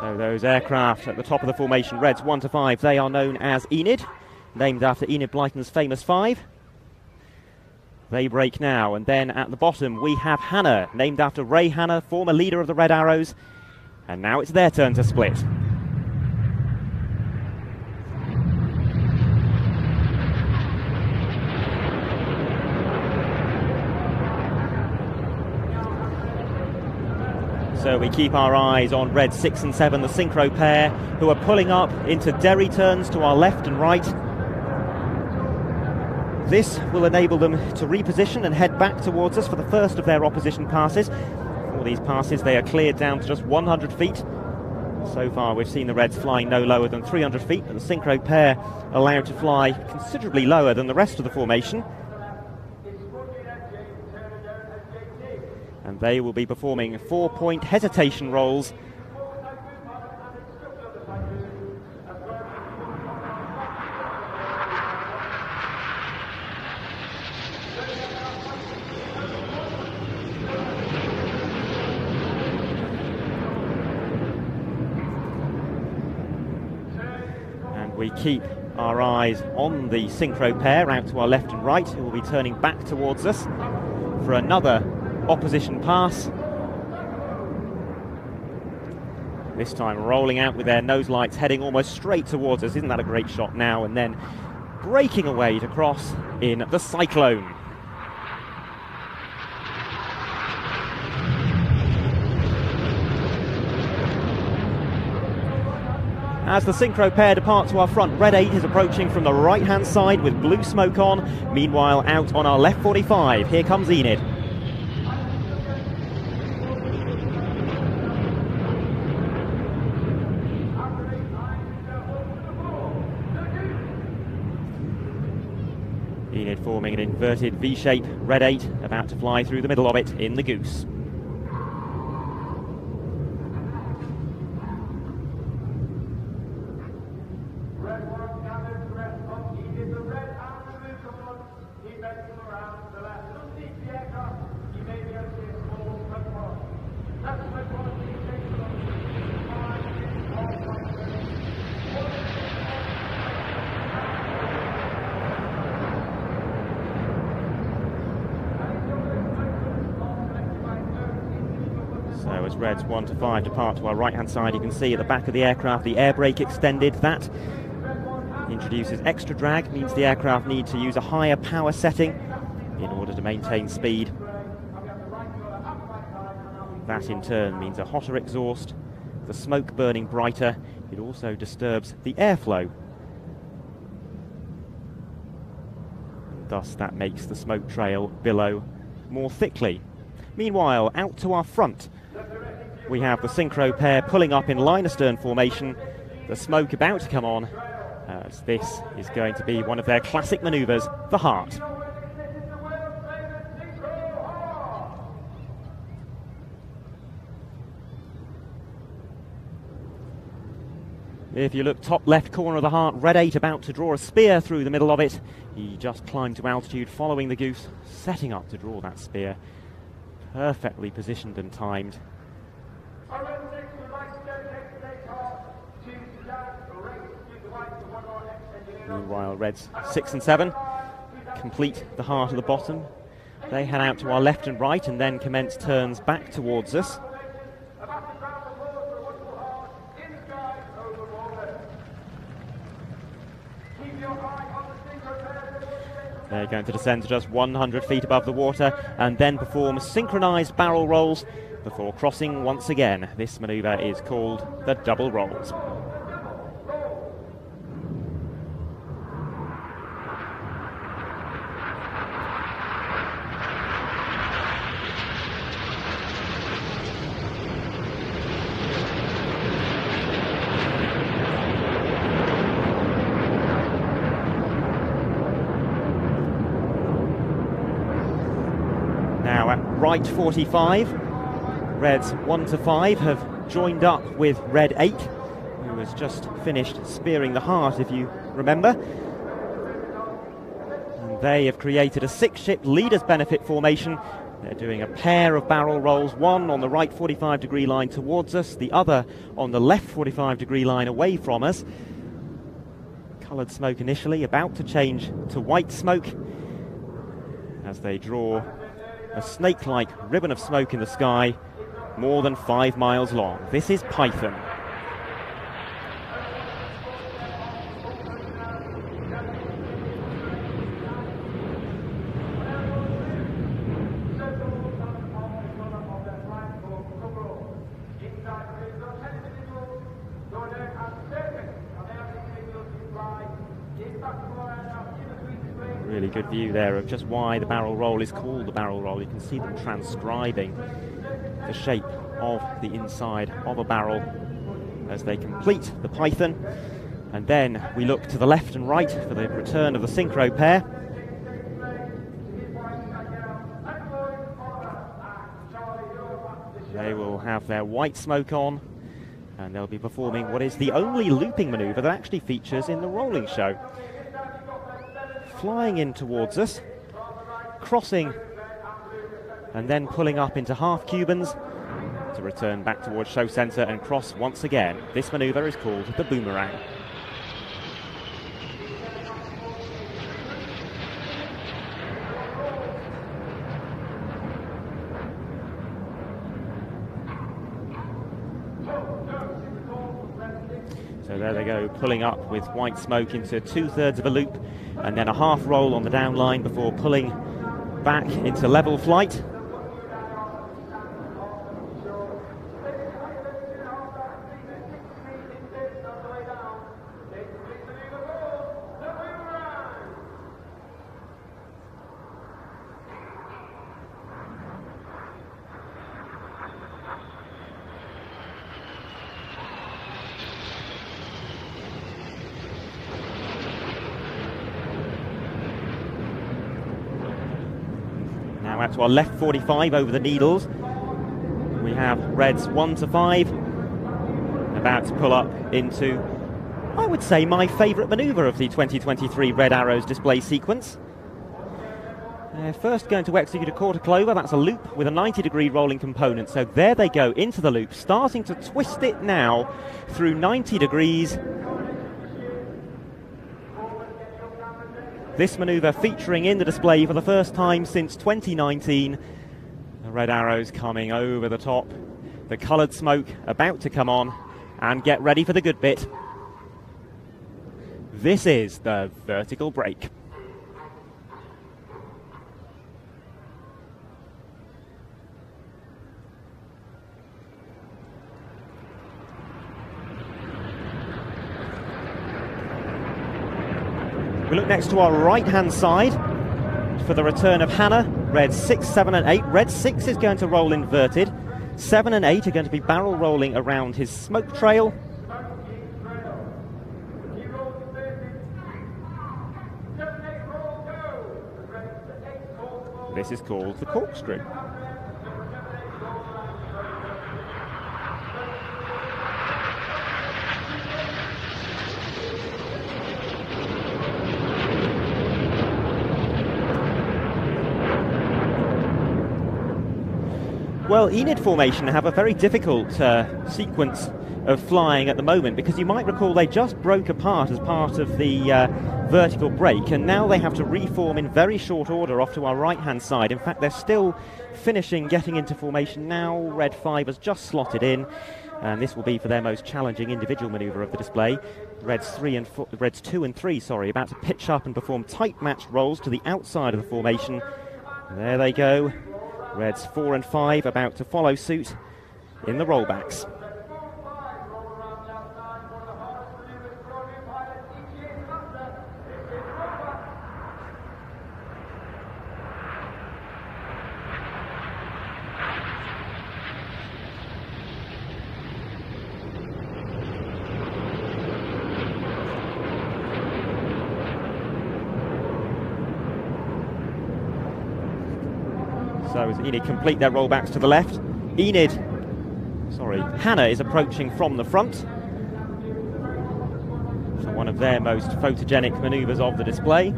So those aircraft at the top of the formation, Reds 1 to 5, they are known as Enid, named after Enid Blyton's famous five. They break now, and then at the bottom we have Hanna, named after Ray Hanna, former leader of the Red Arrows, and now it's their turn to split. So we keep our eyes on red 6 and 7, the synchro pair, who are pulling up into Derry turns to our left and right. This will enable them to reposition and head back towards us for the first of their opposition passes. For these passes, they are cleared down to just 100 feet. So far, we've seen the Reds flying no lower than 300 feet, but the synchro pair allowed to fly considerably lower than the rest of the formation. And they will be performing four point hesitation rolls. And we keep our eyes on the synchro pair out to our left and right, who will be turning back towards us for another opposition pass. This time rolling out with their nose lights heading almost straight towards us. Isn't that a great shot now? And then breaking away to cross in the Cyclone. As the synchro pair depart to our front, Red 8 is approaching from the right hand side with blue smoke on. Meanwhile, out on our left 45, here comes Enid. Enid forming an inverted V shape, red 8 about to fly through the middle of it in the goose. Reds 1 to 5 depart to our right hand side. You can see at the back of the aircraft the air brake extended. That introduces extra drag, means the aircraft need to use a higher power setting in order to maintain speed. That in turn means a hotter exhaust, the smoke burning brighter. It also disturbs the airflow. Thus, that makes the smoke trail billow more thickly. Meanwhile, out to our front, we have the synchro pair pulling up in line astern formation. The smoke about to come on, as this is going to be one of their classic manoeuvres, the heart. If you look top left corner of the heart, Red 8 about to draw a spear through the middle of it. He just climbed to altitude following the goose, setting up to draw that spear. Perfectly positioned and timed. Meanwhile, Reds 6 and 7 complete the heart of the bottom. They head out to our left and right and then commence turns back towards us. They're going to descend to just 100 feet above the water and then perform synchronized barrel rolls before crossing once again. This manoeuvre is called the double rolls. right 45. Reds 1 to 5 have joined up with Red 8, who has just finished spearing the heart, if you remember. And they have created a six ship leaders benefit formation. They're doing a pair of barrel rolls, one on the right 45 degree line towards us, the other on the left 45 degree line away from us. Coloured smoke initially, about to change to white smoke as they draw a snake like ribbon of smoke in the sky, more than five miles long. This is Python. Really good view there of just why the barrel roll is called the barrel roll. You can see them transcribing the shape of the inside of a barrel as they complete the Python. And then we look to the left and right for the return of the synchro pair. They will have their white smoke on and they'll be performing what is the only looping maneuver that actually features in the rolling show. Flying in towards us, crossing and then pulling up into half cubans to return back towards show centre and cross once again. This maneuver is called the boomerang. So there they go, pulling up with white smoke into two thirds of a loop and then a half roll on the down line before pulling back into level flight. Left 45 over the needles. We have Reds 1 to 5. About to pull up into, I would say, my favourite manoeuvre of the 2023 Red Arrows display sequence. They're first going to execute a quarter clover. That's a loop with a 90 degree rolling component. So there they go into the loop, starting to twist it now through 90 degrees. This manoeuvre featuring in the display for the first time since 2019. The red arrows coming over the top. The coloured smoke about to come on. And get ready for the good bit. This is the vertical break. We look next to our right hand side for the return of Hanna. Red 6, 7, and 8. Red 6 is going to roll inverted. 7 and 8 are going to be barrel rolling around his smoke trail. This is called the corkscrew. Well, Enid formation have a very difficult uh, sequence of flying at the moment because you might recall they just broke apart as part of the uh, vertical break and now they have to reform in very short order off to our right hand side. In fact, they're still finishing getting into formation now. Red 5 has just slotted in and this will be for their most challenging individual manoeuvre of the display. Reds three and four, Reds two and three, sorry, about to pitch up and perform tight matched rolls to the outside of the formation. There they go. Reds 4 and 5 about to follow suit in the rollbacks. Enid complete their rollbacks to the left, Enid, sorry, Hanna is approaching from the front for one of their most photogenic manoeuvres of the display.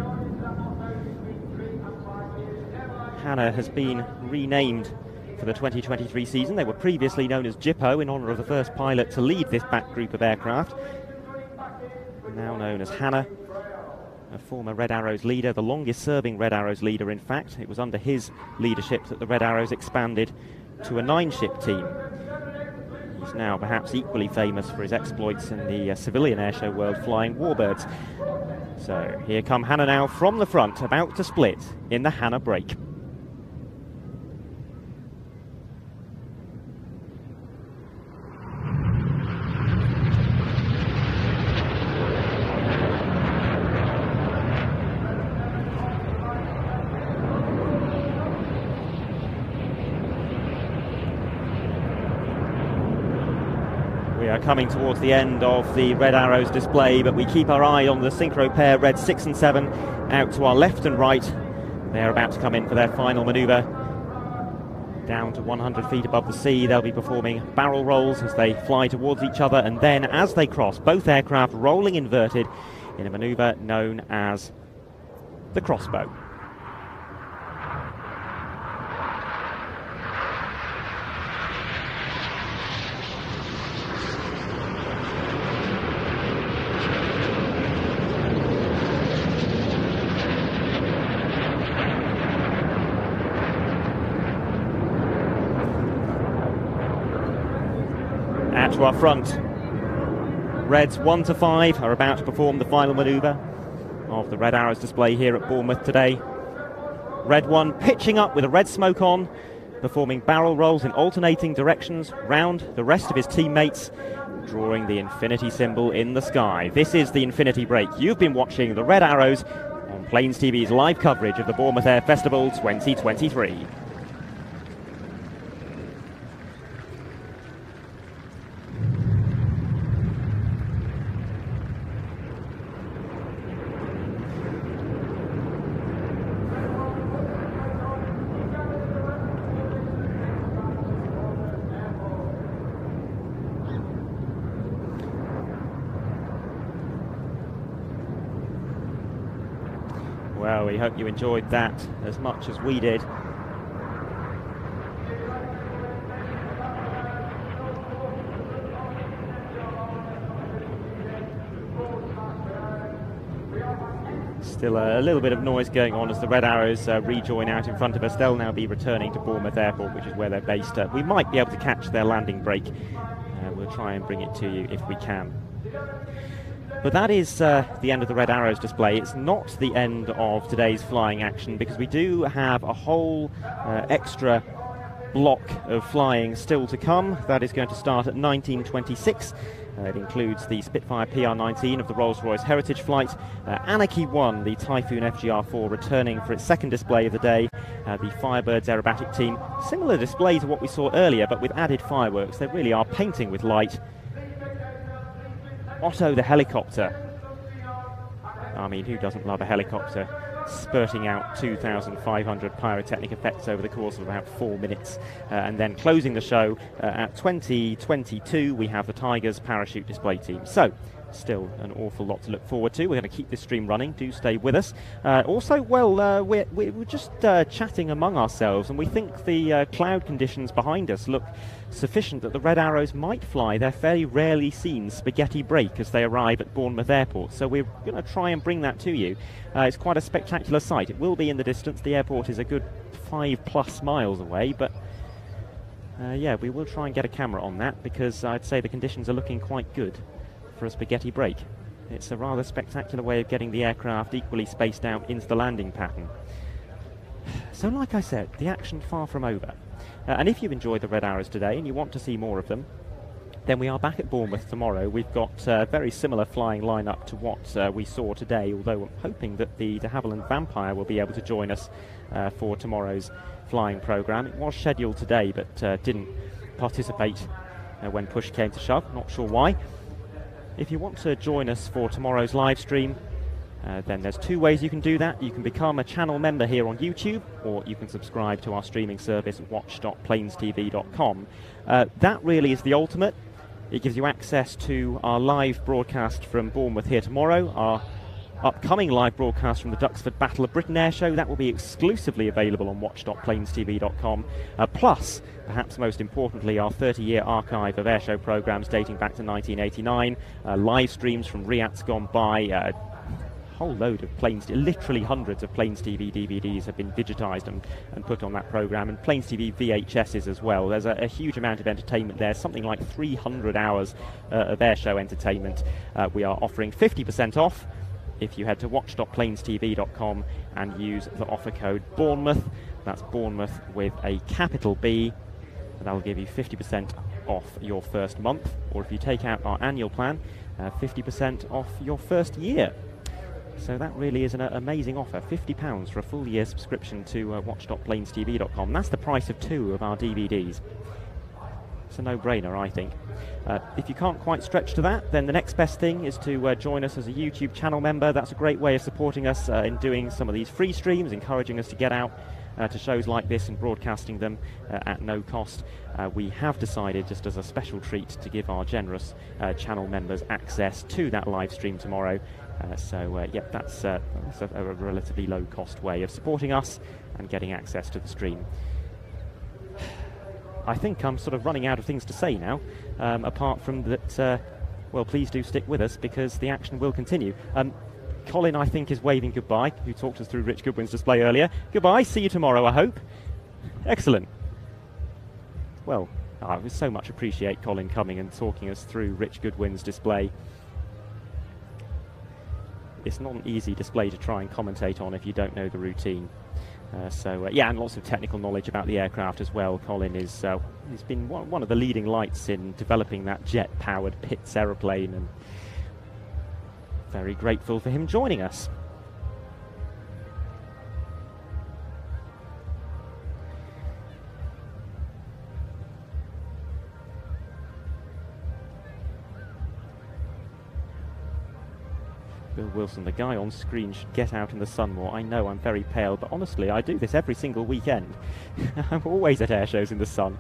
Hanna has been renamed for the 2023 season. They were previously known as Gypo in honour of the first pilot to lead this back group of aircraft. Now known as Hanna, a former Red Arrows leader, the longest serving Red Arrows leader, in fact. It was under his leadership that the Red Arrows expanded to a nine ship team. He's now perhaps equally famous for his exploits in the uh, civilian airshow world flying warbirds. So here come Hanna now from the front, about to split in the Hanna break. Coming towards the end of the Red Arrows display, but we keep our eye on the synchro pair, Red 6 and 7, out to our left and right. They're about to come in for their final manoeuvre. Down to 100 feet above the sea, they'll be performing barrel rolls as they fly towards each other, and then as they cross, both aircraft rolling inverted in a manoeuvre known as the crossbow. To our front. Reds 1 to 5 are about to perform the final manoeuvre of the Red Arrows display here at Bournemouth today. Red 1 pitching up with a red smoke on, performing barrel rolls in alternating directions round the rest of his teammates, drawing the infinity symbol in the sky. This is the infinity break. You've been watching the Red Arrows on Planes TV's live coverage of the Bournemouth Air Festival 2023. we hope you enjoyed that as much as we did. Still a, little bit of noise going on as the Red Arrows uh, rejoin out in front of us. They'll now be returning to Bournemouth Airport, which is where they're based. Uh, we might be able to catch their landing break. Uh, we'll try and bring it to you if we can. But that is uh, the end of the Red Arrows display. It's not the end of today's flying action because we do have a whole uh, extra block of flying still to come. That is going to start at 1926. Uh, it includes the Spitfire PR-19 of the Rolls-Royce Heritage Flight, uh, Anarchy 1, the Typhoon FGR-4 returning for its second display of the day, uh, the Firebirds aerobatic team. Similar display to what we saw earlier, but with added fireworks. They really are painting with light Otto the helicopter. I mean, who doesn't love a helicopter spurting out 2,500 pyrotechnic effects over the course of about four minutes? Uh, and then closing the show uh, at 2022, we have the Tigers parachute display team. So, still an awful lot to look forward to. We're going to keep this stream running. Do stay with us. Uh, also, well, uh, we're, we're just uh, chatting among ourselves, and we think the uh, cloud conditions behind us look sufficient that the Red Arrows might fly their fairly rarely seen spaghetti break as they arrive at Bournemouth Airport. So we're going to try and bring that to you. Uh, it's quite a spectacular sight. It will be in the distance. The airport is a good five plus miles away, but. Uh, yeah, we will try and get a camera on that because I'd say the conditions are looking quite good for a spaghetti break. It's a rather spectacular way of getting the aircraft equally spaced out into the landing pattern. So, like I said, the action far from over. Uh, and if you've enjoyed the Red Arrows today and you want to see more of them, then we are back at Bournemouth tomorrow. We've got a uh, very similar flying lineup to what uh, we saw today, although I'm hoping that the de Havilland Vampire will be able to join us uh, for tomorrow's flying programme. It was scheduled today but uh, didn't participate uh, when push came to shove, not sure why. If you want to join us for tomorrow's live stream, uh, then there's two ways you can do that. You can become a channel member here on YouTube, or you can subscribe to our streaming service, watch.planestv.com. Uh, that really is the ultimate. It gives you access to our live broadcast from Bournemouth here tomorrow, our upcoming live broadcast from the Duxford Battle of Britain Air Show. That will be exclusively available on watch.planestv.com. Uh, plus, perhaps most importantly, our 30 year archive of airshow programmes dating back to 1989, uh, live streams from RIATs gone by. Uh, whole load of planes, literally hundreds of Planes TV DVDs have been digitised and, and put on that programme, and Planes TV VHSs as well. There's a, a huge amount of entertainment there, something like 300 hours uh, of airshow entertainment. Uh, we are offering 50% off if you head to watch.planestv.com and use the offer code Bournemouth. That's Bournemouth with a capital B. And that'll give you 50% off your first month. Or if you take out our annual plan, uh, 50% off your first year. So that really is an uh, amazing offer. £50 for a full year subscription to uh, watch.planestv.com. That's the price of two of our DVDs. It's a no-brainer, I think. Uh, if you can't quite stretch to that, then the next best thing is to uh, join us as a YouTube channel member. That's a great way of supporting us uh, in doing some of these free streams, encouraging us to get out uh, to shows like this and broadcasting them uh, at no cost. Uh, we have decided, just as a special treat, to give our generous channel members access to that live stream tomorrow. So, yep, that's, that's a, a relatively low cost way of supporting us and getting access to the stream. I think I'm sort of running out of things to say now, um, apart from that, uh, well, please do stick with us because the action will continue. Um, Colin, I think, is waving goodbye, who talked us through Rich Goodwin's display earlier. Goodbye, see you tomorrow, I hope. Excellent. Well, I so much appreciate Colin coming and talking us through Rich Goodwin's display. It's not an easy display to try and commentate on if you don't know the routine. Uh, so uh, yeah, and lots of technical knowledge about the aircraft as well. Colin is uh, he's been one, one, of the leading lights in developing that jet-powered Pitts aeroplane, and very grateful for him joining us. Bill Wilson, the guy on screen should get out in the sun more. I know I'm very pale, but honestly, I do this every single weekend. I'm always at air shows in the sun.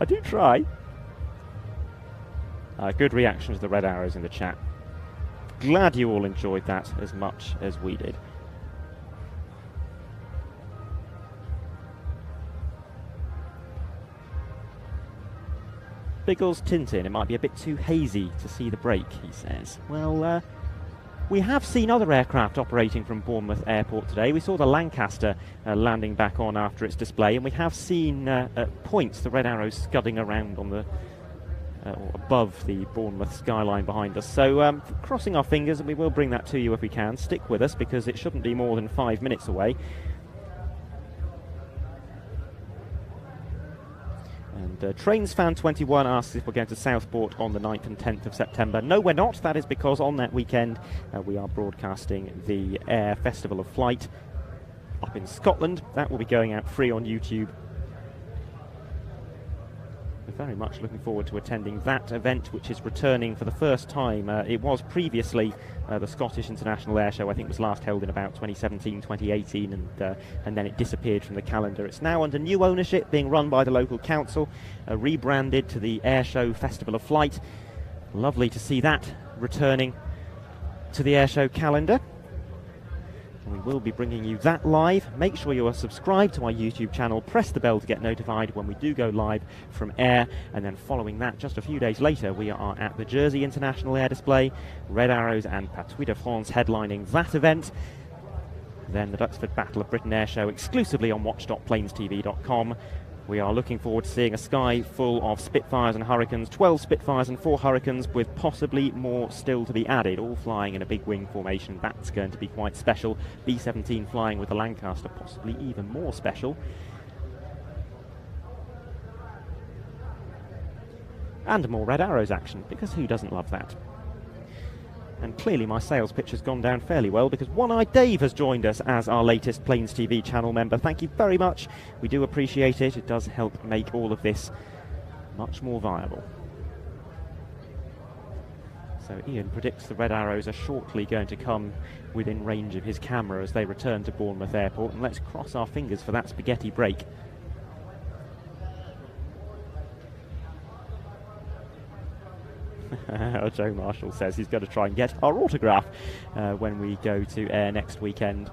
I do try. Uh, good reaction to the red arrows in the chat. Glad you all enjoyed that as much as we did. Biggles Tintin, it might be a bit too hazy to see the break, he says. Well, uh, we have seen other aircraft operating from Bournemouth Airport today. We saw the Lancaster uh, landing back on after its display, and we have seen uh, at points the red arrows scudding around on the uh, above the Bournemouth skyline behind us. So, um, crossing our fingers, and we will bring that to you if we can. Stick with us because it shouldn't be more than five minutes away. And uh, Trains Fan 21 asks if we're going to Southport on the 9th and 10th of September. No, we're not. That is because on that weekend uh, we are broadcasting the Ayr Festival of Flight up in Scotland. That will be going out free on YouTube very much looking forward to attending that event, which is returning for the first time. Uh, it was previously uh, the Scottish International Air Show, I think was last held in about 2017, 2018, and, uh, and then it disappeared from the calendar. It's now under new ownership, being run by the local council, uh, rebranded to the Ayr Show Festival of Flight. Lovely to see that returning to the air show calendar. We will be bringing you that live. Make sure you are subscribed to our YouTube channel. Press the bell to get notified when we do go live from Ayr. And then following that, just a few days later, we are at the Jersey International Air Display, Red Arrows and Patrouille de France headlining that event. Then the Duxford Battle of Britain Air Show exclusively on watch.planestv.com. We are looking forward to seeing a sky full of Spitfires and Hurricanes, 12 Spitfires and 4 Hurricanes, with possibly more still to be added, all flying in a big wing formation. That's going to be quite special. B 17 flying with the Lancaster, possibly even more special. And more Red Arrows action, because who doesn't love that? And clearly my sales pitch has gone down fairly well because One-Eyed Dave has joined us as our latest Planes TV channel member. Thank you very much. We do appreciate it. It does help make all of this much more viable. So Ian predicts the Red Arrows are shortly going to come within range of his camera as they return to Bournemouth Airport. And let's cross our fingers for that spaghetti break. Joe Marshall says he's going to try and get our autograph uh, when we go to air next weekend.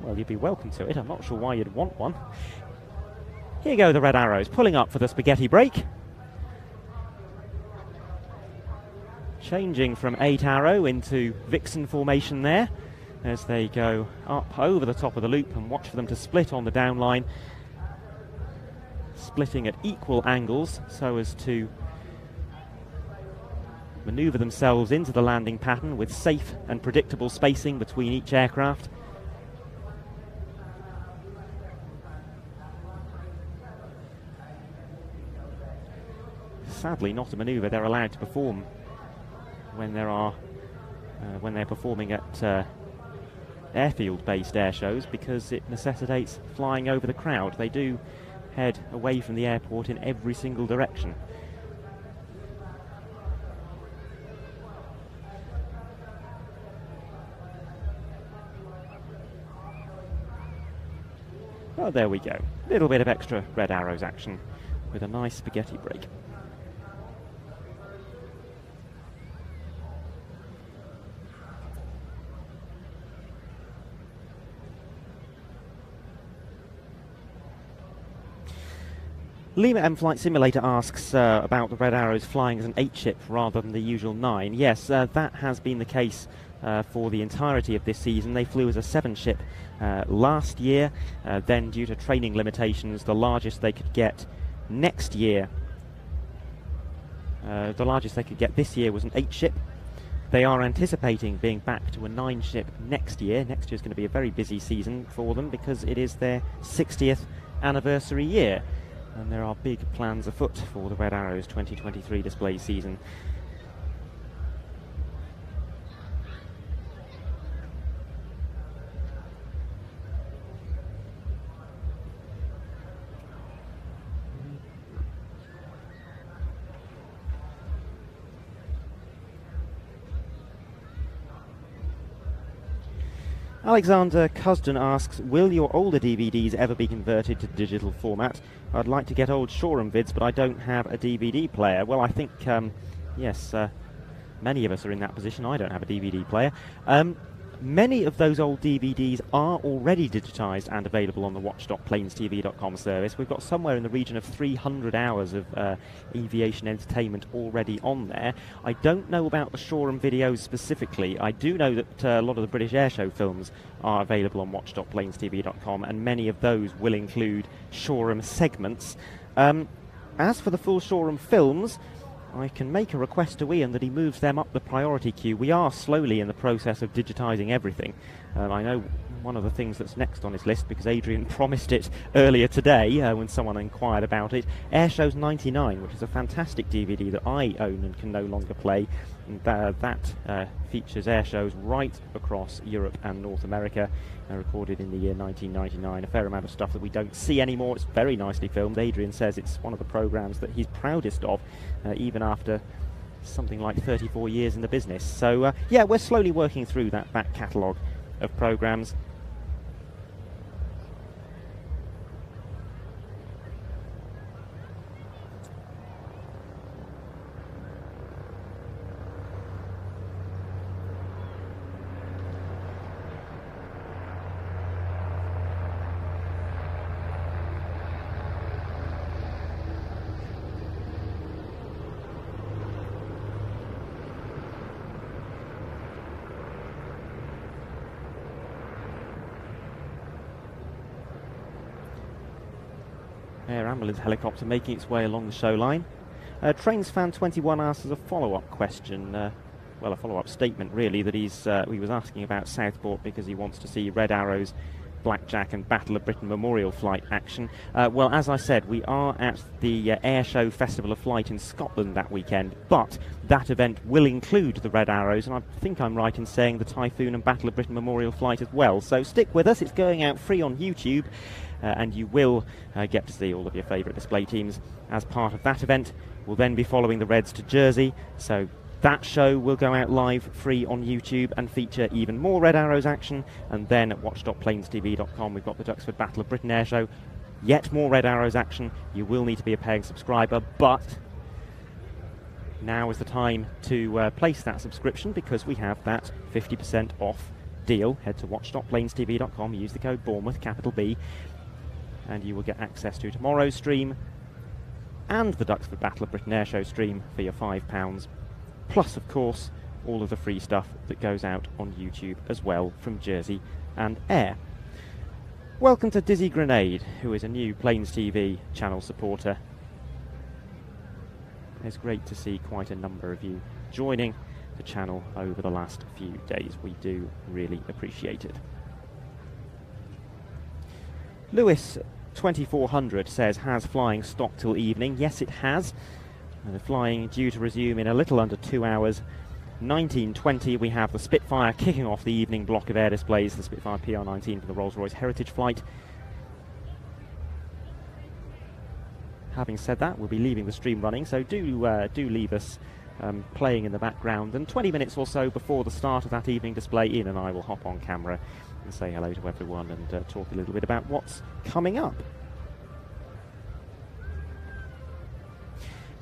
Well, you'd be welcome to it. I'm not sure why you'd want one. Here go the Red Arrows, pulling up for the spaghetti break. Changing from 8 arrow into vixen formation there as they go up over the top of the loop and watch for them to split on the down line. Splitting at equal angles so as to manoeuvre themselves into the landing pattern with safe and predictable spacing between each aircraft. Sadly, not a manoeuvre they're allowed to perform when there are uh, when they're performing at uh, airfield-based air shows because it necessitates flying over the crowd. They do head away from the airport in every single direction. Oh, there we go. A little bit of extra red arrows action with a nice spaghetti break. Lima M Flight Simulator asks uh, about the Red Arrows flying as an 8 ship rather than the usual 9. Yes, uh, that has been the case uh, for the entirety of this season. They flew as a 7 ship uh, last year, uh, then, due to training limitations, the largest they could get next year. Uh, the largest they could get this year was an 8 ship. They are anticipating being back to a 9 ship next year. Next year is going to be a very busy season for them because it is their 60th anniversary year and there are big plans afoot for the Red Arrows 2023 display season. Alexander Cusden asks, will your older DVDs ever be converted to digital format? I'd like to get old Shoreham vids, but I don't have a DVD player. Well, I think, um, yes, uh, many of us are in that position. I don't have a DVD player. Um, Many of those old DVDs are already digitised and available on the watch.planestv.com service. We've got somewhere in the region of 300 hours of uh, aviation entertainment already on there. I don't know about the Shoreham videos specifically. I do know that uh, a lot of the British Airshow films are available on watch.planestv.com, and many of those will include Shoreham segments. Um, as for the full Shoreham films, I can make a request to Ian that he moves them up the priority queue. We are slowly in the process of digitising everything. Um, I know one of the things that's next on his list because Adrian promised it earlier today uh, when someone inquired about it. Airshows 99, which is a fantastic DVD that I own and can no longer play. And th- that uh, features air shows right across Europe and North America, uh, recorded in the year 1999. A fair amount of stuff that we don't see anymore. It's very nicely filmed. Adrian says it's one of the programs that he's proudest of, even after something like 34 years in the business. So, uh, yeah, we're slowly working through that back catalogue of programs. Helicopter making its way along the show line. Uh, Trains fan 21 asks as a follow-up question, uh, well, a follow-up statement really, that he's uh, he was asking about Southport because he wants to see Red Arrows, Blackjack, and Battle of Britain Memorial Flight action. Uh, well, as I said, we are at the uh, Ayr Show Festival of Flight in Scotland that weekend, but that event will include the Red Arrows, and I think I'm right in saying the Typhoon and Battle of Britain Memorial Flight as well. So stick with us; it's going out free on YouTube and you will uh, get to see all of your favourite display teams as part of that event. We'll then be following the Reds to Jersey, so That show will go out live free on YouTube and feature even more Red Arrows action. And then at watch.planestv.com, we've got the Duxford Battle of Britain Air Show. Yet more Red Arrows action. You will need to be a paying subscriber, but now is the time to uh, place that subscription because we have that 50% off deal. Head to watch.planestv.com, use the code Bournemouth, capital B, and you will get access to tomorrow's stream and the Duxford Battle of Britain Ayr Show stream for your £5 plus, of course, all of the free stuff that goes out on YouTube as well from Jersey and Air. Welcome to Dizzy Grenade, who is a new Planes TV channel supporter. It's great to see quite a number of you joining the channel over the last few days. We do really appreciate it. Lewis 2400 says, has flying stopped till evening? Yes, it has. The flying due to resume in a little under two hours. 1920, we have the Spitfire kicking off the evening block of air displays, the Spitfire PR19 for the Rolls-Royce Heritage Flight. Having said that, we'll be leaving the stream running, so do uh, do leave us um, playing in the background. And 20 minutes or so before the start of that evening display, Ian and I will hop on camera and say hello to everyone and uh, talk a little bit about what's coming up.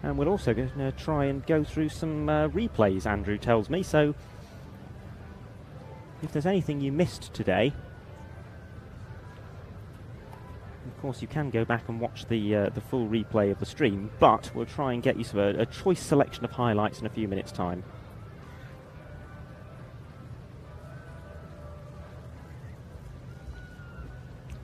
And we're also going to try and go through some uh, replays, Andrew tells me. So if there's anything you missed today, of course you can go back and watch the uh, the full replay of the stream, but we'll try and get you a, a choice selection of highlights in a few minutes' time.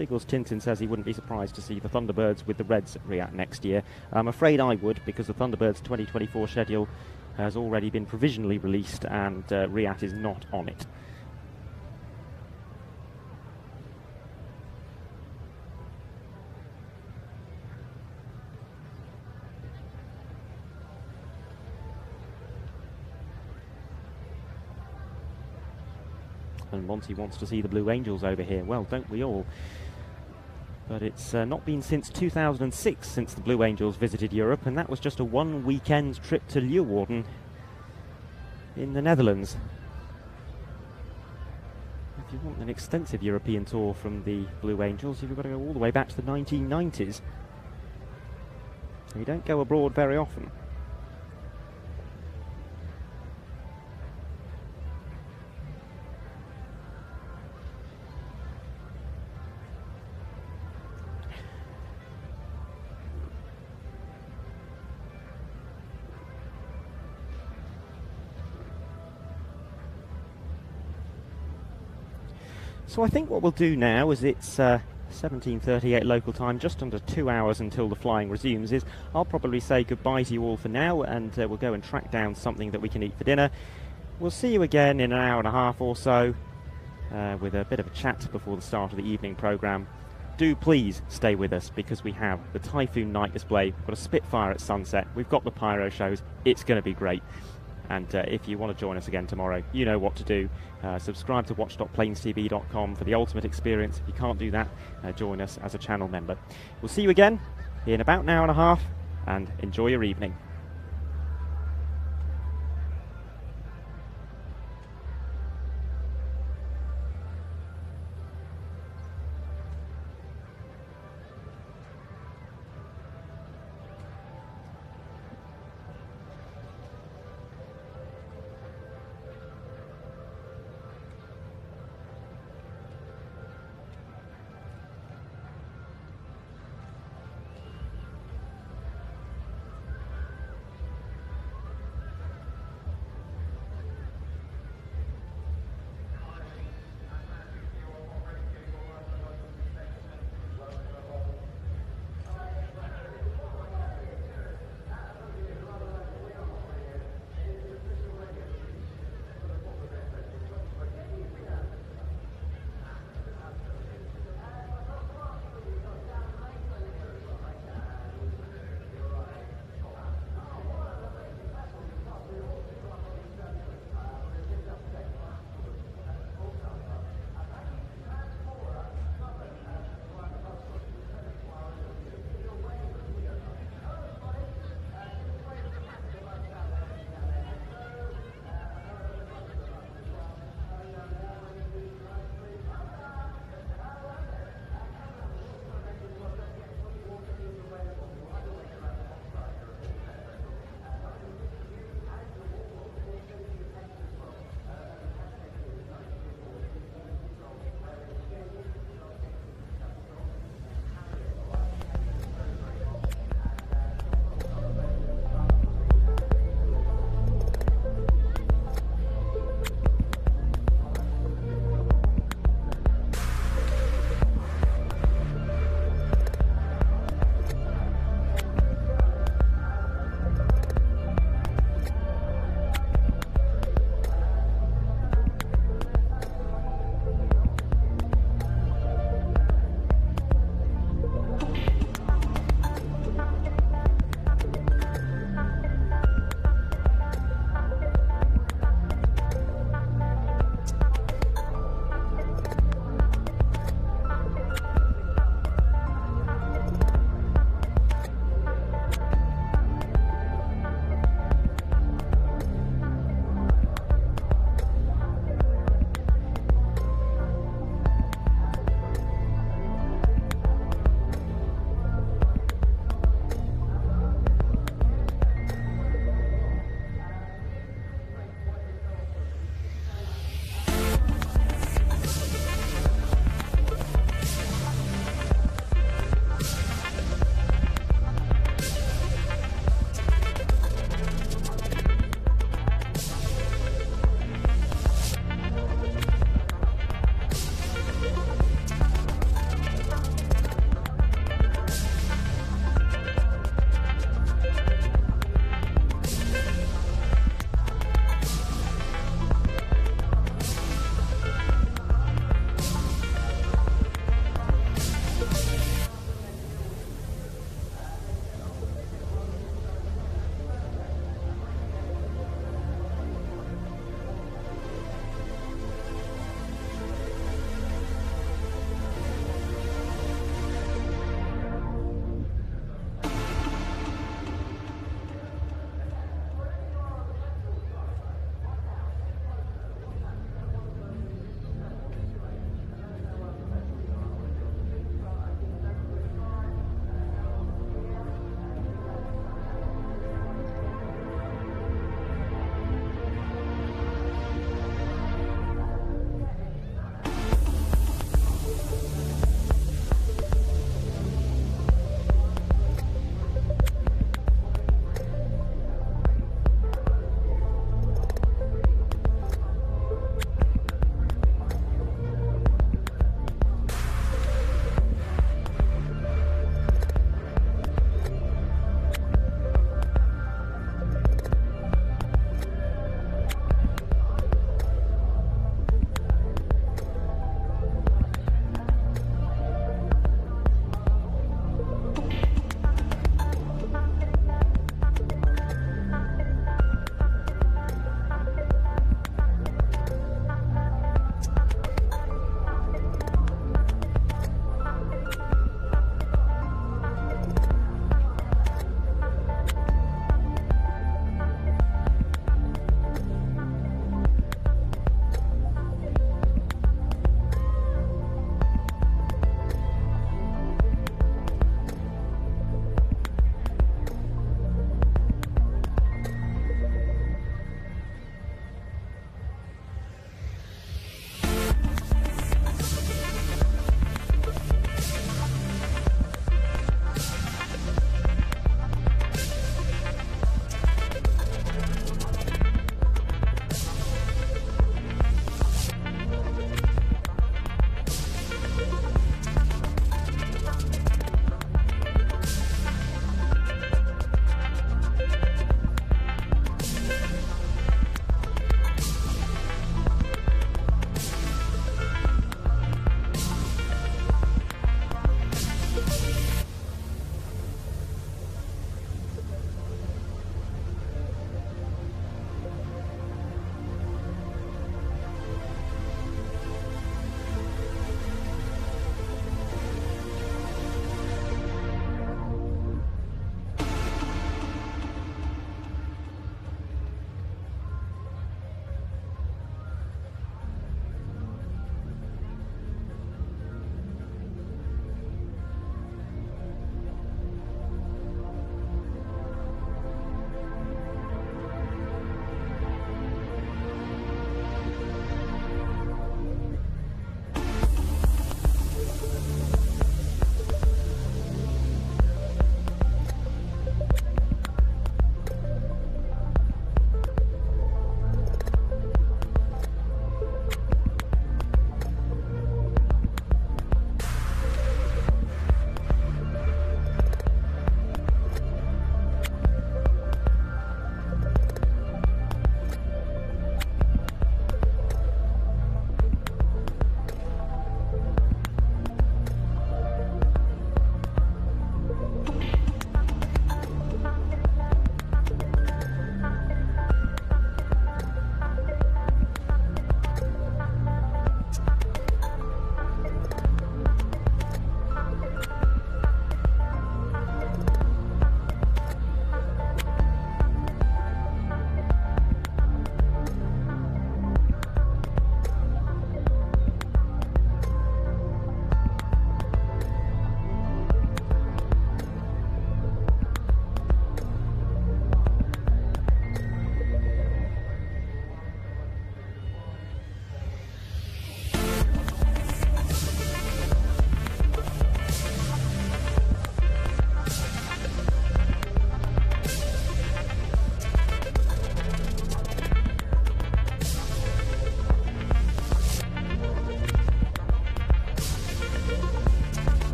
Biggles Tintin says he wouldn't be surprised to see the Thunderbirds with the Reds at RIAT next year. I'm afraid I would because the Thunderbirds 2024 schedule has already been provisionally released and uh, RIAT is not on it. And Monty wants to see the Blue Angels over here. Well, don't we all? But it's uh, not been since 2006 since the Blue Angels visited Europe, and that was just a one weekend trip to Leeuwarden in the Netherlands. If you want an extensive European tour from the Blue Angels, you've got to go all the way back to the 1990s. You don't go abroad very often. So I think what we'll do now is it's uh, 17.38 local time, just under two hours until the flying resumes, is I'll probably say goodbye to you all for now and uh, we'll go and track down something that we can eat for dinner. We'll see you again in an hour and a half or so uh, with a bit of a chat before the start of the evening programme. Do please stay with us because we have the Typhoon night display, we've got a Spitfire at sunset, we've got the pyro shows, it's going to be great. And uh, if you want to join us again tomorrow, you know what to do. Uh, subscribe to watch.planestv.com for the ultimate experience. If you can't do that, uh, join us as a channel member. We'll see you again in about an hour and a half, and enjoy your evening.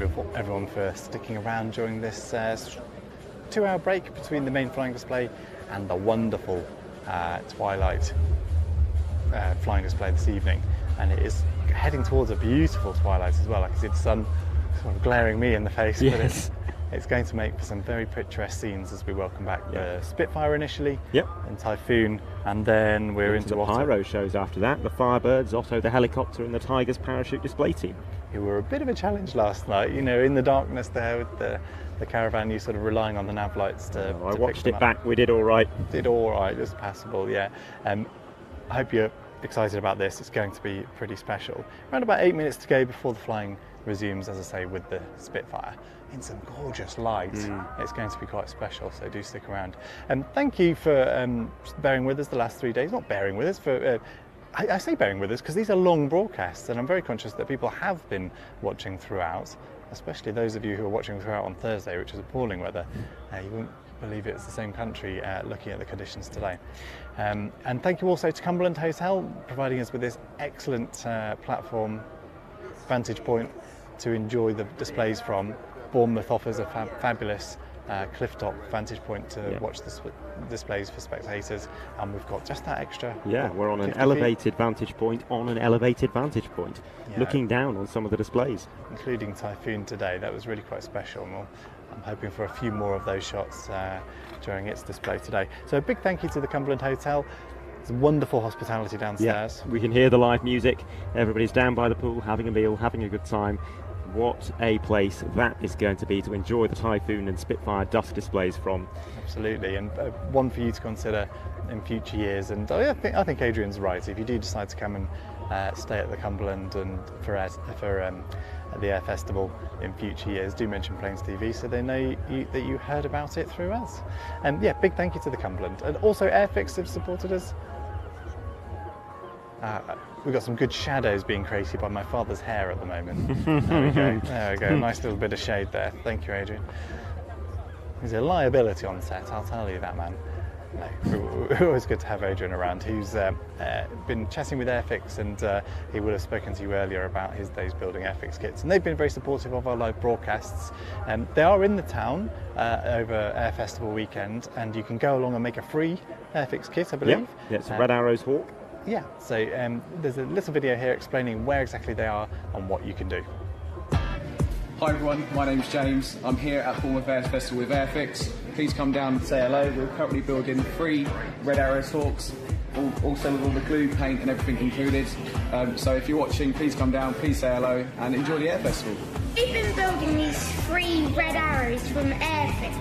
Everyone for sticking around during this uh, two hour break between the main flying display and the wonderful uh, twilight uh, flying display this evening. And it is heading towards a beautiful twilight as well. I can see the sun sort of glaring me in the face, yes. but it's, it's going to make for some very picturesque scenes as we welcome back the Spitfire initially, yep. and Typhoon, and then we're into, into the Otto. pyro shows after that. The Firebirds, Otto the helicopter, and the Tigers parachute display team. Who were a bit of a challenge last night, you know, in the darkness there with the, the caravan, you sort of relying on the nav lights to. Oh, I watched it them back. We did all right. Did all right. It was passable. Yeah. Um, I hope you're excited about this. It's going to be pretty special. Around about eight minutes to go before the flying resumes, as I say, with the Spitfire in some gorgeous light. Mm. It's going to be quite special, so do stick around. And um, thank you for um, bearing with us the last three days. Not bearing with us for. Uh, I, I say bearing with us because these are long broadcasts, and I'm very conscious that people have been watching throughout, especially those of you who are watching throughout on Thursday, which is appalling weather. Uh, you wouldn't believe it's the same country uh, looking at the conditions today. Um, and thank you also to Cumberland Hotel providing us with this excellent uh, platform vantage point to enjoy the displays from. Bournemouth offers a fab- fabulous uh, clifftop vantage point to Yeah. watch the sp- displays for spectators, and we've got just that extra. Yeah, we're on an 50 feet, elevated vantage point on an elevated vantage point, Yeah. looking down on some of the displays. including Typhoon today. That was really quite special. And we'll, I'm hoping for a few more of those shots uh, during its display today. So a big thank you to the Cumberland Hotel. It's wonderful hospitality downstairs. we can hear the live music. Everybody's down by the pool, having a meal, having a good time. What a place that is going to be to enjoy the Typhoon and Spitfire dust displays from. Absolutely, and uh, one for you to consider in future years. And I think, I think Adrian's right. If you do decide to come and uh, stay at the Cumberland and for air, for um, the Air Festival in future years, do mention Planes TV so they know you, that you heard about it through us. And yeah, big thank you to the Cumberland. And also Airfix have supported us. Uh, we've got some good shadows being created by my father's hair at the moment. there we go. There we go. Nice little bit of shade there. Thank you, Adrian. He's a liability on set, I'll tell you that, man. No, always good to have Adrian around, who's uh, uh, been chatting with Airfix, and uh, he would have spoken to you earlier about his days building Airfix kits. And they've been very supportive of our live broadcasts. Um, they are in the town uh, over Air Festival weekend, and you can go along and make a free Airfix kit, I believe. Yep, yeah, it's a Uh, Red Arrows Hawk. Yeah, so um, there's a little video here explaining where exactly they are and what you can do. Hi everyone, my name's James. I'm here at Bournemouth Airs Festival with Airfix. Please come down and say hello. We're currently building three Red Arrows Hawks, all, also with all the glue, paint and everything included. Um, so if you're watching, please come down, please say hello and enjoy the Air Festival. We've been building these three red arrows from Airfix,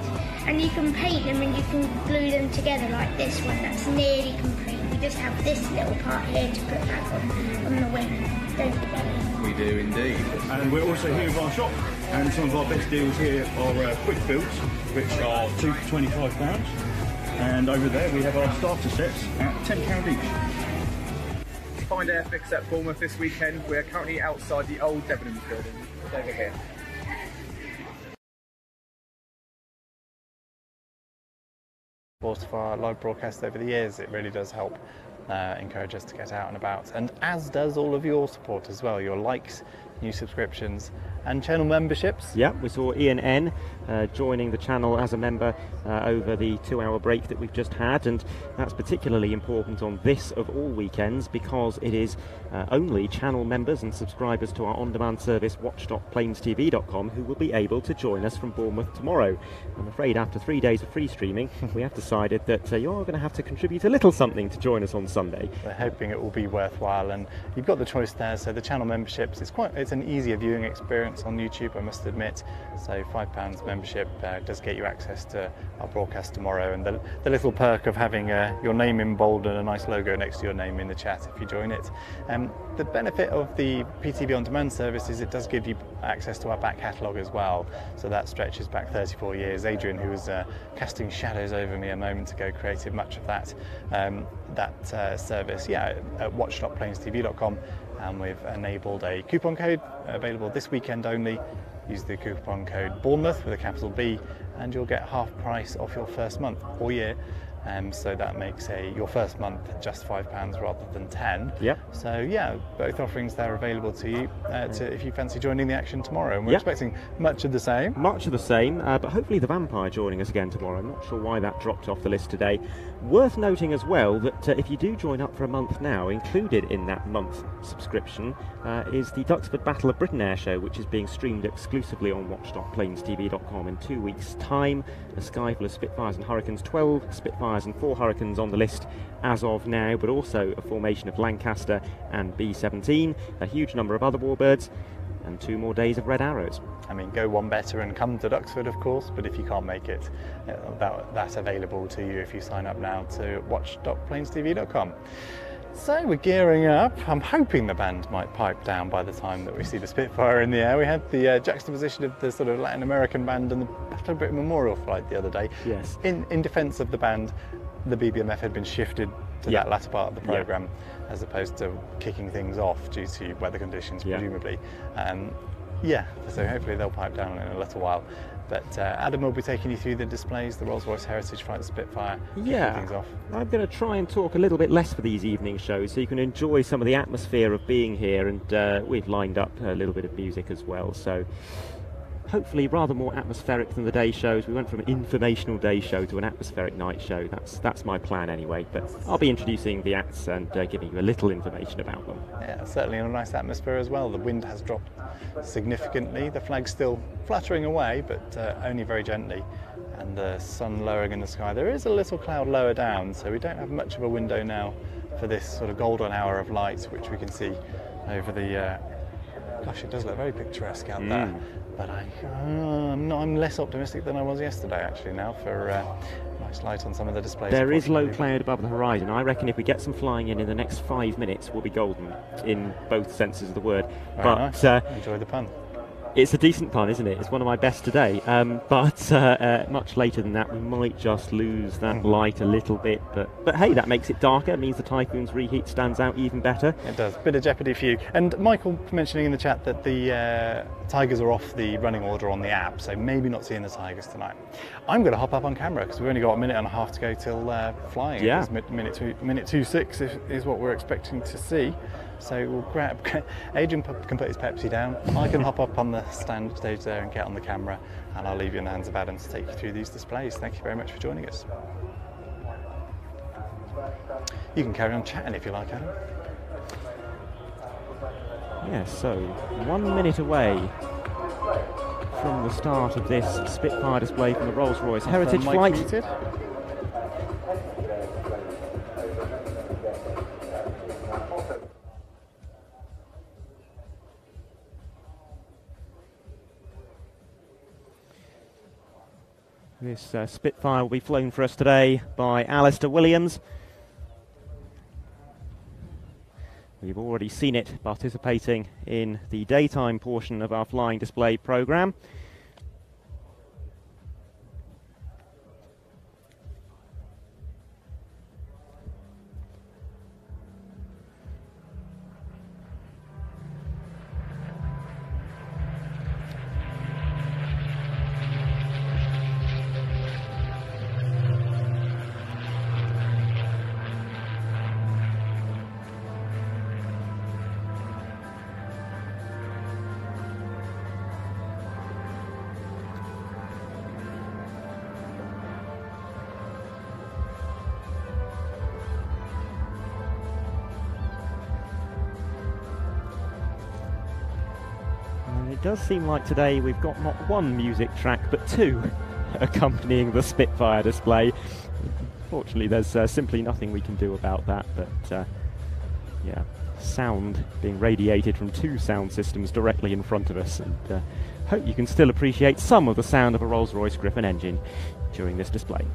and you can paint them and you can glue them together like this one that's nearly complete. We just have this little part here to put back on, on the wing, don't we? We do indeed. And we're also here with our shop, and some of our best deals here are uh, quick builds, which are two for twenty-five pounds. And over there we have our starter sets at ten pound each. Find Airfix at Bournemouth this weekend. We're currently outside the old Debenhams building. It's over here. Support of our live broadcasts over the years. It really does help uh, encourage us to get out and about, and as does all of your support as well. Your likes, new subscriptions, and channel memberships. Yeah, we saw Ian N uh, joining the channel as a member uh, over the two hour break that we've just had, and that's particularly important on this of all weekends because it is uh, only channel members and subscribers to our on demand service watch.planestv.com who will be able to join us from Bournemouth tomorrow. I'm afraid after three days of free streaming, we have decided that uh, you're going to have to contribute a little something to join us on Sunday. We're hoping it will be worthwhile, and you've got the choice there. So the channel memberships, it's quite, it's an easier viewing experience on YouTube, I must admit. So five pounds membership uh, does get you access to our broadcast tomorrow, and the, the little perk of having uh, your name in bold and a nice logo next to your name in the chat if you join it. Um, the benefit of the PTV on demand service is it does give you access to our back catalogue as well. So that stretches back 34 years. Adrian, who was uh, casting shadows over me a moment ago, created much of that um, that uh, service. Yeah, at watch.planestv.com, and we've enabled a coupon code available this weekend only. Use the coupon code Bournemouth with a capital B, and you'll get half price off your first month or year Um, so that makes a your first month just five pounds rather than ten. Yep. So yeah, both offerings there available to you uh, to, if you fancy joining the action tomorrow. And we're Yep. expecting much of the same. Much of the same, uh, but hopefully the vampire joining us again tomorrow. I'm not sure why that dropped off the list today. Worth noting as well that uh, if you do join up for a month now, included in that month subscription uh, is the Duxford Battle of Britain Air Show, which is being streamed exclusively on watch.planestv.com in two weeks' time. A sky full of Spitfires and Hurricanes, 12 Spitfires and 4 Hurricanes on the list as of now, but also a formation of Lancaster and B-17, a huge number of other warbirds, and two more days of Red Arrows. I mean, go one better and come to Duxford, of course. But if you can't make it, uh, that, that's available to you if you sign up now to watch.planestv.com. So we're gearing up. I'm hoping the band might pipe down by the time that we see the Spitfire in the air. We had the uh, juxtaposition of the sort of Latin American band and the Battle of Britain Memorial flight the other day. Yes. In in defence of the band, the BBMF had been shifted to Yeah. that latter part of the Yeah. As opposed to kicking things off due to weather conditions, Yeah. presumably. Um, yeah, so hopefully they'll pipe down in a little while. But uh, Adam will be taking you through the displays, the Rolls-Royce Heritage Flight Spitfire, Yeah, things off. I'm going to try and talk a little bit less for these evening shows so you can enjoy some of the atmosphere of being here. And uh, we've lined up a little bit of music as well. So hopefully, rather more atmospheric than the day shows. We went from an informational day show to an atmospheric night show. That's that's my plan anyway. But I'll be introducing the acts and uh, giving you a little information about them. Yeah, certainly in a nice atmosphere as well. The wind has dropped significantly. The flag's still fluttering away, but uh, only very gently. And the sun lowering in the sky. There is a little cloud lower down, so we don't have much of a window now for this sort of golden hour of light, which we can see over the. Uh, gosh, it does look very picturesque out there. But I, uh, I'm, not, I'm less optimistic than I was yesterday, actually. Now for uh, nice light on some of the displays. There is low cloud above the horizon. I reckon if we get some flying in in the next five minutes, we'll be golden in both senses of the word. Very but nice. uh, enjoy the pun. It's a decent pun, isn't it? It's one of my best today. Um, but uh, uh, much later than that, we might just lose that Mm-hmm. light a little bit. But but hey, that makes it darker. It means the typhoon's reheat stands out even better. It does. Bit of jeopardy for you. And Michael mentioning in the chat that the uh, Tigers are off the running order on the app, so maybe not seeing the Tigers tonight. I'm going to hop up on camera because we've only got a minute and a half to go till uh, flying. Yeah. Minute two, minute two six is, is what we're expecting to see. So we'll grab. Adrian can put his Pepsi down. I can hop up on the stand stage there and get on the camera, and I'll leave you in the hands of Adam to take you through these displays. Thank you very much for joining us. You can carry on chatting if you like, Adam. Yes, so one minute away from the start of this Spitfire display from the Rolls-Royce Heritage Flight. muted. This uh, Spitfire will be flown for us today by Alistair Williams. We've already seen it participating in the daytime portion of our flying display program. Does seem like today we've got not one music track but two accompanying the Spitfire display. Fortunately, there's uh, simply nothing we can do about that, but uh, yeah, sound being radiated from two sound systems directly in front of us, and uh, hope you can still appreciate some of the sound of a Rolls Royce Griffon engine during this display.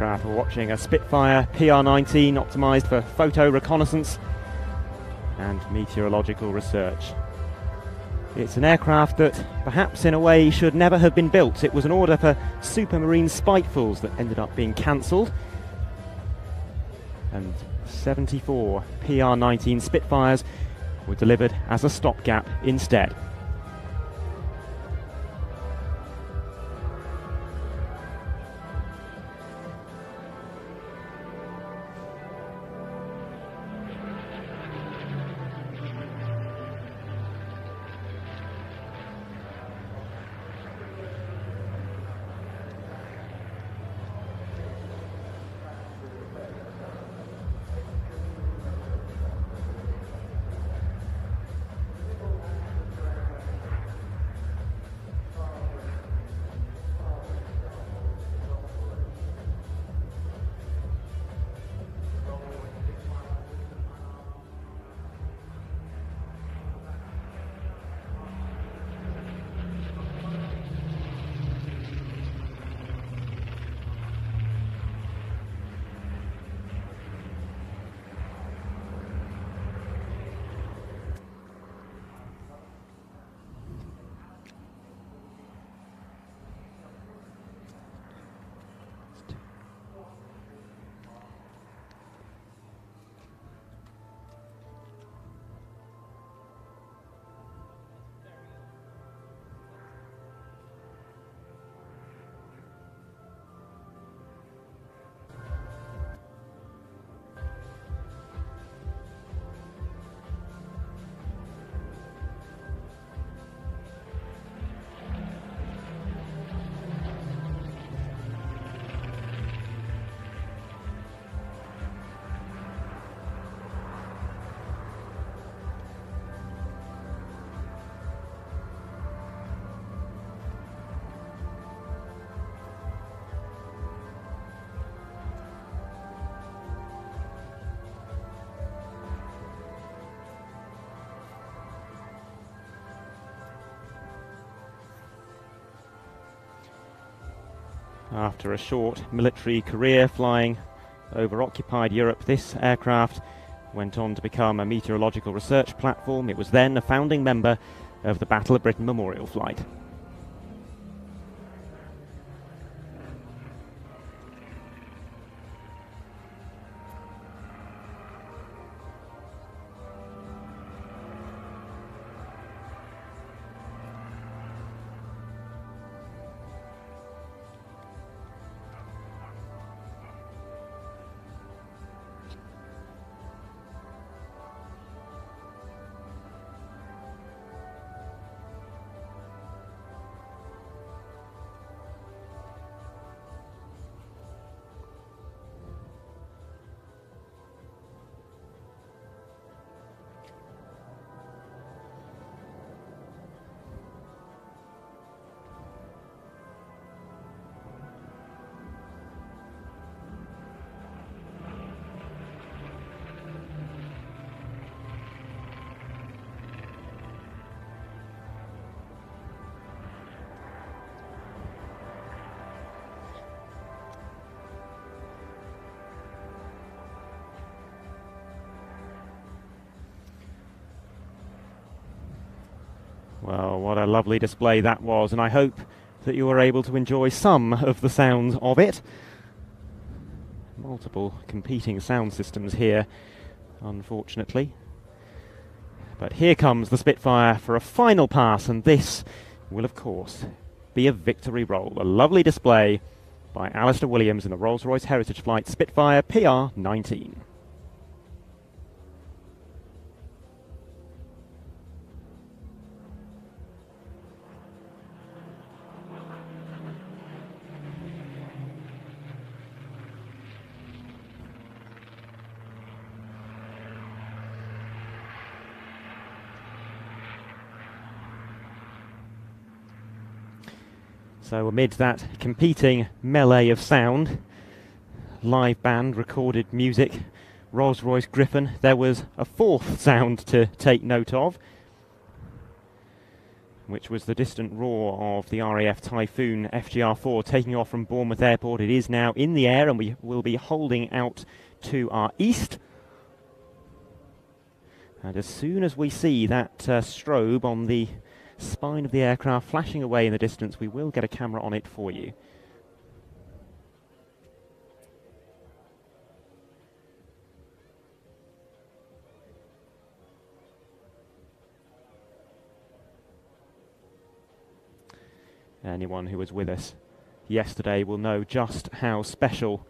Aircraft were watching a Spitfire PR-19 optimised for photo reconnaissance and meteorological research. It's an aircraft that perhaps in a way should never have been built. It was an order for Supermarine Spitefuls that ended up being cancelled. And 74 PR-19 Spitfires were delivered as a stopgap instead. After a short military career flying over occupied Europe, this aircraft went on to become a meteorological research platform. It was then a founding member of the Battle of Britain Memorial Flight. Lovely display that was, and I hope that you were able to enjoy some of the sounds of it. Multiple competing sound systems here, unfortunately. But here comes the Spitfire for a final pass, and this will, of course, be a victory roll. A lovely display by Alistair Williams in the Rolls-Royce Heritage Flight Spitfire PR-19. So amid that competing melee of sound, live band recorded music, Rolls-Royce Griffon, there was a fourth sound to take note of. which was the distant roar of the RAF Typhoon FGR4 taking off from Bournemouth Airport. It is now in the air and we will be holding out to our east. And as soon as we see that uh, strobe on the spine of the aircraft flashing away in the distance, we will get a camera on it for you. Anyone who was with us yesterday will know just how special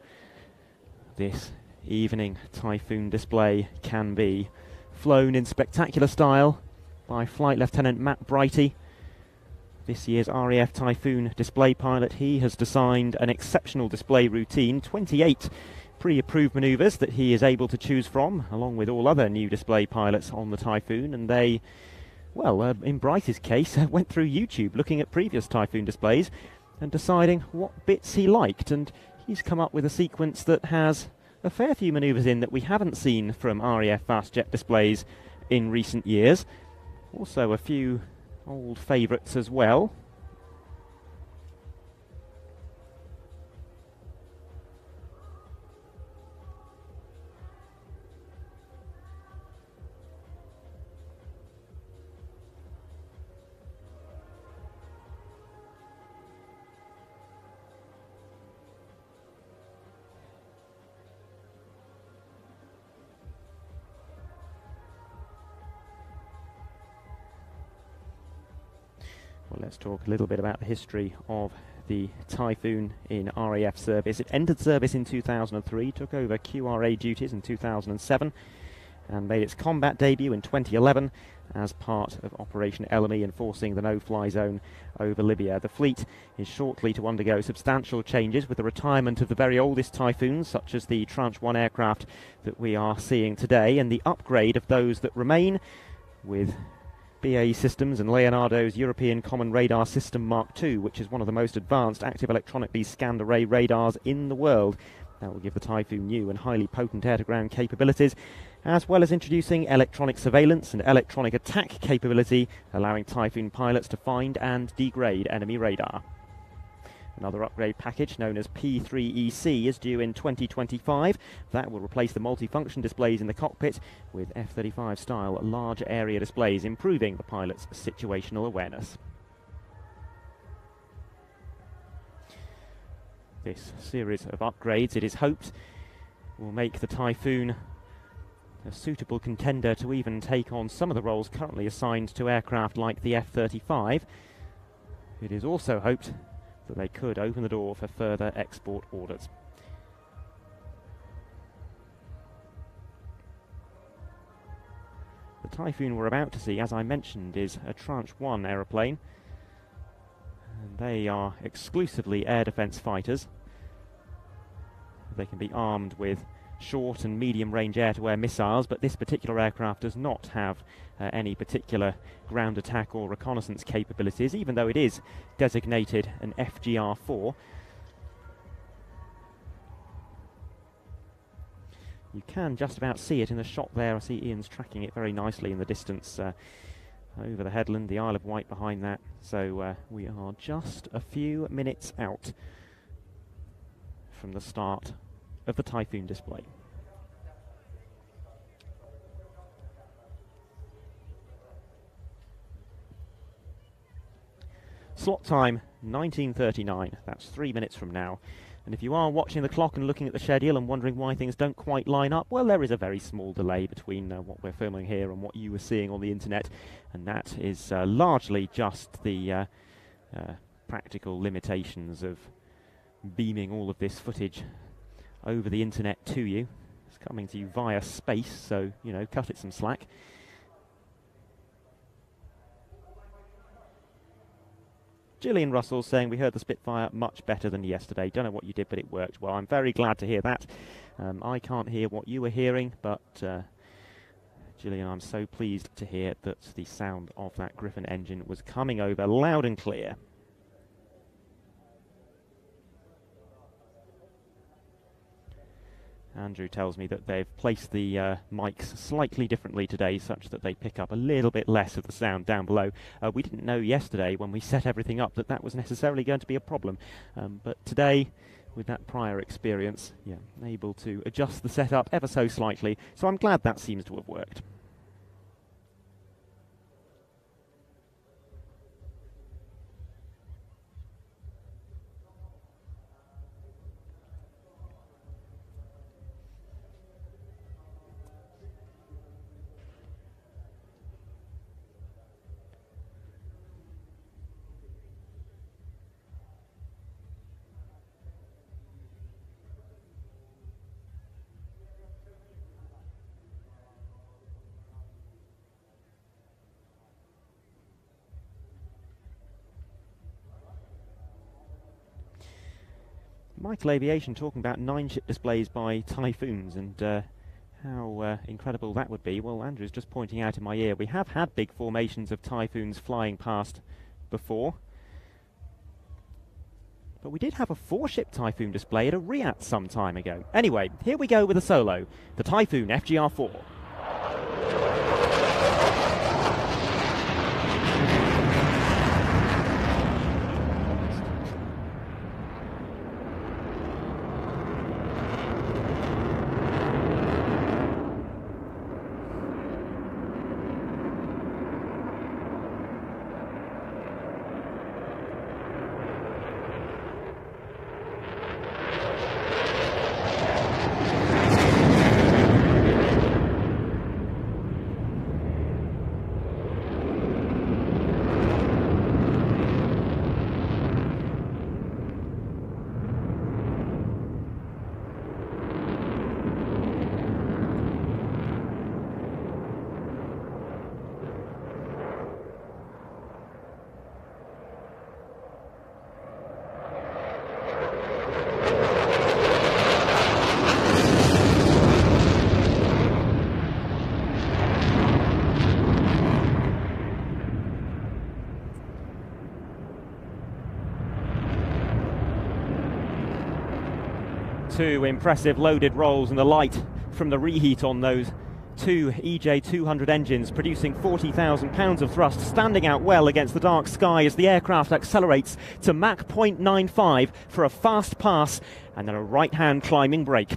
this evening Typhoon display can be. Flown in spectacular style by Flight Lieutenant Matt Brighty, this year's RAF Typhoon display pilot. He has designed an exceptional display routine, 28 pre-approved manoeuvres that he is able to choose from, along with all other new display pilots on the Typhoon, and they well, uh, in Brighty's case, went through YouTube looking at previous Typhoon displays and deciding what bits he liked, and he's come up with a sequence that has a fair few manoeuvres in that we haven't seen from RAF Fastjet displays in recent years. Also, a few old favourites as well. A little bit about the history of the Typhoon in RAF service. It entered service in 2003, took over QRA duties in 2007, and made its combat debut in 2011 as part of Operation Ellamy, enforcing the no-fly zone over Libya. The fleet is shortly to undergo substantial changes with the retirement of the very oldest Typhoons, such as the Tranche 1 aircraft that we are seeing today, and the upgrade of those that remain with BAE Systems and Leonardo's European Common Radar System Mark II, which is one of the most advanced active electronically scanned array radars in the world. That will give the Typhoon new and highly potent air-to-ground capabilities, as well as introducing electronic surveillance and electronic attack capability, allowing Typhoon pilots to find and degrade enemy radar. Another upgrade package known as P3EC is due in 2025. That will replace the multifunction displays in the cockpit with F-35 style large area displays, improving the pilot's situational awareness. This series of upgrades, it is hoped, will make the Typhoon a suitable contender to even take on some of the roles currently assigned to aircraft like the F-35. It is also hoped that they could open the door for further export orders. The Typhoon we're about to see, as I mentioned, is a Tranche 1 aeroplane. They are exclusively air defence fighters. They can be armed with short and medium range air to air missiles, but this particular aircraft does not have uh, any particular ground attack or reconnaissance capabilities, even though it is designated an FGR 4. You can just about see it in the shot there. I see Ian's tracking it very nicely in the distance uh, over the headland, the Isle of Wight behind that. So uh, we are just a few minutes out from the start of the Typhoon display. Slot time 1939, that's three minutes from now. And if you are watching the clock and looking at the schedule and wondering why things don't quite line up, well, there is a very small delay between uh, what we're filming here and what you were seeing on the internet, and that is uh, largely just the uh, uh practical limitations of beaming all of this footage over the internet to you. It's coming to you via space, so, you know, cut it some slack. Gillian Russell saying we heard the Spitfire much better than yesterday. Don't know what you did, but it worked. Well, I'm very glad to hear that. Um, I can't hear what you were hearing, but uh, Gillian, I'm so pleased to hear that the sound of that Griffon engine was coming over loud and clear. Andrew tells me that they've placed the uh, mics slightly differently today, such that they pick up a little bit less of the sound down below. Uh, we didn't know yesterday when we set everything up that that was necessarily going to be a problem, um, but today, with that prior experience, yeah, able to adjust the setup ever so slightly. So I'm glad that seems to have worked. Michael Aviation talking about nine ship displays by Typhoons and uh, how uh, incredible that would be. Well, Andrew's just pointing out in my ear, we have had big formations of Typhoons flying past before. But we did have a four-ship Typhoon display at a RIAT some time ago. Anyway, here we go with a solo, the Typhoon FGR4. Two impressive loaded rolls and the light from the reheat on those two EJ200 engines producing 40,000 pounds of thrust, standing out well against the dark sky as the aircraft accelerates to Mach 0.95 for a fast pass and then a right-hand climbing break.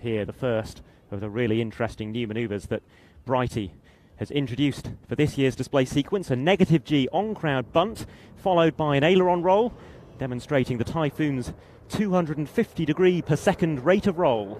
here, the first of the really interesting new manoeuvres that Brighty has introduced for this year's display sequence. A negative G on-crowd bunt, followed by an aileron roll, demonstrating the Typhoon's 250 degree per second rate of roll.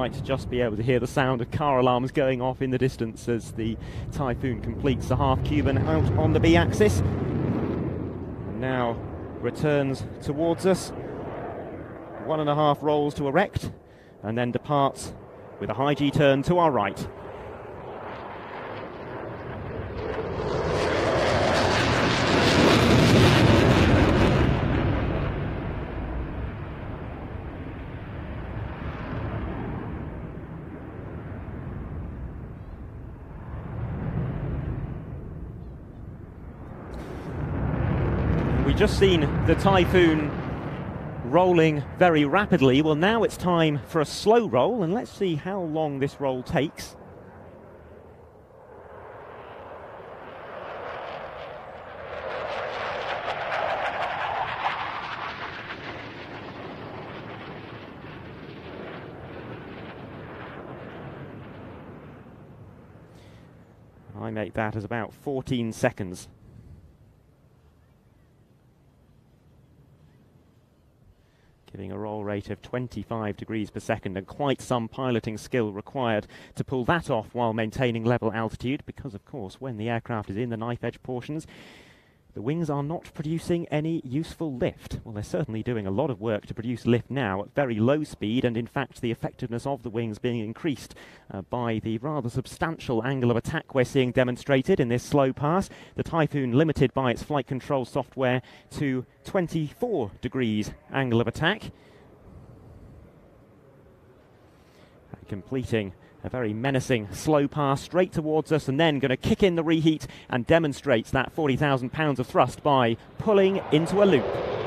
Might just be able to hear the sound of car alarms going off in the distance as the Typhoon completes a half Cuban out on the B axis. Now returns towards us, one and a half rolls to erect, and then departs with a high G turn to our right. Just seen the Typhoon rolling very rapidly. Well, now it's time for a slow roll, and let's see how long this roll takes. I make that as about 14 seconds. Giving a roll rate of 25 degrees per second and quite some piloting skill required to pull that off while maintaining level altitude because of course when the aircraft is in the knife edge portions the wings are not producing any useful lift. Well, they're certainly doing a lot of work to produce lift now at very low speed, and in fact, the effectiveness of the wings being increased uh, by the rather substantial angle of attack we're seeing demonstrated in this slow pass. The Typhoon limited by its flight control software to 24 degrees angle of attack. Completing a very menacing slow pass straight towards us and then going to kick in the reheat and demonstrates that 40,000 pounds of thrust by pulling into a loop.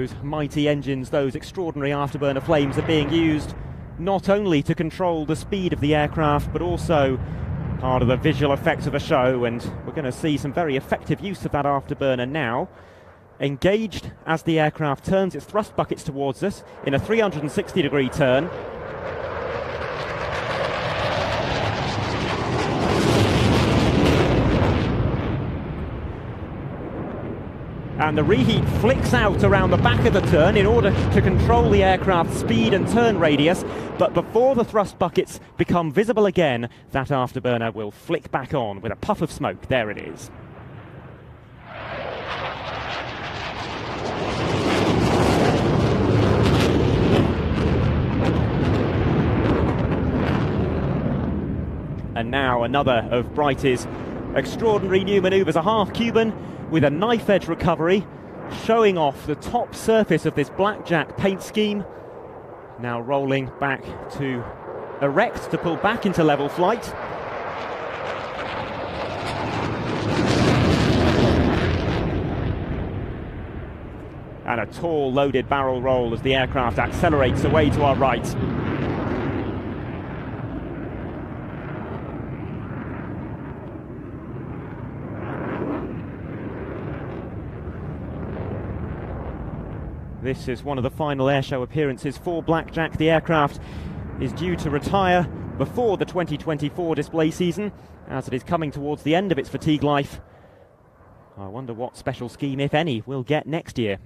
Those mighty engines, those extraordinary afterburner flames are being used not only to control the speed of the aircraft, but also part of the visual effects of the show. And we're going to see some very effective use of that afterburner now. Engaged as the aircraft turns its thrust buckets towards us in a 360 degree turn. And the reheat flicks out around the back of the turn in order to control the aircraft's speed and turn radius. But before the thrust buckets become visible again, that afterburner will flick back on with a puff of smoke. There it is. And now another of Brighty's extraordinary new manoeuvres, a half Cuban with a knife edge recovery, showing off the top surface of this blackjack paint scheme. Now rolling back to erect to pull back into level flight. And a tall loaded barrel roll as the aircraft accelerates away to our right. This is one of the final airshow appearances for Blackjack. The aircraft is due to retire before the 2024 display season as it is coming towards the end of its fatigue life. I wonder what special scheme, if any, we'll get next year.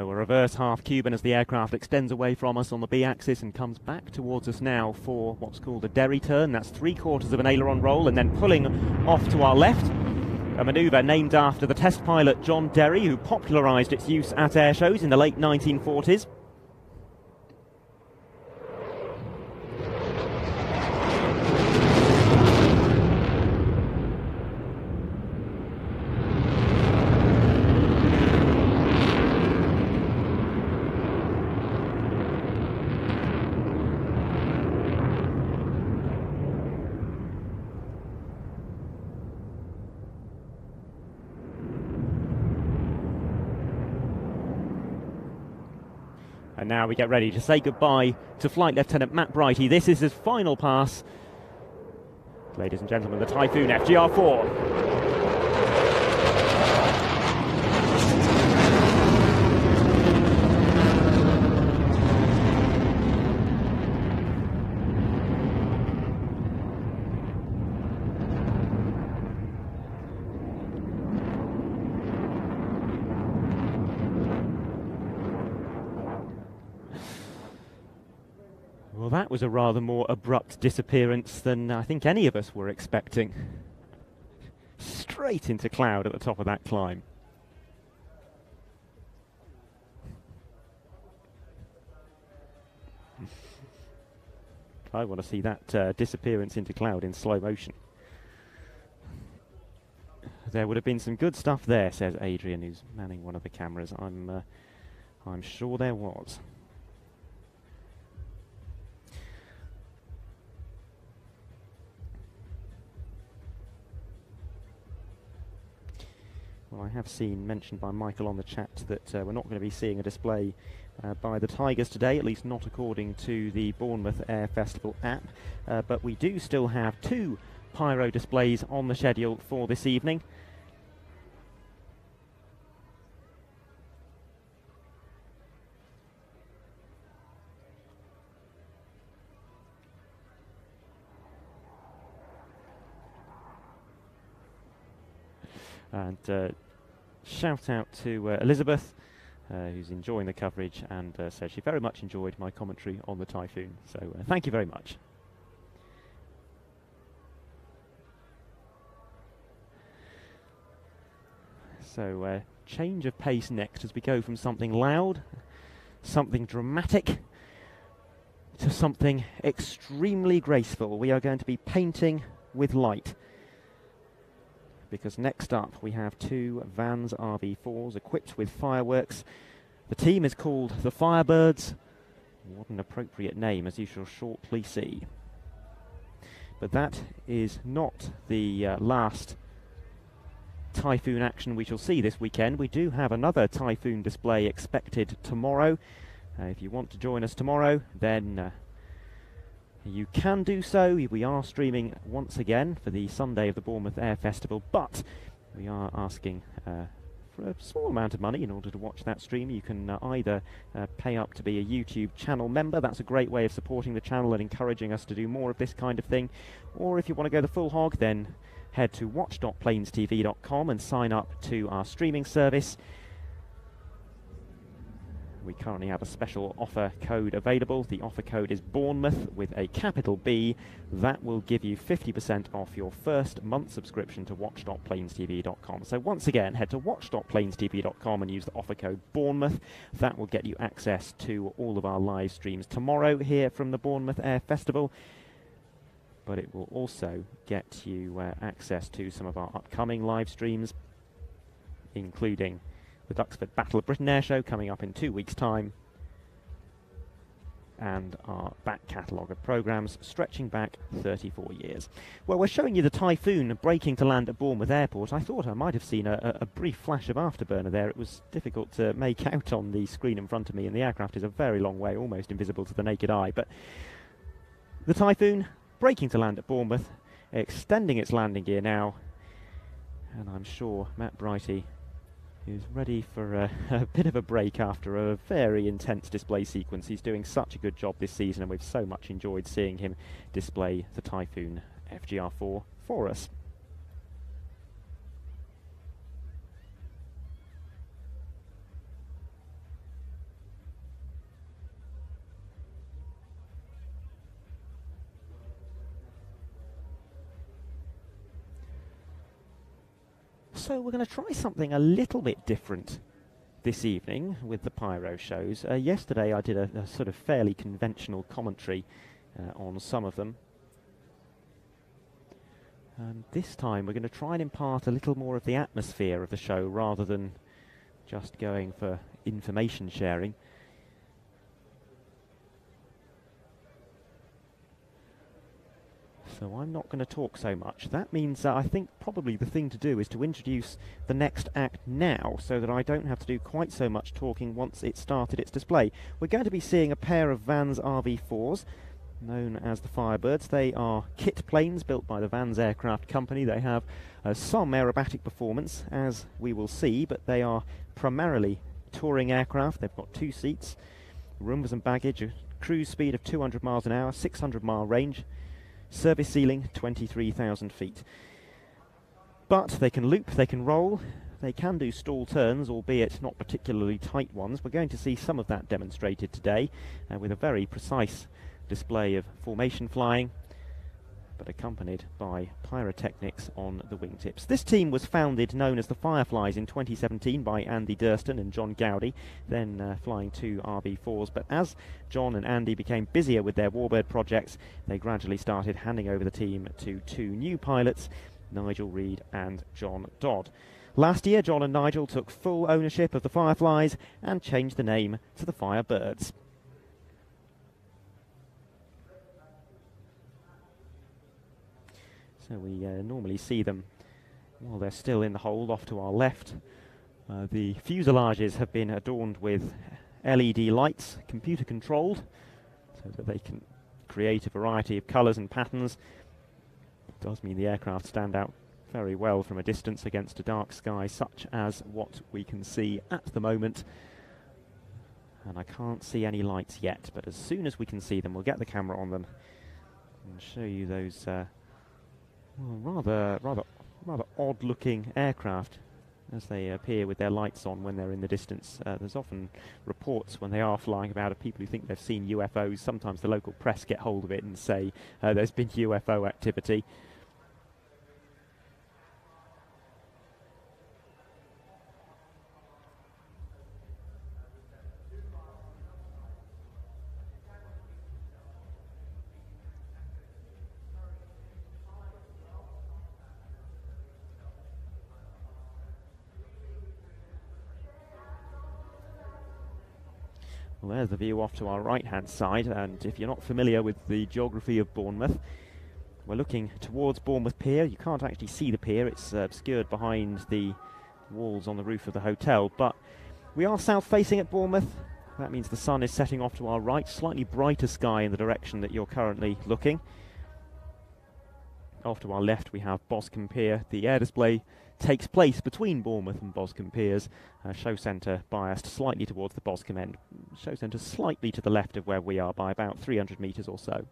Reverse half Cuban as the aircraft extends away from us on the B axis and comes back towards us now for what's called a Derry turn. That's three quarters of an aileron roll and then pulling off to our left. A manoeuvre named after the test pilot John Derry, who popularised its use at air shows in the late 1940s. Now we get ready to say goodbye to Flight Lieutenant Matt Brighty. This is his final pass. Ladies and gentlemen, the Typhoon FGR4. Was a rather more abrupt disappearance than I think any of us were expecting. Straight into cloud at the top of that climb. I want to see that uh, disappearance into cloud in slow motion. There would have been some good stuff there, says Adrian, who's manning one of the cameras. I'm, uh, I'm sure there was. Well, I have seen mentioned by Michael on the chat that uh, we're not going to be seeing a display uh, by the Tigers today, at least not according to the Bournemouth Air Festival app. Uh, but we do still have two pyro displays on the schedule for this evening. And uh, shout out to uh, Elizabeth, uh, who's enjoying the coverage and uh, says she very much enjoyed my commentary on the typhoon. So uh, thank you very much. So change of pace next as we go from something loud, something dramatic, to something extremely graceful. We are going to be painting with light because next up we have two Vans RV4s equipped with fireworks. The team is called the Firebirds. What an appropriate name, as you shall shortly see. But that is not the uh, last typhoon action we shall see this weekend. We do have another typhoon display expected tomorrow. Uh, if you want to join us tomorrow, then uh, you can do so. We are streaming once again for the Sunday of the Bournemouth Air Festival, but we are asking uh, for a small amount of money in order to watch that stream. You can uh, either uh, pay up to be a YouTube channel member, that's a great way of supporting the channel and encouraging us to do more of this kind of thing, or if you want to go the full hog, then head to watch.planestv.com and sign up to our streaming service. We currently have a special offer code available. The offer code is Bournemouth with a capital B. That will give you 50% off your first month subscription to watch.planestv.com. So once again, head to watch.planestv.com and use the offer code Bournemouth. That will get you access to all of our live streams tomorrow here from the Bournemouth Air Festival. But it will also get you uh, access to some of our upcoming live streams, including the Duxford Battle of Britain Air Show coming up in two weeks' time, and our back catalogue of programmes stretching back 34 years. Well, we're showing you the Typhoon breaking to land at Bournemouth Airport. I thought I might have seen a, a, brief flash of afterburner there. It was difficult to make out on the screen in front of me, and the aircraft is a very long way, almost invisible to the naked eye. But the Typhoon breaking to land at Bournemouth, extending its landing gear now, and I'm sure Matt Brighty He's ready for a, a, bit of a break after a very intense display sequence. He's doing such a good job this season, and we've so much enjoyed seeing him display the Typhoon FGR4 for us. So we're going to try something a little bit different this evening with the Pyro shows. Uh, yesterday I did a, a, sort of fairly conventional commentary uh, on some of them. And this time we're going to try and impart a little more of the atmosphere of the show rather than just going for information sharing. So I'm not going to talk so much. That means that I think probably the thing to do is to introduce the next act now so that I don't have to do quite so much talking once it's started its display. We're going to be seeing a pair of Vans RV4s known as the Firebirds. They are kit planes built by the Vans Aircraft Company. They have uh, some aerobatic performance, as we will see, but they are primarily touring aircraft. They've got two seats, rooms and baggage, a cruise speed of 200 miles an hour, 600 mile range. Service ceiling 23,000 feet. But they can loop, they can roll, they can do stall turns, albeit not particularly tight ones. We're going to see some of that demonstrated today uh, with a very precise display of formation flying but accompanied by pyrotechnics on the wingtips. This team was founded, known as the Fireflies, in 2017 by Andy Durston and John Gowdy, then uh, flying two RV4s. But as John and Andy became busier with their Warbird projects, they gradually started handing over the team to two new pilots Nigel Reed and John Dodd. Last year, John and Nigel took full ownership of the Fireflies and changed the name to the Firebirds. So we uh, normally see them while they're still in the hold off to our left. Uh, the fuselages have been adorned with LED lights, computer controlled, so that they can create a variety of colours and patterns. It does mean the aircraft stand out very well from a distance against a dark sky such as what we can see at the moment. And I can't see any lights yet, but as soon as we can see them, we'll get the camera on them and show you those uh, well, rather, rather, rather odd-looking aircraft as they appear with their lights on when they're in the distance. Uh, there's often reports when they are flying about of people who think they've seen UFOs. Sometimes the local press get hold of it and say uh, there's been UFO activity. There's the view off to our right hand side, and if you're not familiar with the geography of Bournemouth, we're looking towards Bournemouth Pier. You can't actually see the pier, it's uh, obscured behind the walls on the roof of the hotel, but we are south facing at Bournemouth. That means the sun is setting off to our right, slightly brighter sky in the direction that you're currently looking. Off to our left, we have Boscombe Pier. The air display takes place between Bournemouth and Boscombe Piers. Uh, show centre biased slightly towards the Boscombe end. Show centre slightly to the left of where we are by about 300 metres or so.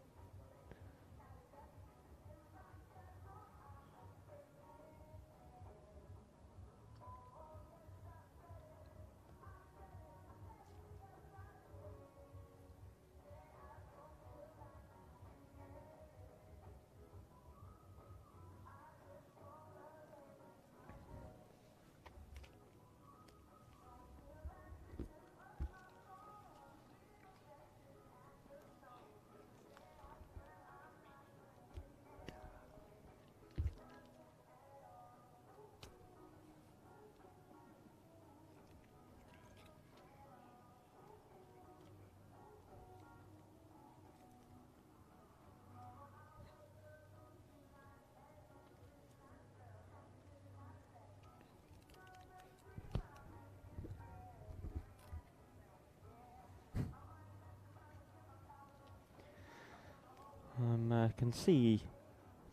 Can see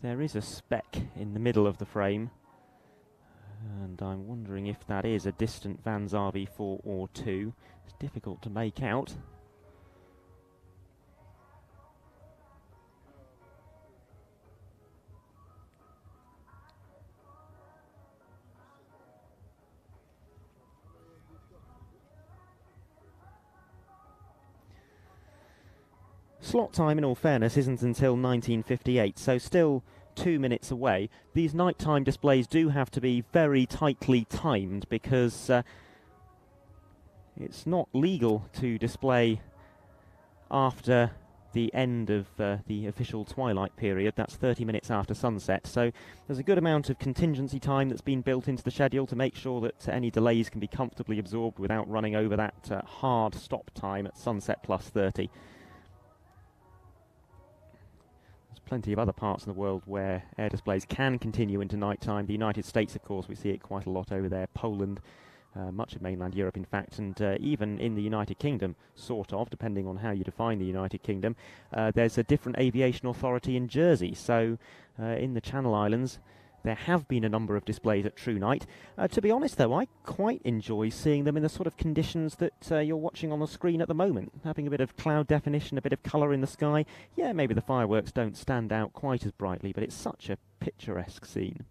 there is a speck in the middle of the frame and I'm wondering if that is a distant Vans RV4 or 2. It's difficult to make out. Slot time, in all fairness, isn't until 1958, so still two minutes away. These nighttime displays do have to be very tightly timed because uh, it's not legal to display after the end of uh, the official twilight period. That's 30 minutes after sunset. So there's a good amount of contingency time that's been built into the schedule to make sure that any delays can be comfortably absorbed without running over that uh, hard stop time at sunset plus 30. Plenty of other parts of the world where air displays can continue into night time. The United States, of course, we see it quite a lot over there. Poland, uh, much of mainland Europe, in fact, and uh, even in the United Kingdom, sort of, depending on how you define the United Kingdom. Uh, there's a different aviation authority in Jersey. So uh, in the Channel Islands, there have been a number of displays at True Night. Uh, to be honest, though, I quite enjoy seeing them in the sort of conditions that uh, you're watching on the screen at the moment. Having a bit of cloud definition, a bit of colour in the sky. Yeah, maybe the fireworks don't stand out quite as brightly, but it's such a picturesque scene.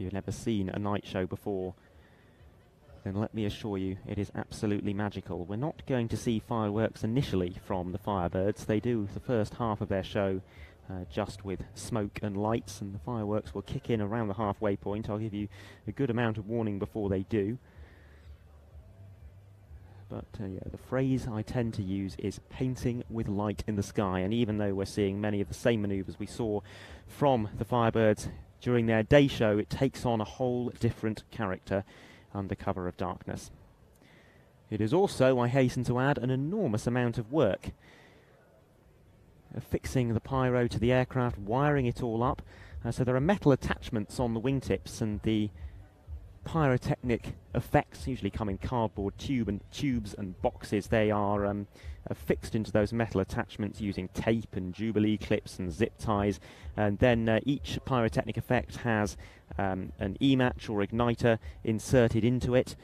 You've never seen a night show before, then let me assure you it is absolutely magical. We're not going to see fireworks initially from the Firebirds. They do the first half of their show uh, just with smoke and lights, and the fireworks will kick in around the halfway point. I'll give you a good amount of warning before they do. But uh, yeah, the phrase I tend to use is painting with light in the sky. And even though we're seeing many of the same manoeuvres we saw from the Firebirds during their day show, it takes on a whole different character under cover of darkness. It is also, I hasten to add, an enormous amount of work. Fixing the pyro to the aircraft, wiring it all up. Uh, so there are metal attachments on the wingtips and the pyrotechnic effects usually come in cardboard tube and tubes and boxes. They are um, affixed into those metal attachments using tape and jubilee clips and zip ties. And then uh, each pyrotechnic effect has um, an E-match or igniter inserted into it.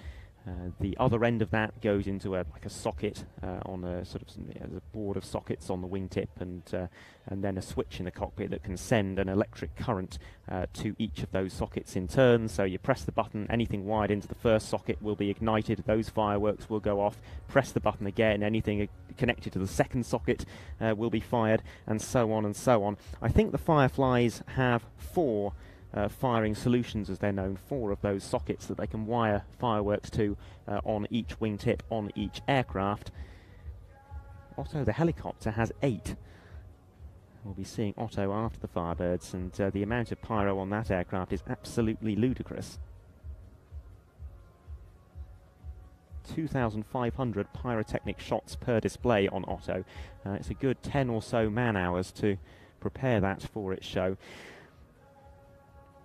Uh, the other end of that goes into a like a socket uh, on a sort of a board of sockets on the wingtip, and uh, and then a switch in the cockpit that can send an electric current uh, to each of those sockets in turn. So you press the button, anything wired into the first socket will be ignited. Those fireworks will go off. Press the button again, anything connected to the second socket uh, will be fired, and so on and so on. I think the Fireflies have four uh, firing solutions, as they're known, four of those sockets that they can wire fireworks to uh, on each wingtip on each aircraft. Otto, the helicopter, has eight. We'll be seeing Otto after the Firebirds, and uh, the amount of pyro on that aircraft is absolutely ludicrous. 2,500 pyrotechnic shots per display on Otto. Uh, it's a good 10 or so man hours to prepare that for its show.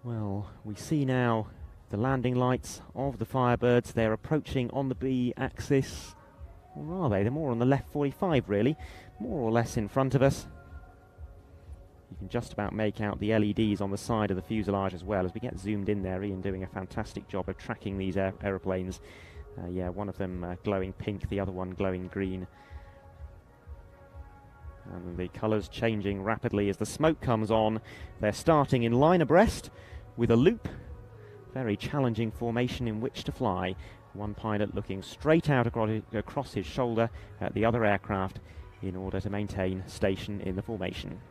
Well, we see now the landing lights of the Firebirds. They're approaching on the B axis. Or are they? They're more on the left 45, really. More or less in front of us. You can just about make out the LEDs on the side of the fuselage as well. As we get zoomed in there, Ian doing a fantastic job of tracking these aer aeroplanes. Uh, yeah, one of them uh, glowing pink, the other one glowing green. And the colours changing rapidly as the smoke comes on. They're starting in line abreast with a loop. Very challenging formation in which to fly. One pilot looking straight out across his shoulder at the other aircraft in order to maintain station in the formation.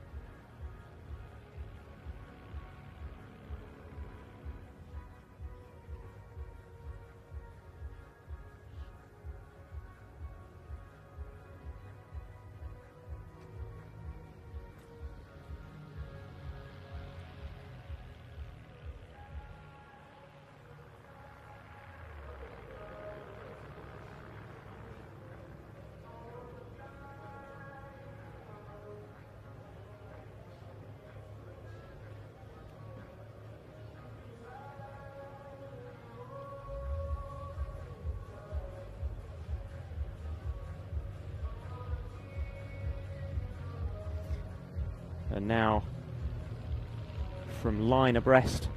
Line abreast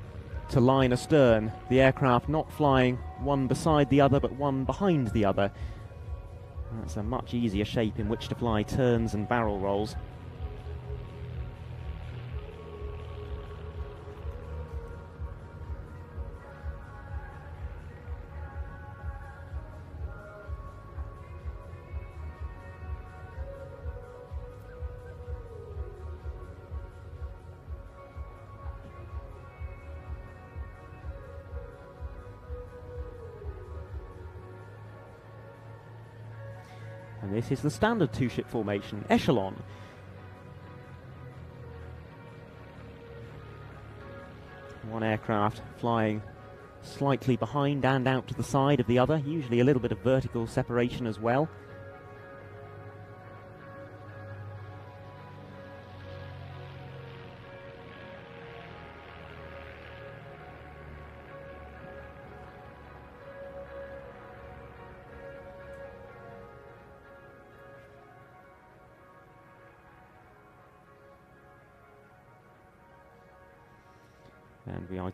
to line astern, the aircraft not flying one beside the other, but one behind the other. That's a much easier shape in which to fly turns and barrel rolls. Is the standard two-ship formation, echelon. One aircraft flying slightly behind and out to the side of the other, usually a little bit of vertical separation as well.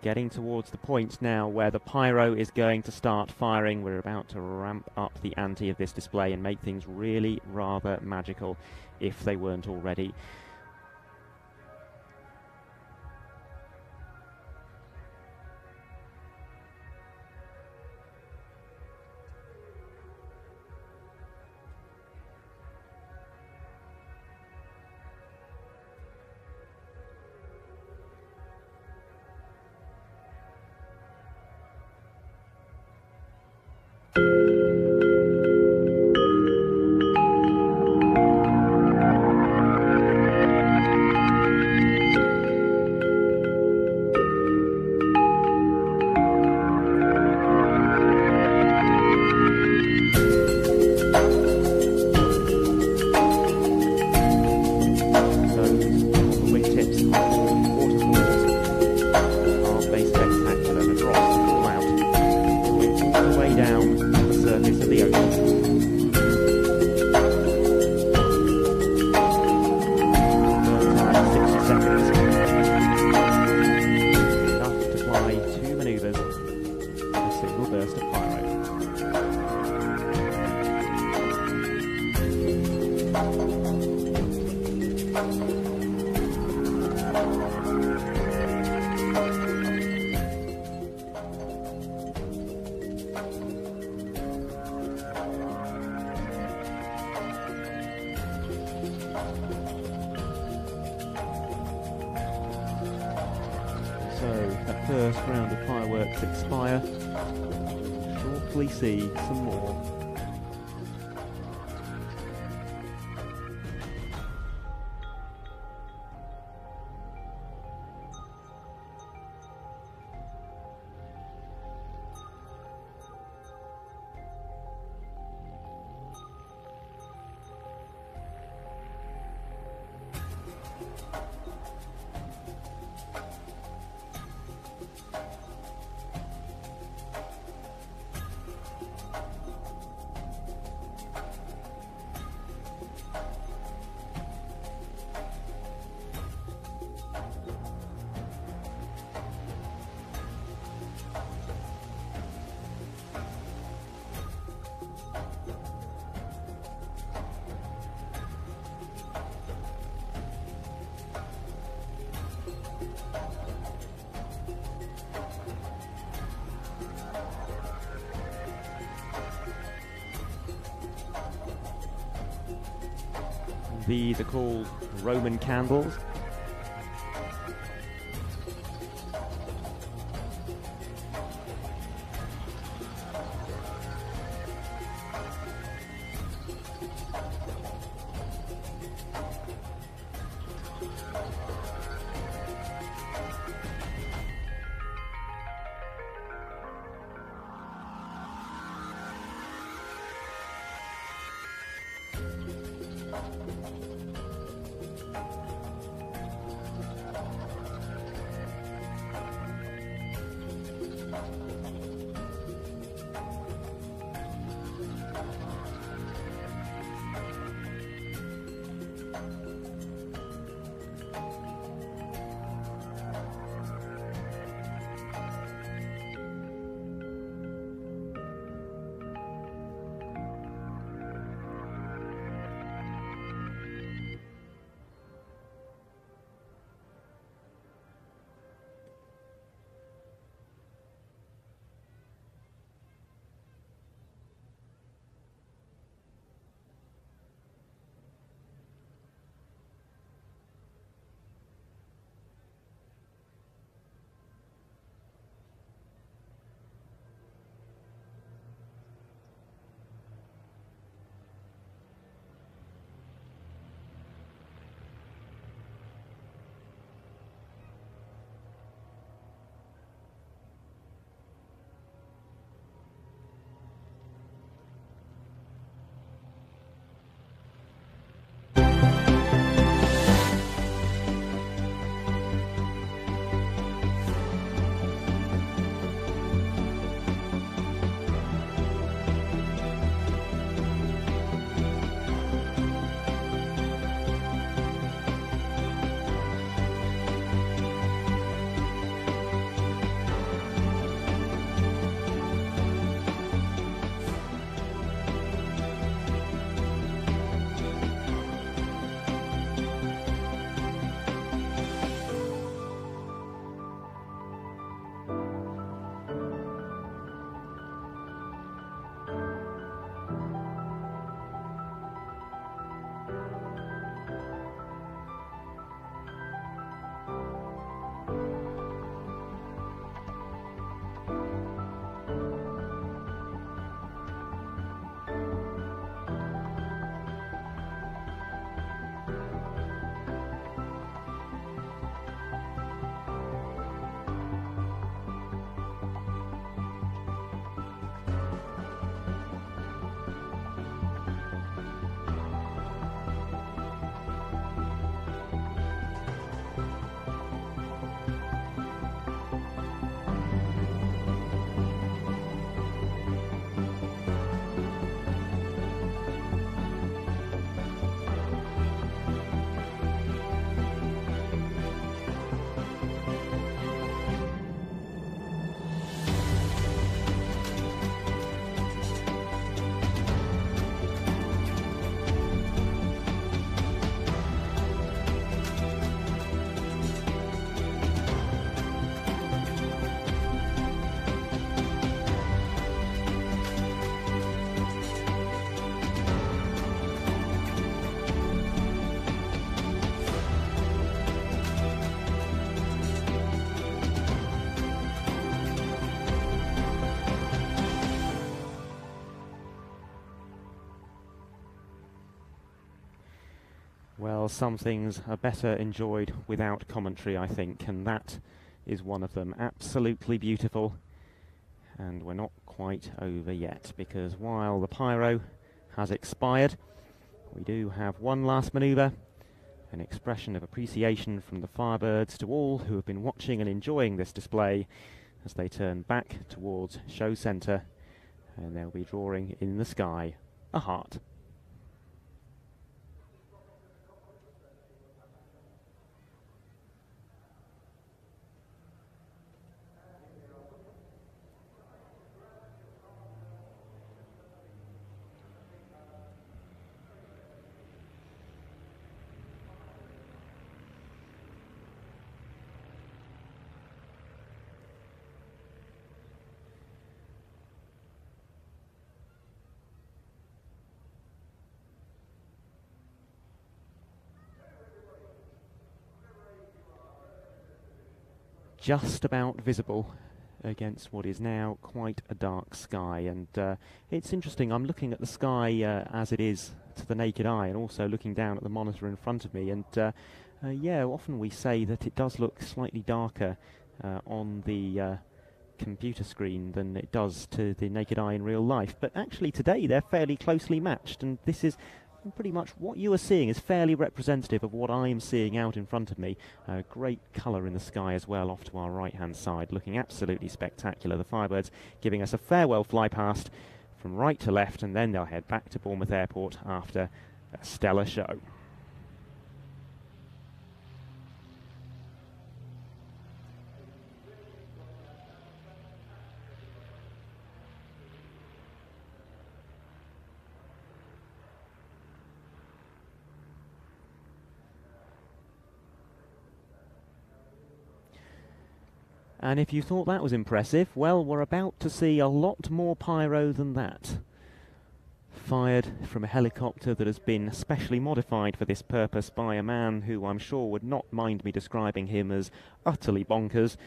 Getting towards the point now where the pyro is going to start firing. We're about to ramp up the ante of this display and make things really rather magical if they weren't already. Roman candles. Some things are better enjoyed without commentary, I think, and that is one of them. Absolutely beautiful. And we're not quite over yet, because while the pyro has expired, we do have one last manoeuvre, an expression of appreciation from the Firebirds to all who have been watching and enjoying this display as they turn back towards show centre and they'll be drawing in the sky a heart. Just about visible against what is now quite a dark sky. And uh, it's interesting, I'm looking at the sky uh, as it is to the naked eye and also looking down at the monitor in front of me. And uh, uh yeah, often we say that it does look slightly darker uh, on the uh, computer screen than it does to the naked eye in real life. But actually, today they're fairly closely matched, and this is and pretty much what you are seeing is fairly representative of what I'm seeing out in front of me. Uh, great colour in the sky as well off to our right hand side, looking absolutely spectacular. The Firebirds giving us a farewell fly past from right to left, and then they'll head back to Bournemouth Airport after a stellar show. And if you thought that was impressive, well, we're about to see a lot more pyro than that. Fired from a helicopter that has been specially modified for this purpose by a man who I'm sure would not mind me describing him as utterly bonkers.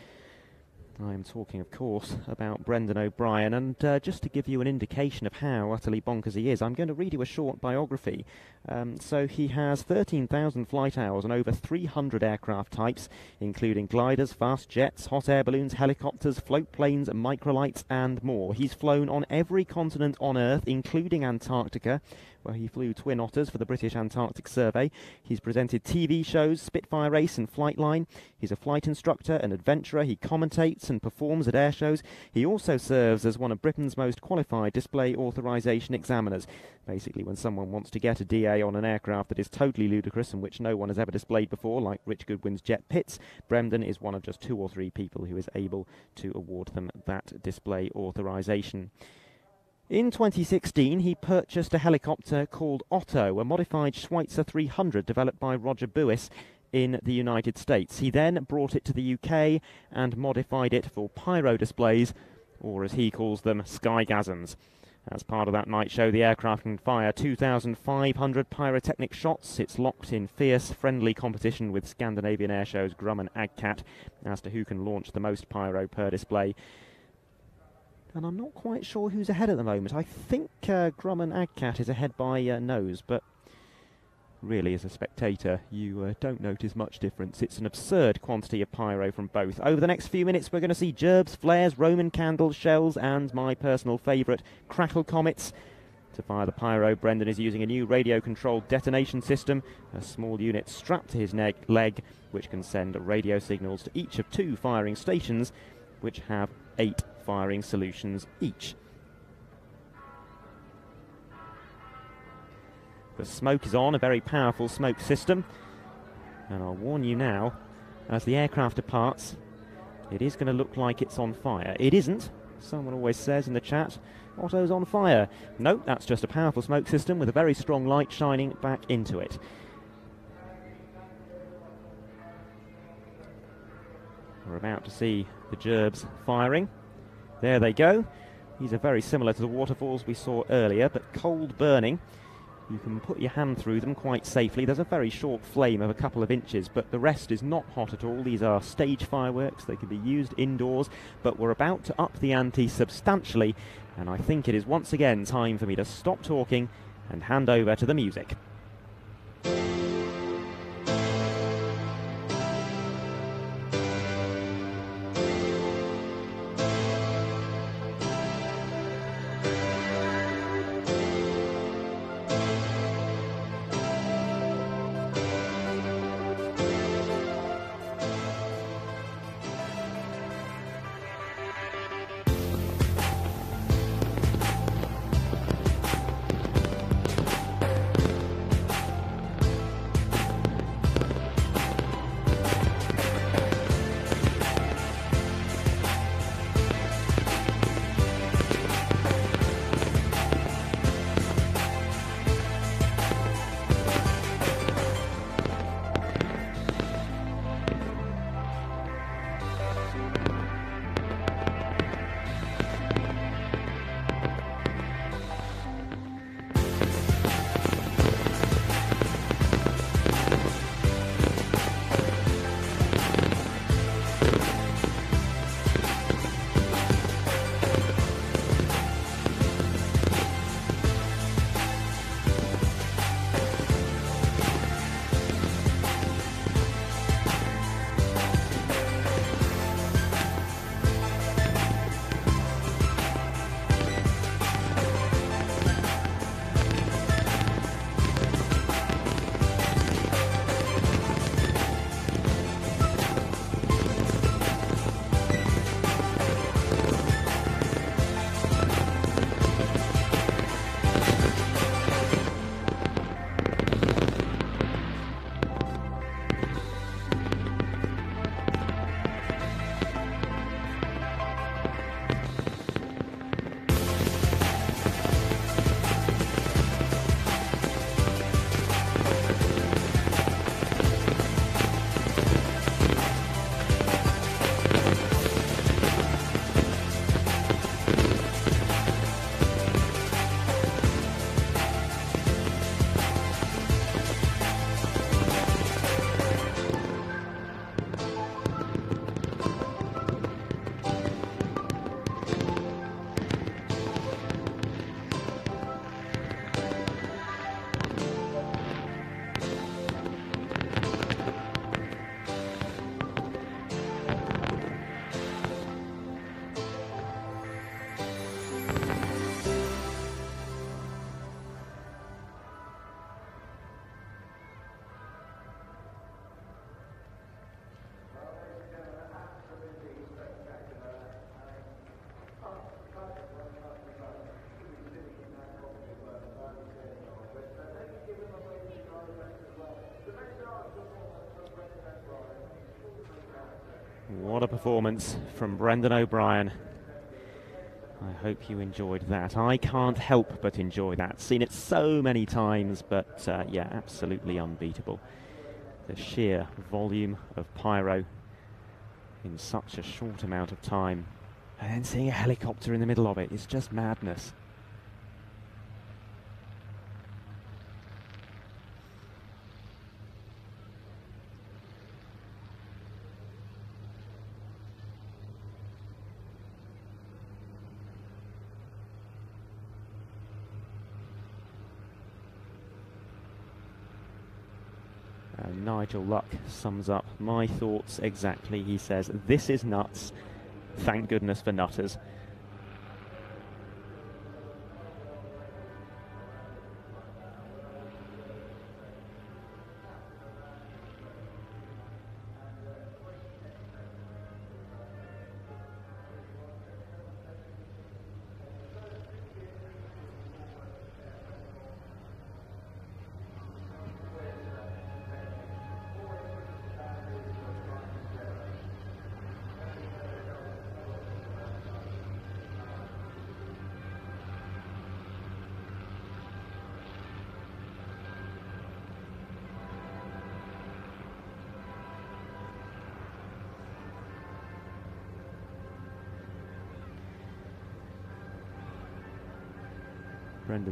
I'm talking, of course, about Brendan O'Brien, and uh, just to give you an indication of how utterly bonkers he is, I'm going to read you a short biography. Um, so he has 13,000 flight hours on over 300 aircraft types, including gliders, fast jets, hot air balloons, helicopters, float planes, microlights, and more. He's flown on every continent on Earth, including Antarctica, where he flew twin otters for the British Antarctic Survey. He's presented TV shows, Spitfire Race and Flightline. He's a flight instructor, an adventurer. He commentates and performs at air shows. He also serves as one of Britain's most qualified display authorization examiners. Basically, when someone wants to get a DA on an aircraft that is totally ludicrous and which no one has ever displayed before, like Rich Goodwin's Jet Pitts, Brendan is one of just two or three people who is able to award them that display authorization. In 2016, he purchased a helicopter called Otto, a modified Schweizer 300 developed by Roger Buis in the United States. He then brought it to the UK and modified it for pyro displays, or as he calls them, skygasms. As part of that night show, the aircraft can fire 2,500 pyrotechnic shots. It's locked in fierce, friendly competition with Scandinavian airshows Grumman AgCat as to who can launch the most pyro per display and I'm not quite sure who's ahead at the moment. I think uh, Grumman Agcat is ahead by uh, nose, but really, as a spectator, you uh, don't notice much difference. It's an absurd quantity of pyro from both. Over the next few minutes, we're going to see gerbs, flares, Roman candles, shells, and my personal favourite, crackle comets. To fire the pyro, Brendan is using a new radio controlled detonation system, a small unit strapped to his ne- leg, which can send radio signals to each of two firing stations, which have eight firing solutions each. The smoke is on, a very powerful smoke system. And I'll warn you now, as the aircraft departs, it is going to look like it's on fire. It isn't. Someone always says in the chat, Otto's on fire. No, that's just a powerful smoke system with a very strong light shining back into it. We're about to see the gerbs firing. There they go. These are very similar to the waterfalls we saw earlier, but cold burning. You can put your hand through them quite safely. There's a very short flame of a couple of inches, but the rest is not hot at all. These are stage fireworks. They can be used indoors, but we're about to up the ante substantially, and I think it is once again time for me to stop talking and hand over to the music. Performance from Brendan O'Brien. I hope you enjoyed that. I can't help but enjoy that. Seen it so many times, but uh, yeah, absolutely unbeatable. The sheer volume of pyro in such a short amount of time. And then seeing a helicopter in the middle of it is just madness. Nigel Luck sums up my thoughts exactly. He says, This is nuts. Thank goodness for nutters.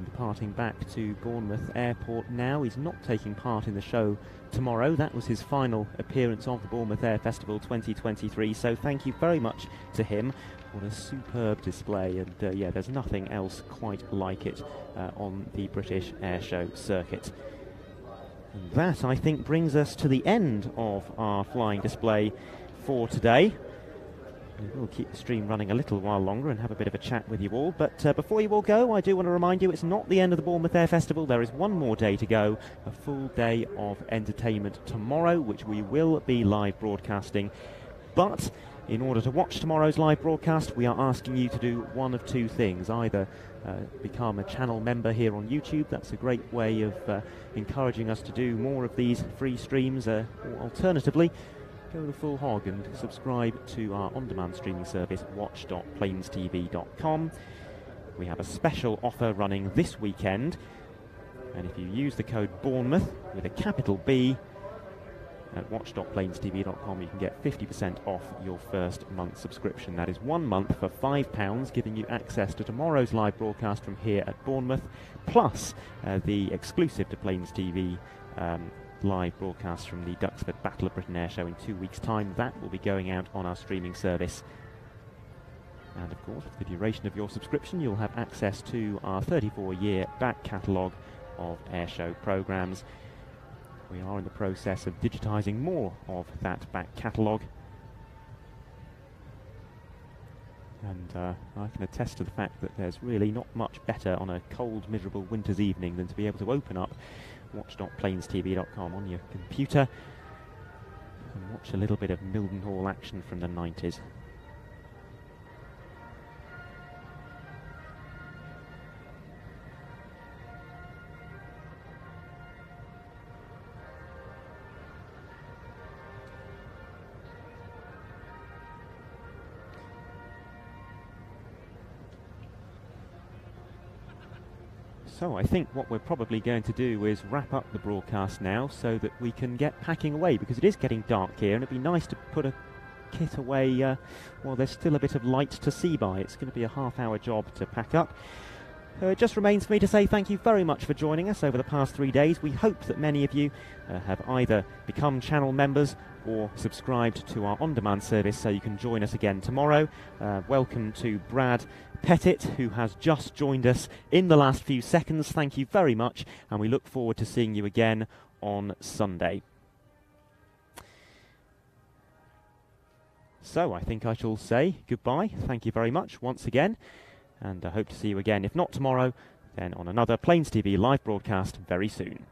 Departing back to Bournemouth Airport now. He's not taking part in the show tomorrow. That was his final appearance of the Bournemouth Air Festival 2023. So thank you very much to him. What a superb display, and uh, yeah, there's nothing else quite like it uh, on the British Air Show circuit. And that, I think, brings us to the end of our flying display for today. We'll keep the stream running a little while longer and have a bit of a chat with you all. But uh, before you all go, I do want to remind you it's not the end of the Bournemouth Air Festival. There is one more day to go, a full day of entertainment tomorrow, which we will be live broadcasting. But in order to watch tomorrow's live broadcast, we are asking you to do one of two things. Either uh, become a channel member here on YouTube, that's a great way of uh, encouraging us to do more of these free streams, uh, alternatively, go the full hog and subscribe to our on-demand streaming service watch.planestv.com. We have a special offer running this weekend, and if you use the code Bournemouth with a capital B at watch.planestv.com, you can get 50% off your first month subscription. That is one month for £5, giving you access to tomorrow's live broadcast from here at Bournemouth, plus uh, the exclusive to Planes TV um, live broadcast from the Duxford Battle of Britain Air Show in two weeks' time. That will be going out on our streaming service. And of course, for the duration of your subscription, you'll have access to our 34 year back catalogue of airshow programmes. We are in the process of digitising more of that back catalogue. And uh, I can attest to the fact that there's really not much better on a cold, miserable winter's evening than to be able to open up watch.planestv.com on your computer and watch a little bit of Mildenhall action from the 90s. So I think what we're probably going to do is wrap up the broadcast now so that we can get packing away because it is getting dark here and it'd be nice to put a kit away uh, while there's still a bit of light to see by. It's going to be a half hour job to pack up. Uh, it just remains for me to say thank you very much for joining us over the past three days. We hope that many of you uh, have either become channel members or subscribed to our on demand service so you can join us again tomorrow. Uh, welcome to Brad Pettit, who has just joined us in the last few seconds. Thank you very much, and we look forward to seeing you again on Sunday. So I think I shall say goodbye. Thank you very much once again, and I hope to see you again, if not tomorrow, then on another Planes TV live broadcast very soon.